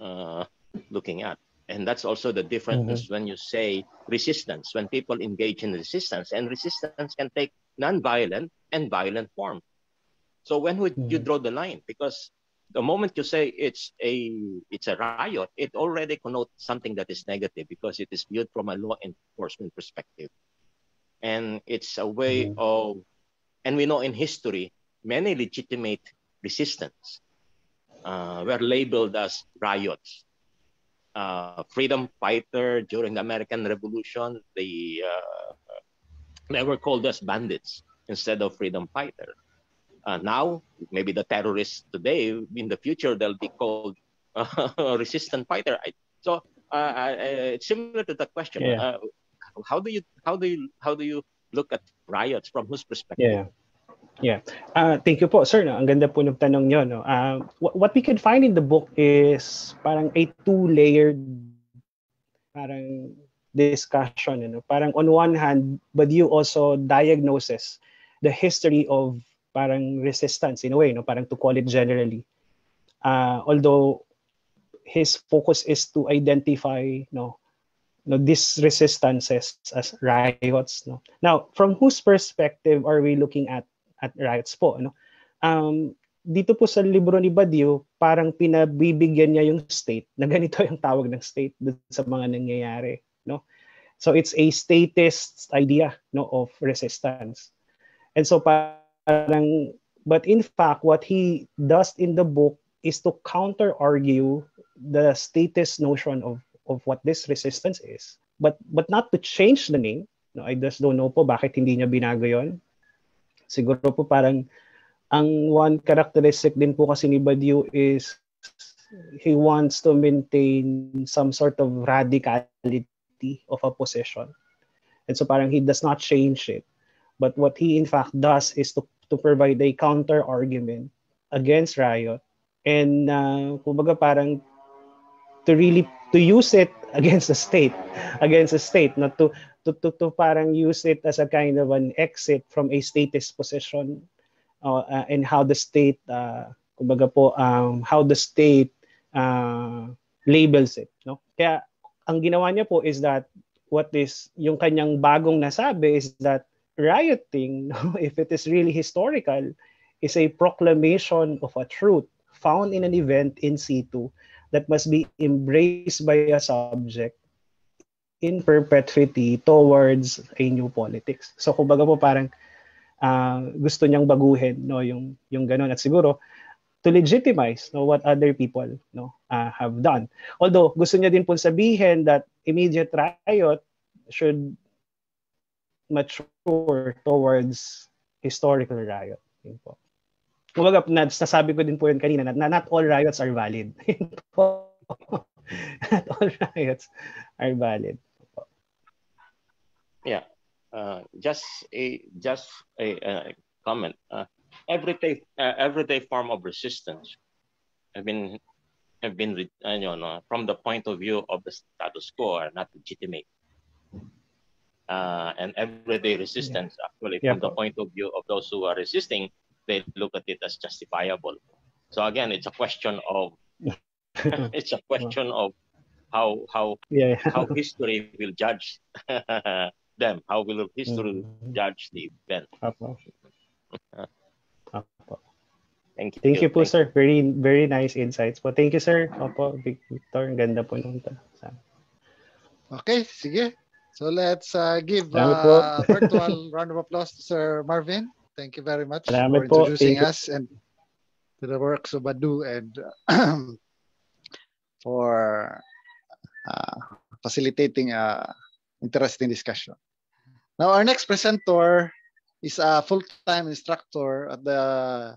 uh, looking at? And that's also the difference when you say resistance. When people engage in resistance, and resistance can take non-violent and violent form. So when would you draw the line? Because the moment you say it's a it's a riot, it already connotes something that is negative because it is viewed from a law enforcement perspective, and it's a way mm-hmm. of, and we know in history many legitimate resistance uh, were labeled as riots. Uh, freedom fighter during the American Revolution, they uh, they were called as bandits instead of freedom fighter. Uh, now, maybe the terrorists today, in the future, they'll be called uh, resistant fighter. So uh, it's similar to the question. Yeah. Uh, how do you how do you how do you look at riots from whose perspective? Yeah. Yeah. Uh, thank you po, sir. No? Ang ganda po ng tanong nyo. No? Uh, what, we can find in the book is parang a two-layered parang discussion. You know? Parang on one hand, but you also diagnoses the history of parang resistance in a way, no? parang to call it generally. Uh, although his focus is to identify no, no these resistances as riots. No? Now, from whose perspective are we looking at at riots po? No? Um, dito po sa libro ni Badiou, parang pinabibigyan niya yung state na ganito yung tawag ng state sa mga nangyayari. No? So it's a statist idea no, of resistance. And so parang but in fact what he does in the book is to counter argue the statist notion of of what this resistance is but but not to change the name no I just don't know po bakit hindi niya binago yon siguro po parang ang one characteristic din po kasi ni Badiou is he wants to maintain some sort of radicality of a position. And so parang he does not change it. But what he in fact does is to to provide a counter argument against riot. And uh, kumbaga parang to really to use it against the state against the state not to to, to, to parang use it as a kind of an exit from a statist position uh, uh, and how the state uh, kumbaga po um, how the state uh, labels it no? Kaya ang ginawa niya po is that what is yung kanyang bagong nasabi is that rioting, if it is really historical, is a proclamation of a truth found in an event in situ that must be embraced by a subject in perpetuity towards a new politics. So kumbaga po parang uh, gusto niyang baguhin no yung yung ganun at siguro to legitimize no what other people no uh, have done. Although gusto niya din po sabihin that immediate riot should mature towards historical riot. Yun po. Kumbaga, nasasabi ko din po yun kanina, na, not all riots are valid. not all riots are valid. Yeah. Uh, just a just a, a comment. Uh, everyday uh, everyday form of resistance have been have been uh, you know from the point of view of the status quo are not legitimate uh, and everyday resistance actually yeah. from the point of view of those who are resisting they look at it as justifiable so again it's a question of it's a question of how how yeah. how history will judge them how will history mm-hmm. judge the event Thank you. Thank you po, thank sir. Very very nice insights po. Thank you, sir. Opo, Victor. Ang ganda po nung Okay, sige. So let's uh, give uh, virtual round of applause to Sir Marvin. Thank you very much Salamat for introducing us and to the works of Badiou and uh, for uh, facilitating a interesting discussion. Now, our next presenter is a full-time instructor at the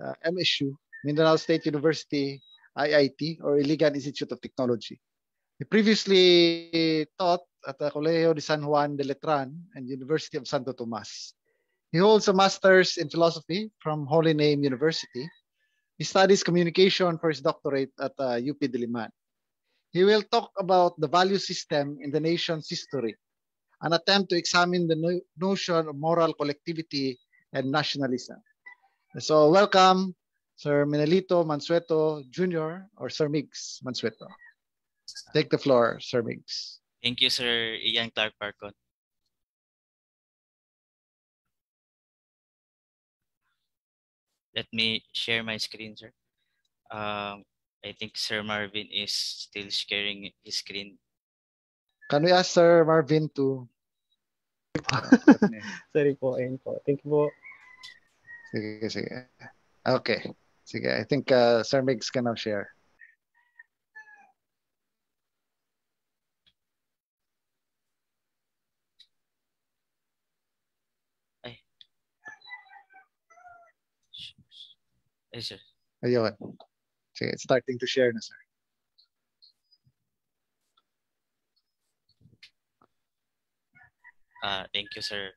uh, MSU, Mindanao State University, IIT, or Iligan Institute of Technology. He previously taught at the Colegio de San Juan de Letran and University of Santo Tomas. He holds a master's in philosophy from Holy Name University. He studies communication for his doctorate at uh, UP Diliman. He will talk about the value system in the nation's history, an attempt to examine the no notion of moral collectivity and nationalism. So welcome, Sir Menelito Mansueto Jr. or Sir Miggs Mansueto. Take the floor, Sir Miggs. Thank you, Sir Ian Clark Parcon. Let me share my screen, sir. Um, I think Sir Marvin is still sharing his screen. Can we ask Sir Marvin to... Sorry po, ayun po. Thank you po. Sige, sige. Okay. Sige, I think uh, Sir Miggs can now share. Yes, sir. Ayun. Sige, it's starting to share na, sir. Uh, thank you, sir.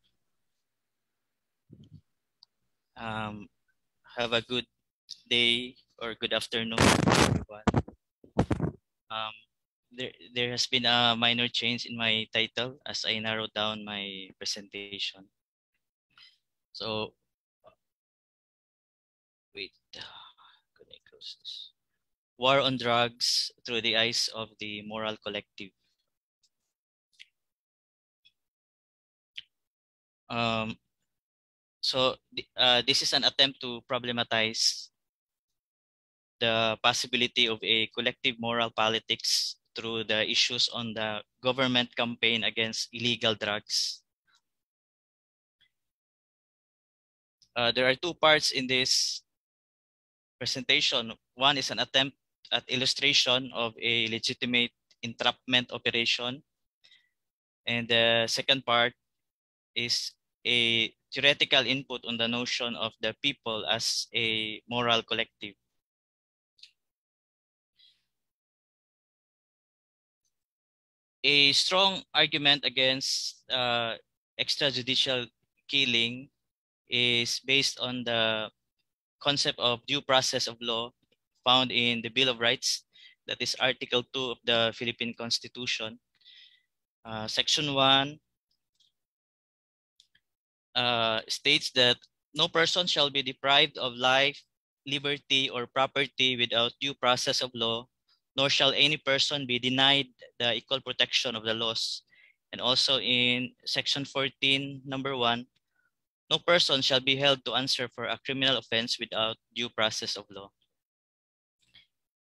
Um, have a good day or good afternoon, everyone. Um, there, there has been a minor change in my title as I narrowed down my presentation. So, wait, could I close this? War on drugs through the eyes of the moral collective. Um, so uh, this is an attempt to problematize the possibility of a collective moral politics through the issues on the government campaign against illegal drugs. Uh, there are two parts in this presentation. One is an attempt at illustration of a legitimate entrapment operation. And the second part is a theoretical input on the notion of the people as a moral collective. A strong argument against uh, extrajudicial killing is based on the concept of due process of law found in the Bill of Rights, that is Article 2 of the Philippine Constitution. Uh, Section 1 uh, states that no person shall be deprived of life, liberty, or property without due process of law, nor shall any person be denied the equal protection of the laws. And also in section 14, number one, no person shall be held to answer for a criminal offense without due process of law.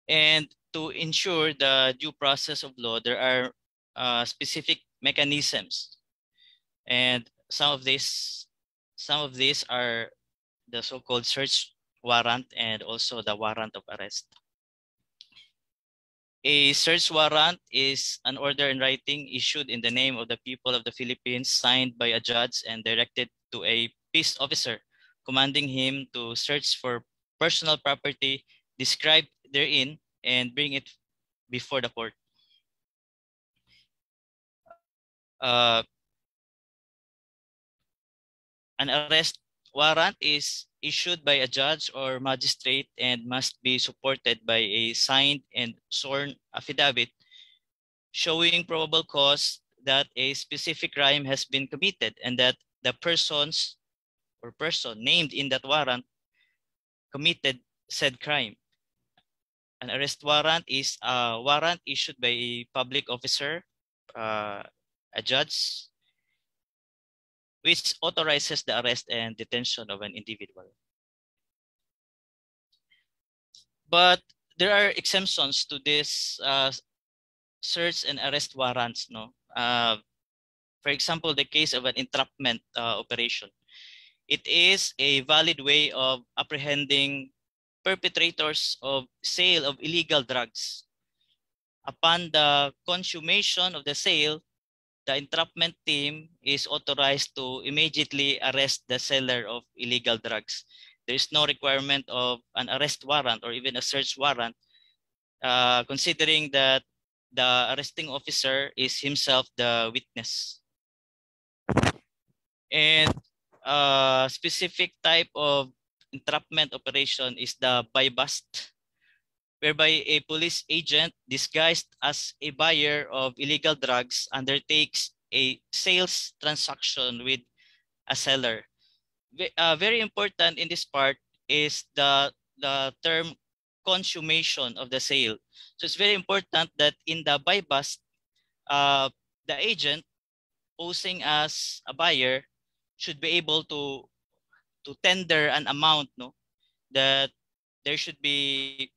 And to ensure the due process of law, there are uh, specific mechanisms. And some of these some of these are the so-called search warrant and also the warrant of arrest. A search warrant is an order in writing issued in the name of the people of the Philippines, signed by a judge and directed to a peace officer, commanding him to search for personal property described therein and bring it before the court. Uh, an arrest warrant is issued by a judge or magistrate and must be supported by a signed and sworn affidavit showing probable cause that a specific crime has been committed and that the persons or person named in that warrant committed said crime. An arrest warrant is a warrant issued by a public officer, uh, a judge, which authorizes the arrest and detention of an individual. But there are exemptions to this uh, search and arrest warrants. No, uh, for example, the case of an entrapment uh, operation. It is a valid way of apprehending perpetrators of sale of illegal drugs. Upon the consummation of the sale, the entrapment team is authorized to immediately arrest the seller of illegal drugs. There is no requirement of an arrest warrant or even a search warrant, uh, considering that the arresting officer is himself the witness. And a specific type of entrapment operation is the buy bust whereby a police agent disguised as a buyer of illegal drugs undertakes a sales transaction with a seller. Uh, very important in this part is the, the term consummation of the sale. So it's very important that in the buy bust, uh, the agent posing as a buyer should be able to to tender an amount no that there should be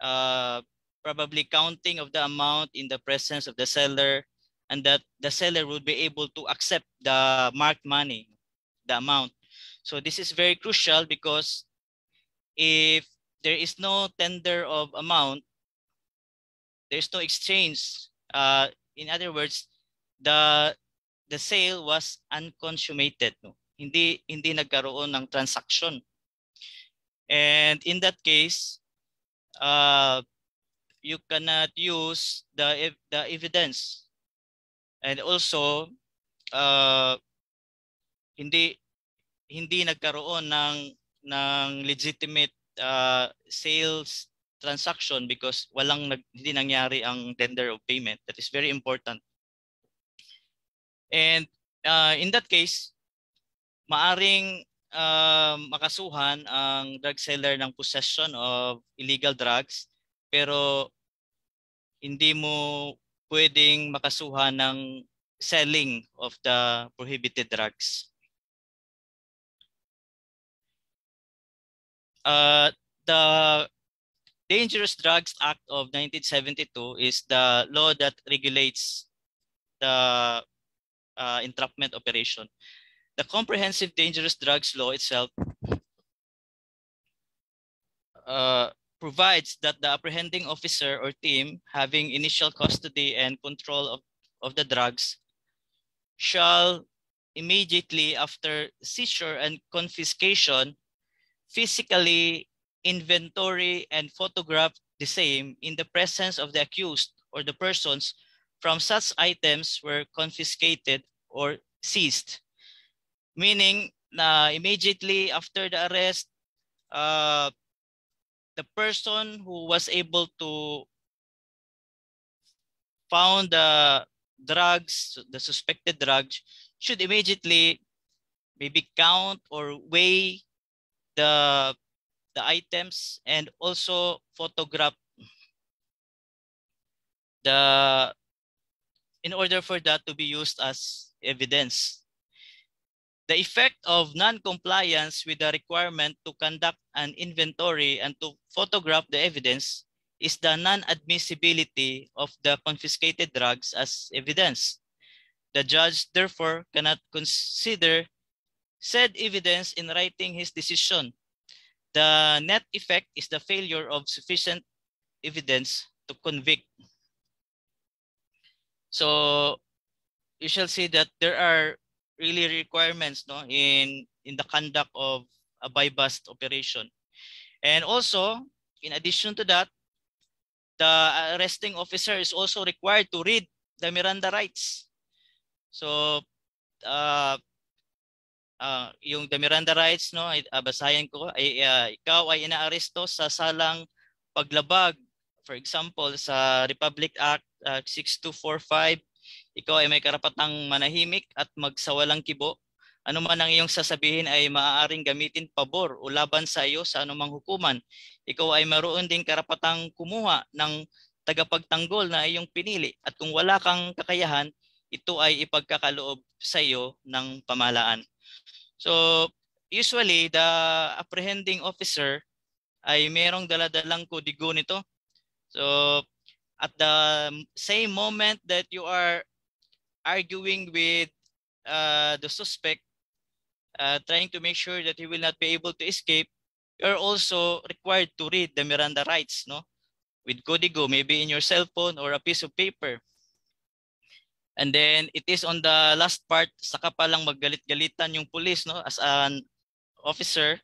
uh, probably counting of the amount in the presence of the seller and that the seller would be able to accept the marked money, the amount. So this is very crucial because if there is no tender of amount, there's no exchange. Uh, in other words, the the sale was unconsummated. No? Hindi hindi nagkaroon ng transaction. And in that case, uh, you cannot use the the evidence. And also uh, hindi hindi nagkaroon ng ng legitimate uh, sales transaction because walang nag, hindi nangyari ang tender of payment. That is very important. And uh, in that case maaring uh, makasuhan ang drug seller ng possession of illegal drugs pero hindi mo pwedeng makasuhan ng selling of the prohibited drugs. Uh, the Dangerous Drugs Act of 1972 is the law that regulates the uh, entrapment operation. The Comprehensive Dangerous Drugs Law itself uh, provides that the apprehending officer or team having initial custody and control of, of the drugs shall immediately after seizure and confiscation physically inventory and photograph the same in the presence of the accused or the persons from such items were confiscated or seized. Meaning na immediately after the arrest, uh, the person who was able to found the drugs, the suspected drugs, should immediately maybe count or weigh the the items and also photograph the in order for that to be used as evidence the effect of non-compliance with the requirement to conduct an inventory and to photograph the evidence is the non-admissibility of the confiscated drugs as evidence. The judge therefore cannot consider said evidence in writing his decision. The net effect is the failure of sufficient evidence to convict. So you shall see that there are really requirements no in in the conduct of a buy bust operation. And also in addition to that the arresting officer is also required to read the Miranda rights. So uh, uh, yung the Miranda rights no ay uh, basahin ko ay uh, ikaw ay inaaresto sa salang paglabag for example sa Republic Act uh, 6245 ikaw ay may karapatang manahimik at magsawalang kibo. Ano man ang iyong sasabihin ay maaaring gamitin pabor o laban sa iyo sa anumang hukuman. Ikaw ay maroon ding karapatang kumuha ng tagapagtanggol na iyong pinili at kung wala kang kakayahan, ito ay ipagkakaloob sa iyo ng pamalaan. So, usually the apprehending officer ay merong daladalang kodigo nito. So, at the same moment that you are arguing with uh, the suspect, uh, trying to make sure that he will not be able to escape, you're also required to read the Miranda rights, no? With Codigo, maybe in your cell phone or a piece of paper. And then it is on the last part, saka pa lang maggalit-galitan yung police, no? As an officer,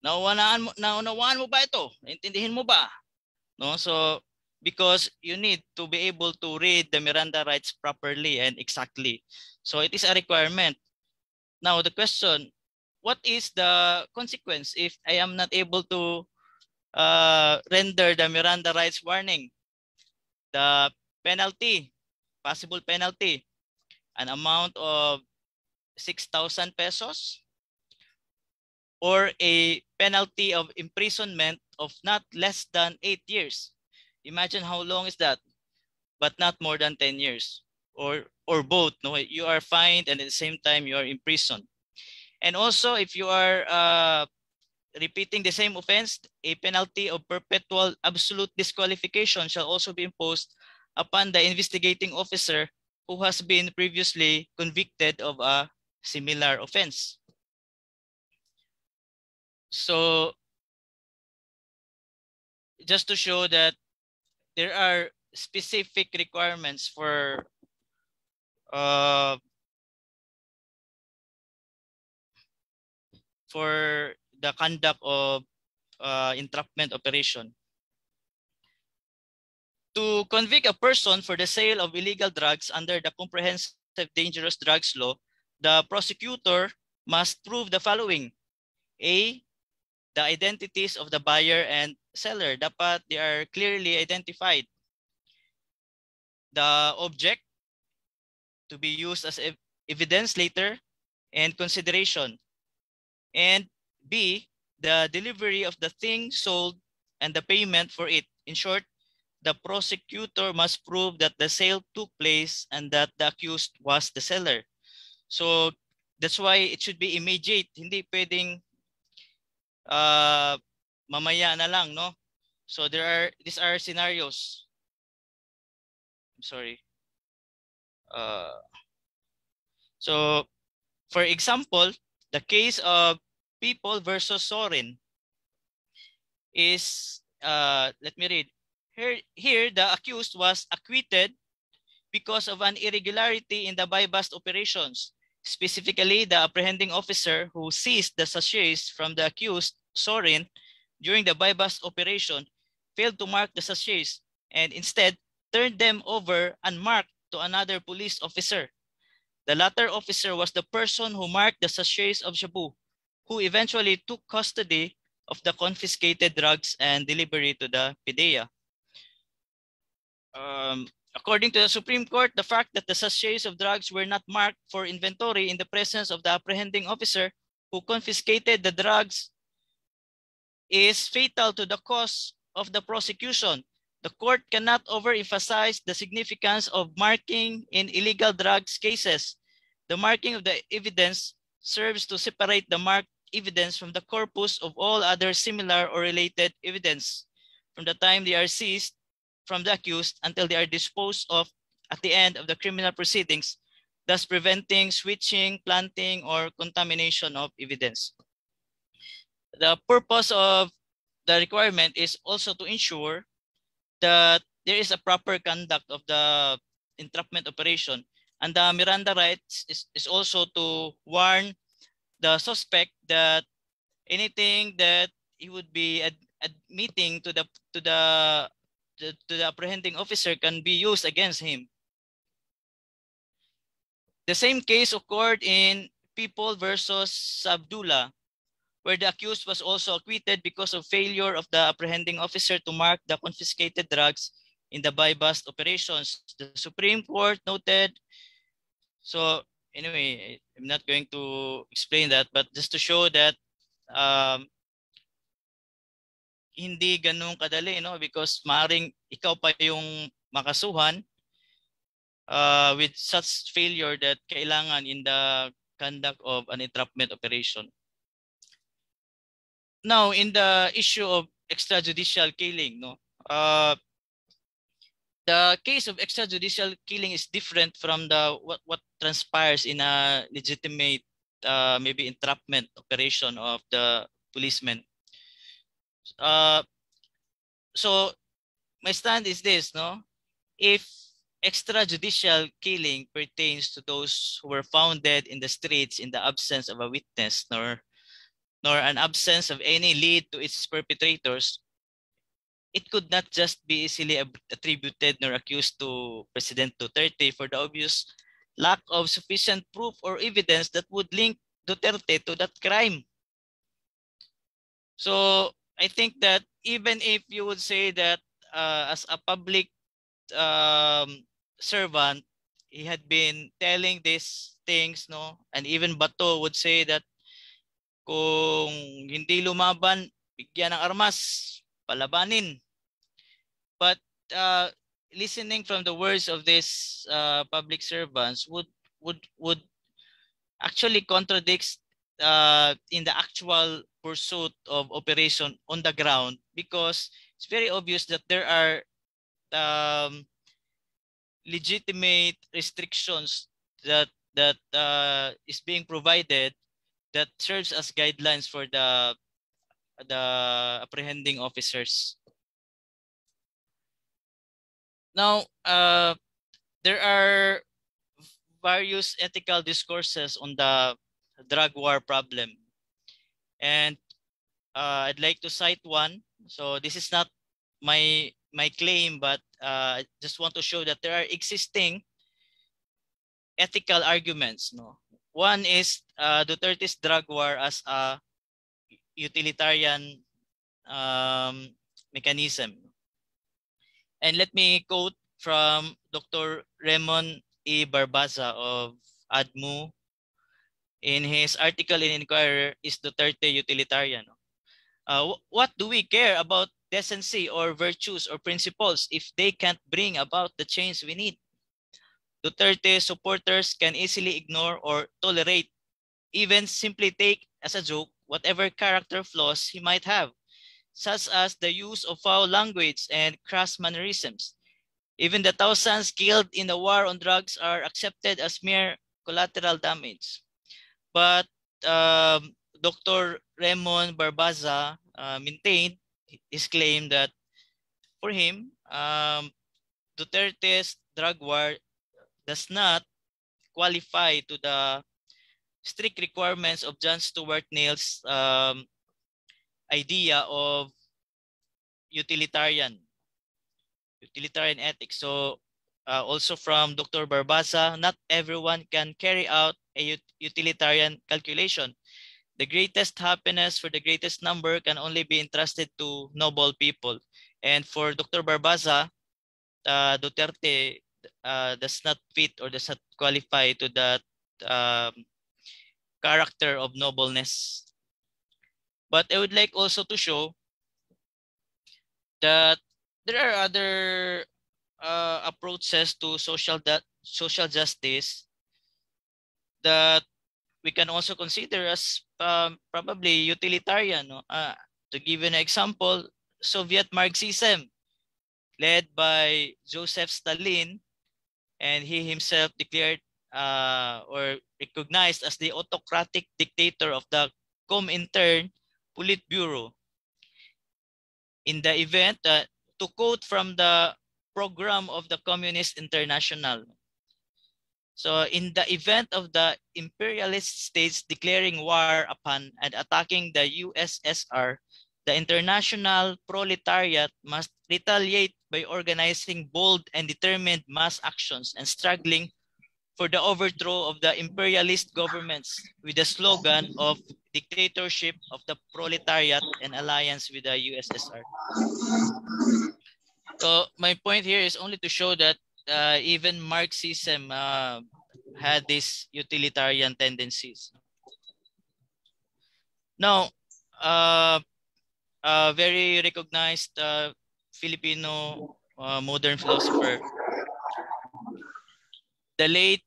naunawaan mo, naunawaan mo ba ito? Intindihin mo ba? No? So because you need to be able to read the Miranda rights properly and exactly. So it is a requirement. Now the question, what is the consequence if I am not able to uh, render the Miranda rights warning? The penalty, possible penalty, an amount of 6,000 pesos or a penalty of imprisonment of not less than eight years Imagine how long is that? But not more than 10 years or or both. No, you are fined and at the same time you are imprisoned. And also if you are uh, repeating the same offense, a penalty of perpetual absolute disqualification shall also be imposed upon the investigating officer who has been previously convicted of a similar offense. So just to show that there are specific requirements for uh, for the conduct of uh, entrapment operation. To convict a person for the sale of illegal drugs under the Comprehensive Dangerous Drugs Law, the prosecutor must prove the following. A, the identities of the buyer and seller. Dapat they are clearly identified. The object to be used as ev evidence later and consideration. And B, the delivery of the thing sold and the payment for it. In short, the prosecutor must prove that the sale took place and that the accused was the seller. So that's why it should be immediate. Hindi pwedeng uh, mamaya na lang, no? So there are, these are scenarios. I'm sorry. Uh, so for example, the case of people versus Sorin is, uh, let me read. Here, here, the accused was acquitted because of an irregularity in the buy-bust operations. Specifically, the apprehending officer who seized the sachets from the accused, Sorin, during the buy-bust operation, failed to mark the sachets and instead turned them over unmarked to another police officer. The latter officer was the person who marked the sachets of Shabu who eventually took custody of the confiscated drugs and delivery to the PDEA. Um, according to the Supreme Court, the fact that the sachets of drugs were not marked for inventory in the presence of the apprehending officer who confiscated the drugs is fatal to the cause of the prosecution. The court cannot overemphasize the significance of marking in illegal drugs cases. The marking of the evidence serves to separate the marked evidence from the corpus of all other similar or related evidence from the time they are seized from the accused until they are disposed of at the end of the criminal proceedings, thus preventing switching, planting, or contamination of evidence. The purpose of the requirement is also to ensure that there is a proper conduct of the entrapment operation. And the Miranda rights is, is also to warn the suspect that anything that he would be ad admitting to the to the to, to the apprehending officer can be used against him. The same case occurred in People versus Abdullah, where the accused was also acquitted because of failure of the apprehending officer to mark the confiscated drugs in the buy-bust operations. The Supreme Court noted, so anyway, I'm not going to explain that, but just to show that um, hindi ganun kadali, no? Because maring ikaw pa yung makasuhan uh, with such failure that kailangan in the conduct of an entrapment operation. Now, in the issue of extrajudicial killing, no? Uh, the case of extrajudicial killing is different from the what, what transpires in a legitimate uh, maybe entrapment operation of the policeman. Uh, so my stand is this, no? If extrajudicial killing pertains to those who were found dead in the streets in the absence of a witness nor nor an absence of any lead to its perpetrators, it could not just be easily attributed nor accused to President Duterte for the obvious lack of sufficient proof or evidence that would link Duterte to that crime. So I think that even if you would say that uh, as a public um, servant, he had been telling these things, no? And even Bato would say that kung hindi lumaban, bigyan ng armas, palabanin. But uh, listening from the words of these uh, public servants would would would actually contradicts uh, in the actual pursuit of operation on the ground because it's very obvious that there are um, legitimate restrictions that that uh, is being provided that serves as guidelines for the the apprehending officers. Now, uh, there are various ethical discourses on the drug war problem. And uh, I'd like to cite one. So this is not my my claim, but uh, I just want to show that there are existing ethical arguments. No, one is uh, Duterte's drug war as a utilitarian um, mechanism. And let me quote from Dr. Remmon E. Barbaza of ADMU in his article in Inquirer, Is Duterte Utilitarian? Uh, what do we care about decency or virtues or principles if they can't bring about the change we need? Duterte supporters can easily ignore or tolerate, even simply take as a joke whatever character flaws he might have, such as the use of foul language and crass mannerisms. Even the thousands killed in the war on drugs are accepted as mere collateral damage. But um, Dr. Remmon Barbaza uh, maintained his claim that for him, um, Duterte's drug war does not qualify to the strict requirements of John Stuart Mill's um, idea of utilitarian utilitarian ethics. So uh, also from Dr. Barbaza, not everyone can carry out a utilitarian calculation. The greatest happiness for the greatest number can only be entrusted to noble people. And for Dr. Barbaza, uh, Duterte uh, does not fit or does not qualify to that um, character of nobleness. But I would like also to show that there are other uh, approaches to social that social justice that we can also consider as um, probably utilitarian. No? Uh, to give an example, Soviet Marxism, led by Joseph Stalin, and he himself declared uh, or recognized as the autocratic dictator of the Comintern Politburo. In the event, uh, to quote from the program of the Communist International, so in the event of the imperialist states declaring war upon and attacking the USSR, the international proletariat must retaliate by organizing bold and determined mass actions and struggling for the overthrow of the imperialist governments with the slogan of dictatorship of the proletariat and alliance with the USSR. So my point here is only to show that uh, even Marxism uh, had these utilitarian tendencies. Now, uh, a very recognized uh, Filipino uh, modern philosopher, the late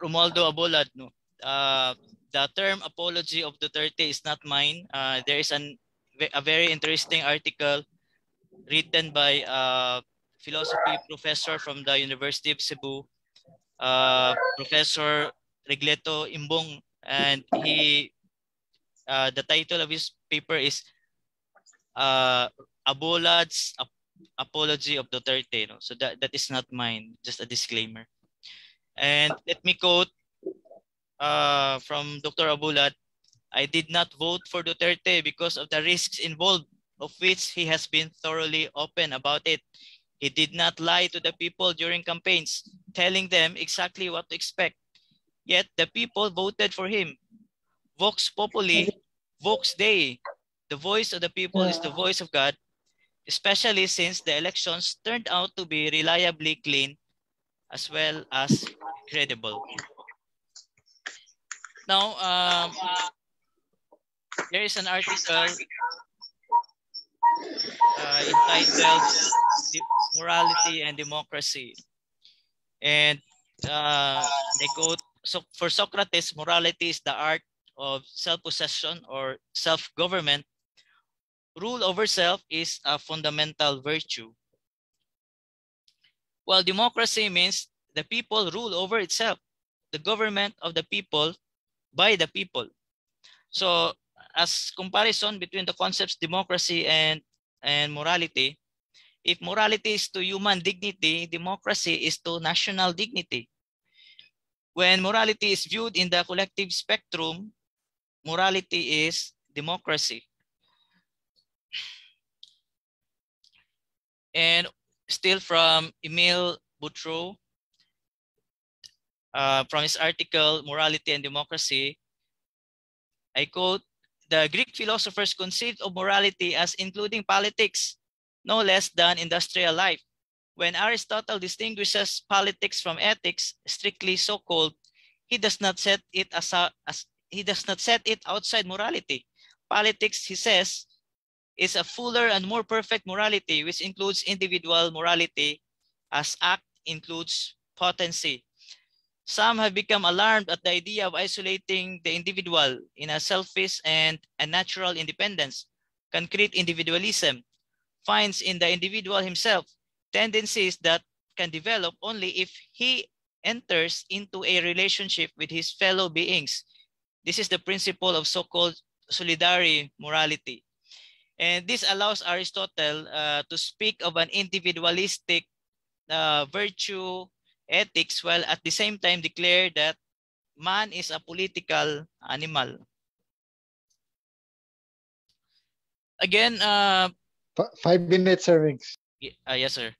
Romualdo Abolad, no? Uh, the term apology of Duterte is not mine. Uh, there is an, a very interesting article written by a philosophy professor from the University of Cebu, uh, Professor Regleto Imbong, and he, uh, the title of his paper is uh, Abolad's Apology of Duterte. No? So that, that is not mine, just a disclaimer. And let me quote uh, from Dr. Abulad, I did not vote for Duterte because of the risks involved, of which he has been thoroughly open about it. He did not lie to the people during campaigns, telling them exactly what to expect. Yet the people voted for him. Vox Populi, Vox Dei. The voice of the people is the voice of God, especially since the elections turned out to be reliably clean as well as credible. Now, um, there is an article uh, entitled Morality and Democracy. And uh, they quote, so for Socrates, morality is the art of self-possession or self-government, rule over self is a fundamental virtue. While democracy means the people rule over itself, the government of the people by the people. So as comparison between the concepts democracy and, and morality, if morality is to human dignity, democracy is to national dignity. When morality is viewed in the collective spectrum, morality is democracy. And still from Emile Boutroux, uh, from his article, Morality and Democracy, I quote, the Greek philosophers conceived of morality as including politics, no less than industrial life. When Aristotle distinguishes politics from ethics, strictly so called, he does not set it as, a, as he does not set it outside morality. Politics, he says, is a fuller and more perfect morality, which includes individual morality as act includes potency. Some have become alarmed at the idea of isolating the individual in a selfish and unnatural independence. Concrete individualism finds in the individual himself tendencies that can develop only if he enters into a relationship with his fellow beings. This is the principle of so-called solidary morality. And this allows Aristotle uh, to speak of an individualistic uh, virtue ethics while at the same time declare that man is a political animal. Again, uh, five minutes servings. Uh, yes, sir.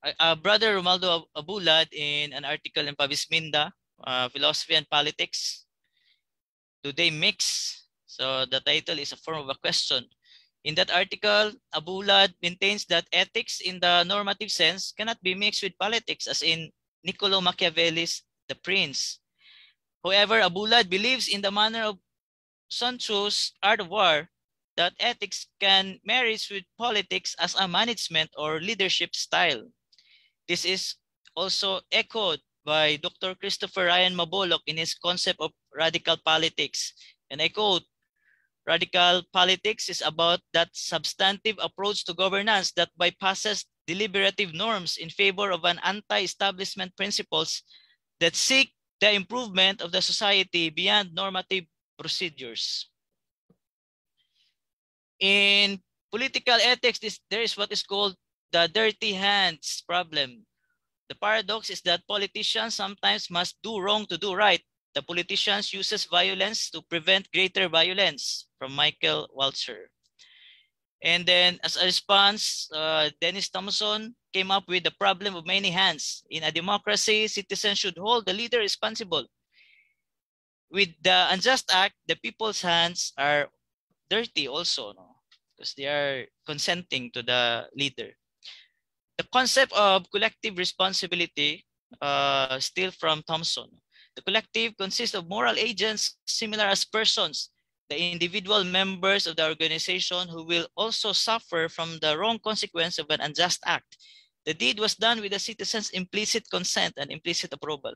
Uh, Brother Romaldo Abulad in an article in Pavisminda, uh, Philosophy and Politics, do they mix? So the title is a form of a question. In that article, Abulad maintains that ethics in the normative sense cannot be mixed with politics as in Niccolo Machiavelli's The Prince. However, Abulad believes in the manner of Sun Tzu's Art of War that ethics can marry with politics as a management or leadership style. This is also echoed by Dr. Christopher Ryan Maboloc in his concept of radical politics. And I quote, radical politics is about that substantive approach to governance that bypasses deliberative norms in favor of an anti-establishment principles that seek the improvement of the society beyond normative procedures. In political ethics, this, there is what is called the dirty hands problem. The paradox is that politicians sometimes must do wrong to do right. The politicians uses violence to prevent greater violence from Michael Walzer. And then as a response, uh, Dennis Thompson came up with the problem of many hands. In a democracy, citizens should hold the leader responsible. With the Unjust Act, the people's hands are dirty also, no? because they are consenting to the leader. The concept of collective responsibility, uh, still from Thompson. The collective consists of moral agents similar as persons the individual members of the organization who will also suffer from the wrong consequence of an unjust act. The deed was done with the citizens' implicit consent and implicit approval.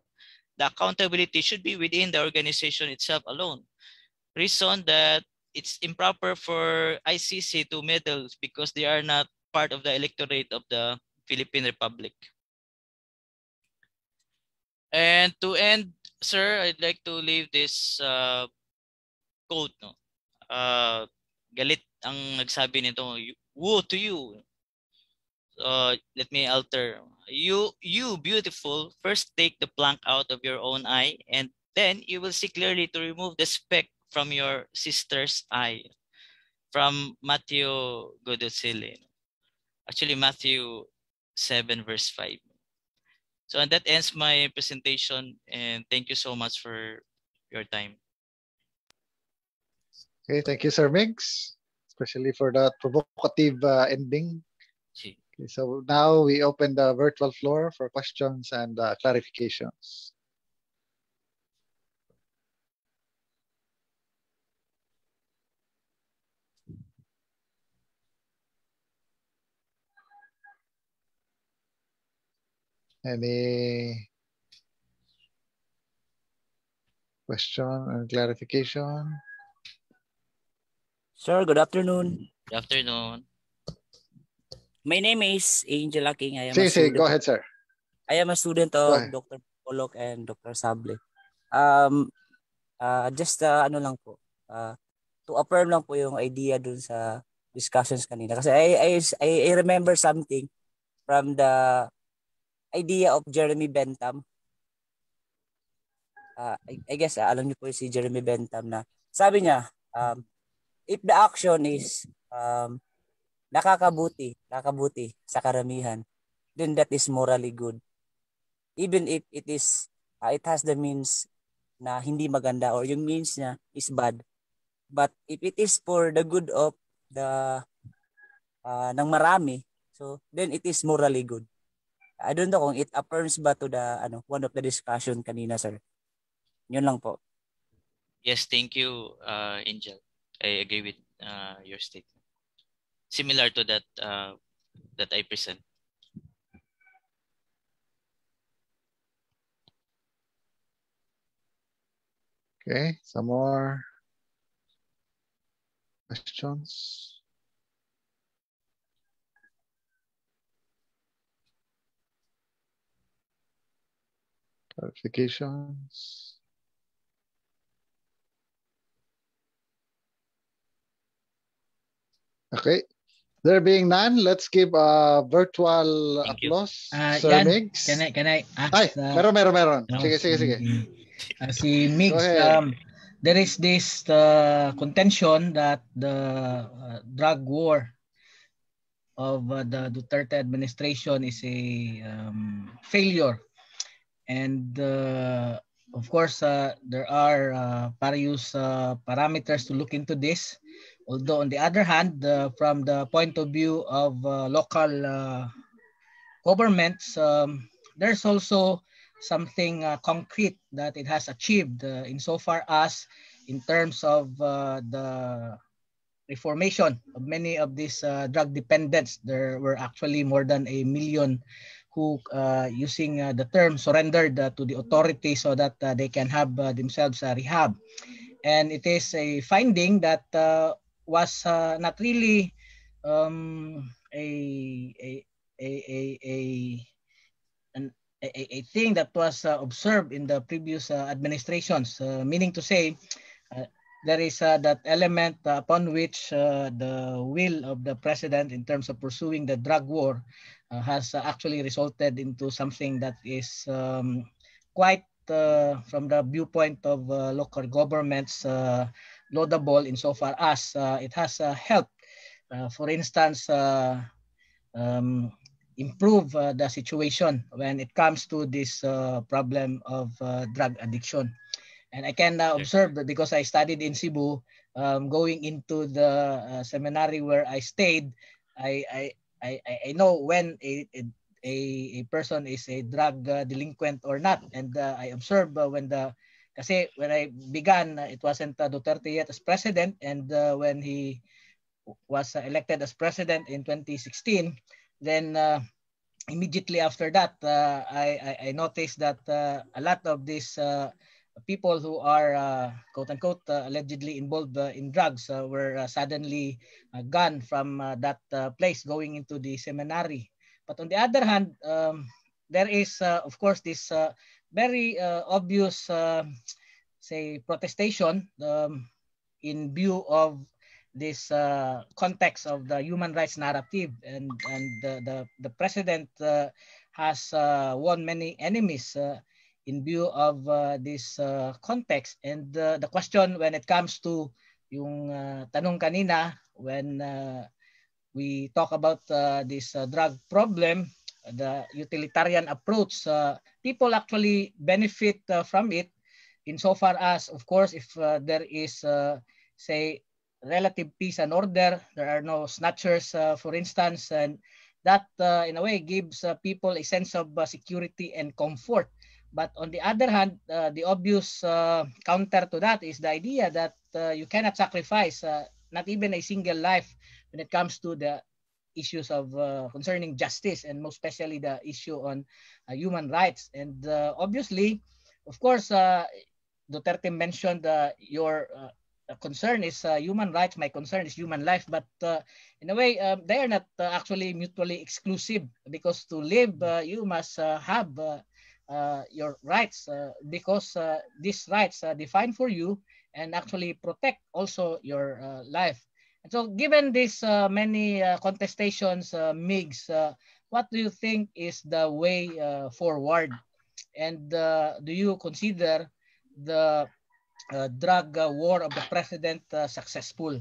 The accountability should be within the organization itself alone. Reason that it's improper for ICC to meddle because they are not part of the electorate of the Philippine Republic. And to end, sir, I'd like to leave this uh, quote, no? Uh, galit ang nagsabi nito, woe to you. Uh, let me alter. You, you beautiful, first take the plank out of your own eye and then you will see clearly to remove the speck from your sister's eye. From Matthew Godosile. Actually, Matthew 7 verse 5. So and that ends my presentation and thank you so much for your time. Okay, thank you, Sir Miggs, especially for that provocative uh, ending. Okay, so now we open the virtual floor for questions and uh, clarifications. Any question or clarification? Sir, good afternoon. Good afternoon. My name is Angel King. I am sige, student. go ahead, sir. I am a student of. Dr. Polok and Dr. Sable. Um, uh, just uh, ano lang po, uh, to affirm lang po yung idea dun sa discussions kanina. Kasi I, I, I, I remember something from the idea of Jeremy Bentham. Uh, I, I guess uh, alam niyo po si Jeremy Bentham na sabi niya, um, if the action is um, nakakabuti, nakakabuti sa karamihan, then that is morally good. Even if it is, uh, it has the means na hindi maganda or yung means niya is bad. But if it is for the good of the uh, ng marami, so then it is morally good. I don't know kung it affirms ba to the ano one of the discussion kanina sir. Yun lang po. Yes, thank you, uh, Angel. I agree with uh, your statement. Similar to that uh, that I present. Okay, some more questions. Clarifications. Okay. There being none, let's give a virtual applause. Ah, Sir yan. Migs. Can I, can I ask? Ay, uh, meron, meron, meron. no, Sige, sige, sige. Uh, si Migs, um, there is this uh, contention that the uh, drug war of uh, the Duterte administration is a um, failure. And uh, of course, uh, there are uh, various uh, parameters to look into this. Although on the other hand, from the point of view of uh, local uh, governments, um, there's also something uh, concrete that it has achieved insofar as in terms of the reformation of many of these uh, drug dependents. There were actually more than a million who, uh, using uh, the term, surrendered to the authority so that they can have themselves uh, rehab. And it is a finding that was uh, not really um, a, a, a, a, a an, a, a- thing that was uh, observed in the previous uh, administrations, uh, meaning to say uh, there is uh, that element uh, upon which uh, the will of the president in terms of pursuing the drug war uh, has uh, actually resulted into something that is um, quite uh, from the viewpoint of local governments laudable insofar as uh, it has uh, helped, uh, for instance, uh, um, improve uh, the situation when it comes to this uh, problem of uh, drug addiction. And I can uh, observe that because I studied in Cebu, um, going into the uh, seminary where I stayed, I, I, I, I- know when a, a, a person is a drug delinquent or not. And uh, I observe uh, when the, kasi when I began, it wasn't uh, Duterte yet as president. And uh, when he was uh, elected as president in 2016, then uh, immediately after that, uh, I, I, I noticed that uh, a lot of these uh, people who are uh, quote unquote uh, allegedly involved uh, in drugs uh, were uh, suddenly uh, gone from that place going into the seminary. But on the other hand, um, there is, of course, this very uh, obvious, uh, say, protestation um, in view of this uh, context of the human rights narrative. And and the the, the president uh, has uh, won many enemies uh, in view of this context. And the question when it comes to yung tanong kanina when we talk about this drug problem the utilitarian approach uh, people actually benefit uh, from it insofar as of course if uh, there is uh, say relative peace and order there are no snatchers uh, for instance and that uh, in a way gives people a sense of security and comfort. But on the other hand the obvious counter to that is the idea that you cannot sacrifice not even a single life when it comes to the issues of uh, concerning justice and most especially the issue on uh, human rights and uh, obviously of course uh, Duterte mentioned uh, your uh, concern is uh, human rights. My concern is human life. But in a way, um, they are not actually mutually exclusive because to live, you must have your rights because these rights are defined for you and actually protect also your life. So given these uh, many uh, contestations, uh, MIGs, uh, what do you think is the way uh, forward? And uh, do you consider the uh, drug uh, war of the president uh, successful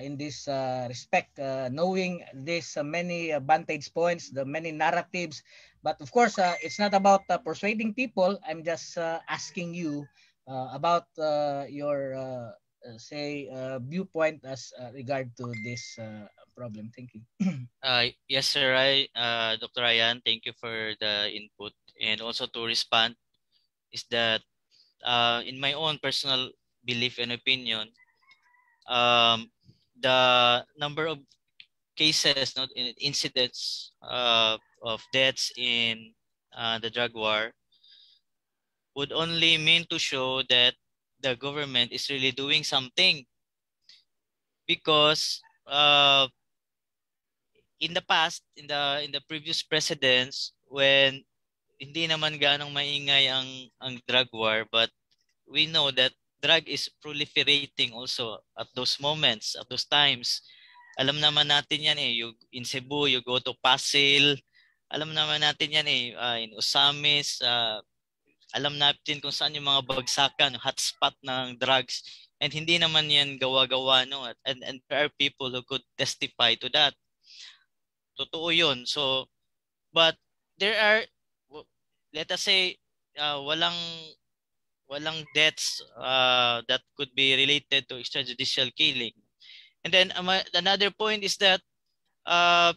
in this respect, knowing these many vantage points, the many narratives. But of course, it's not about persuading people. I'm just asking you about your, say, uh, viewpoint as uh, regard to this uh, problem. Thank you. Uh, yes, sir. I, uh, Dr. Ryan, thank you for the input. And also to respond is that uh, in my own personal belief and opinion, um, the number of cases, not in incidents uh, of deaths in uh, the drug war would only mean to show that the government is really doing something. Because uh, in the past in the in the previous presidents when hindi naman ganong maingay ang ang drug war but we know that drug is proliferating also at those moments at those times. Alam naman natin yan eh you, in Cebu you go to Pasil. Alam naman natin yan eh uh, in Osamis uh, alam natin kung saan yung mga bagsakan hotspot ng drugs. And hindi naman yan gawa-gawa no? And, and there are people who could testify to that. Totoo yun. So but there are let us say uh, walang walang deaths uh, that could be related to extrajudicial killing. And then um, another point is that uh,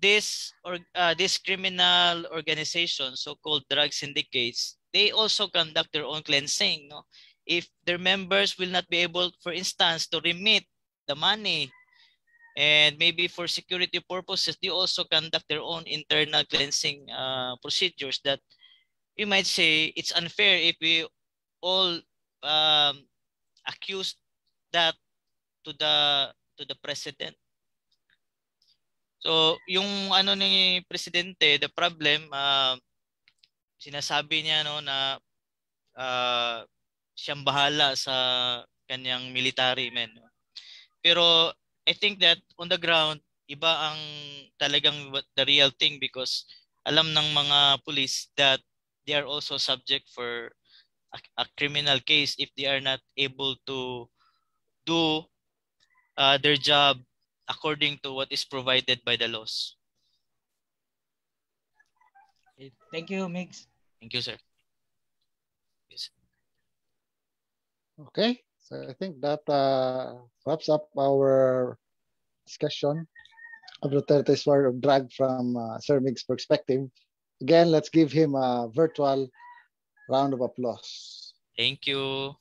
this or uh, this criminal organization so-called drug syndicates they also conduct their own cleansing no? If their members will not be able for instance to remit the money and maybe for security purposes they also conduct their own internal cleansing uh, procedures that you might say it's unfair if we all um, accuse that to the to the president. So yung ano ni presidente the problem uh, sinasabi niya no na uh, siyang bahala sa kanyang military men no? pero I think that on the ground iba ang talagang the real thing because alam ng mga police that they are also subject for a, a criminal case if they are not able to do uh, their job according to what is provided by the laws. Thank you, Mix. Thank you, sir. Yes. Okay, so I think that uh, wraps up our discussion of the Duterte's war of drag from uh, Sir Mig's perspective. Again, let's give him a virtual round of applause. Thank you.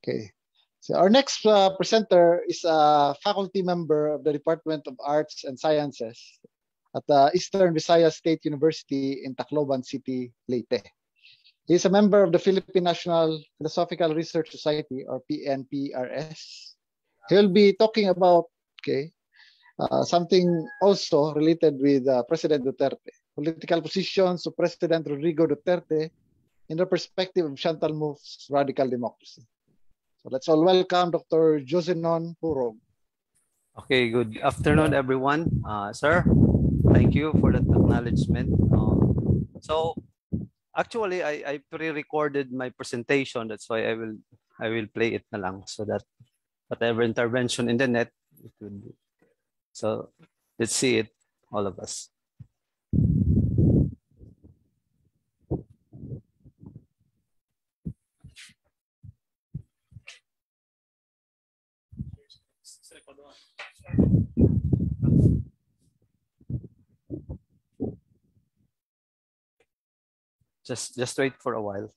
Okay. So our next uh, presenter is a faculty member of the Department of Arts and Sciences at the Eastern Visayas State University in Tacloban City, Leyte. He is a member of the Philippine National Philosophical Research Society or PNPRS. He'll be talking about okay, uh, something also related with uh, President Duterte, political positions of President Rodrigo Duterte in the perspective of Chantal Mouffe's radical democracy. So let's all welcome Dr. Josenon Purog. Okay, good afternoon, everyone. Uh, sir, thank you for that acknowledgement. Uh, so, actually, I, I pre-recorded my presentation. That's why I will I will play it na lang so that whatever intervention in the net, it will do. So, let's see it, all of us. Just just wait for a while.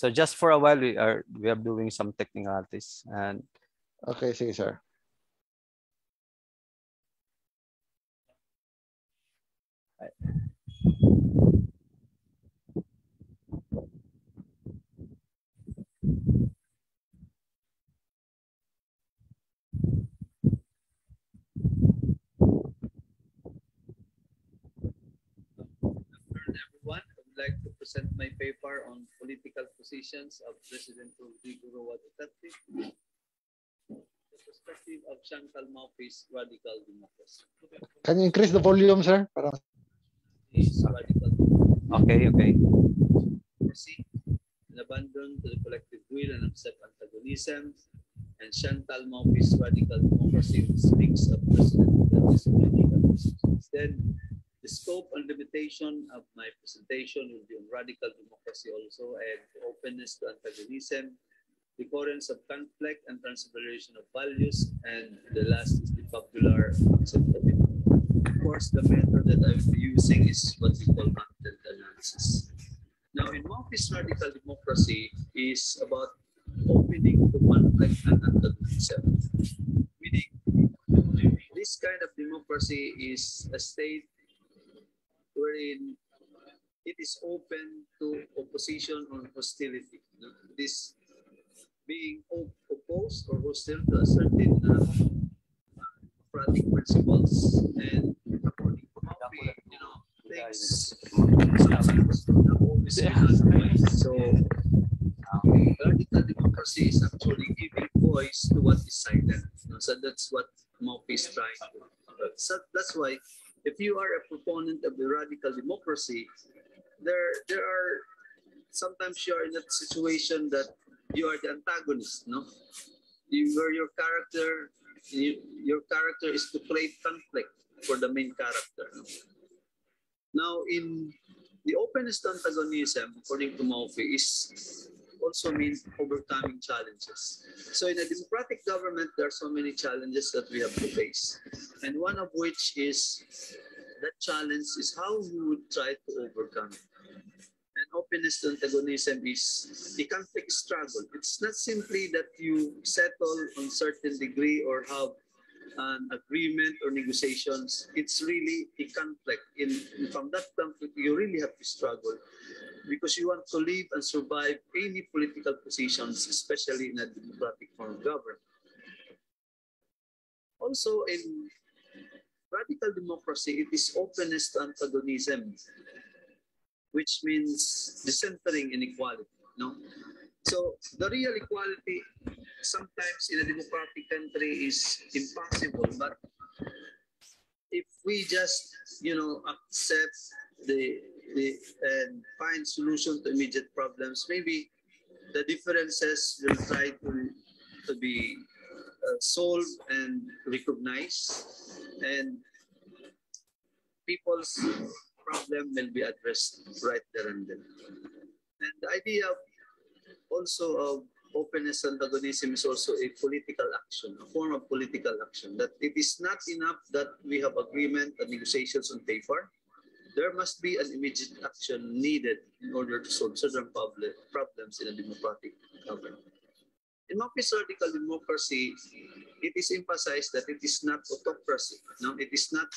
So just for a while, we are we are doing some technicalities and. Okay, sige, sir. Like to present my paper on political positions of President Rodrigo Duterte, the perspective of Chantal Maupis radical democracy. Can you increase the volume, sir? Para... Okay, okay. democracy, an abandon to the collective will and accept antagonism, and Chantal Maupis radical democracy speaks of President Duterte's radical positions. Then the scope and limitation of my presentation will be on radical democracy also and openness to antagonism, the recurrence of conflict and transvaluation of values, and the last is the popular acceptability. Of course, the method that I will be using is what we call content analysis. Now, in Mouffe's radical democracy is about opening to conflict and antagonism. Meaning, this kind of democracy is a state wherein it is open to opposition or hostility. This being op- opposed or hostile to a certain uh, democratic principles and according to Mouffe, you know, things sometimes not always be done So um, radical democracy is actually giving voice to what is silent. So that's what Mouffe is trying to. do. So that's why if you are a proponent of the radical democracy, there there are sometimes you are in a situation that you are the antagonist, no? You where your character you, your character is to create conflict for the main character. No? Now in the openness to antagonism, according to Mouffe, is also means overcoming challenges. So in a democratic government, there are so many challenges that we have to face. And one of which is that challenge is how you would try to overcome it. And openness to antagonism is a conflict struggle. It's not simply that you settle on certain degree or have an agreement or negotiations. It's really a conflict. In from that conflict, you really have to struggle because you want to live and survive any political positions, especially in a democratic form of government. Also, in radical democracy, it is openness to antagonism, which means decentering inequality. No, so the real equality sometimes in a democratic country is impossible, but if we just you know accept the the and find solution to immediate problems, maybe the differences will try to to be uh, solved and recognized, and people's problem will be addressed right there and then. And the idea of also of openness and antagonism is also a political action, a form of political action. That it is not enough that we have agreement and negotiations on paper. There must be an immediate action needed in order to solve certain public problems in a democratic government. In Maupay's radical democracy, it is emphasized that it is not autocracy. No, it is not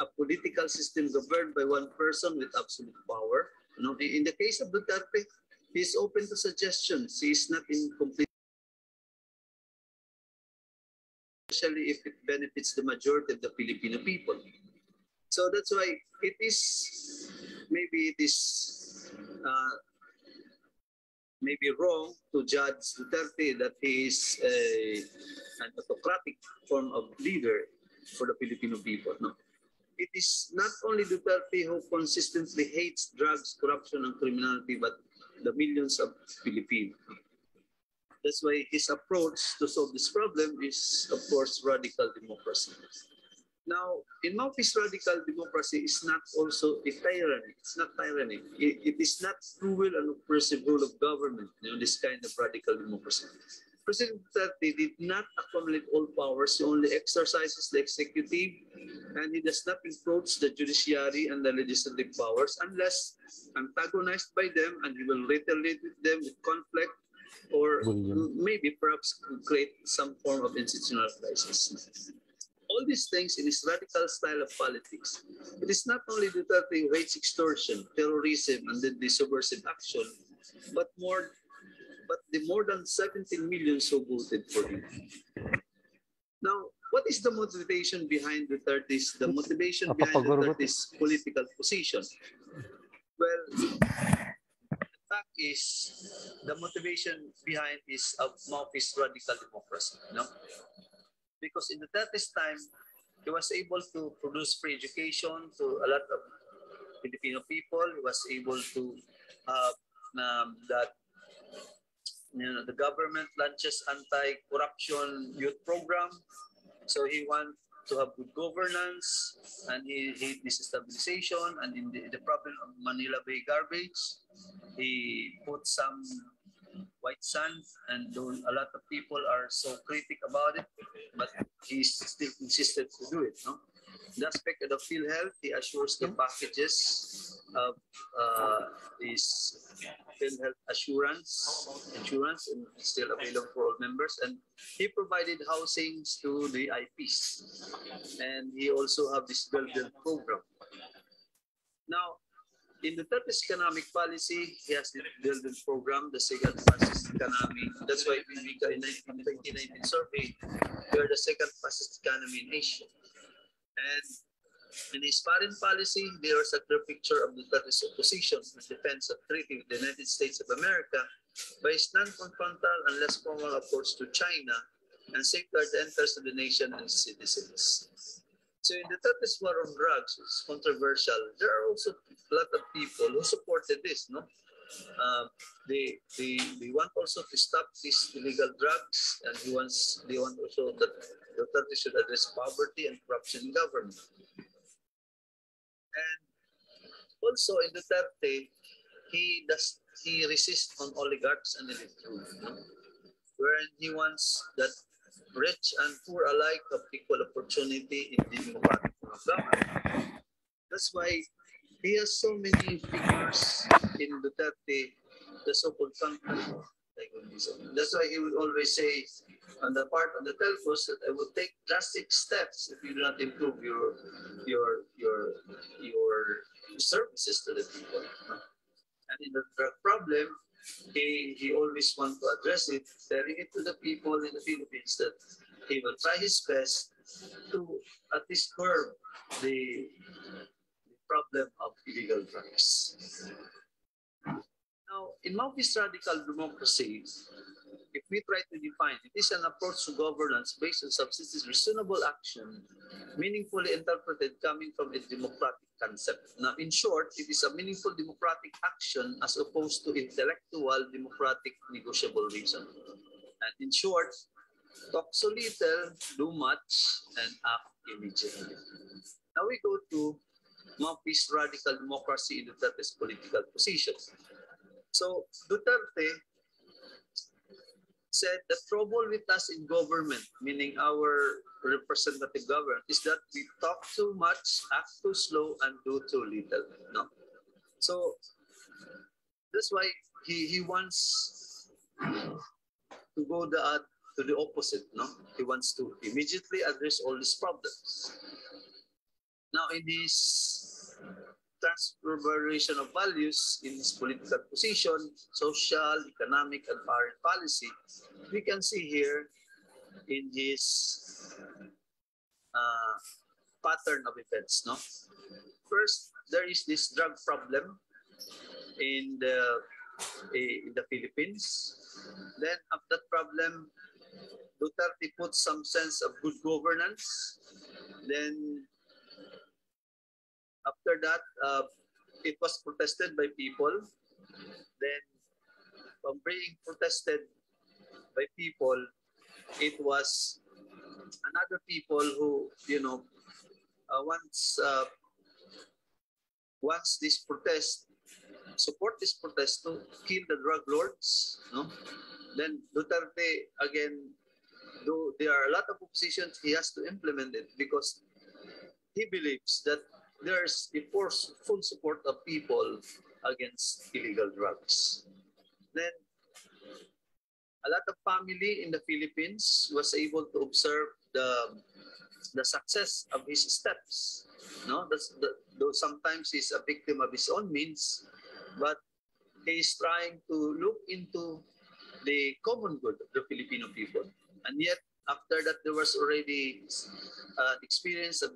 a political system governed by one person with absolute power. No, in the case of Duterte, he is open to suggestions. He is not in complete especially if it benefits the majority of the Filipino people. So that's why it is maybe it is uh, maybe wrong to judge Duterte that he is a, an autocratic form of leader for the Filipino people. No, it is not only Duterte who consistently hates drugs, corruption, and criminality, but the millions of Filipinos. That's why his approach to solve this problem is, of course, radical democracy. Now, in Mouffe's radical democracy is not also a tyranny. It's not tyranny. It, it is not cruel and oppressive rule of government, you know, this kind of radical democracy. President Duterte did not accumulate all powers. He only exercises the executive and he does not encroach the judiciary and the legislative powers unless antagonized by them and he will retaliate with them with conflict or maybe perhaps create some form of institutional crisis. All these things in his radical style of politics. It is not only Duterte who hates extortion, terrorism, and then the subversive action, but more but the more than 17 million so voted for him. Now, what is the motivation behind Duterte's the motivation behind Duterte's political position? Well, the fact is the motivation behind is of Maoist radical democracy. No? Because in the Duterte's time, he was able to produce free education to a lot of Filipino people. He was able to have um, that you know, the government launches anti-corruption youth program. So he wants to have good governance and he hate destabilization and in the, the problem of Manila Bay garbage, he put some white sand and a lot of people are so critic about it, but he still insisted to do it. No? The aspect of the health, he assures the packages of uh, this PhilHealth assurance, insurance, and still available for all members. And he provided housings to the IPs. And he also have this build program. Now, in the Turkish economic policy, he has built the program, the second fastest economy. That's why we in the 2019 survey, we are the second fastest economy in Asia. And in his foreign policy, there is a clear picture of Duterte's opposition in defense of treaty with the United States of America by his non-confrontal and less formal approach to China and safeguard the interests of the nation and its citizens. So in the Duterte's war on drugs, it's controversial. There are also a lot of people who supported this, no? Uh, they, they, they want also to stop these illegal drugs and he wants, they want also that the Duterte should address poverty and corruption in government. And also in Duterte, he does he resists on oligarchs and elite rule, no? wherein he wants that rich and poor alike have equal opportunity in the democratic government. That's why he has so many figures in Duterte, the so-called country. That's why he would always say on the part of the telcos that I will take drastic steps if you do not improve your your your your services to the people. And in the drug problem, he, he always wants to address it, telling it to the people in the Philippines that he will try his best to at least curb the, the problem of illegal drugs. Now, in Maoist radical democracy, if we try to define, it is an approach to governance based on subsistence reasonable action, meaningfully interpreted coming from a democratic concept. Now, in short, it is a meaningful democratic action as opposed to intellectual democratic negotiable reason. And in short, talk so little, do much, and act immediately. Now we go to Maoist radical democracy in Duterte's political positions. So Duterte said the trouble with us in government, meaning our representative government, is that we talk too much, act too slow, and do too little. No? So that's why he, he wants to go the uh, to the opposite. No, he wants to immediately address all these problems. Now, in his transformation of values in his political position, social, economic, and foreign policy, we can see here in his uh, pattern of events. No, first there is this drug problem in the in the Philippines. Then of that problem, Duterte put some sense of good governance. Then after that, uh, it was protested by people. Then, from being protested by people, it was another people who, you know, uh, once uh, once this protest, support this protest to kill the drug lords, no? Then Duterte, again, though there are a lot of oppositions, he has to implement it because he believes that there's the force, full support of people against illegal drugs. Then a lot of family in the Philippines was able to observe the the success of his steps. No, the, though sometimes he's a victim of his own means, but he's trying to look into the common good of the Filipino people. And yet, after that, there was already uh, experience of,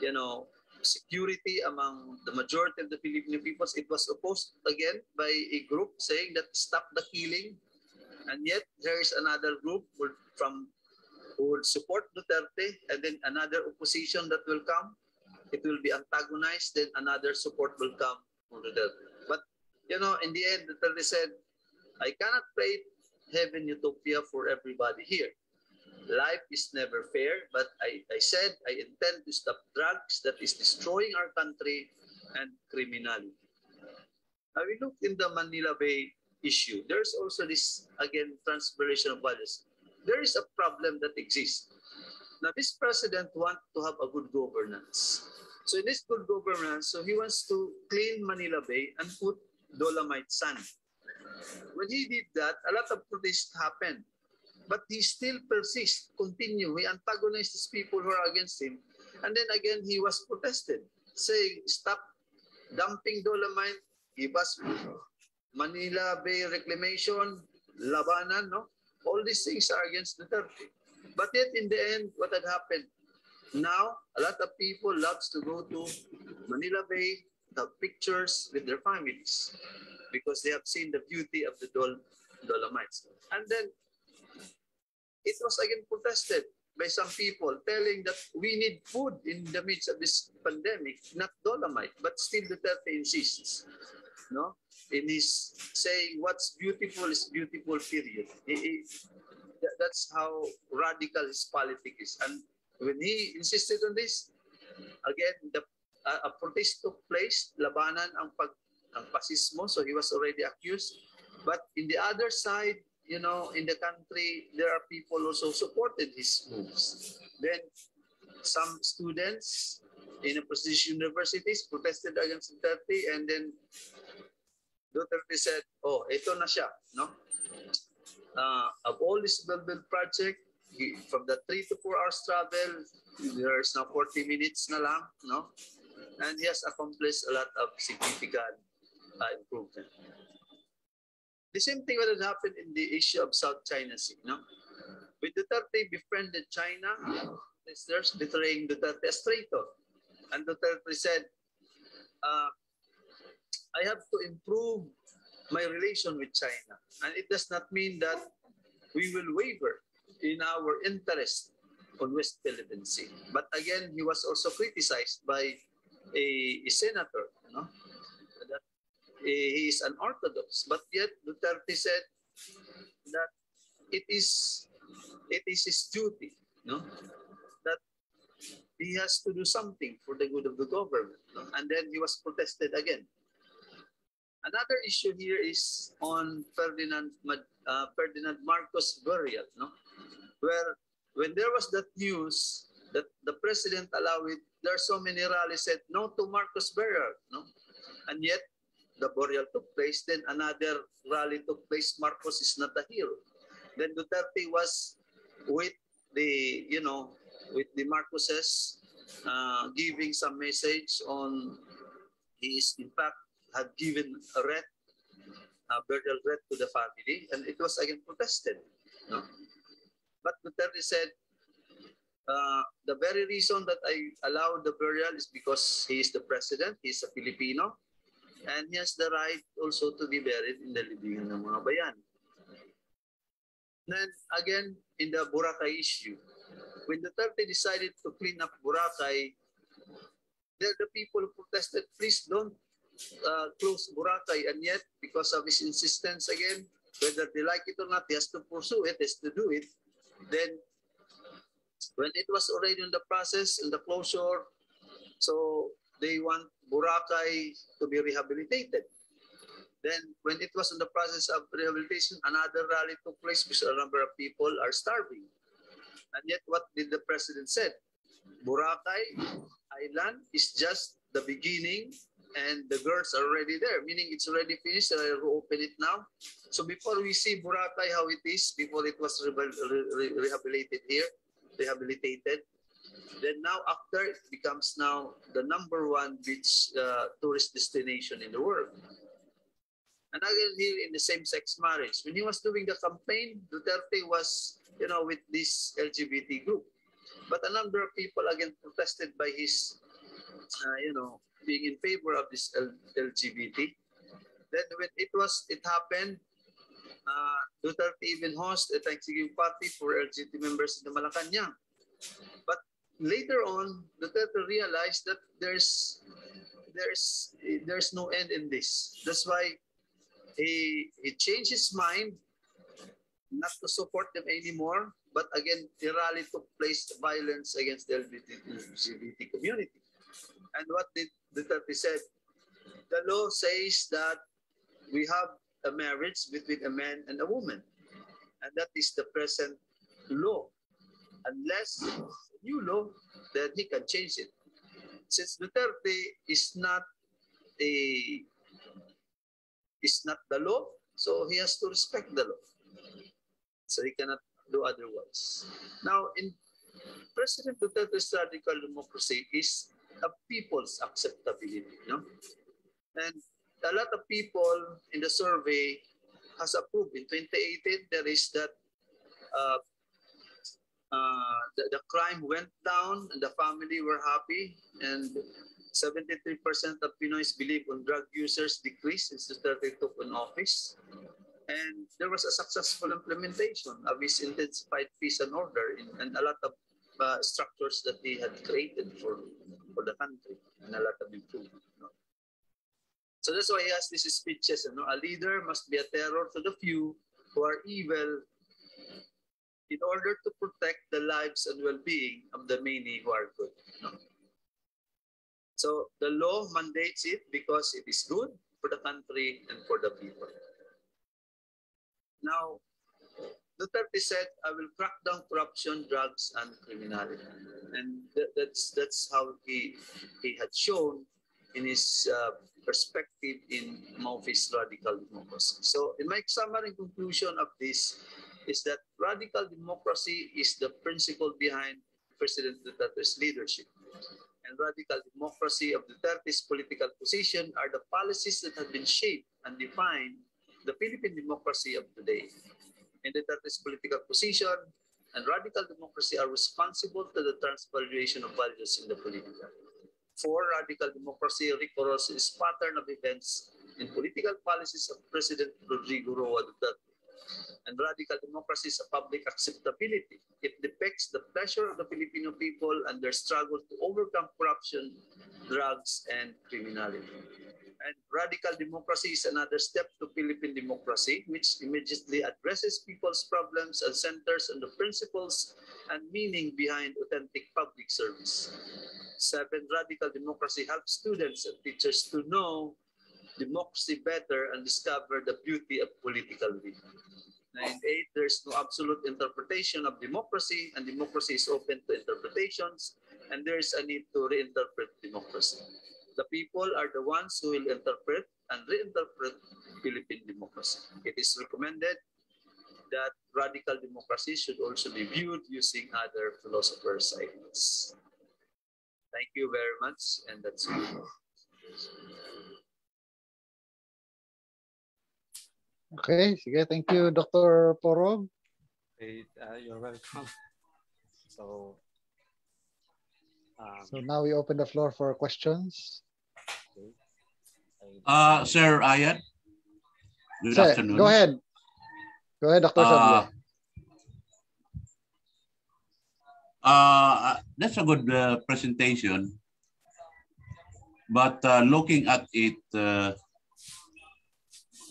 you know, security among the majority of the Filipino peoples. It was opposed again by a group saying that stop the killing. And yet, there is another group from who will support Duterte, and then another opposition that will come. It will be antagonized, then another support will come for Duterte. But, you know, in the end, Duterte said, I cannot create heaven utopia for everybody here. Life is never fair, but I, I said I intend to stop drugs that is destroying our country and criminality. Now we look in the Manila Bay issue. There's also this, again, transformation of values there is a problem that exists. Now, this president wants to have a good governance. So in this good governance, so he wants to clean Manila Bay and put dolomite sand. When he did that, a lot of protests happened. But he still persists, continue. He antagonized these people who are against him. And then again, he was protested, saying, stop dumping dolomite, give us Manila Bay reclamation, labanan, no? All these things are against the Duterte. But yet in the end, what had happened? Now, a lot of people loves to go to Manila Bay, the pictures with their families because they have seen the beauty of the Dol Dolomites. And then it was again protested by some people telling that we need food in the midst of this pandemic, not Dolomite, but still Duterte insists. No? in his saying what's beautiful is beautiful period he, he, that's how radical his politics is and when he insisted on this again the uh, a protest took place labanan ang pag ang pasismo so he was already accused but in the other side you know in the country there are people also supported his moves then some students in prestigious universities protested against Duterte and then Duterte said, oh, ito na siya. No? Uh, of all this build-build project, from the 3 to 4 hours travel, there's now 40 minutes na lang. No? And he has accomplished a lot of significant uh, improvement. The same thing had happened in the issue of South China Sea. No? When Duterte befriended China, there's betraying Duterte as traitor. And Duterte said, uh, I have to improve my relation with China. And it does not mean that we will waver in our interest on West Philippine Sea. But again, he was also criticized by a, a senator, you know, that he is an Orthodox. But yet, Duterte said that it is it is his duty, know, that he has to do something for the good of the government. Know? And then he was protested again. Another issue here is on Ferdinand uh, Ferdinand Marcos burial, no? Where when there was that news that the president allowed it, there are so many rallies said no to Marcos burial, no? And yet the burial took place, then another rally took place. Marcos is not a hero. Then Duterte was with the, you know, with the Marcoses uh, giving some message on he is in fact had given a rent, a burial rent to the family, and it was again protested. No? But Duterte said, uh, the very reason that I allowed the burial is because he is the president, he is a Filipino, and he has the right also to be buried in the libingan ng mga bayan. Then again, in the Boracay issue, when Duterte decided to clean up Boracay, the, the people protested, please don't uh, close Boracay and yet because of his insistence again, whether they like it or not, he has to pursue it, has to do it. Then when it was already in the process, in the closure, so they want Boracay to be rehabilitated. Then when it was in the process of rehabilitation, another rally took place because a number of people are starving. And yet what did the president said? Boracay Island is just the beginning and the girls are already there, meaning it's already finished I open it now. So before we see Boracay how it is, before it was re re rehabilitated here, rehabilitated, then now after it becomes now the number one beach uh, tourist destination in the world. And again here in the same-sex marriage. When he was doing the campaign, Duterte was, you know, with this LGBT group. But a number of people again protested by his, uh, you know, being in favor of this LGBT. Then when it was, it happened, uh, Duterte even hosted a Thanksgiving party for LGBT members in the Malacanang. But later on, Duterte realized that there's there's there's no end in this. That's why he he changed his mind not to support them anymore. But again, the rally took place violence against the LGBT community. And what did Duterte said? The law says that we have a marriage between a man and a woman. And that is the present law. Unless new law, then he can change it. Since Duterte is not a is not the law, so he has to respect the law. So he cannot do otherwise. Now, in President Duterte's radical democracy is a people's acceptability. No? And a lot of people in the survey has approved. In 2018, there is that uh, uh, the, the crime went down and the family were happy and 73% of Pinoys believe on drug users decreased since Duterte took an office. And there was a successful implementation of his intensified peace and order in, and a lot of uh, structures that he had created for, for the country and a lot of improvement. You know? So that's why he has these speeches. You know, a leader must be a terror to the few who are evil in order to protect the lives and well-being of the many who are good. So the law mandates it because it is good for the country and for the people. Now, Duterte said, I will crack down corruption, drugs, and criminality. And that's, that's how he, he had shown in his uh, perspective in Mouffe's radical democracy. So in my summary conclusion of this is that radical democracy is the principle behind President Duterte's leadership. And radical democracy of Duterte's political position are the policies that have been shaped and defined the Philippine democracy of today and Duterte's political position and radical democracy are responsible to the transvaluation of values in the political. For radical democracy recalls its pattern of events in political policies of President Rodrigo Roa Duterte. And radical democracy is a public acceptability. It depicts the pleasure of the Filipino people and their struggle to overcome corruption, drugs, and criminality. And radical democracy is another step to Philippine democracy, which immediately addresses people's problems and centers on the principles and meaning behind authentic public service. Seven, radical democracy helps students and teachers to know democracy better and discover the beauty of political living. Nine, eight, there's no absolute interpretation of democracy, and democracy is open to interpretations, and there is a need to reinterpret democracy the people are the ones who will interpret and reinterpret Philippine democracy. It is recommended that radical democracy should also be viewed using other philosophers' ideas. Thank you very much, and that's it. Okay, sige. Thank you, Dr. Porog. Okay, uh, you're welcome. So, um, so now we open the floor for questions. Uh, Sir Ayat, good Sir, afternoon. Go ahead. Go ahead, Dr. Uh, uh, that's a good uh, presentation. But uh, looking at it, uh,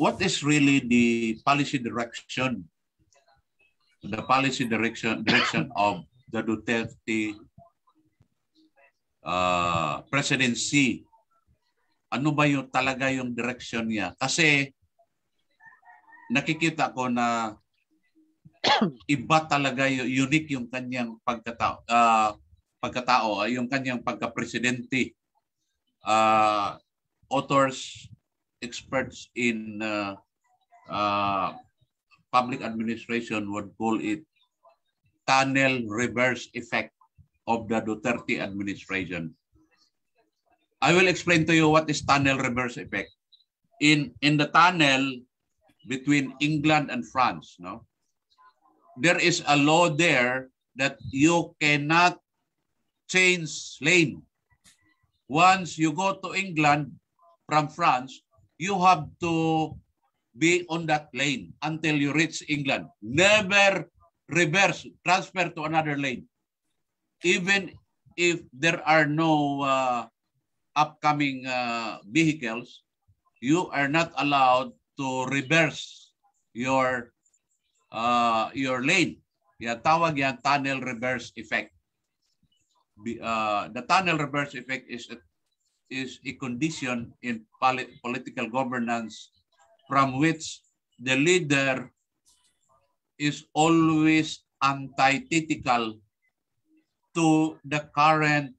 what is really the policy direction, the policy direction direction of the Duterte uh, presidency. Ano ba yung talaga yung direction niya? Kasi nakikita ko na iba talaga yung unique yung kanyang pagkatao uh, pagkatao yung kanyang pagka-presidente. Uh, authors experts in uh, uh, public administration would call it tunnel reverse effect of the Duterte administration I will explain to you what is tunnel reverse effect in in the tunnel between England and France no there is a law there that you cannot change lane. Once you go to England from France, you have to be on that lane until you reach England. Never reverse, transfer to another lane. Even if there are no uh, upcoming uh, vehicles, you are not allowed to reverse your uh, your lane. Yan, tawag yan tunnel reverse effect. Uh, the tunnel reverse effect is a, is a condition in polit political governance from which the leader is always antithetical to the current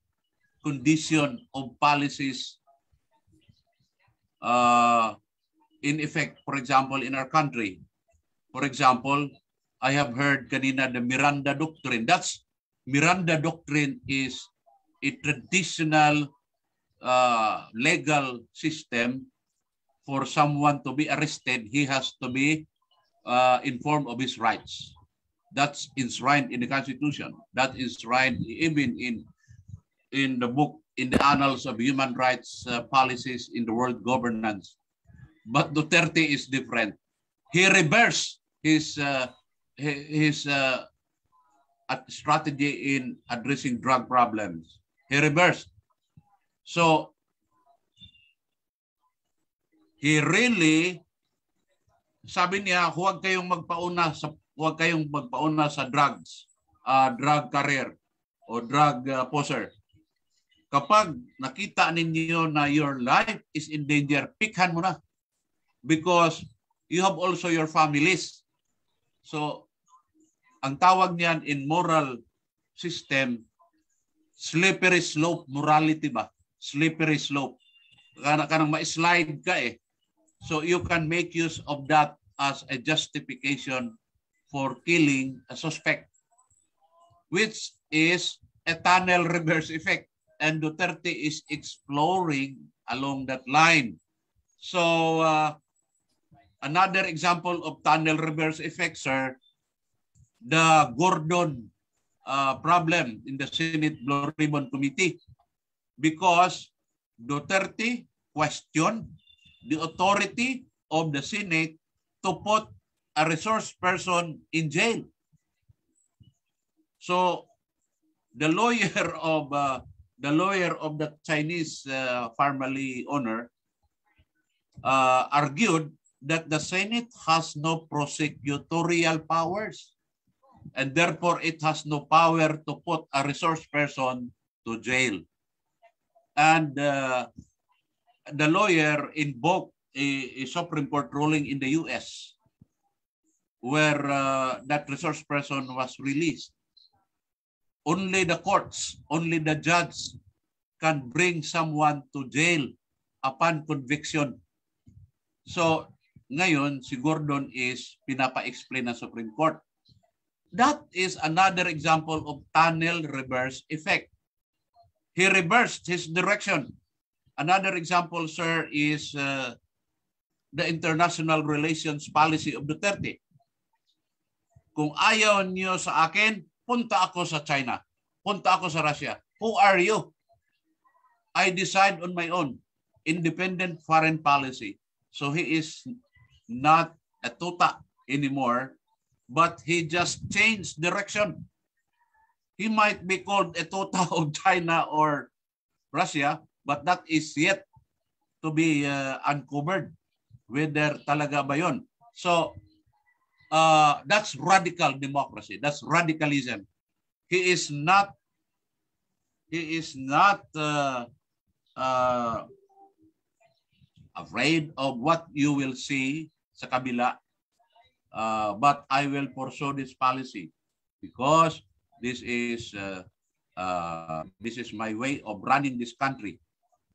condition of policies uh, in effect, for example, in our country. For example, I have heard kanina the Miranda Doctrine. That's Miranda Doctrine is a traditional uh, legal system for someone to be arrested, he has to be uh, informed of his rights. That's enshrined in the Constitution. That is enshrined even in in the book, in the annals of human rights uh, policies in the world governance. But Duterte is different. He reversed his uh, his uh, strategy in addressing drug problems. He reversed. So he really sabi niya huwag kayong magpauna sa huwag kayong magpauna sa drugs, uh, drug career o drug uh, poser. Kapag nakita ninyo na your life is in danger, pikhan mo na. Because you have also your families So, ang tawag niyan in moral system, slippery slope morality ba? Slippery slope. Kana kanang ma-slide ka eh. So you can make use of that as a justification for killing a suspect, which is a tunnel reverse effect. And Duterte is exploring along that line. So uh, Another example of tunnel reverse effect, sir, the Gordon uh, problem in the Senate Blue Ribbon Committee because Duterte questioned the authority of the Senate to put a resource person in jail. So the lawyer of uh, the lawyer of the Chinese uh, family owner uh, argued that the Senate has no prosecutorial powers and therefore it has no power to put a resource person to jail. And uh, the lawyer invoked a, a, Supreme Court ruling in the US where uh, that resource person was released. Only the courts, only the judge can bring someone to jail upon conviction. So ngayon, si Gordon is pinapa-explain ng Supreme Court. That is another example of tunnel reverse effect. He reversed his direction. Another example, sir, is uh, the international relations policy of Duterte. Kung ayaw niyo sa akin, punta ako sa China. Punta ako sa Russia. Who are you? I decide on my own. Independent foreign policy. So he is not a tuta anymore, but he just changed direction. He might be called a tuta of China or Russia, but that is yet to be uh, uncovered whether talaga ba yun. So, uh, that's radical democracy. That's radicalism. He is not he is not uh, uh, afraid of what you will see sa kabila. uh, but I will pursue this policy because this is uh, uh, this is my way of running this country.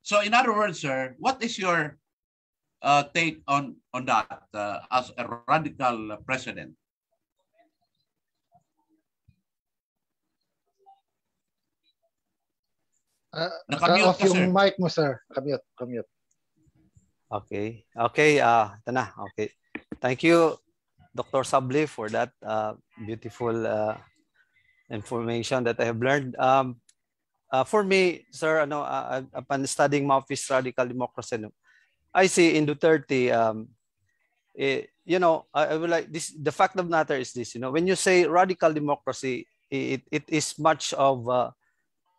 So in other words, sir, what is your uh, take on on that uh, as a radical president? Uh, Nakamute off ka, yung sir. mic mo, sir. Kamute, kamute. Okay. Okay. Uh, ito na. Okay. Thank you, Dr. Sabli, for that uh, beautiful uh, information that I have learned. Um, uh, for me, sir, ano, uh, upon studying Mouffe's radical democracy, no, I see in Duterte, um, eh, you know, I, I would like this. The fact of matter is this, you know, when you say radical democracy, it, it is much of uh,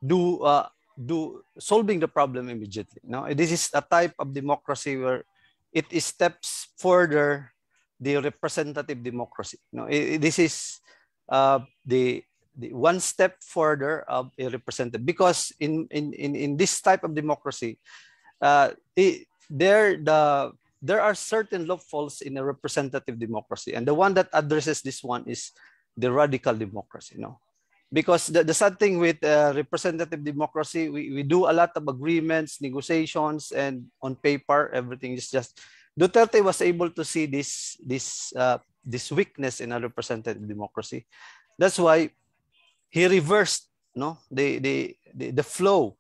do uh, do solving the problem immediately. No, this is a type of democracy where it steps further the representative democracy. No, i- i- this is uh, the the one step further of a representative because in in in, in this type of democracy, uh, it, there the there are certain loopholes in a representative democracy, and the one that addresses this one is the radical democracy. No, because the, the sad thing with uh, representative democracy, we, we do a lot of agreements, negotiations, and on paper, everything is just. Duterte was able to see this this uh, this weakness in a representative democracy. That's why he reversed no the the the, the flow,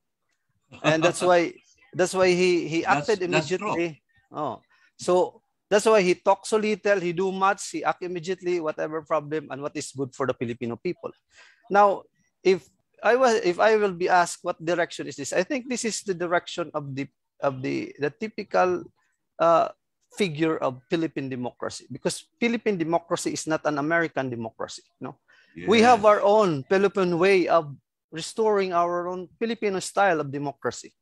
and that's why that's why he he acted that's immediately. Oh, so that's why he talks so little, he do much, he act immediately, whatever problem and what is good for the Filipino people. Now, if I was if I will be asked what direction is this, I think this is the direction of the of the the typical uh, figure of Philippine democracy because Philippine democracy is not an American democracy. No, we have our own Philippine way of restoring our own Filipino style of democracy.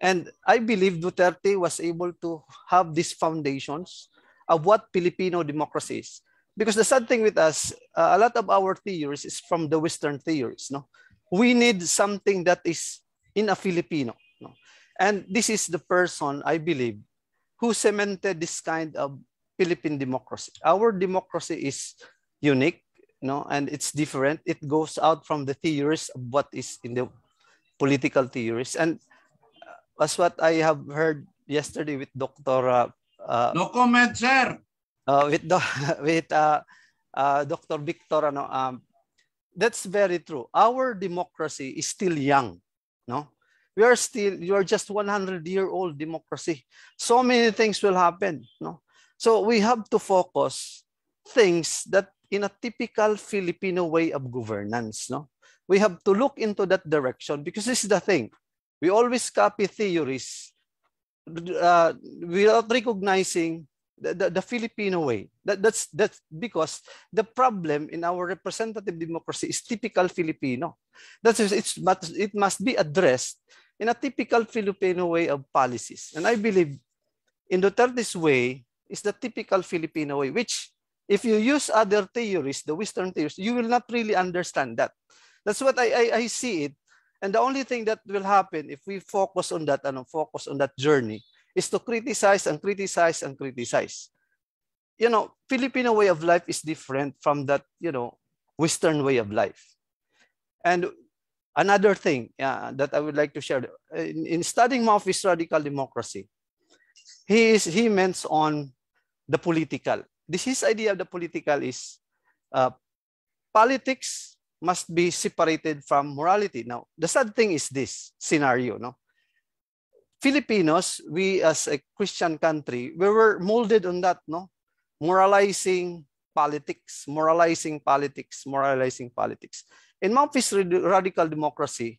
And I believe Duterte was able to have these foundations of what Filipino democracy is. Because the sad thing with us, uh, a lot of our theories is from the Western theories. No, we need something that is in a Filipino. No, and this is the person I believe who cemented this kind of Philippine democracy. Our democracy is unique, no, and it's different. It goes out from the theories of what is in the political theories. And uh, as what I have heard yesterday with Dr. Uh, uh, No comment, sir. uh, with the, with uh, uh, Dr. Victor, ano, um, that's very true. Our democracy is still young, no? We are still, you are just 100 year old democracy. So many things will happen, no? So we have to focus things that in a typical Filipino way of governance, no? We have to look into that direction because this is the thing. We always copy theories uh, without recognizing the, the, the Filipino way. That, that's that's because the problem in our representative democracy is typical Filipino. That's it's but it must be addressed in a typical Filipino way of policies. And I believe in Duterte's way is the typical Filipino way, which if you use other theories, the Western theories, you will not really understand that. That's what I, I, I see it. And the only thing that will happen if we focus on that and focus on that journey is to criticize and criticize and criticize. You know, Filipino way of life is different from that, you know, Western way of life. And another thing that I would like to share in, in studying Mouffe's radical democracy, he is he meant on the political. This his idea of the political is uh, politics must be separated from morality. Now, the sad thing is this scenario, no? Filipinos, we as a Christian country, we were molded on that, no? Moralizing politics, moralizing politics, moralizing politics. In Mouffe's radical democracy,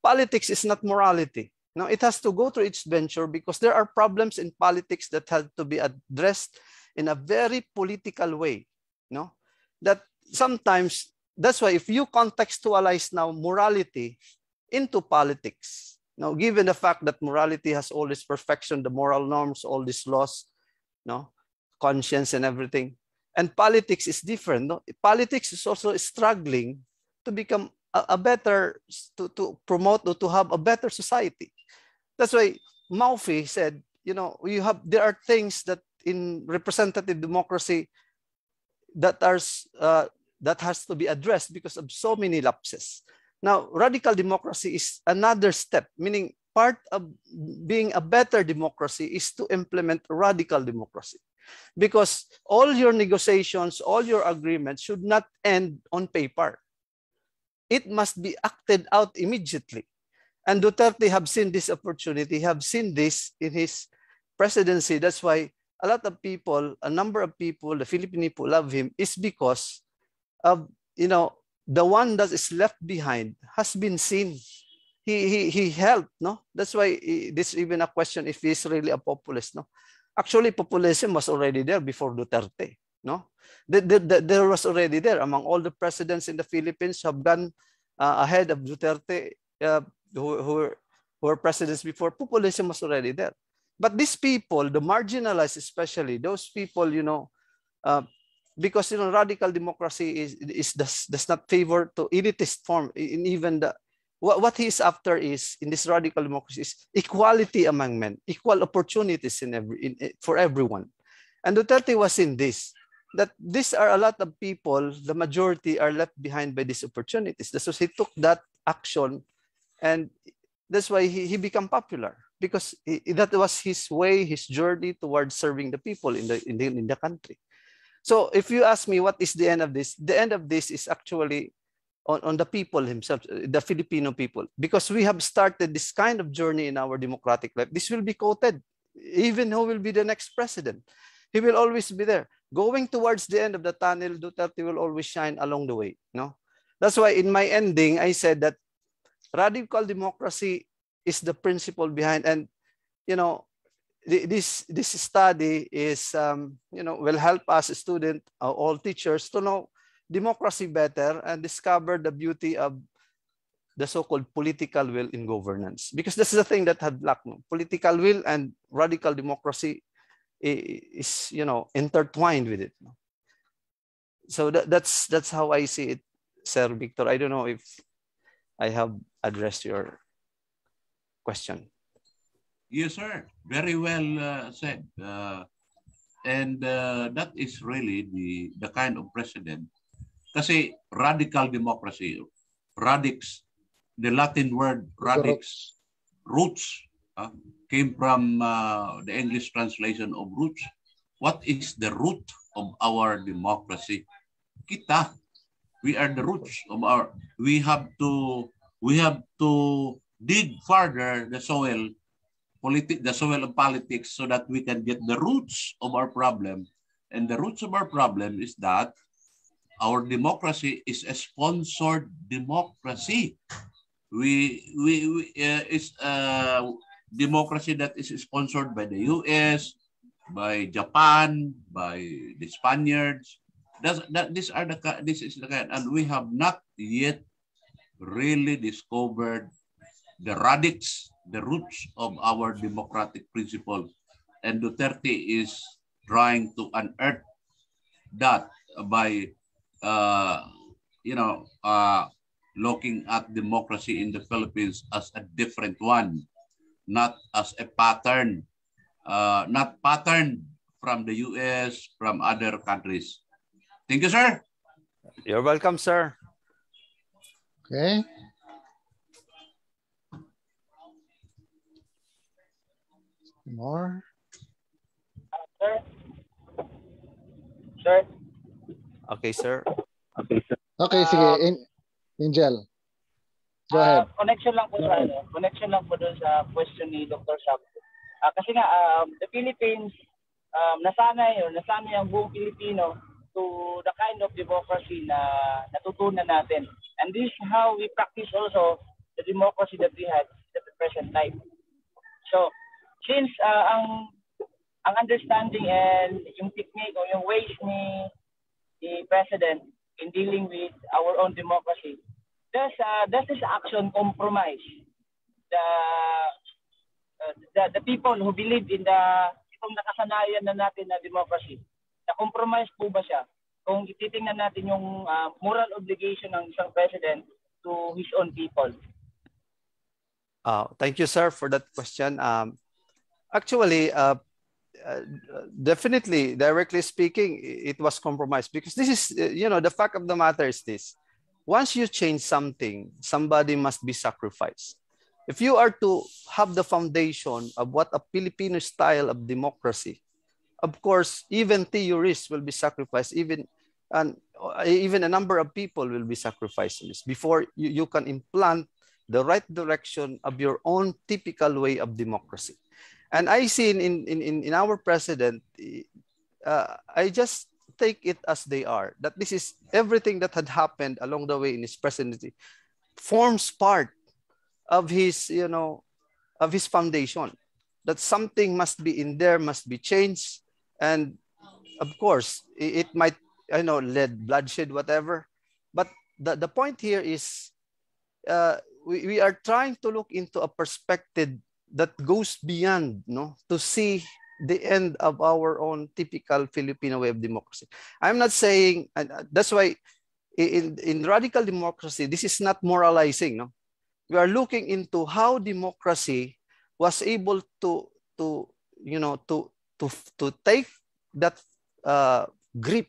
politics is not morality. No, it has to go through its venture because there are problems in politics that have to be addressed in a very political way. No, that sometimes that's why if you contextualize now morality into politics, now given the fact that morality has all this perfection, the moral norms, all these laws, no, conscience and everything, and politics is different. No, politics is also struggling to become a, a better to, to promote or to have a better society. That's why Mouffe said, you know, you have there are things that in representative democracy that are uh, that has to be addressed because of so many lapses. Now, radical democracy is another step, meaning part of being a better democracy is to implement radical democracy. Because all your negotiations, all your agreements should not end on paper. It must be acted out immediately. And Duterte have seen this opportunity, have seen this in his presidency. That's why a lot of people, a number of people, the Filipino people love him is because of, you know, the one that is left behind has been seen. He, he, he helped, no? That's why this even a question if he's really a populist, no? Actually, populism was already there before Duterte, no? The, the, there was already there among all the presidents in the Philippines have gone uh, ahead of Duterte, uh, who, who, were, who were presidents before. Populism was already there. But these people, the marginalized especially, those people, you know, uh, because you know radical democracy is is does, does not favor to elitist form in even the what, what he is after is in this radical democracy is equality among men, equal opportunities in every in, for everyone. And Duterte was in this that these are a lot of people, the majority are left behind by these opportunities. So he took that action and that's why he, he became popular because that was his way, his journey towards serving the people in the, in the, in the country. So if you ask me what is the end of this, the end of this is actually on, on the people himself, uh, the Filipino people, because we have started this kind of journey in our democratic life. This will be quoted, even who will be the next president. He will always be there. Going towards the end of the tunnel, Duterte will always shine along the way. No, That's why in my ending, I said that radical democracy is the principle behind, and you know, this this study is um, you know will help us student uh, all teachers to know democracy better and discover the beauty of the so-called political will in governance. Because this is the thing that had lacked political will and radical democracy is you know intertwined with it. So that, that's that's how i see it sir victor. I don't know if i have addressed your question Yes, sir. Very well uh, said. Uh, and uh, that is really the, the kind of president. Kasi radical democracy, radix, the Latin word radix, roots, uh, came from uh, the English translation of roots. What is the root of our democracy? Kita. We are the roots of our, we have to, we have to dig further the soil politi- the soil of politics so that we can get the roots of our problem. And the roots of our problem is that our democracy is a sponsored democracy. We we, we uh, is a democracy that is sponsored by the U.S., by Japan, by the Spaniards. That's, that these are the this is the kind, and we have not yet really discovered the radix the roots of our democratic principle. And Duterte is trying to unearth that by, uh, you know, uh, looking at democracy in the Philippines as a different one, not as a pattern, uh, not pattern from the US, from other countries. Thank you, sir. You're welcome, sir. Okay. More? Sir? Sir? Okay, sir. Okay, sir. Okay, sige. In, Angel. Go ahead. Uh, connection lang po sa ano, connection lang po doon sa question ni Dr. Shab. Uh, kasi nga um, the Philippines um, nasanay or nasanay ang buong Pilipino to the kind of democracy na natutunan natin. And this is how we practice also the democracy that we have at the present time. So, since uh, ang ang understanding and yung technique o yung ways ni the president in dealing with our own democracy does uh, does this action compromise the uh, the, the people who believe in the itong nakasanayan na natin na democracy? Na compromise po ba siya? Kung ititingnan natin yung uh, moral obligation ng isang president to his own people. Uh, thank you sir for that question. Um, Actually, uh, uh, definitely, directly speaking, it was compromised because this is, uh, you know, the fact of the matter is this. Once you change something, somebody must be sacrificed. If you are to have the foundation of what a Filipino style of democracy, of course, even theorists will be sacrificed, even and even a number of people will be sacrificed before you, you can implant the right direction of your own typical way of democracy. And I see in, in, in, in our president, uh, I just take it as they are, that this is everything that had happened along the way in his presidency forms part of his, you know, of his foundation. That something must be in there, must be changed. And of course, it, it might, I know, lead, bloodshed, whatever. But the, the point here is uh, we, we are trying to look into a perspective that goes beyond no to see the end of our own typical Filipino way of democracy. I'm not saying that's why in, in radical democracy, this is not moralizing. No, we are looking into how democracy was able to to you know to to to take that uh, grip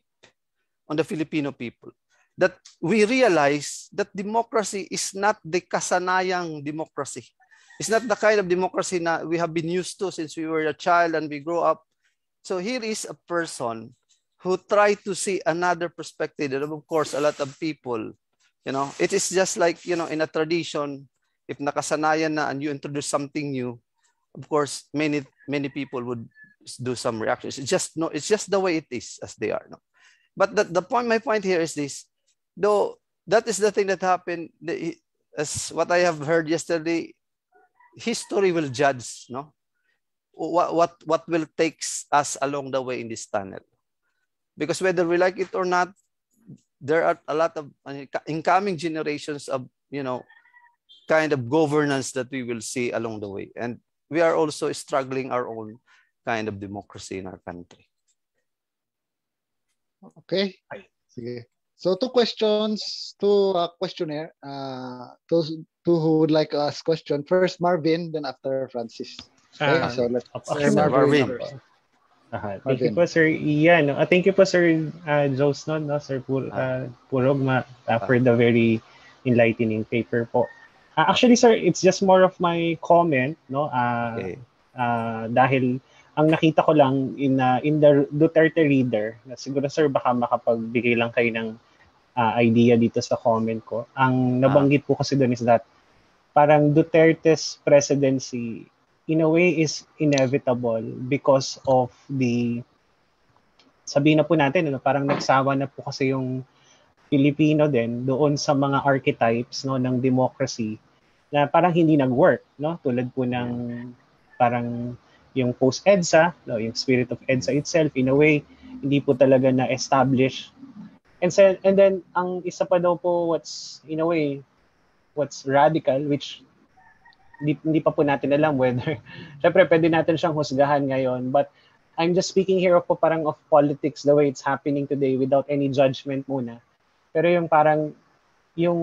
on the Filipino people. That we realize that democracy is not the kasanayang democracy it's not the kind of democracy that we have been used to since we were a child and we grow up. So here is a person who tried to see another perspective. And of course, a lot of people, you know, it is just like, you know, in a tradition, if nakasanayan na and you introduce something new, of course, many, many people would do some reactions. It's just no, it's just the way it is as they are. No? But the, the point, my point here is this, though that is the thing that happened, as what I have heard yesterday, history will judge no? What what what will takes us along the way in this tunnel. Because whether we like it or not there are a lot of incoming generations of you know kind of governance that we will see along the way. And we are also struggling our own kind of democracy in our country. Okay. Sige. So two questions two uh, questionnaire uh, those two who would like to ask question. First Marvin, then after Francis. Okay, Ah, so let's okay, Sir Marvin. first. Aha, thank you Marvin. po, Sir Ian. Uh, thank you po, Sir uh, Josnon, no, Sir Pur, uh, Purogma, uh, for the very enlightening paper po. Uh, actually, sir, it's just more of my comment, no? Uh, uh, dahil ang nakita ko lang in uh, in the Duterte reader, na siguro sir baka makapagbigay lang kayo ng uh, idea dito sa comment ko. Ang nabanggit po kasi doon is that parang Duterte's presidency in a way is inevitable because of the sabihin na po natin ano parang nagsawa na po kasi yung Pilipino din doon sa mga archetypes no ng democracy na parang hindi nag-work no? Tulad po ng parang yung post EDSA no? Yung spirit of EDSA itself in a way hindi po talaga na establish and so, and then ang isa pa daw po what's in a way what's radical which hindi, hindi pa po natin alam whether syempre pwede natin siyang husgahan ngayon but I'm just speaking here of po parang of politics the way it's happening today without any judgment muna. Pero yung parang yung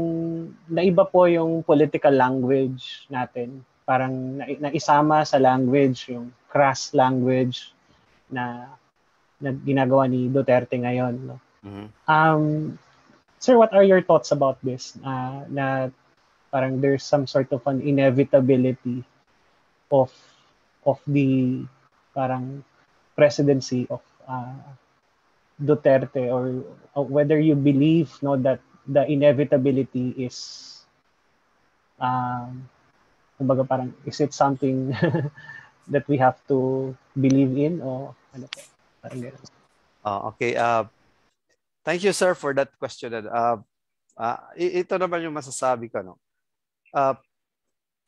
naiba po yung political language natin. Parang na, naisama sa language yung crass language na, na ginagawa ni Duterte ngayon no? Um sir what are your thoughts about this? Uh, na parang there's some sort of an inevitability of of the parang presidency of uh, Duterte or, or whether you believe no that the inevitability is um kumbaga parang is it something that we have to believe in o ano po parang ganun. Ah, okay. Uh, thank you, sir, for that question. Uh, uh, ito naman yung masasabi ko. No? Uh,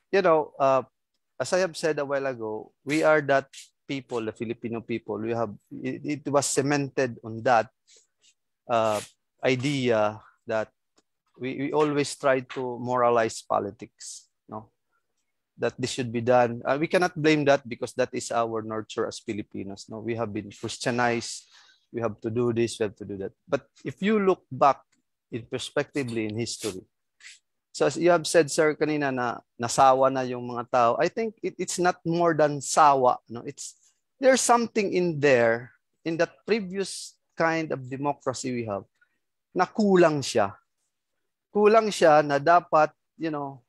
you know, uh, as I have said a while ago, we are that people, the Filipino people. We have it, it was cemented on that uh, idea that we, we always try to moralize politics. No, that this should be done. Uh, we cannot blame that because that is our nurture as Filipinos. No, we have been Christianized. We have to do this. We have to do that. But if you look back in perspectively in history, so as you have said, sir, kanina na nasawa na yung mga tao. I think it, it's not more than sawa. No, it's there's something in there in that previous kind of democracy we have na kulang siya. Kulang siya na dapat, you know,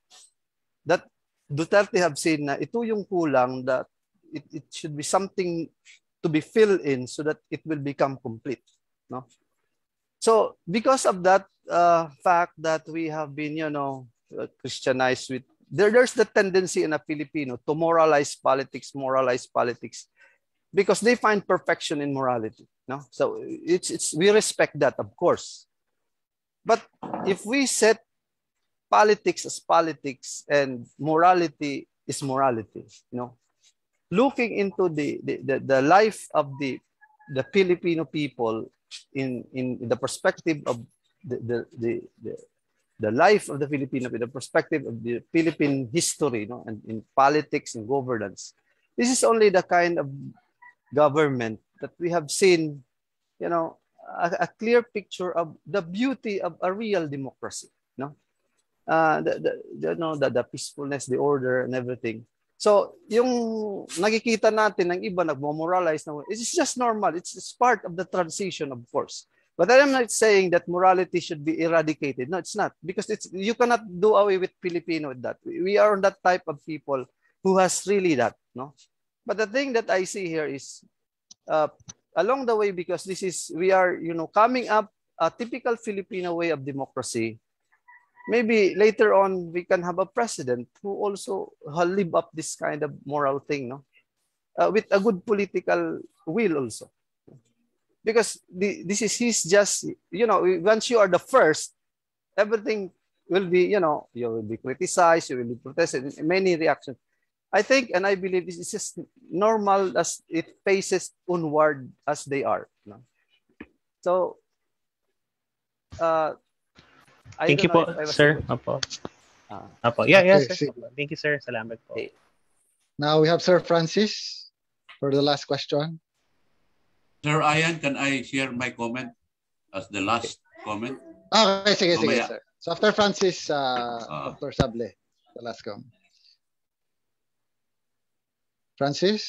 that Duterte have said na ito yung kulang that it, it should be something to be filled in so that it will become complete. No? So because of that uh, fact that we have been, you know, Christianized with, there, there's the tendency in a Filipino to moralize politics, moralize politics, because they find perfection in morality. No, so it's it's we respect that, of course. But if we set politics as politics and morality is morality, you know, looking into the the, the, the life of the the Filipino people in in the perspective of the the, the, the life of the Filipino, the perspective of the Philippine history, no, and in politics and governance. This is only the kind of government that we have seen, you know, a, a clear picture of the beauty of a real democracy, no, uh, the, the, you know, the, the peacefulness, the order, and everything. So, yung nakikita natin ng iba nagmo-moralize na it's just normal. It's, it's part of the transition, of course. But I'm not saying that morality should be eradicated. No, it's not because it's you cannot do away with Filipino with that. We are that type of people who has really that. No, but the thing that I see here is uh, along the way because this is we are you know coming up a typical Filipino way of democracy. Maybe later on we can have a president who also live up this kind of moral thing, no, uh, with a good political will also because the, this is he's just you know once you are the first everything will be you know you will be criticized you will be protested many reactions i think and i believe this is just normal as it faces onward as they are no? so uh I Thank you po, sir. Apo. Uh, Apo. Yeah, yeah, okay, sir. Thank you, sir. Salamat po. Okay. Now we have Sir Francis for the last question. Sir Ian, can I share my comment as the last comment? Okay, sige, sige, Mamaya. sir. So after Francis, uh, Ah. Dr. Sable, the last comment. Francis?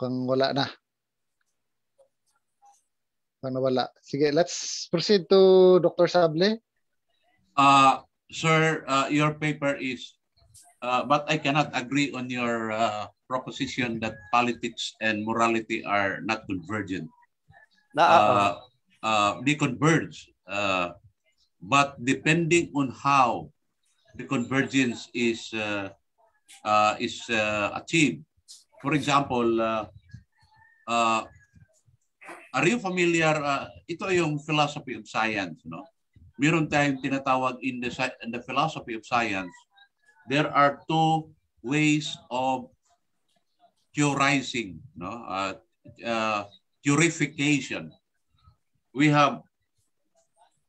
Kung wala na. Kung wala. Sige, let's proceed to Dr. Sable. Uh, sir, uh, your paper is, uh, but I cannot agree on your uh, proposition that politics and morality are not convergent. Uh, uh, they converge, uh, but depending on how the convergence is uh, uh, is uh, achieved. For example, uh, uh, are you familiar? Uh, ito yung philosophy of science, no? Meron tayong tinatawag in the in the philosophy of science. There are two ways of theorizing, no? Uh, uh, theorification. We have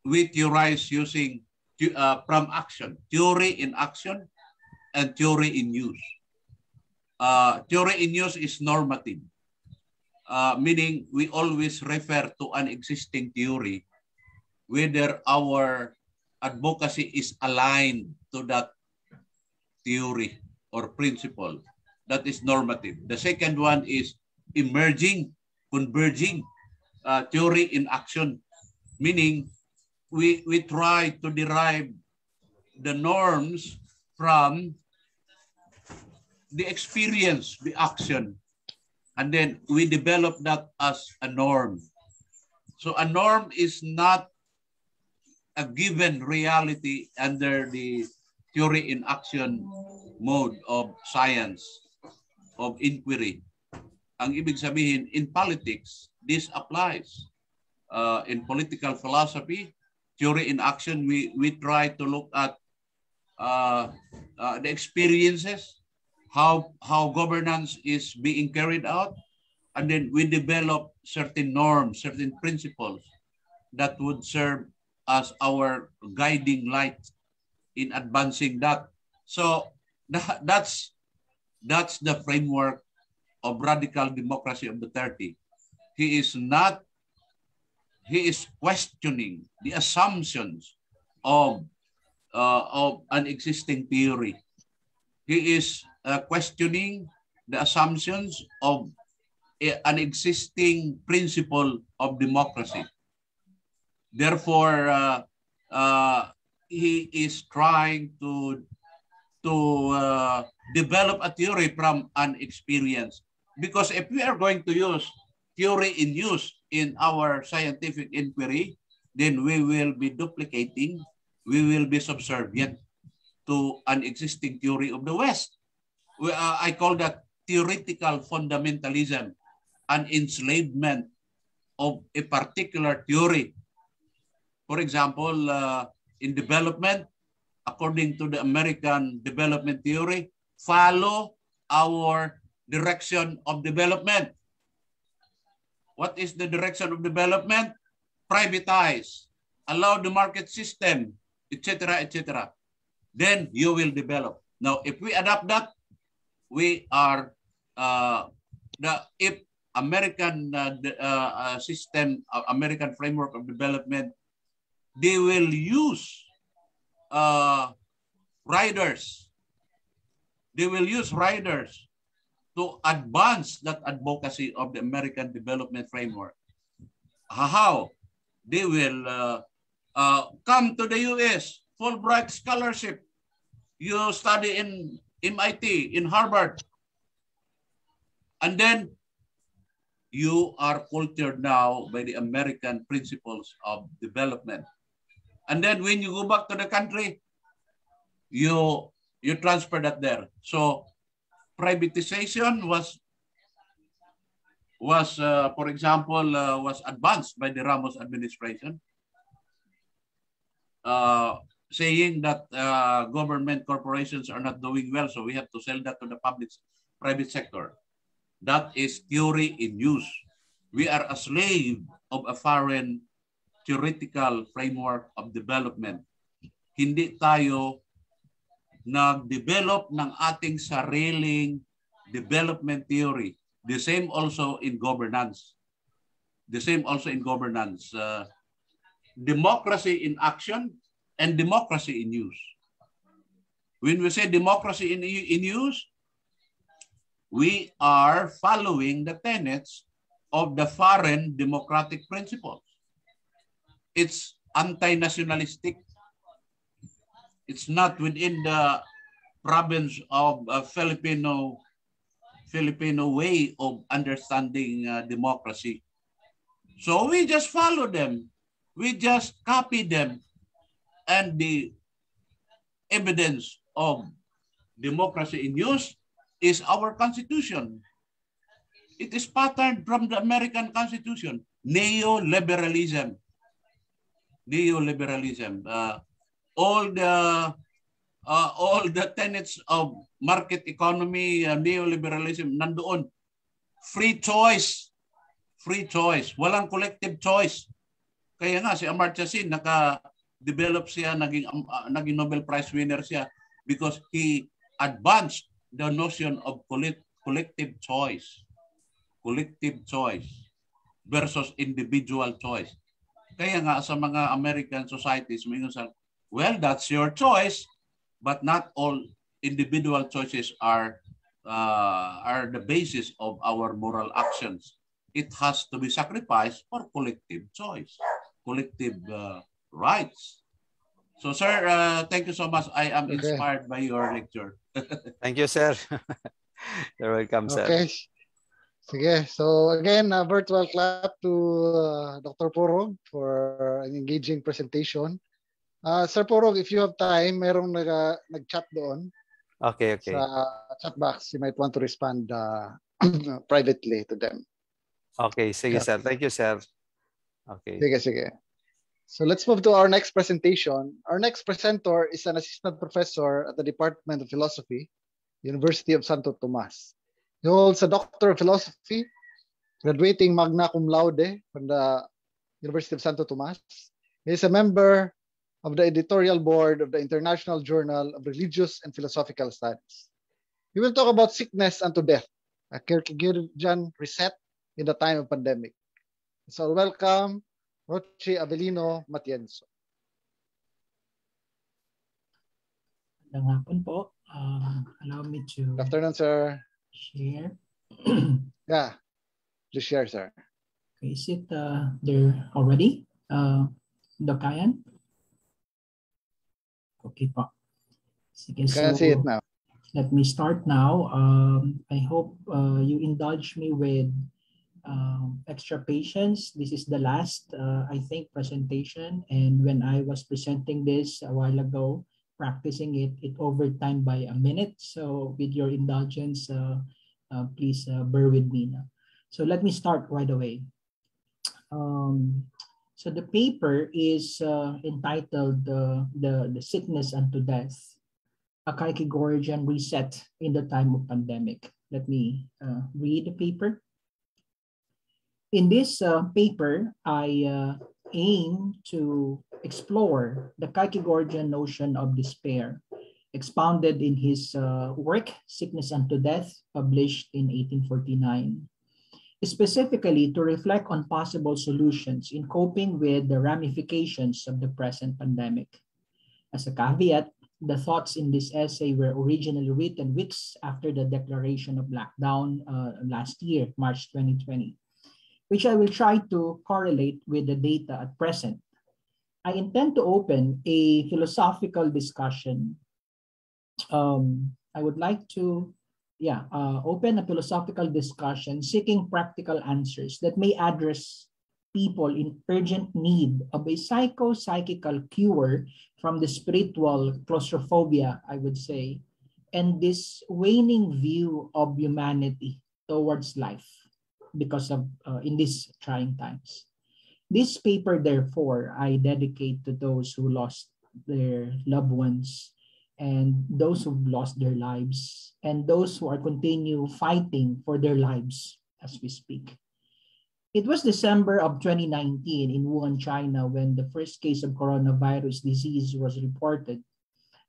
we theorize using uh, from action, theory in action, and theory in use. Uh, theory in use is normative, uh, meaning we always refer to an existing theory, whether our advocacy is aligned to that theory or principle. That is normative. The second one is emerging, converging uh, theory in action, meaning we, we try to derive the norms from the experience, the action, and then we develop that as a norm. So a norm is not a given reality under the theory in action mode of science, of inquiry. Ang ibig sabihin, in politics, this applies. Uh, in political philosophy, theory in action, we, we try to look at uh, uh, the experiences, how, how governance is being carried out, and then we develop certain norms, certain principles that would serve as our guiding light in advancing that. So that, that's that's the framework of radical democracy of Duterte. He is not he is questioning the assumptions of uh, of an existing theory. he is uh, questioning the assumptions of a, an existing principle of democracy. Therefore, uh, uh, he is trying to to uh, develop a theory from an experience. Because if we are going to use theory in use in our scientific inquiry, then we will be duplicating, we will be subservient to an existing theory of the West. We, uh, I call that theoretical fundamentalism, an enslavement of a particular theory. For example, uh, in development, according to the American development theory, follow our direction of development. What is the direction of development? Privatize, allow the market system, etc., etc. Then you will develop. Now, if we adopt that, we are uh, the if American uh, uh, uh, system, uh, American framework of development, they will use uh, riders. They will use riders to advance that advocacy of the American development framework. How? They will uh, uh, come to the US, Fulbright scholarship. You study in MIT, in Harvard. And then you are cultured now by the American principles of development. And then when you go back to the country, you you transfer that there. So privatization was was uh, for example uh, was advanced by the Ramos administration uh, saying that uh, government corporations are not doing well so we have to sell that to the public private sector that is theory in use we are a slave of a foreign theoretical framework of development hindi tayo nag-develop ng ating sariling development theory. The same also in governance. The same also in governance. Uh, democracy in action and democracy in use. When we say democracy in, in use, we are following the tenets of the foreign democratic principles. It's anti-nationalistic it's not within the province of uh, Filipino Filipino way of understanding uh, democracy. So we just follow them. We just copy them. And the evidence of democracy in use is our constitution. It is patterned from the American Constitution, neoliberalism. Neoliberalism. Uh, all the uh, all the tenets of market economy, uh, neoliberalism nandoon. Free choice. Free choice. Walang collective choice. Kaya nga si Amartya Sen naka-develop siya, naging uh, naging Nobel Prize winner siya because he advanced the notion of collective choice. Collective choice versus individual choice. Kaya nga sa mga American societies, may sa Well, that's your choice, but not all individual choices are uh, are the basis of our moral actions. It has to be sacrificed for collective choice, collective uh, rights. So, sir, uh, thank you so much. I am inspired by your lecture. thank you, sir. You're welcome, sir. Okay. Sige. So again, a virtual clap to uh, Dr. Porog for an engaging presentation. Uh, Sir Porog, if you have time, merong nag, uh, nag-chat doon. Okay, okay. Sa chat box, you might want to respond uh, privately to them. Okay, sige, yeah. sir. Thank you, sir. Okay. Sige, sige. So let's move to our next presentation. Our next presenter is an assistant professor at the Department of Philosophy, University of Santo Tomas. He holds a Doctor of Philosophy, graduating magna cum laude from the University of Santo Tomas. He is a member of the editorial board of the International Journal of Religious and Philosophical Studies. We will talk about sickness unto death, a Kierkegaardian reset in the time of pandemic. So welcome, Rochi Avelino Matienzo. Magandang hapon po. Uh, allow me to Good afternoon, sir. Share. Yeah, please share, sir. Okay, is it uh, there already? Uh, Doc Ayan? Okay po. Sige, can see it now. Let me start now. Um, I hope uh, you indulge me with um, extra patience. This is the last, uh, I think, presentation. And when I was presenting this a while ago, practicing it, it over time by a minute. So with your indulgence, uh, uh, please uh, bear with me now. So let me start right away. Um, so the paper is uh, entitled uh, the, the Sickness unto Death, a Kierkegaardian Reset in the Time of Pandemic. Let me uh, read the paper. In this paper, I aim to explore the Kierkegaardian notion of despair, expounded in his uh, work, Sickness unto Death, published in 1849 specifically to reflect on possible solutions in coping with the ramifications of the present pandemic. As a caveat, the thoughts in this essay were originally written weeks after the declaration of lockdown uh, last year, March 2020, which I will try to correlate with the data at present. I intend to open a philosophical discussion. Um, I would like to yeah, uh, open a philosophical discussion seeking practical answers that may address people in urgent need of a psycho-psychical cure from the spiritual claustrophobia, I would say, and this waning view of humanity towards life because of uh, in these trying times. This paper, therefore, I dedicate to those who lost their loved ones and those who've lost their lives and those who are continue fighting for their lives as we speak. It was December of 2019 in Wuhan, China, when the first case of coronavirus disease was reported.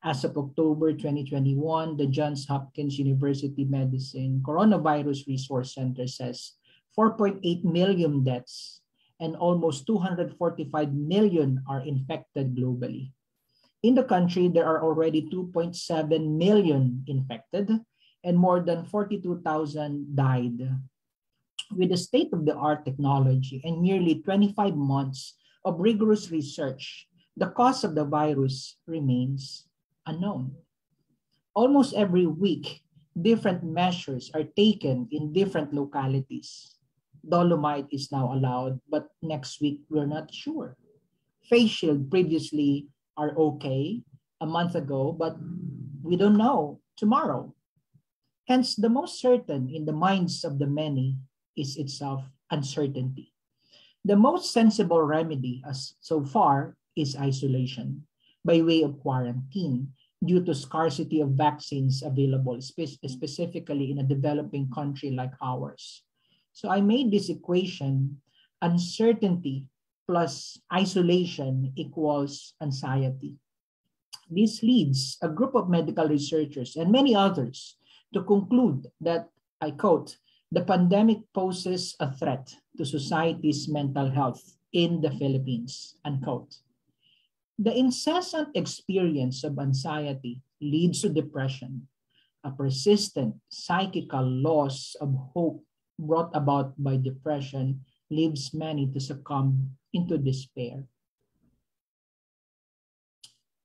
As of October 2021, the Johns Hopkins University Medicine Coronavirus Resource Center says 4.8 million deaths and almost 245 million are infected globally. In the country, there are already 2.7 million infected and more than 42,000 died. With the state-of-the-art technology and nearly 25 months of rigorous research, the cause of the virus remains unknown. Almost every week, different measures are taken in different localities. Dolomite is now allowed, but next week we're not sure. Face shield previously are okay a month ago, but we don't know tomorrow. Hence, the most certain in the minds of the many is itself uncertainty. The most sensible remedy as so far is isolation by way of quarantine due to scarcity of vaccines available, spe- specifically in a developing country like ours. So I made this equation uncertainty plus isolation equals anxiety. This leads a group of medical researchers and many others to conclude that, I quote, the pandemic poses a threat to society's mental health in the Philippines, unquote. The incessant experience of anxiety leads to depression, a persistent psychical loss of hope brought about by depression leaves many to succumb into despair.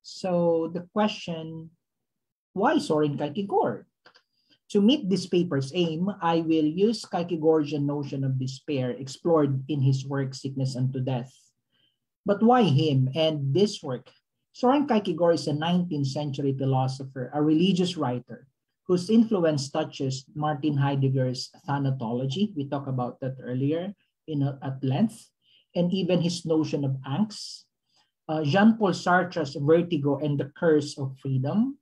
So the question, why Soren Kierkegaard? To meet this paper's aim, I will use Kierkegaardian notion of despair explored in his work Sickness unto Death. But why him and this work? Soren Kierkegaard is a 19th century philosopher, a religious writer, whose influence touches Martin Heidegger's Thanatology. We talked about that earlier in at length, and even his notion of angst. Uh, Jean-Paul Sartre's Vertigo and the Curse of Freedom.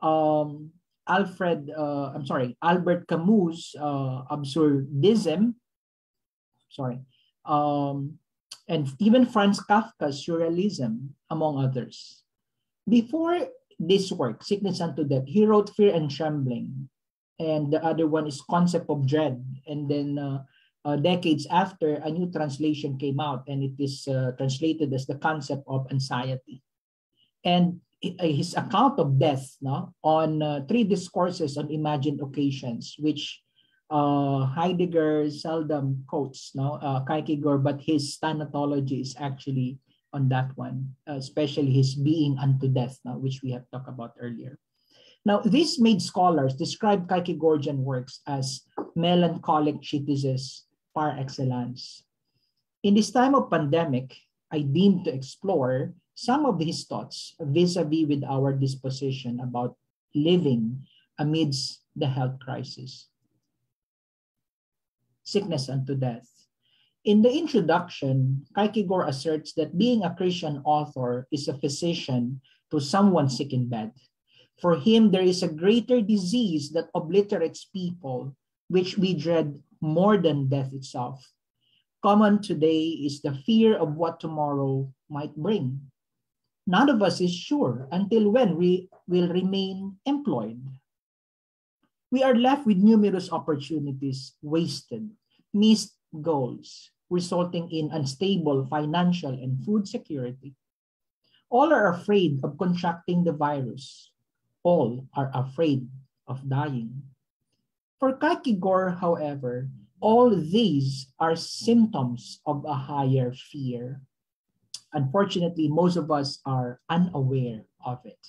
Um, Alfred, uh, I'm sorry, Albert Camus' uh, Absurdism. Sorry. Um, and even Franz Kafka's Surrealism, among others. Before this work, Sickness unto Death, he wrote Fear and Trembling. And the other one is Concept of Dread. And then uh, uh, decades after, a new translation came out and it is uh, translated as the concept of anxiety. And his account of death no, on uh, three discourses on imagined occasions, which uh, Heidegger seldom quotes, no, uh, Kierkegaard, but his thanatology is actually on that one, uh, especially his being unto death, no, which we have talked about earlier. Now, these made scholars describe Kierkegaardian works as melancholic treatises par excellence. In this time of pandemic, I deem to explore some of his thoughts vis-a-vis with our disposition about living amidst the health crisis. Sickness unto death. In the introduction, Kierkegaard asserts that being a Christian author is a physician to someone sick in bed. For him, there is a greater disease that obliterates people, which we dread more than death itself. Common today is the fear of what tomorrow might bring. None of us is sure until when we will remain employed. We are left with numerous opportunities wasted, missed goals, resulting in unstable financial and food security. All are afraid of contracting the virus, all are afraid of dying. For Kierkegaard, however, all these are symptoms of a higher fear. Unfortunately, most of us are unaware of it.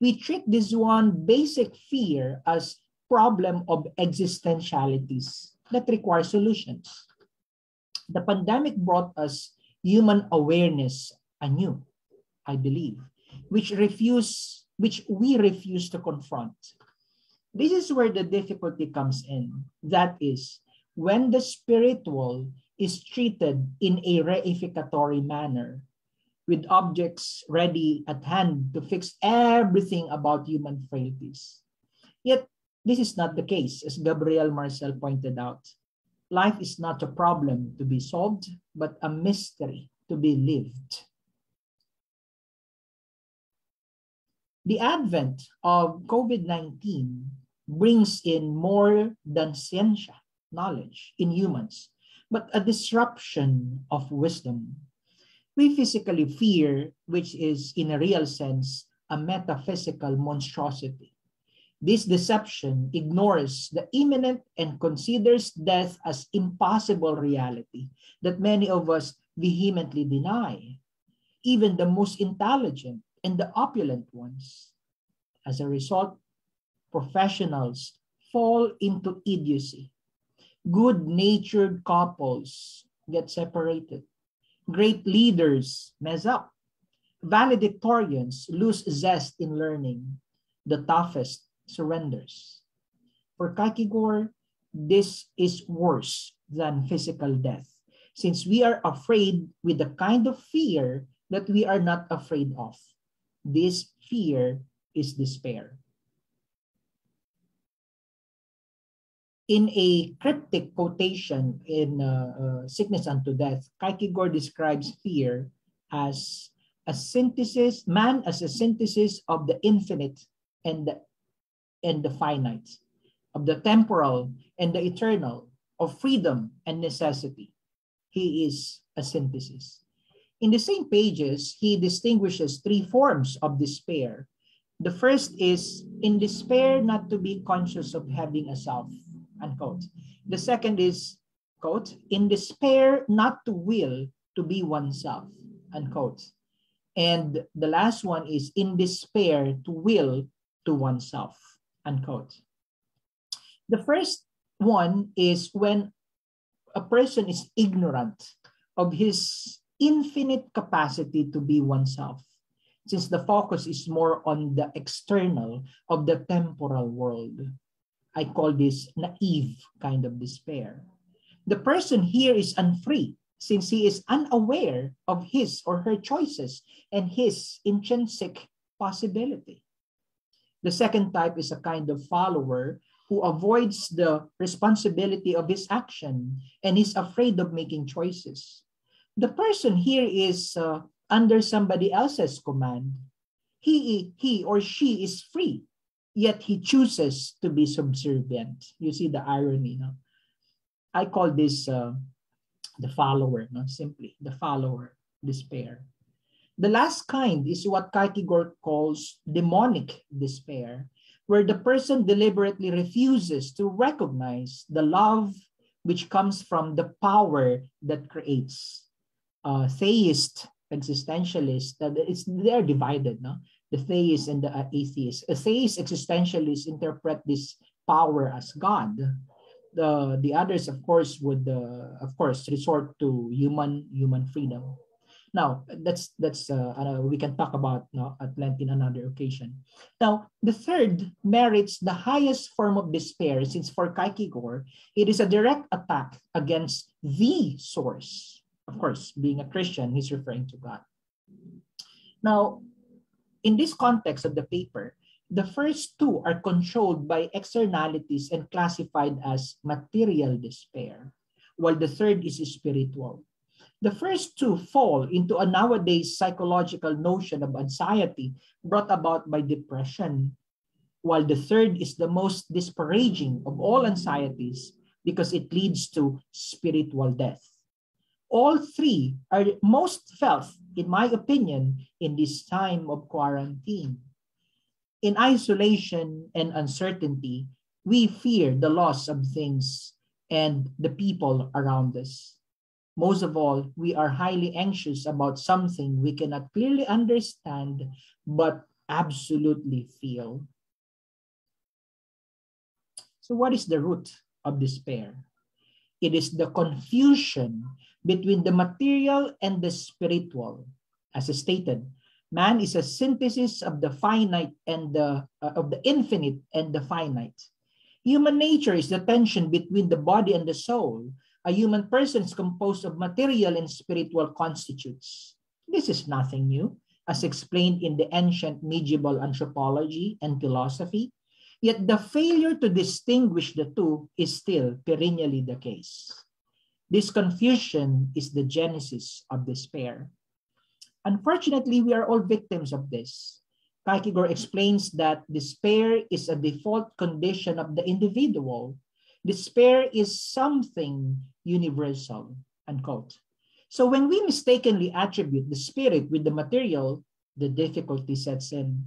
We treat this one basic fear as problem of existentialities that require solutions. The pandemic brought us human awareness anew, I believe, which refuse which we refuse to confront. This is where the difficulty comes in. That is, when the spiritual is treated in a reificatory manner, with objects ready at hand to fix everything about human frailties. Yet, this is not the case, as Gabriel Marcel pointed out. Life is not a problem to be solved, but a mystery to be lived. The advent of COVID-19 brings in more than scientia, knowledge in humans, but a disruption of wisdom. We physically fear, which is in a real sense, a metaphysical monstrosity. This deception ignores the imminent and considers death as impossible reality that many of us vehemently deny. Even the most intelligent and the opulent ones. As a result, professionals fall into idiocy. Good natured couples get separated. Great leaders mess up. Valedictorians lose zest in learning. The toughest surrenders. For Kierkegaard, this is worse than physical death, since we are afraid with the kind of fear that we are not afraid of. This fear is despair. In a cryptic quotation in uh, uh, Sickness Unto Death, Kierkegaard describes fear as a synthesis, man as a synthesis of the infinite and the, and the finite, of the temporal and the eternal, of freedom and necessity. He is a synthesis. In the same pages, he distinguishes three forms of despair. The first is in despair not to be conscious of having a self, unquote. The second is, quote, in despair not to will to be oneself, unquote. And the last one is in despair to will to oneself, unquote. The first one is when a person is ignorant of his infinite capacity to be oneself, since the focus is more on the external of the temporal world. I call this naive kind of despair. The person here is unfree since he is unaware of his or her choices and his intrinsic possibility. The second type is a kind of follower who avoids the responsibility of his action and is afraid of making choices the person here is uh, under somebody else's command. He, he or she is free, yet he chooses to be subservient. You see the irony. No? I call this uh, the follower, no? simply the follower, despair. The last kind is what Kierkegaard calls demonic despair, where the person deliberately refuses to recognize the love which comes from the power that creates. Uh, theist, existentialist, that it's they're divided, no? The theist and the uh, atheist. A theist existentialist interpret this power as God. The the others, of course, would uh, of course resort to human human freedom. Now, that's that's uh, we can talk about no, at length in another occasion. Now, the third merits the highest form of despair, since for Kierkegaard, it is a direct attack against the source. Of course, being a Christian, he's referring to God. Now, in this context of the paper, the first two are controlled by externalities and classified as material despair, while the third is spiritual. The first two fall into a nowadays psychological notion of anxiety brought about by depression, while the third is the most disparaging of all anxieties because it leads to spiritual death. All three are most felt, in my opinion, in this time of quarantine. In isolation and uncertainty, we fear the loss of things and the people around us. Most of all, we are highly anxious about something we cannot clearly understand but absolutely feel. So, what is the root of despair? It is the confusion between the material and the spiritual. As stated, man is a synthesis of the finite and the uh, of the infinite and the finite. Human nature is the tension between the body and the soul, a human person is composed of material and spiritual constitutes. This is nothing new, as explained in the ancient medieval anthropology and philosophy. Yet the failure to distinguish the two is still perennially the case. This confusion is the genesis of despair. Unfortunately, we are all victims of this. Kierkegaard explains that despair is a default condition of the individual Despair is something universal, unquote. So when we mistakenly attribute the spirit with the material, the difficulty sets in.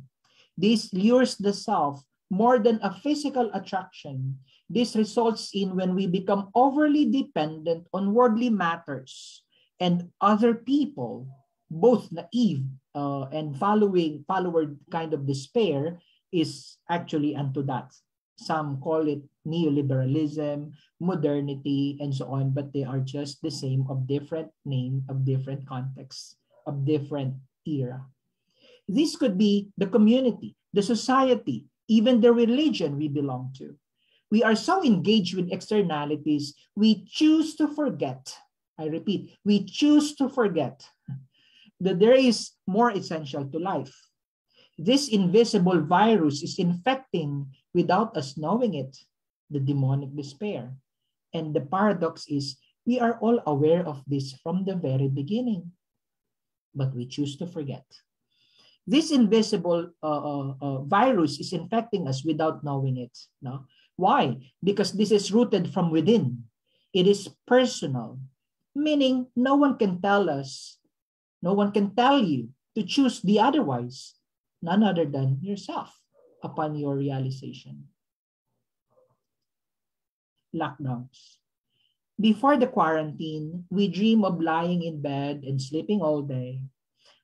This lures the self more than a physical attraction. This results in when we become overly dependent on worldly matters and other people, both naive uh, and following follower kind of despair is actually unto that. Some call it neoliberalism, modernity, and so on, but they are just the same of different name, of different contexts, of different era. This could be the community, the society, even the religion we belong to. We are so engaged with externalities, we choose to forget. I repeat, we choose to forget that there is more essential to life. This invisible virus is infecting without us knowing it, the demonic despair. And the paradox is we are all aware of this from the very beginning, but we choose to forget. This invisible uh, uh, uh, virus is infecting us without knowing it. No? Why? Because this is rooted from within. It is personal, meaning no one can tell us, no one can tell you to choose the otherwise, none other than yourself upon your realization. Lockdowns. Before the quarantine, we dream of lying in bed and sleeping all day.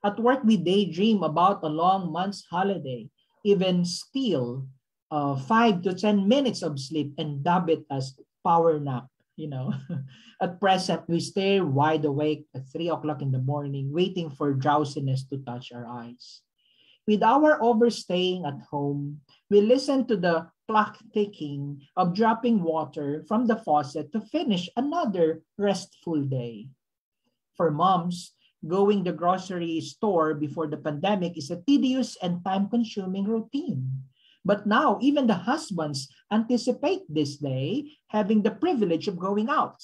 At work, we daydream about a long month's holiday, even steal uh, five to 10 minutes of sleep and dub it as power nap. You know, at present, we stay wide awake at three o'clock in the morning, waiting for drowsiness to touch our eyes. With our overstaying at home, we listen to the clock ticking of dropping water from the faucet to finish another restful day. For moms, going the grocery store before the pandemic is a tedious and time-consuming routine. But now, even the husbands anticipate this day, having the privilege of going out.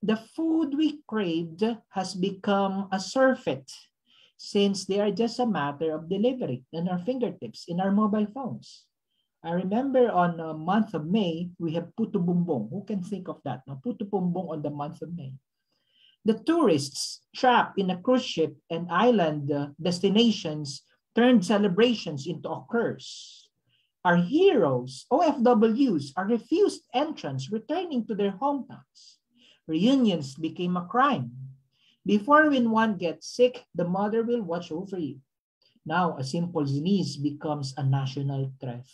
The food we craved has become a surfeit since they are just a matter of delivery in our fingertips, in our mobile phones. I remember on the month of May, we have Puto Bumbong. Who can think of that? No? Puto Bumbong on the month of May. The tourists trapped in a cruise ship and island uh, destinations turned celebrations into a curse. Our heroes, OFWs, are refused entrance returning to their hometowns. Reunions became a crime. Before when one gets sick, the mother will watch over you. Now, a simple sneeze becomes a national threat.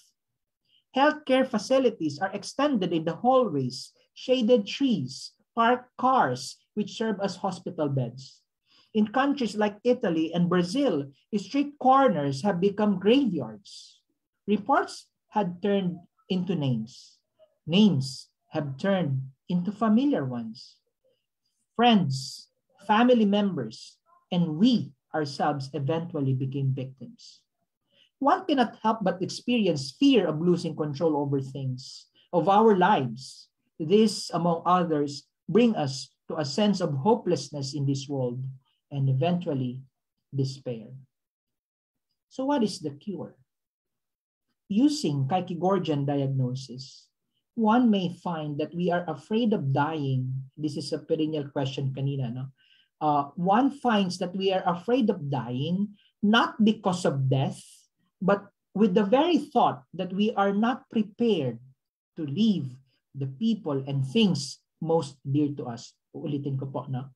Healthcare facilities are extended in the hallways, shaded trees, parked cars, which serve as hospital beds. In countries like Italy and Brazil, street corners have become graveyards. Reports had turned into names. Names have turned into familiar ones. Friends, family members, and we ourselves eventually became victims. One cannot help but experience fear of losing control over things, of our lives. This, among others, bring us to a sense of hopelessness in this world and eventually despair. So what is the cure? Using Kierkegaardian diagnosis, one may find that we are afraid of dying. This is a perennial question kanina, no? uh, one finds that we are afraid of dying not because of death, but with the very thought that we are not prepared to leave the people and things most dear to us. Ko po na.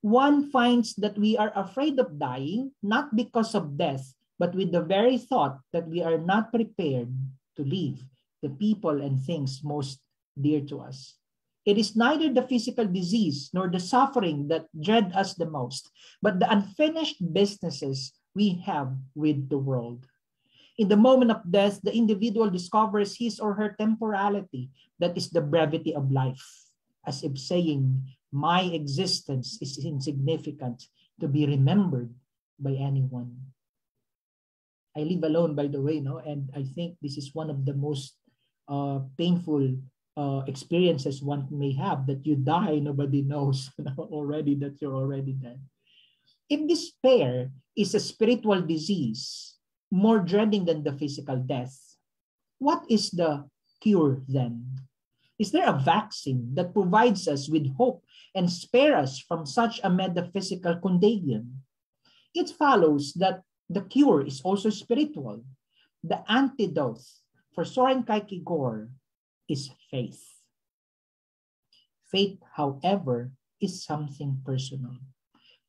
One finds that we are afraid of dying not because of death, but with the very thought that we are not prepared to leave the people and things most dear to us. It is neither the physical disease nor the suffering that dread us the most, but the unfinished businesses we have with the world. In the moment of death, the individual discovers his or her temporality, that is the brevity of life, as if saying, My existence is insignificant to be remembered by anyone. I live alone, by the way, no? and I think this is one of the most uh, painful uh, experiences one may have that you die, nobody knows already that you're already dead. If despair is a spiritual disease, more dreading than the physical death, what is the cure then? Is there a vaccine that provides us with hope and spare us from such a metaphysical contagion? It follows that the cure is also spiritual. The antidote for Soren Kierkegaard is faith. Faith, however, is something personal.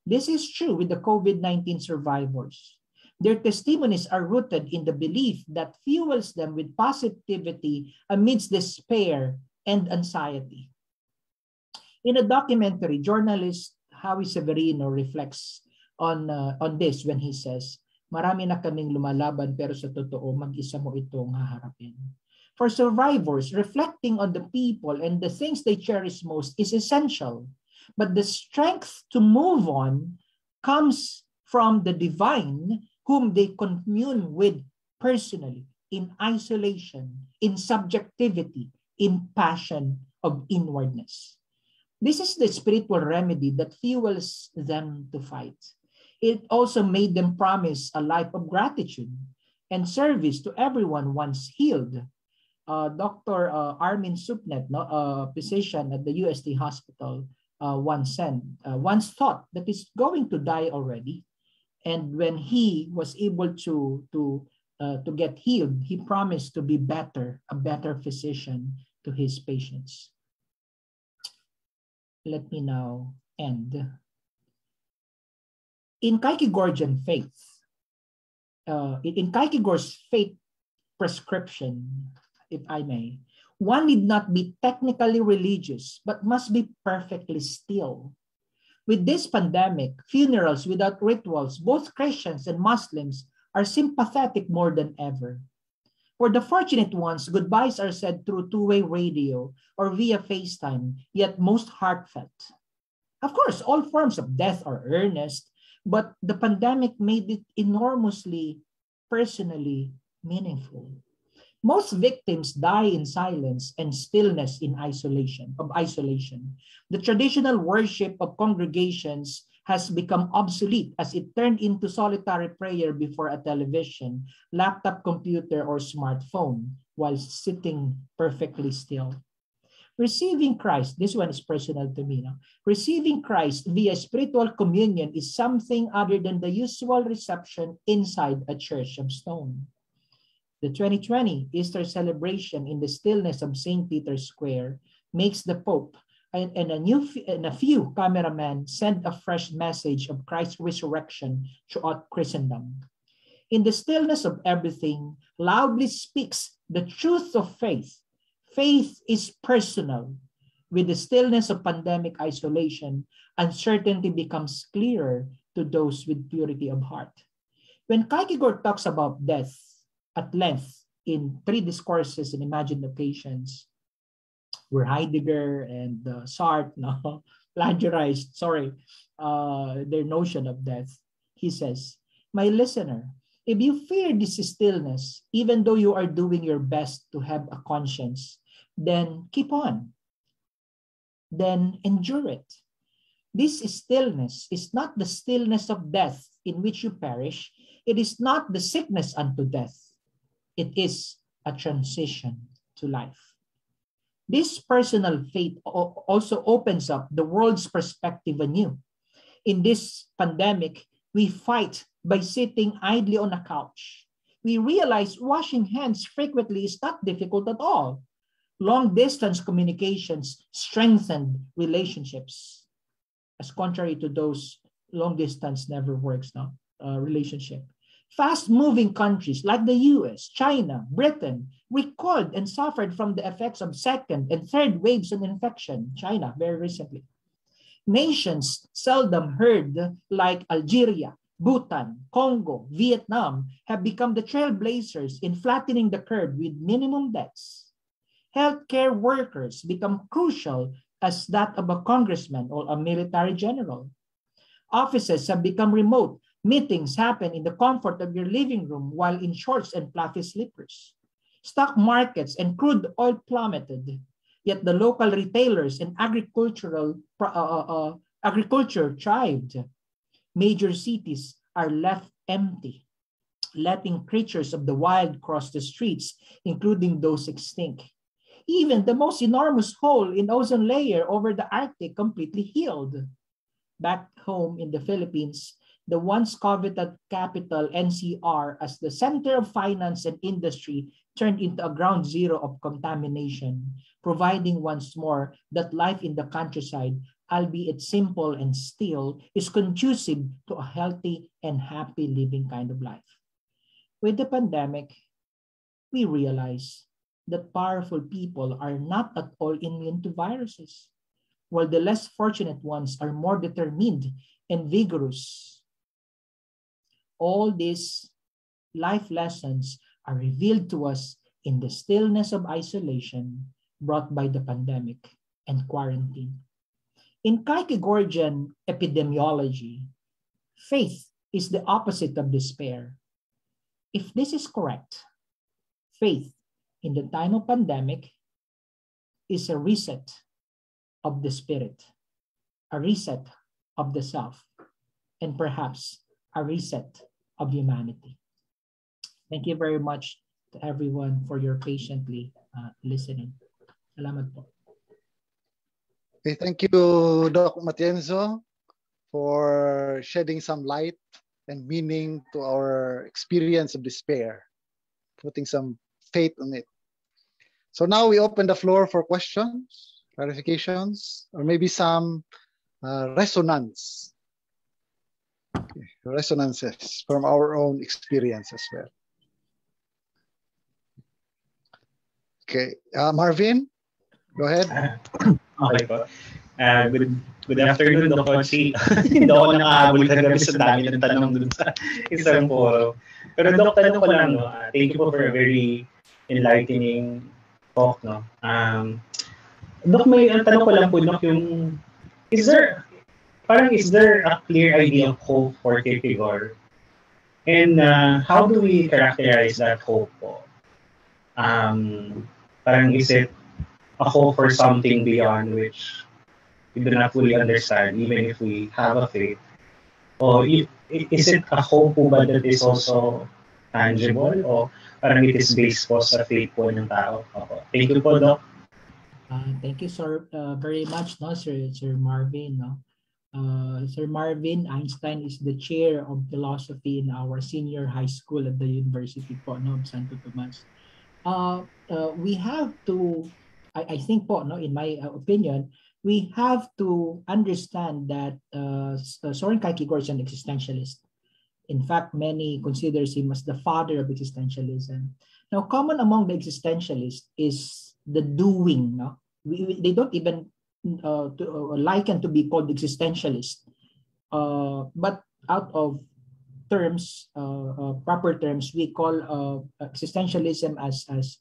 This is true with the COVID 19 survivors. Their testimonies are rooted in the belief that fuels them with positivity amidst despair and anxiety. In a documentary, journalist Howie Severino reflects on, uh, on this when he says, Marami na kaming lumalaban pero sa totoo, mag-isa mo itong haharapin. For survivors, reflecting on the people and the things they cherish most is essential. But the strength to move on comes from the divine whom they commune with personally, in isolation, in subjectivity, in passion of inwardness. This is the spiritual remedy that fuels them to fight. It also made them promise a life of gratitude and service to everyone once healed uh, Dr. Uh, Armin Supnet, no, a physician at the UST hospital, uh, once said, uh, once thought that he's going to die already. And when he was able to, to, uh, to get healed, he promised to be better, a better physician to his patients. Let me now end. In Kierkegaardian faith, uh, in Kierkegaard's faith prescription, if I may, one need not be technically religious, but must be perfectly still. With this pandemic, funerals without rituals, both Christians and Muslims are sympathetic more than ever. For the fortunate ones, goodbyes are said through two-way radio or via FaceTime, yet most heartfelt. Of course, all forms of death are earnest, but the pandemic made it enormously personally meaningful. Most victims die in silence and stillness in isolation, of isolation. The traditional worship of congregations has become obsolete as it turned into solitary prayer before a television, laptop computer, or smartphone while sitting perfectly still. Receiving Christ, this one is personal to me now. Receiving Christ via spiritual communion is something other than the usual reception inside a church of stone. The 2020 Easter celebration in the stillness of St. Peter's Square makes the Pope and, and, a, new, and a few cameramen send a fresh message of Christ's resurrection throughout Christendom. In the stillness of everything, loudly speaks the truth of faith. Faith is personal. With the stillness of pandemic isolation, uncertainty becomes clearer to those with purity of heart. When Kierkegaard talks about death at length in three discourses in Imagine the where Heidegger and uh, Sartre no, plagiarized, sorry, uh, their notion of death, he says, My listener, if you fear this stillness, even though you are doing your best to have a conscience, then keep on. Then endure it. This stillness is not the stillness of death in which you perish. It is not the sickness unto death. It is a transition to life. This personal faith also opens up the world's perspective anew. In this pandemic, we fight by sitting idly on a couch. We realize washing hands frequently is not difficult at all. Long distance communications strengthen relationships, as contrary to those long distance never works now uh, relationship. Fast moving countries like the US, China, Britain recalled and suffered from the effects of second and third waves of infection. China, very recently. Nations seldom heard like Algeria, Bhutan, Congo, Vietnam have become the trailblazers in flattening the curve with minimum deaths. Healthcare workers become crucial as that of a congressman or a military general. Offices have become remote. Meetings happen in the comfort of your living room while in shorts and fluffy slippers. Stock markets and crude oil plummeted, yet the local retailers and agricultural uh, uh, uh, agriculture thrived major cities are left empty, letting creatures of the wild cross the streets, including those extinct. Even the most enormous hole in ozone layer over the Arctic completely healed. Back home in the Philippines, the once coveted capital NCR as the center of finance and industry turned into a ground zero of contamination, providing once more that life in the countryside albeit simple and still, is conducive to a healthy and happy living kind of life. With the pandemic, we realize that powerful people are not at all immune to viruses, while the less fortunate ones are more determined and vigorous. All these life lessons are revealed to us in the stillness of isolation brought by the pandemic and quarantine. In Kierkegaardian epidemiology, faith is the opposite of despair. If this is correct, faith in the time of pandemic is a reset of the spirit, a reset of the self, and perhaps a reset of humanity. Thank you very much to everyone for your patiently uh, listening. Salamat po. Okay, thank you, Doc Matienzo, for shedding some light and meaning to our experience of despair, putting some faith on it. So now we open the floor for questions, clarifications, or maybe some uh, resonance, resonances from our own experience as well. Okay, uh, Marvin, go ahead. Okay po. Uh, good, good afternoon, Doc Consi. Hindi ako nakahabol kagabi sa dami ng tanong dun sa isang foro. Pero Doc, tanong ko lang, no, uh, thank you po for a very enlightening talk. No? Um, Doc, may ang tanong ko lang po, Doc, yung, is there, parang is there a clear idea of hope for Kierkegaard? And uh, how do we characterize that hope po? Um, parang is it a hope for something beyond which we do not fully understand, even if we have a faith? Or if, is it a hope po ba that is also tangible? O parang it is based po sa faith po ng tao? Opo. Thank you po, Doc. Uh, thank you, sir, uh, very much, no, Sir, Sir Marvin. No? Uh, Sir Marvin Einstein is the chair of philosophy in our senior high school at the University po, no, of Santo Tomas. Uh, uh, we have to, I, I think po, no, in my opinion, we have to understand that uh, Soren Kierkegaard is an existentialist. In fact, many considers him as the father of existentialism. Now, common among the existentialists is the doing. No? We, we, they don't even uh, to, uh, to be called existentialist. Uh, but out of terms, uh, uh, proper terms, we call existentialism as, as,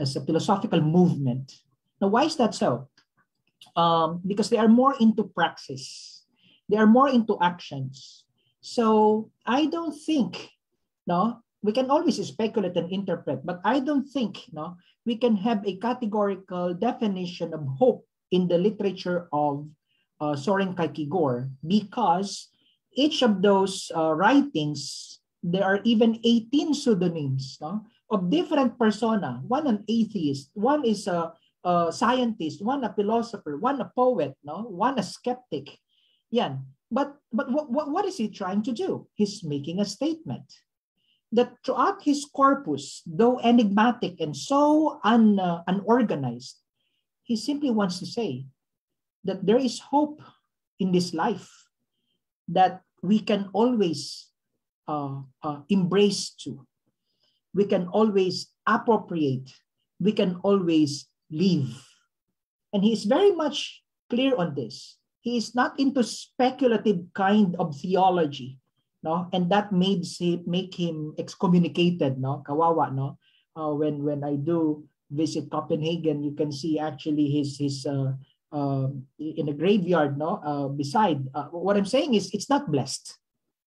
as a philosophical movement. Now, why is that so? Um, because they are more into praxis. They are more into actions. So I don't think, no, we can always speculate and interpret, but I don't think, no, we can have a categorical definition of hope in the literature of uh, Soren Kierkegaard because each of those uh, writings, there are even 18 pseudonyms no, of different persona. One an atheist, one is a, a scientist, one a philosopher, one a poet, no, one a skeptic. Yan. But but what, what, what is he trying to do? He's making a statement that throughout his corpus, though enigmatic and so un, uh, unorganized, he simply wants to say that there is hope in this life that we can always uh, uh, embrace to. We can always appropriate. We can always live. And he is very much clear on this. He is not into speculative kind of theology, no, and that made him make him excommunicated, no, kawawa, no. Uh, when when I do visit Copenhagen, you can see actually his his uh, uh, in a graveyard, no, uh, beside. Uh, what I'm saying is, it's not blessed.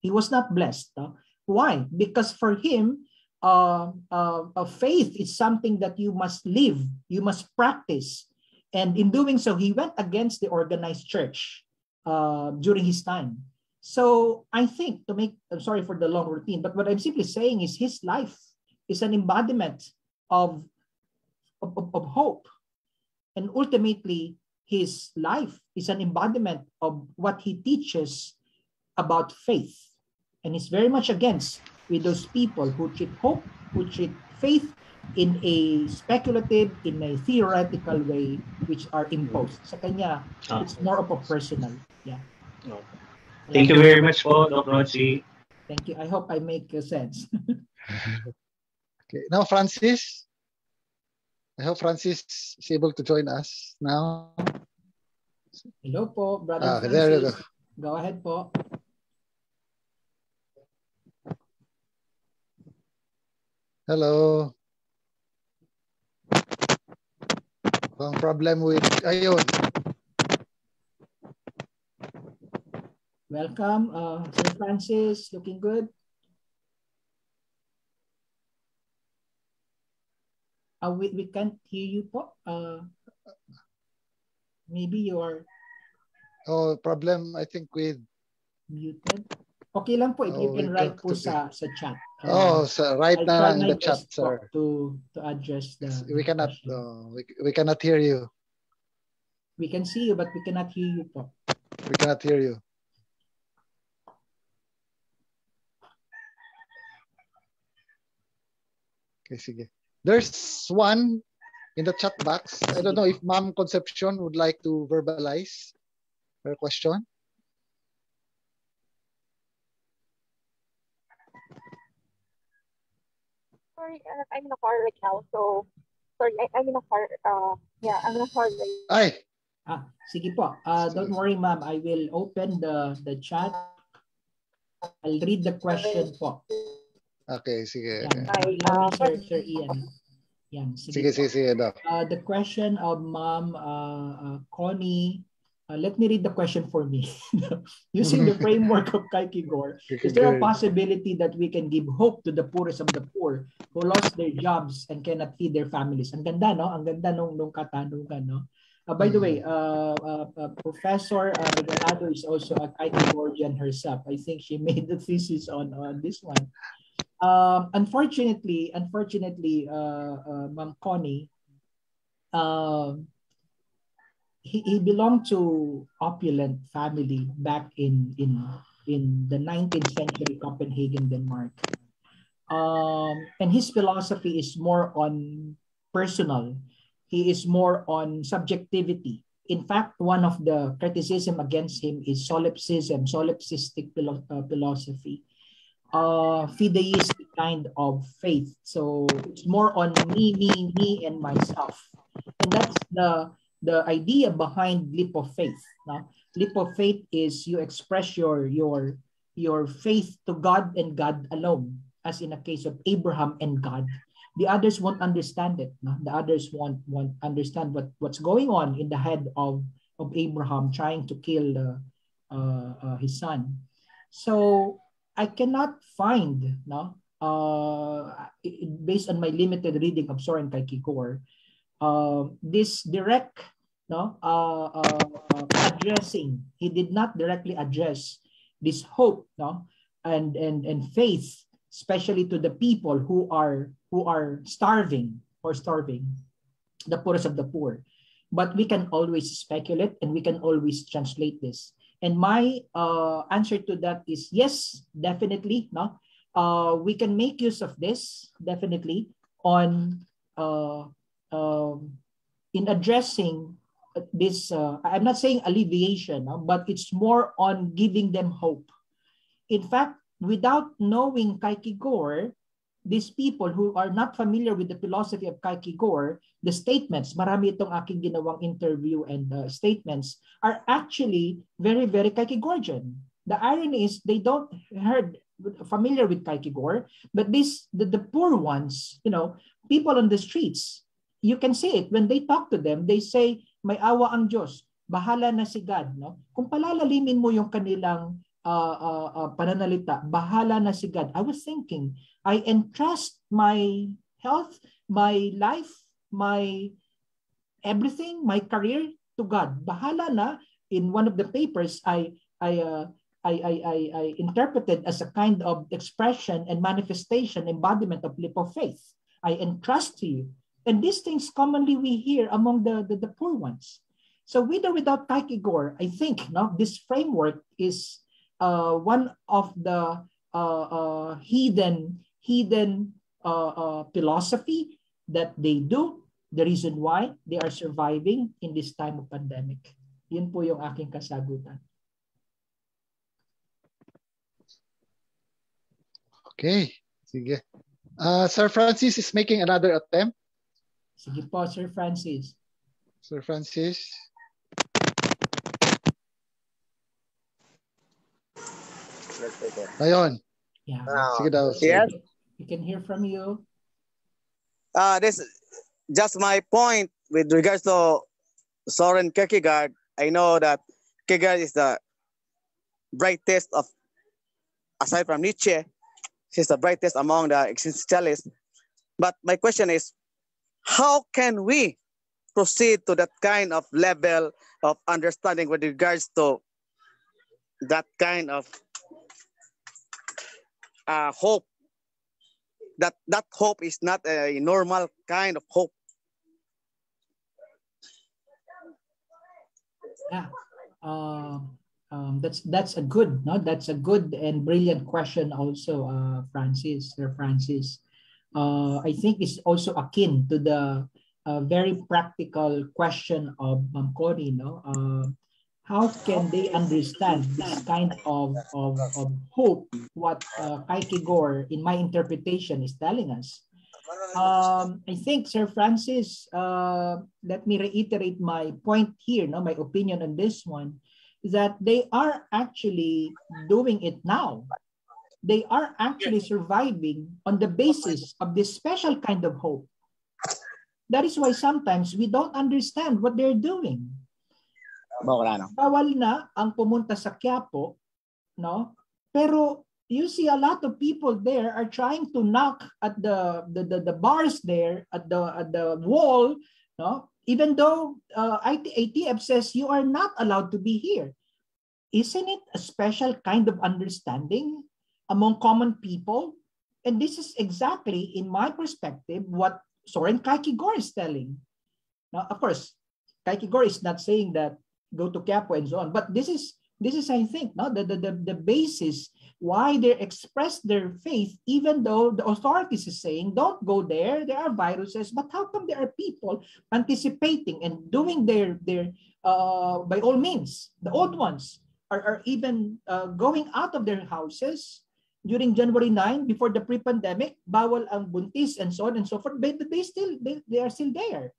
He was not blessed. No? Why? Because for him, uh, uh, faith is something that you must live, you must practice, and in doing so, he went against the organized church uh, during his time. So I think to make, I'm sorry for the long routine, but what I'm simply saying is his life is an embodiment of, of, of hope. And ultimately, his life is an embodiment of what he teaches about faith. And he's very much against with those people who treat hope, who treat faith in a speculative, in a theoretical way, which are imposed. Sa kanya, Ah. it's more of a personal. Yeah. Thank you very much po, Doc Rochi. Thank you. I hope I make sense. Okay, now Francis. I hope Francis is able to join us now. Hello po, Brother Ah, Francis. there you go. Go ahead po. Hello. Ang problem with, ayun. Welcome, uh, Sir Francis. Looking good. Uh, we, we can't hear you po. Uh, maybe you are Oh, problem I think with, muted. Okay lang po if you Oh, can we write po to be- sa sa chat. oh, so right I'll na try lang in the chat, sir. To to address the We cannot, oh, we, we cannot hear you. we can see you but we cannot hear you po. We cannot hear you. Okay, sige. There's one in the chat box. I don't know if Ma'am Concepcion would like to verbalize her question. Sorry, uh, I'm in a car right now. So, sorry, I, I'm in a car. Uh, yeah, I'm in a car right Ay, Ah, sige po. Uh, don't worry, ma'am. I will open the the chat. I'll read the question po. Okay, sige. Yan. okay. Allow me, Sir, Sir Ian. Yan, Sige, sige, sige, sige, Doc. Uh, the question of Ma'am uh, uh, Connie. Uh, let me read the question for me. Using the framework of Kierkegaard, is there a possibility that we can give hope to the poorest of the poor who lost their jobs and cannot feed their families? Ang ganda, no? Ang ganda nung, nung katanungan, no? Uh, by the way, uh, uh, uh, Professor uh, Regalado is also a Kierkegaardian herself. I think she made the thesis on, on this one. Um, unfortunately, unfortunately, uh, uh, Ma'am Connie, um, he, he belonged to opulent family back in in in the 19th century Copenhagen, Denmark. Um, and his philosophy is more on personal. He is more on subjectivity. In fact, one of the criticism against him is solipsism, solipsistic philo- uh, philosophy, uh, fideistic kind of faith. So it's more on me, me, me, and myself. And that's the the idea behind leap of faith. No? Leap of faith is you express your your your faith to God and God alone, as in a case of Abraham and God. The others won't understand it. No? The others won't won't understand what, what's going on in the head of, of Abraham trying to kill uh, uh, uh, his son. So I cannot find no uh, based on my limited reading of Soren Kierkegaard, uh, this direct no uh, uh, addressing. He did not directly address this hope no and and and faith especially to the people who are who are starving or starving the poorest of the poor. But we can always speculate and we can always translate this and my uh, answer to that is yes definitely no? Uh, we can make use of this definitely on uh, um, in addressing this uh, i'm not saying alleviation no, but it's more on giving them hope. In fact without knowing Kierkegaard these people who are not familiar with the philosophy of Kierkegaard, the statements, marami itong aking ginawang interview and uh, statements, are actually very, very Kierkegaardian. The irony is they don't heard familiar with Kierkegaard, but this the, the poor ones, you know, people on the streets, you can see it when they talk to them, they say, may awa ang Diyos, bahala na si God. No? Kung palalalimin mo yung kanilang uh, uh, uh, pananalita, bahala na si God. I was thinking, I entrust my health, my life, my everything, my career to God. Bahala na. In one of the papers, I I uh, I, I, I, I interpreted as a kind of expression and manifestation, embodiment of leap of faith. I entrust to you. And these things commonly we hear among the, the, the poor ones. So with or without Kierkegaard, I think no, this framework is uh, one of the uh, uh, hidden hidden uh, uh, philosophy that they do. The reason why they are surviving in this time of pandemic. Yun po yung aking kasagutan. Okay. Sige. Uh, Sir Francis is making another attempt. Sige po, Sir Francis. Sir Francis. Ayun. Yeah. Sige daw. sige. Yes. We can hear from you. Uh, this just my point with regards to Soren Kierkegaard. I know that Kierkegaard is the brightest of, aside from Nietzsche, he's the brightest among the existentialists. But my question is, how can we proceed to that kind of level of understanding with regards to that kind of uh, hope. That that hope is not a normal kind of hope. Yeah. Uh, um, that's that's a good no? That's a good and brilliant question also uh, Francis Sir Francis. Uh, I think it's also akin to the uh, very practical question of Ma'am no? Uh, how can they understand this kind of, of, of hope what uh, Kierkegaard in my interpretation is telling us um, I think, Sir Francis, uh, let me reiterate my point here, no, my opinion on this one, that they are actually doing it now. They are actually surviving on the basis of this special kind of hope. That is why sometimes we don't understand what they're doing. Bawal na ang pumunta sa Quiapo, no? Pero you see a lot of people there are trying to knock at the the, the, the bars there at the at the wall no? Even though uh, ATF says you are not allowed to be here. Isn't it a special kind of understanding among common people? And this is exactly in my perspective what Soren Kierkegaard is telling. Now of course Kaikigor is not saying that go to Quiapo and so on, but this is this is I think no the the the, the basis why they express their faith even though the authorities is saying don't go there. There are viruses. But how come there are people anticipating and doing their their uh, by all means the old ones are, are even uh, going out of their houses during January 9 before the pre-pandemic bawal ang buntis and so on and so forth. But they still they, they are still there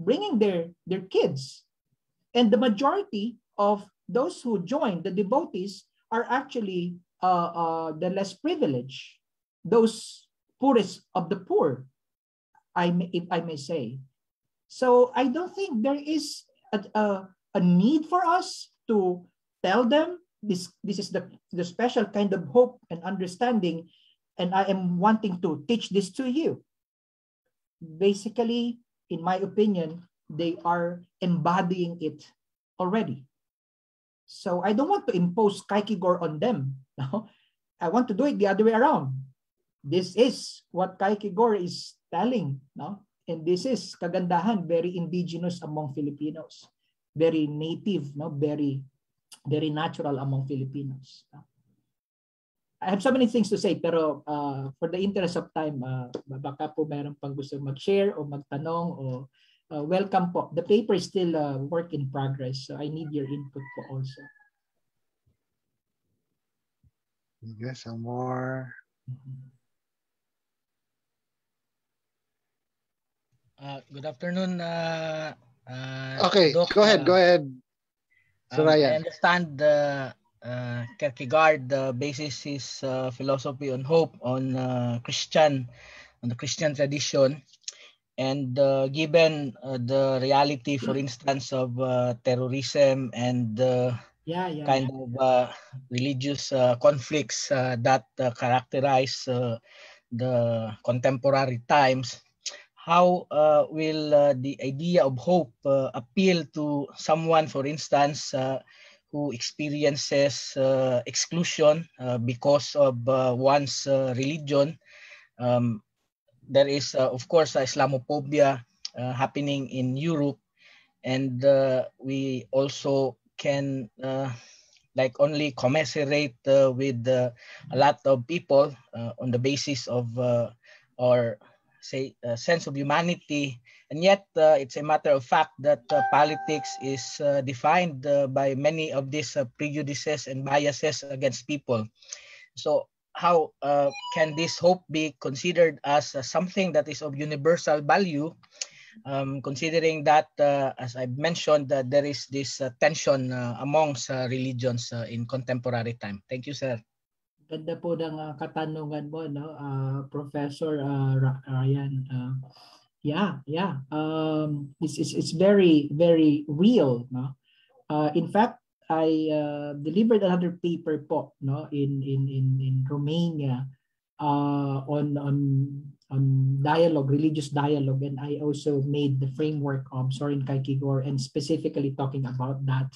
bringing their their kids and the majority of those who join the devotees are actually uh, uh, the less privileged those poorest of the poor I may, if I may say. So I don't think there is a, a, a need for us to tell them this this is the the special kind of hope and understanding and i am wanting to teach this to you. Basically in my opinion they are embodying it already. So i don't want to impose kaikigor on them. No i want to do it the other way around. This is what kaikigor is telling no? And this is kagandahan very indigenous among filipinos. Very native no? Very very natural among Filipinos. I have so many things to say pero uh, for the interest of time, uh, baka po meron pang gusto mag-share o magtanong o uh, welcome po. The paper is still a work in progress so I need your input po also. Yes, some more. Uh, good afternoon. Uh, uh, Okay, Doc. go ahead, Uh, go ahead. Sir Um, I understand the uh, Kierkegaard the basis his uh, philosophy on hope on uh, Christian on the Christian tradition, and uh, given uh, the reality, for instance, of uh, terrorism and uh, Yeah, yeah. kind of uh, religious uh, conflicts uh, that uh, characterize uh, the contemporary times, how uh, will uh, the idea of hope uh, appeal to someone, for instance, uh, who experiences uh, exclusion uh, because of uh, one's uh, religion? Um, there is, uh, of course, uh, Islamophobia uh, happening in Europe, and we also can like only commiserate with a lot of people on the basis of or say sense of humanity. And yet uh, it's a matter of fact that uh, politics is uh, defined by many of these prejudices and biases against people. So how uh, can this hope be considered as uh, something that is of universal value um, considering that, uh, as I mentioned, that there is this uh, tension uh, amongst uh, religions uh, in contemporary time. Thank you, sir. Ganda po ng uh, katanungan mo, no, uh, Professor uh, Ryan. Uh, yeah, yeah. Um, it's, it's, it's very, very real. No? Uh, in fact, I uh, delivered another paper po no, in, in, in, in Romania uh, on, on, on dialogue, religious dialogue. And I also made the framework of Soren Kierkegaard and specifically talking about that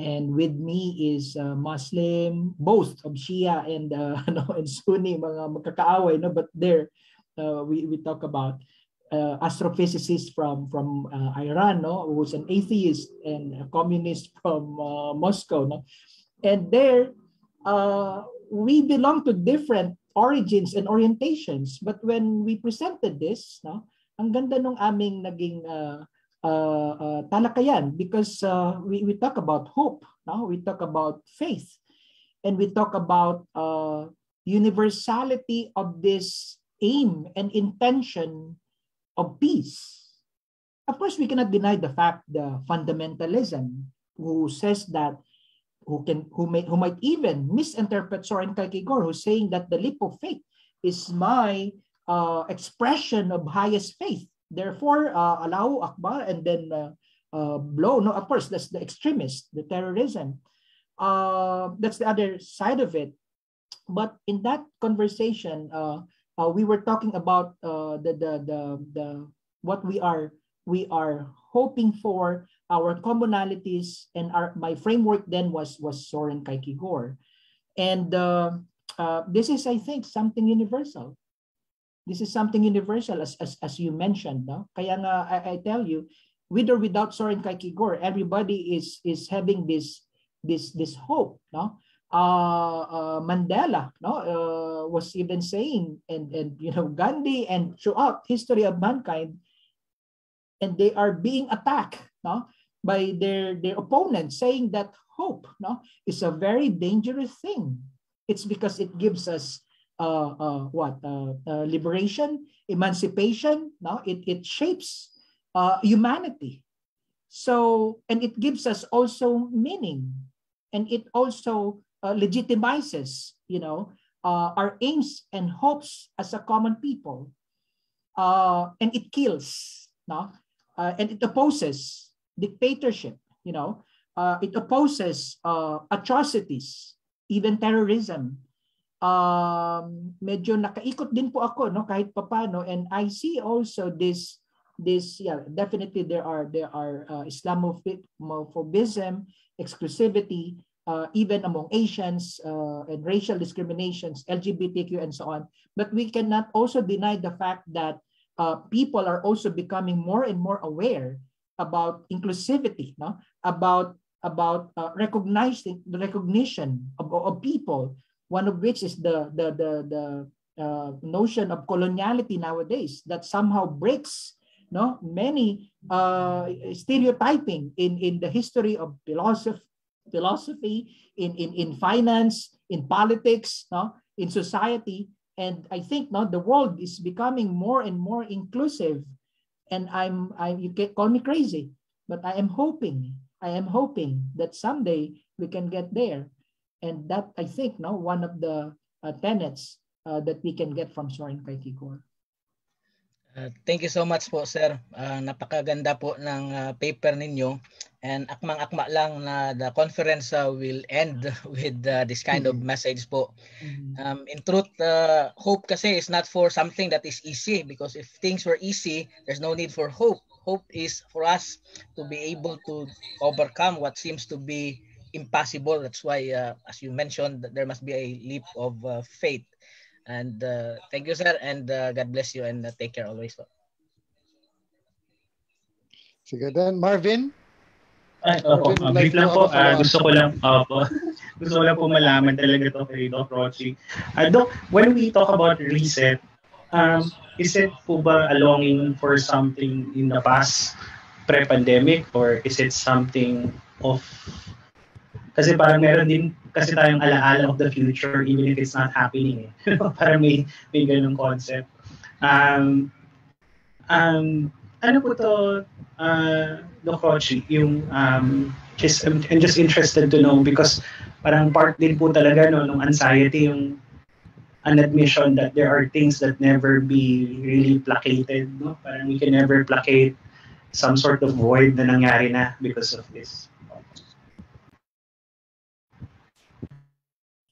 and with me is uh, Muslim, both of Shia and uh, ano, and Sunni, mga magkakaaway, no? But there, uh, we we talk about uh, astrophysicist from from uh, Iran, no, who's an atheist and a communist from uh, Moscow, no, and there, uh, we belong to different origins and orientations. But when we presented this, no, ang ganda nung aming naging uh, uh, uh, talakayan because uh, we, we talk about hope, no? we talk about faith, and we talk about uh, universality of this aim and intention of peace. Of course, we cannot deny the fact the fundamentalism who says that who can who may who might even misinterpret Soren Kierkegaard who's saying that the leap of faith is my uh, expression of highest faith Therefore, uh, Allahu Akbar and then uh, uh, blow. No, of course, that's the extremist, the terrorism. Uh, that's the other side of it. But in that conversation, uh, uh, we were talking about uh, the, the the the what we are we are hoping for our commonalities and our my framework then was was Soren Kierkegaard, and uh, uh, this is I think something universal. This is something universal as as, as you mentioned no? Kaya nga I, I tell you with or without Soren Kierkegaard, everybody is is having this this this hope. No, uh, uh, Mandela no uh, was even saying, and and you know Gandhi and throughout history of mankind, and they are being attacked. No, by their their opponents, saying that hope no is a very dangerous thing. It's because it gives us uh, uh, what uh, uh, liberation, emancipation. No, it it shapes uh, humanity. So and it gives us also meaning, and it also uh, legitimizes, you know, uh, our aims and hopes as a common people, uh, and it kills, no, uh, and it opposes dictatorship, you know, uh, it opposes uh, atrocities, even terrorism. Um, medyo nakaikot din po ako, no, kahit papano, and I see also this this yeah definitely there are there are uh, islamophobism exclusivity uh, even among Asians uh, and racial discriminations, LGBTQ and so on. But we cannot also deny the fact that uh, people are also becoming more and more aware about inclusivity, no? about about uh, recognizing the recognition of, of people. One of which is the the the, the uh, notion of coloniality nowadays that somehow breaks no many uh, stereotyping in in the history of philosophy philosophy, in, in, in finance, in politics, no, in society. And I think no, the world is becoming more and more inclusive. And I'm, I, you can call me crazy, but I am hoping, I am hoping that someday we can get there. And that I think no, one of the uh, tenets uh, that we can get from Soren Kierkegaard. Uh, thank you so much po sir. Uh, napakaganda po ng uh, paper ninyo and akmang-akma lang na the conference uh, will end with uh, this kind mm-hmm. of message po. Mm-hmm. Um, in truth, uh, hope kasi is not for something that is easy because if things were easy, there's no need for hope. Hope is for us to be able to overcome what seems to be impossible. That's why, uh, as you mentioned, there must be a leap of uh, faith. And uh, thank you, sir, and uh, God bless you and uh, take care always. Po. Sige then, Marvin. Ay, opo, uh, brief lang po. Uh, gusto ko lang, opo. gusto ko lang po malaman talaga to kay Doc Rochi. Uh, Doc, when we talk about reset, um, is it po ba a longing for something in the past, pre-pandemic, or is it something of kasi parang meron din kasi tayong alaala of the future even if it's not happening. Eh. parang may, may ganung concept. Um, um, ano po to, uh, Rochi, yung, um, just, I'm, I'm just interested to know because parang part din po talaga no, ng anxiety yung an admission that there are things that never be really placated. No? Parang we can never placate some sort of void na nangyari na because of this.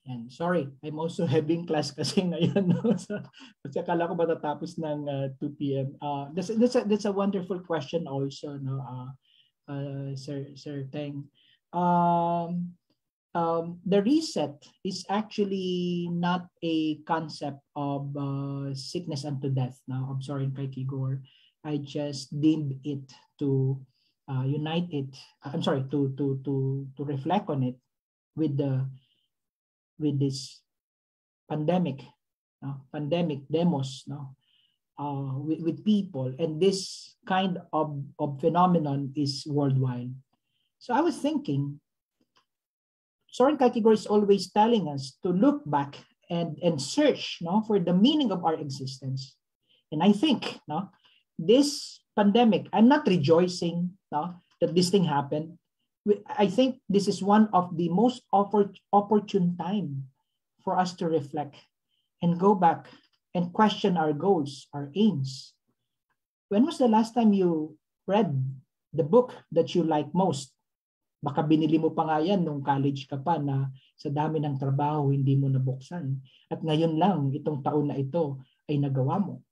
And sorry, I'm also having class kasi ngayon. No? So, kasi akala ko matatapos ng uh, 2 p.m. Uh, that's, that's, a, that's a wonderful question also, no? Uh, uh, Sir, Sir Teng. Um, um, the reset is actually not a concept of uh, sickness unto death. Now, I'm sorry, Kierkegaard. I just deemed it to uh, unite it. I'm sorry, to to to to reflect on it with the with this pandemic, no? pandemic demos, no? Uh, with, with people, and this kind of, of phenomenon is worldwide. So I was thinking, Soren Kierkegaard is always telling us to look back and, and search no, for the meaning of our existence. And I think no, this pandemic, I'm not rejoicing no, that this thing happened. I think this is one of the most opportune time for us to reflect and go back and question our goals, our aims. When was the last time you read the book that you like most? Baka binili mo pa nga yan nung college ka pa na sa dami ng trabaho hindi mo nabuksan. At ngayon lang, itong taon na ito ay nagawa mo.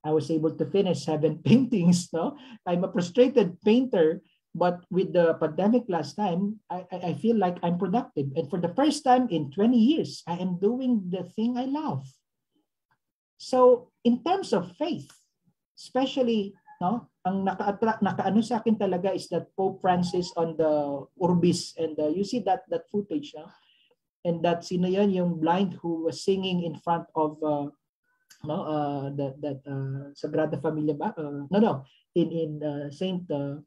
I was able to finish seven paintings. No? I'm a frustrated painter But with the pandemic last time, I, I feel like I'm productive. And for the first time in 20 years, I am doing the thing I love. So in terms of faith, especially no, ang naka-attract nakaano sa akin talaga is that Pope Francis on the Urbis and uh, you see that that footage no? and that sino yan yung blind who was singing in front of uh, no uh, that that uh, Sagrada Familia ba uh, no no in in uh, Saint uh,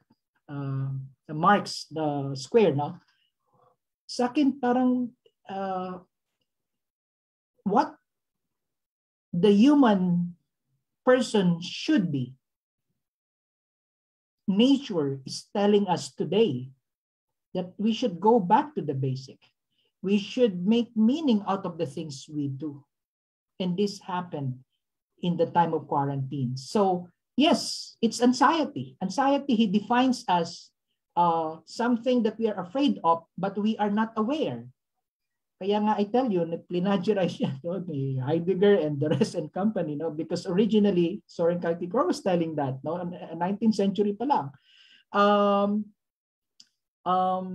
uh, Mark's the square no sa akin parang uh, what the human person should be nature is telling us today that we should go back to the basic. We should make meaning out of the things we do. And this happened in the time of quarantine. So, yes, it's anxiety. Anxiety, he defines as uh, something that we are afraid of, but we are not aware. Kaya nga I tell you, nag-plagiarize siya no, ni Heidegger and the rest and company, no? because originally, Soren Kierkegaard was telling that, no? 19th century pa lang. Um, um,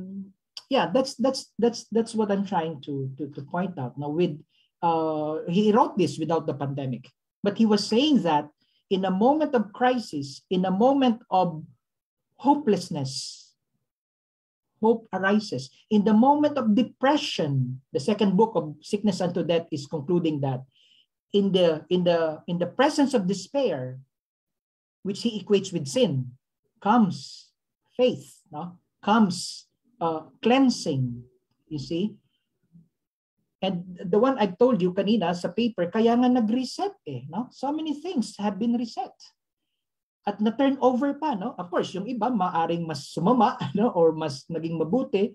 yeah, that's that's that's that's what I'm trying to to, to point out. Now, with uh, he wrote this without the pandemic, but he was saying that in a moment of crisis, in a moment of hopelessness, hope arises. In the moment of depression, the second book of Sickness unto Death is concluding that in the in the in the presence of despair, which he equates with sin, comes faith, no? comes uh, cleansing, you see? And the one I told you kanina sa paper, kaya nga nag-reset eh. No? So many things have been reset at na-turn over pa. No? Of course, yung iba maaring mas sumama no? or mas naging mabuti.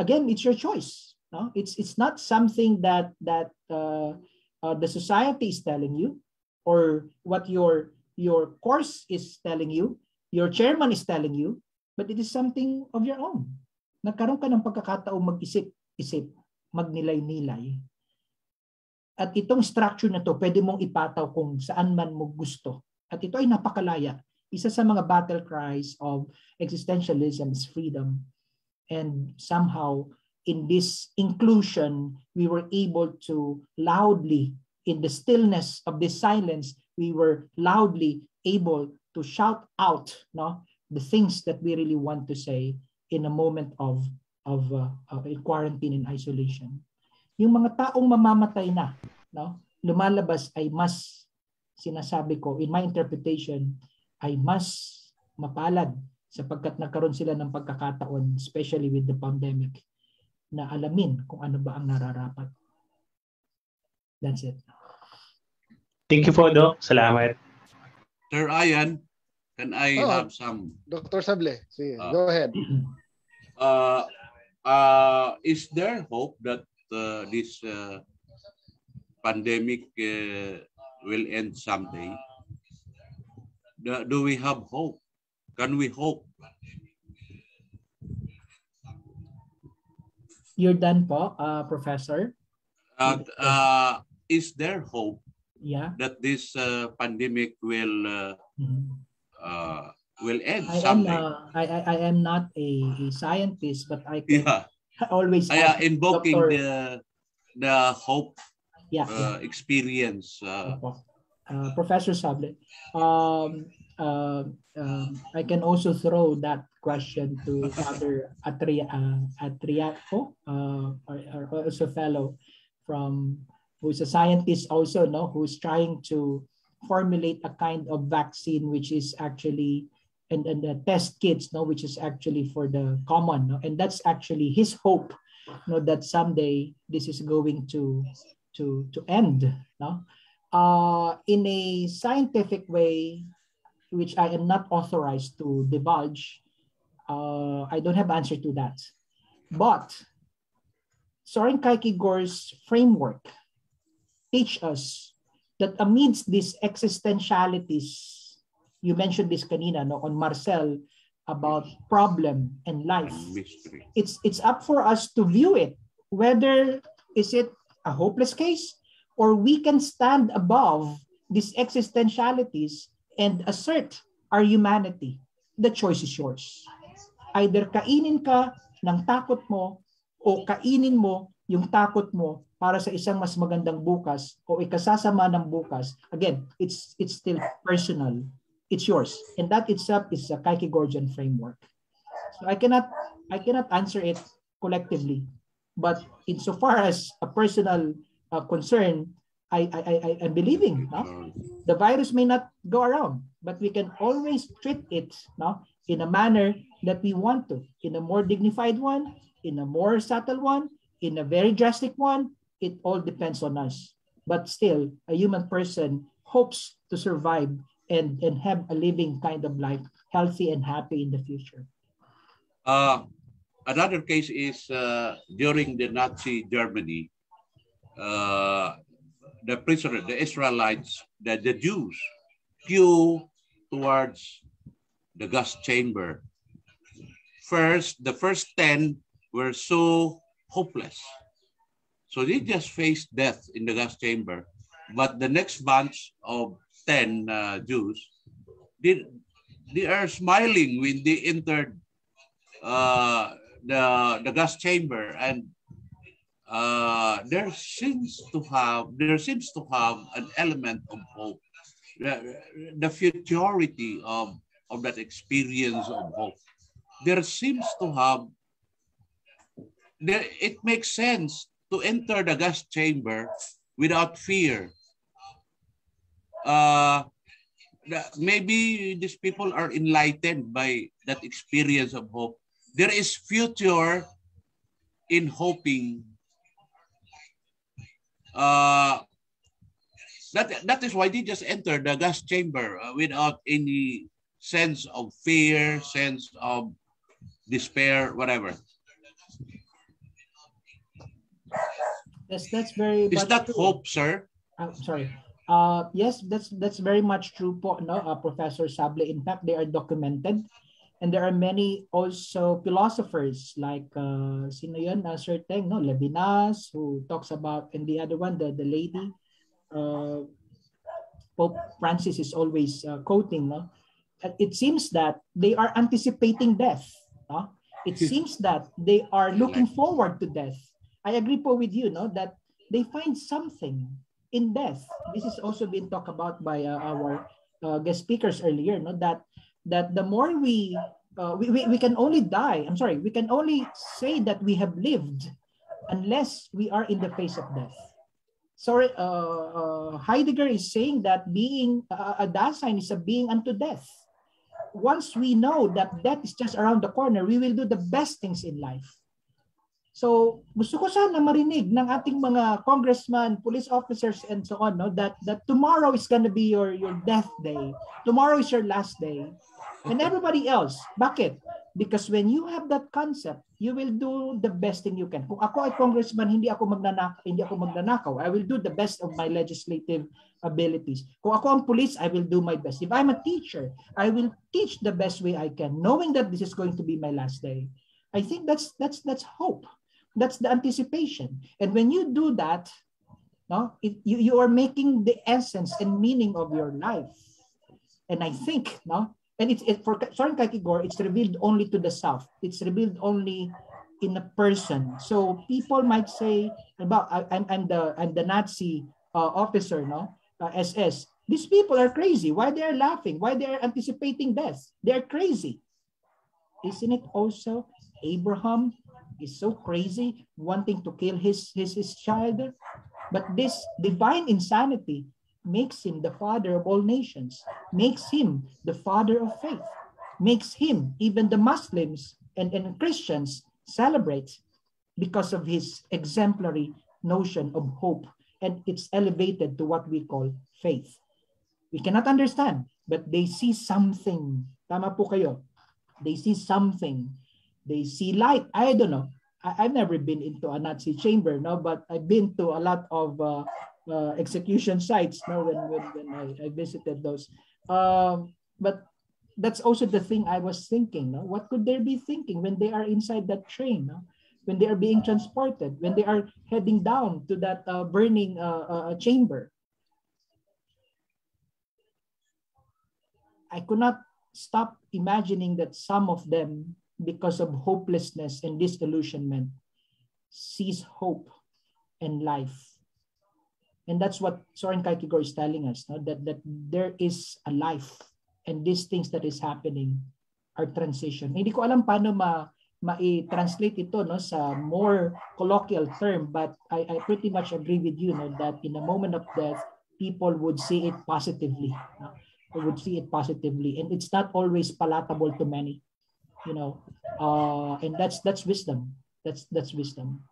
Again, it's your choice. No? It's, it's not something that, that uh, uh, the society is telling you or what your, your course is telling you, your chairman is telling you, but it is something of your own. Nagkaroon ka ng pagkakataong mag-isip-isip, magnilay-nilay. At itong structure na to, pwede mong ipataw kung saan man mo gusto at ito ay napakalaya. Isa sa mga battle cries of existentialism is freedom. And somehow, in this inclusion, we were able to loudly, in the stillness of this silence, we were loudly able to shout out no, the things that we really want to say in a moment of, of uh, uh, quarantine and isolation. Yung mga taong mamamatay na, no, lumalabas ay mas sinasabi ko, in my interpretation, ay mas mapalad sapagkat nagkaroon sila ng pagkakataon, especially with the pandemic, na alamin kung ano ba ang nararapat. That's it. Thank you po, Doc. Salamat. Sir Ian, can I oh, have some? Dr. Sable, sige, uh, go ahead. Uh, uh, is there hope that uh, this uh, pandemic uh, will end someday? Do, do we have hope? Can we hope? You're done po, uh, Professor? Uh, uh, is there hope yeah. that this uh, pandemic will uh, mm-hmm. uh, will end I someday? Am, uh, I, I, I am not a, a scientist, but I can yeah. always I, uh, invoking Dr. the the hope yeah, uh, yeah. experience. Uh, uh, Professor Sable, um, uh, um, I can also throw that question to Father Atria, uh, Atriaco, uh, or, or also fellow from who's a scientist also, no, who's trying to formulate a kind of vaccine which is actually and, and the test kits, no, which is actually for the common, no? and that's actually his hope, know, that someday this is going to to to end no uh, in a scientific way which i am not authorized to divulge uh, i don't have answer to that but soren kierkegaard's framework teach us that amidst these existentialities you mentioned this kanina no on marcel about problem and life mystery. it's it's up for us to view it whether is it a hopeless case, or we can stand above these existentialities and assert our humanity. The choice is yours. Either kainin ka ng takot mo o kainin mo yung takot mo para sa isang mas magandang bukas o ikasasama ng bukas. Again, it's it's still personal. It's yours. And that itself is a Kierkegaardian framework. So I cannot I cannot answer it collectively. But insofar as a personal uh, concern, I, I, I, I'm believing no? the virus may not go around, but we can always treat it no? in a manner that we want to, in a more dignified one, in a more subtle one, in a very drastic one. It all depends on us. But still, a human person hopes to survive and, and have a living kind of life, healthy and happy in the future. Uh, another case is uh, during the Nazi Germany, uh, the prisoner, the Israelites, the, the Jews, queue towards the gas chamber. First, the first 10 were so hopeless. So they just faced death in the gas chamber. But the next bunch of 10 uh, Jews, they, they are smiling when they entered uh, the, the gas chamber and uh, there seems to have there seems to have an element of hope, the, the futurity of of that experience of hope. There seems to have there it makes sense to enter the gas chamber without fear. Uh, maybe these people are enlightened by that experience of hope. There is future in hoping uh, that, that is why they just entered the gas chamber uh, without any sense of fear, sense of despair, whatever. Yes, that's very. Is that true. hope, sir? I'm sorry. Uh, yes, that's that's very much true po, no, uh, Professor Sable. In fact, they are documented. And there are many also philosophers like uh, sino yun, uh, Sir Teng, no? Levinas, who talks about, and the other one, the, the lady, uh, Pope Francis is always uh, quoting, no? It seems that they are anticipating death. No? It seems that they are looking forward to death. I agree po with you, no, that they find something in death. This is also been talked about by uh, our uh, guest speakers earlier, no, that that the more we, uh, we, we, we can only die, I'm sorry, we can only say that we have lived unless we are in the face of death. Sorry, uh, uh, Heidegger is saying that being a Dasein is a being unto death. Once we know that death is just around the corner, we will do the best things in life. So, gusto ko sana marinig ng ating mga congressman, police officers, and so on, no, that, that tomorrow is going to be your, your death day. Tomorrow is your last day. And everybody else. Bakit? Because when you have that concept, you will do the best thing you can. Kung ako ay congressman, hindi ako magnanakaw, hindi ako magnanakaw. I will do the best of my legislative abilities. Kung ako ang police, I will do my best. If I'm a teacher, I will teach the best way I can, knowing that this is going to be my last day. I think that's that's that's hope. That's the anticipation. And when you do that, no, it, you, you are making the essence and meaning of your life. And I think, no, and it's it, for Soren Kierkegaard, it's revealed only to the self. It's revealed only in a person. So people might say about I, am I'm the I'm the Nazi uh, officer, no, uh, SS. These people are crazy. Why they are laughing? Why they are anticipating death? They are crazy. Isn't it also Abraham is so crazy, wanting to kill his, his, his child. But this divine insanity makes him the father of all nations, makes him the father of faith, makes him, even the Muslims and, and Christians, celebrate because of his exemplary notion of hope. And it's elevated to what we call faith. We cannot understand, but they see something. Tama po kayo. They see something they see light. I don't know. I, have never been into a Nazi chamber, no, but I've been to a lot of uh, uh, execution sites, no, when when, when I, I visited those. Um, but that's also the thing I was thinking. No? What could they be thinking when they are inside that train? No? When they are being transported, when they are heading down to that uh, burning uh, uh, chamber. I could not stop imagining that some of them because of hopelessness and disillusionment sees hope and life. And that's what Soren Kierkegaard is telling us, no? that, that there is a life and these things that is happening are transition. Hindi ko alam paano ma ma-translate ito no sa more colloquial term but I, I pretty much agree with you no that in a moment of death people would see it positively no? would see it positively and it's not always palatable to many you know uh, and that's that's wisdom that's that's wisdom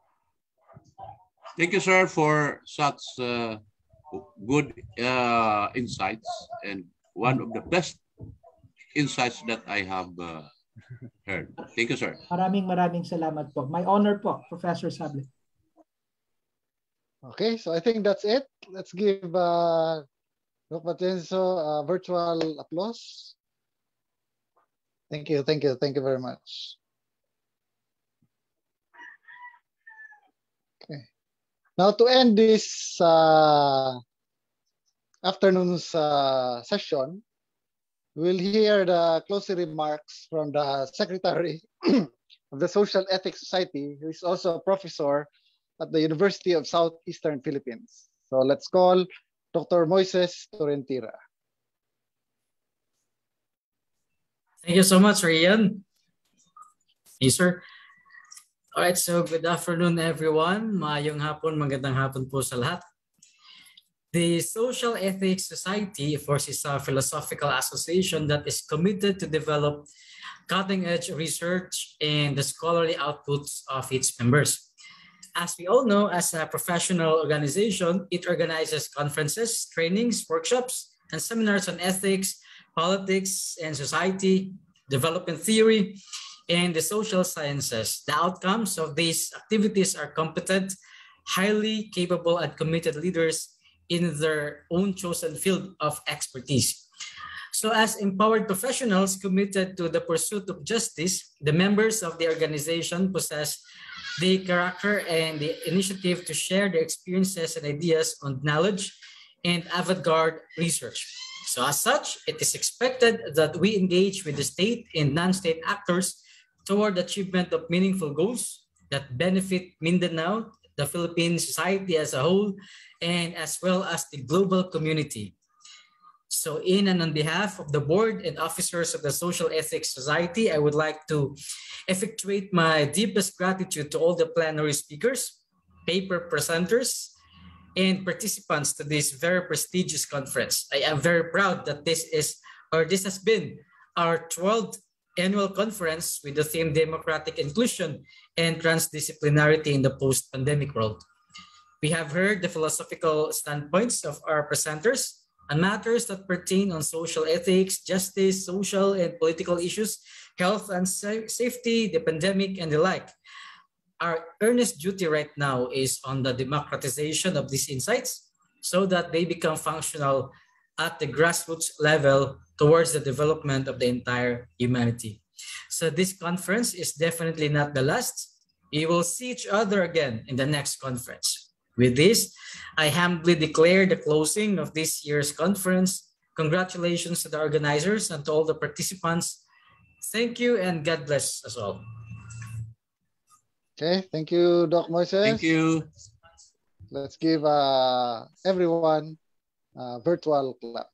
thank you sir for such uh, good uh, insights and one of the best insights that I have uh, heard. Thank you, sir. Maraming maraming salamat po. My honor po, Professor Sable. Okay, so I think that's it. Let's give uh, Doc Matenzo a virtual applause. Thank you, thank you, thank you very much. Okay. Now to end this uh, afternoon's uh, session, we'll hear the closing remarks from the Secretary of the Social Ethics Society, who is also a professor at the University of Southeastern Philippines. So let's call Dr. Moises Torrentira. Thank you so much, Ryan. Yes, sir. All right, so good afternoon, everyone. Mayong hapon, magandang hapon po sa lahat. The Social Ethics Society, of course, is a philosophical association that is committed to develop cutting-edge research and the scholarly outputs of its members. As we all know, as a professional organization, it organizes conferences, trainings, workshops, and seminars on ethics, politics, and society, development theory, and the social sciences. The outcomes of these activities are competent, highly capable, and committed leaders in their own chosen field of expertise. So as empowered professionals committed to the pursuit of justice, the members of the organization possess the character and the initiative to share their experiences and ideas on knowledge and avant-garde research. So as such, it is expected that we engage with the state and non-state actors toward achievement of meaningful goals that benefit Mindanao, the Philippine society as a whole, and as well as the global community. So in and on behalf of the board and officers of the Social Ethics Society, I would like to effectuate my deepest gratitude to all the plenary speakers, paper presenters, and participants to this very prestigious conference. I am very proud that this is, or this has been our 12th annual conference with the theme Democratic Inclusion and Transdisciplinarity in the Post-Pandemic World. We have heard the philosophical standpoints of our presenters on matters that pertain on social ethics, justice, social and political issues, health and sa safety, the pandemic, and the like. Our earnest duty right now is on the democratization of these insights so that they become functional at the grassroots level towards the development of the entire humanity. So this conference is definitely not the last. We will see each other again in the next conference. With this, I humbly declare the closing of this year's conference. Congratulations to the organizers and to all the participants. Thank you and God bless us all. Okay, thank you, Doc Moises. Thank you. Let's give uh, everyone a virtual clap.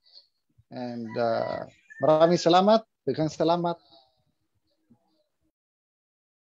And uh, maraming salamat, daghang salamat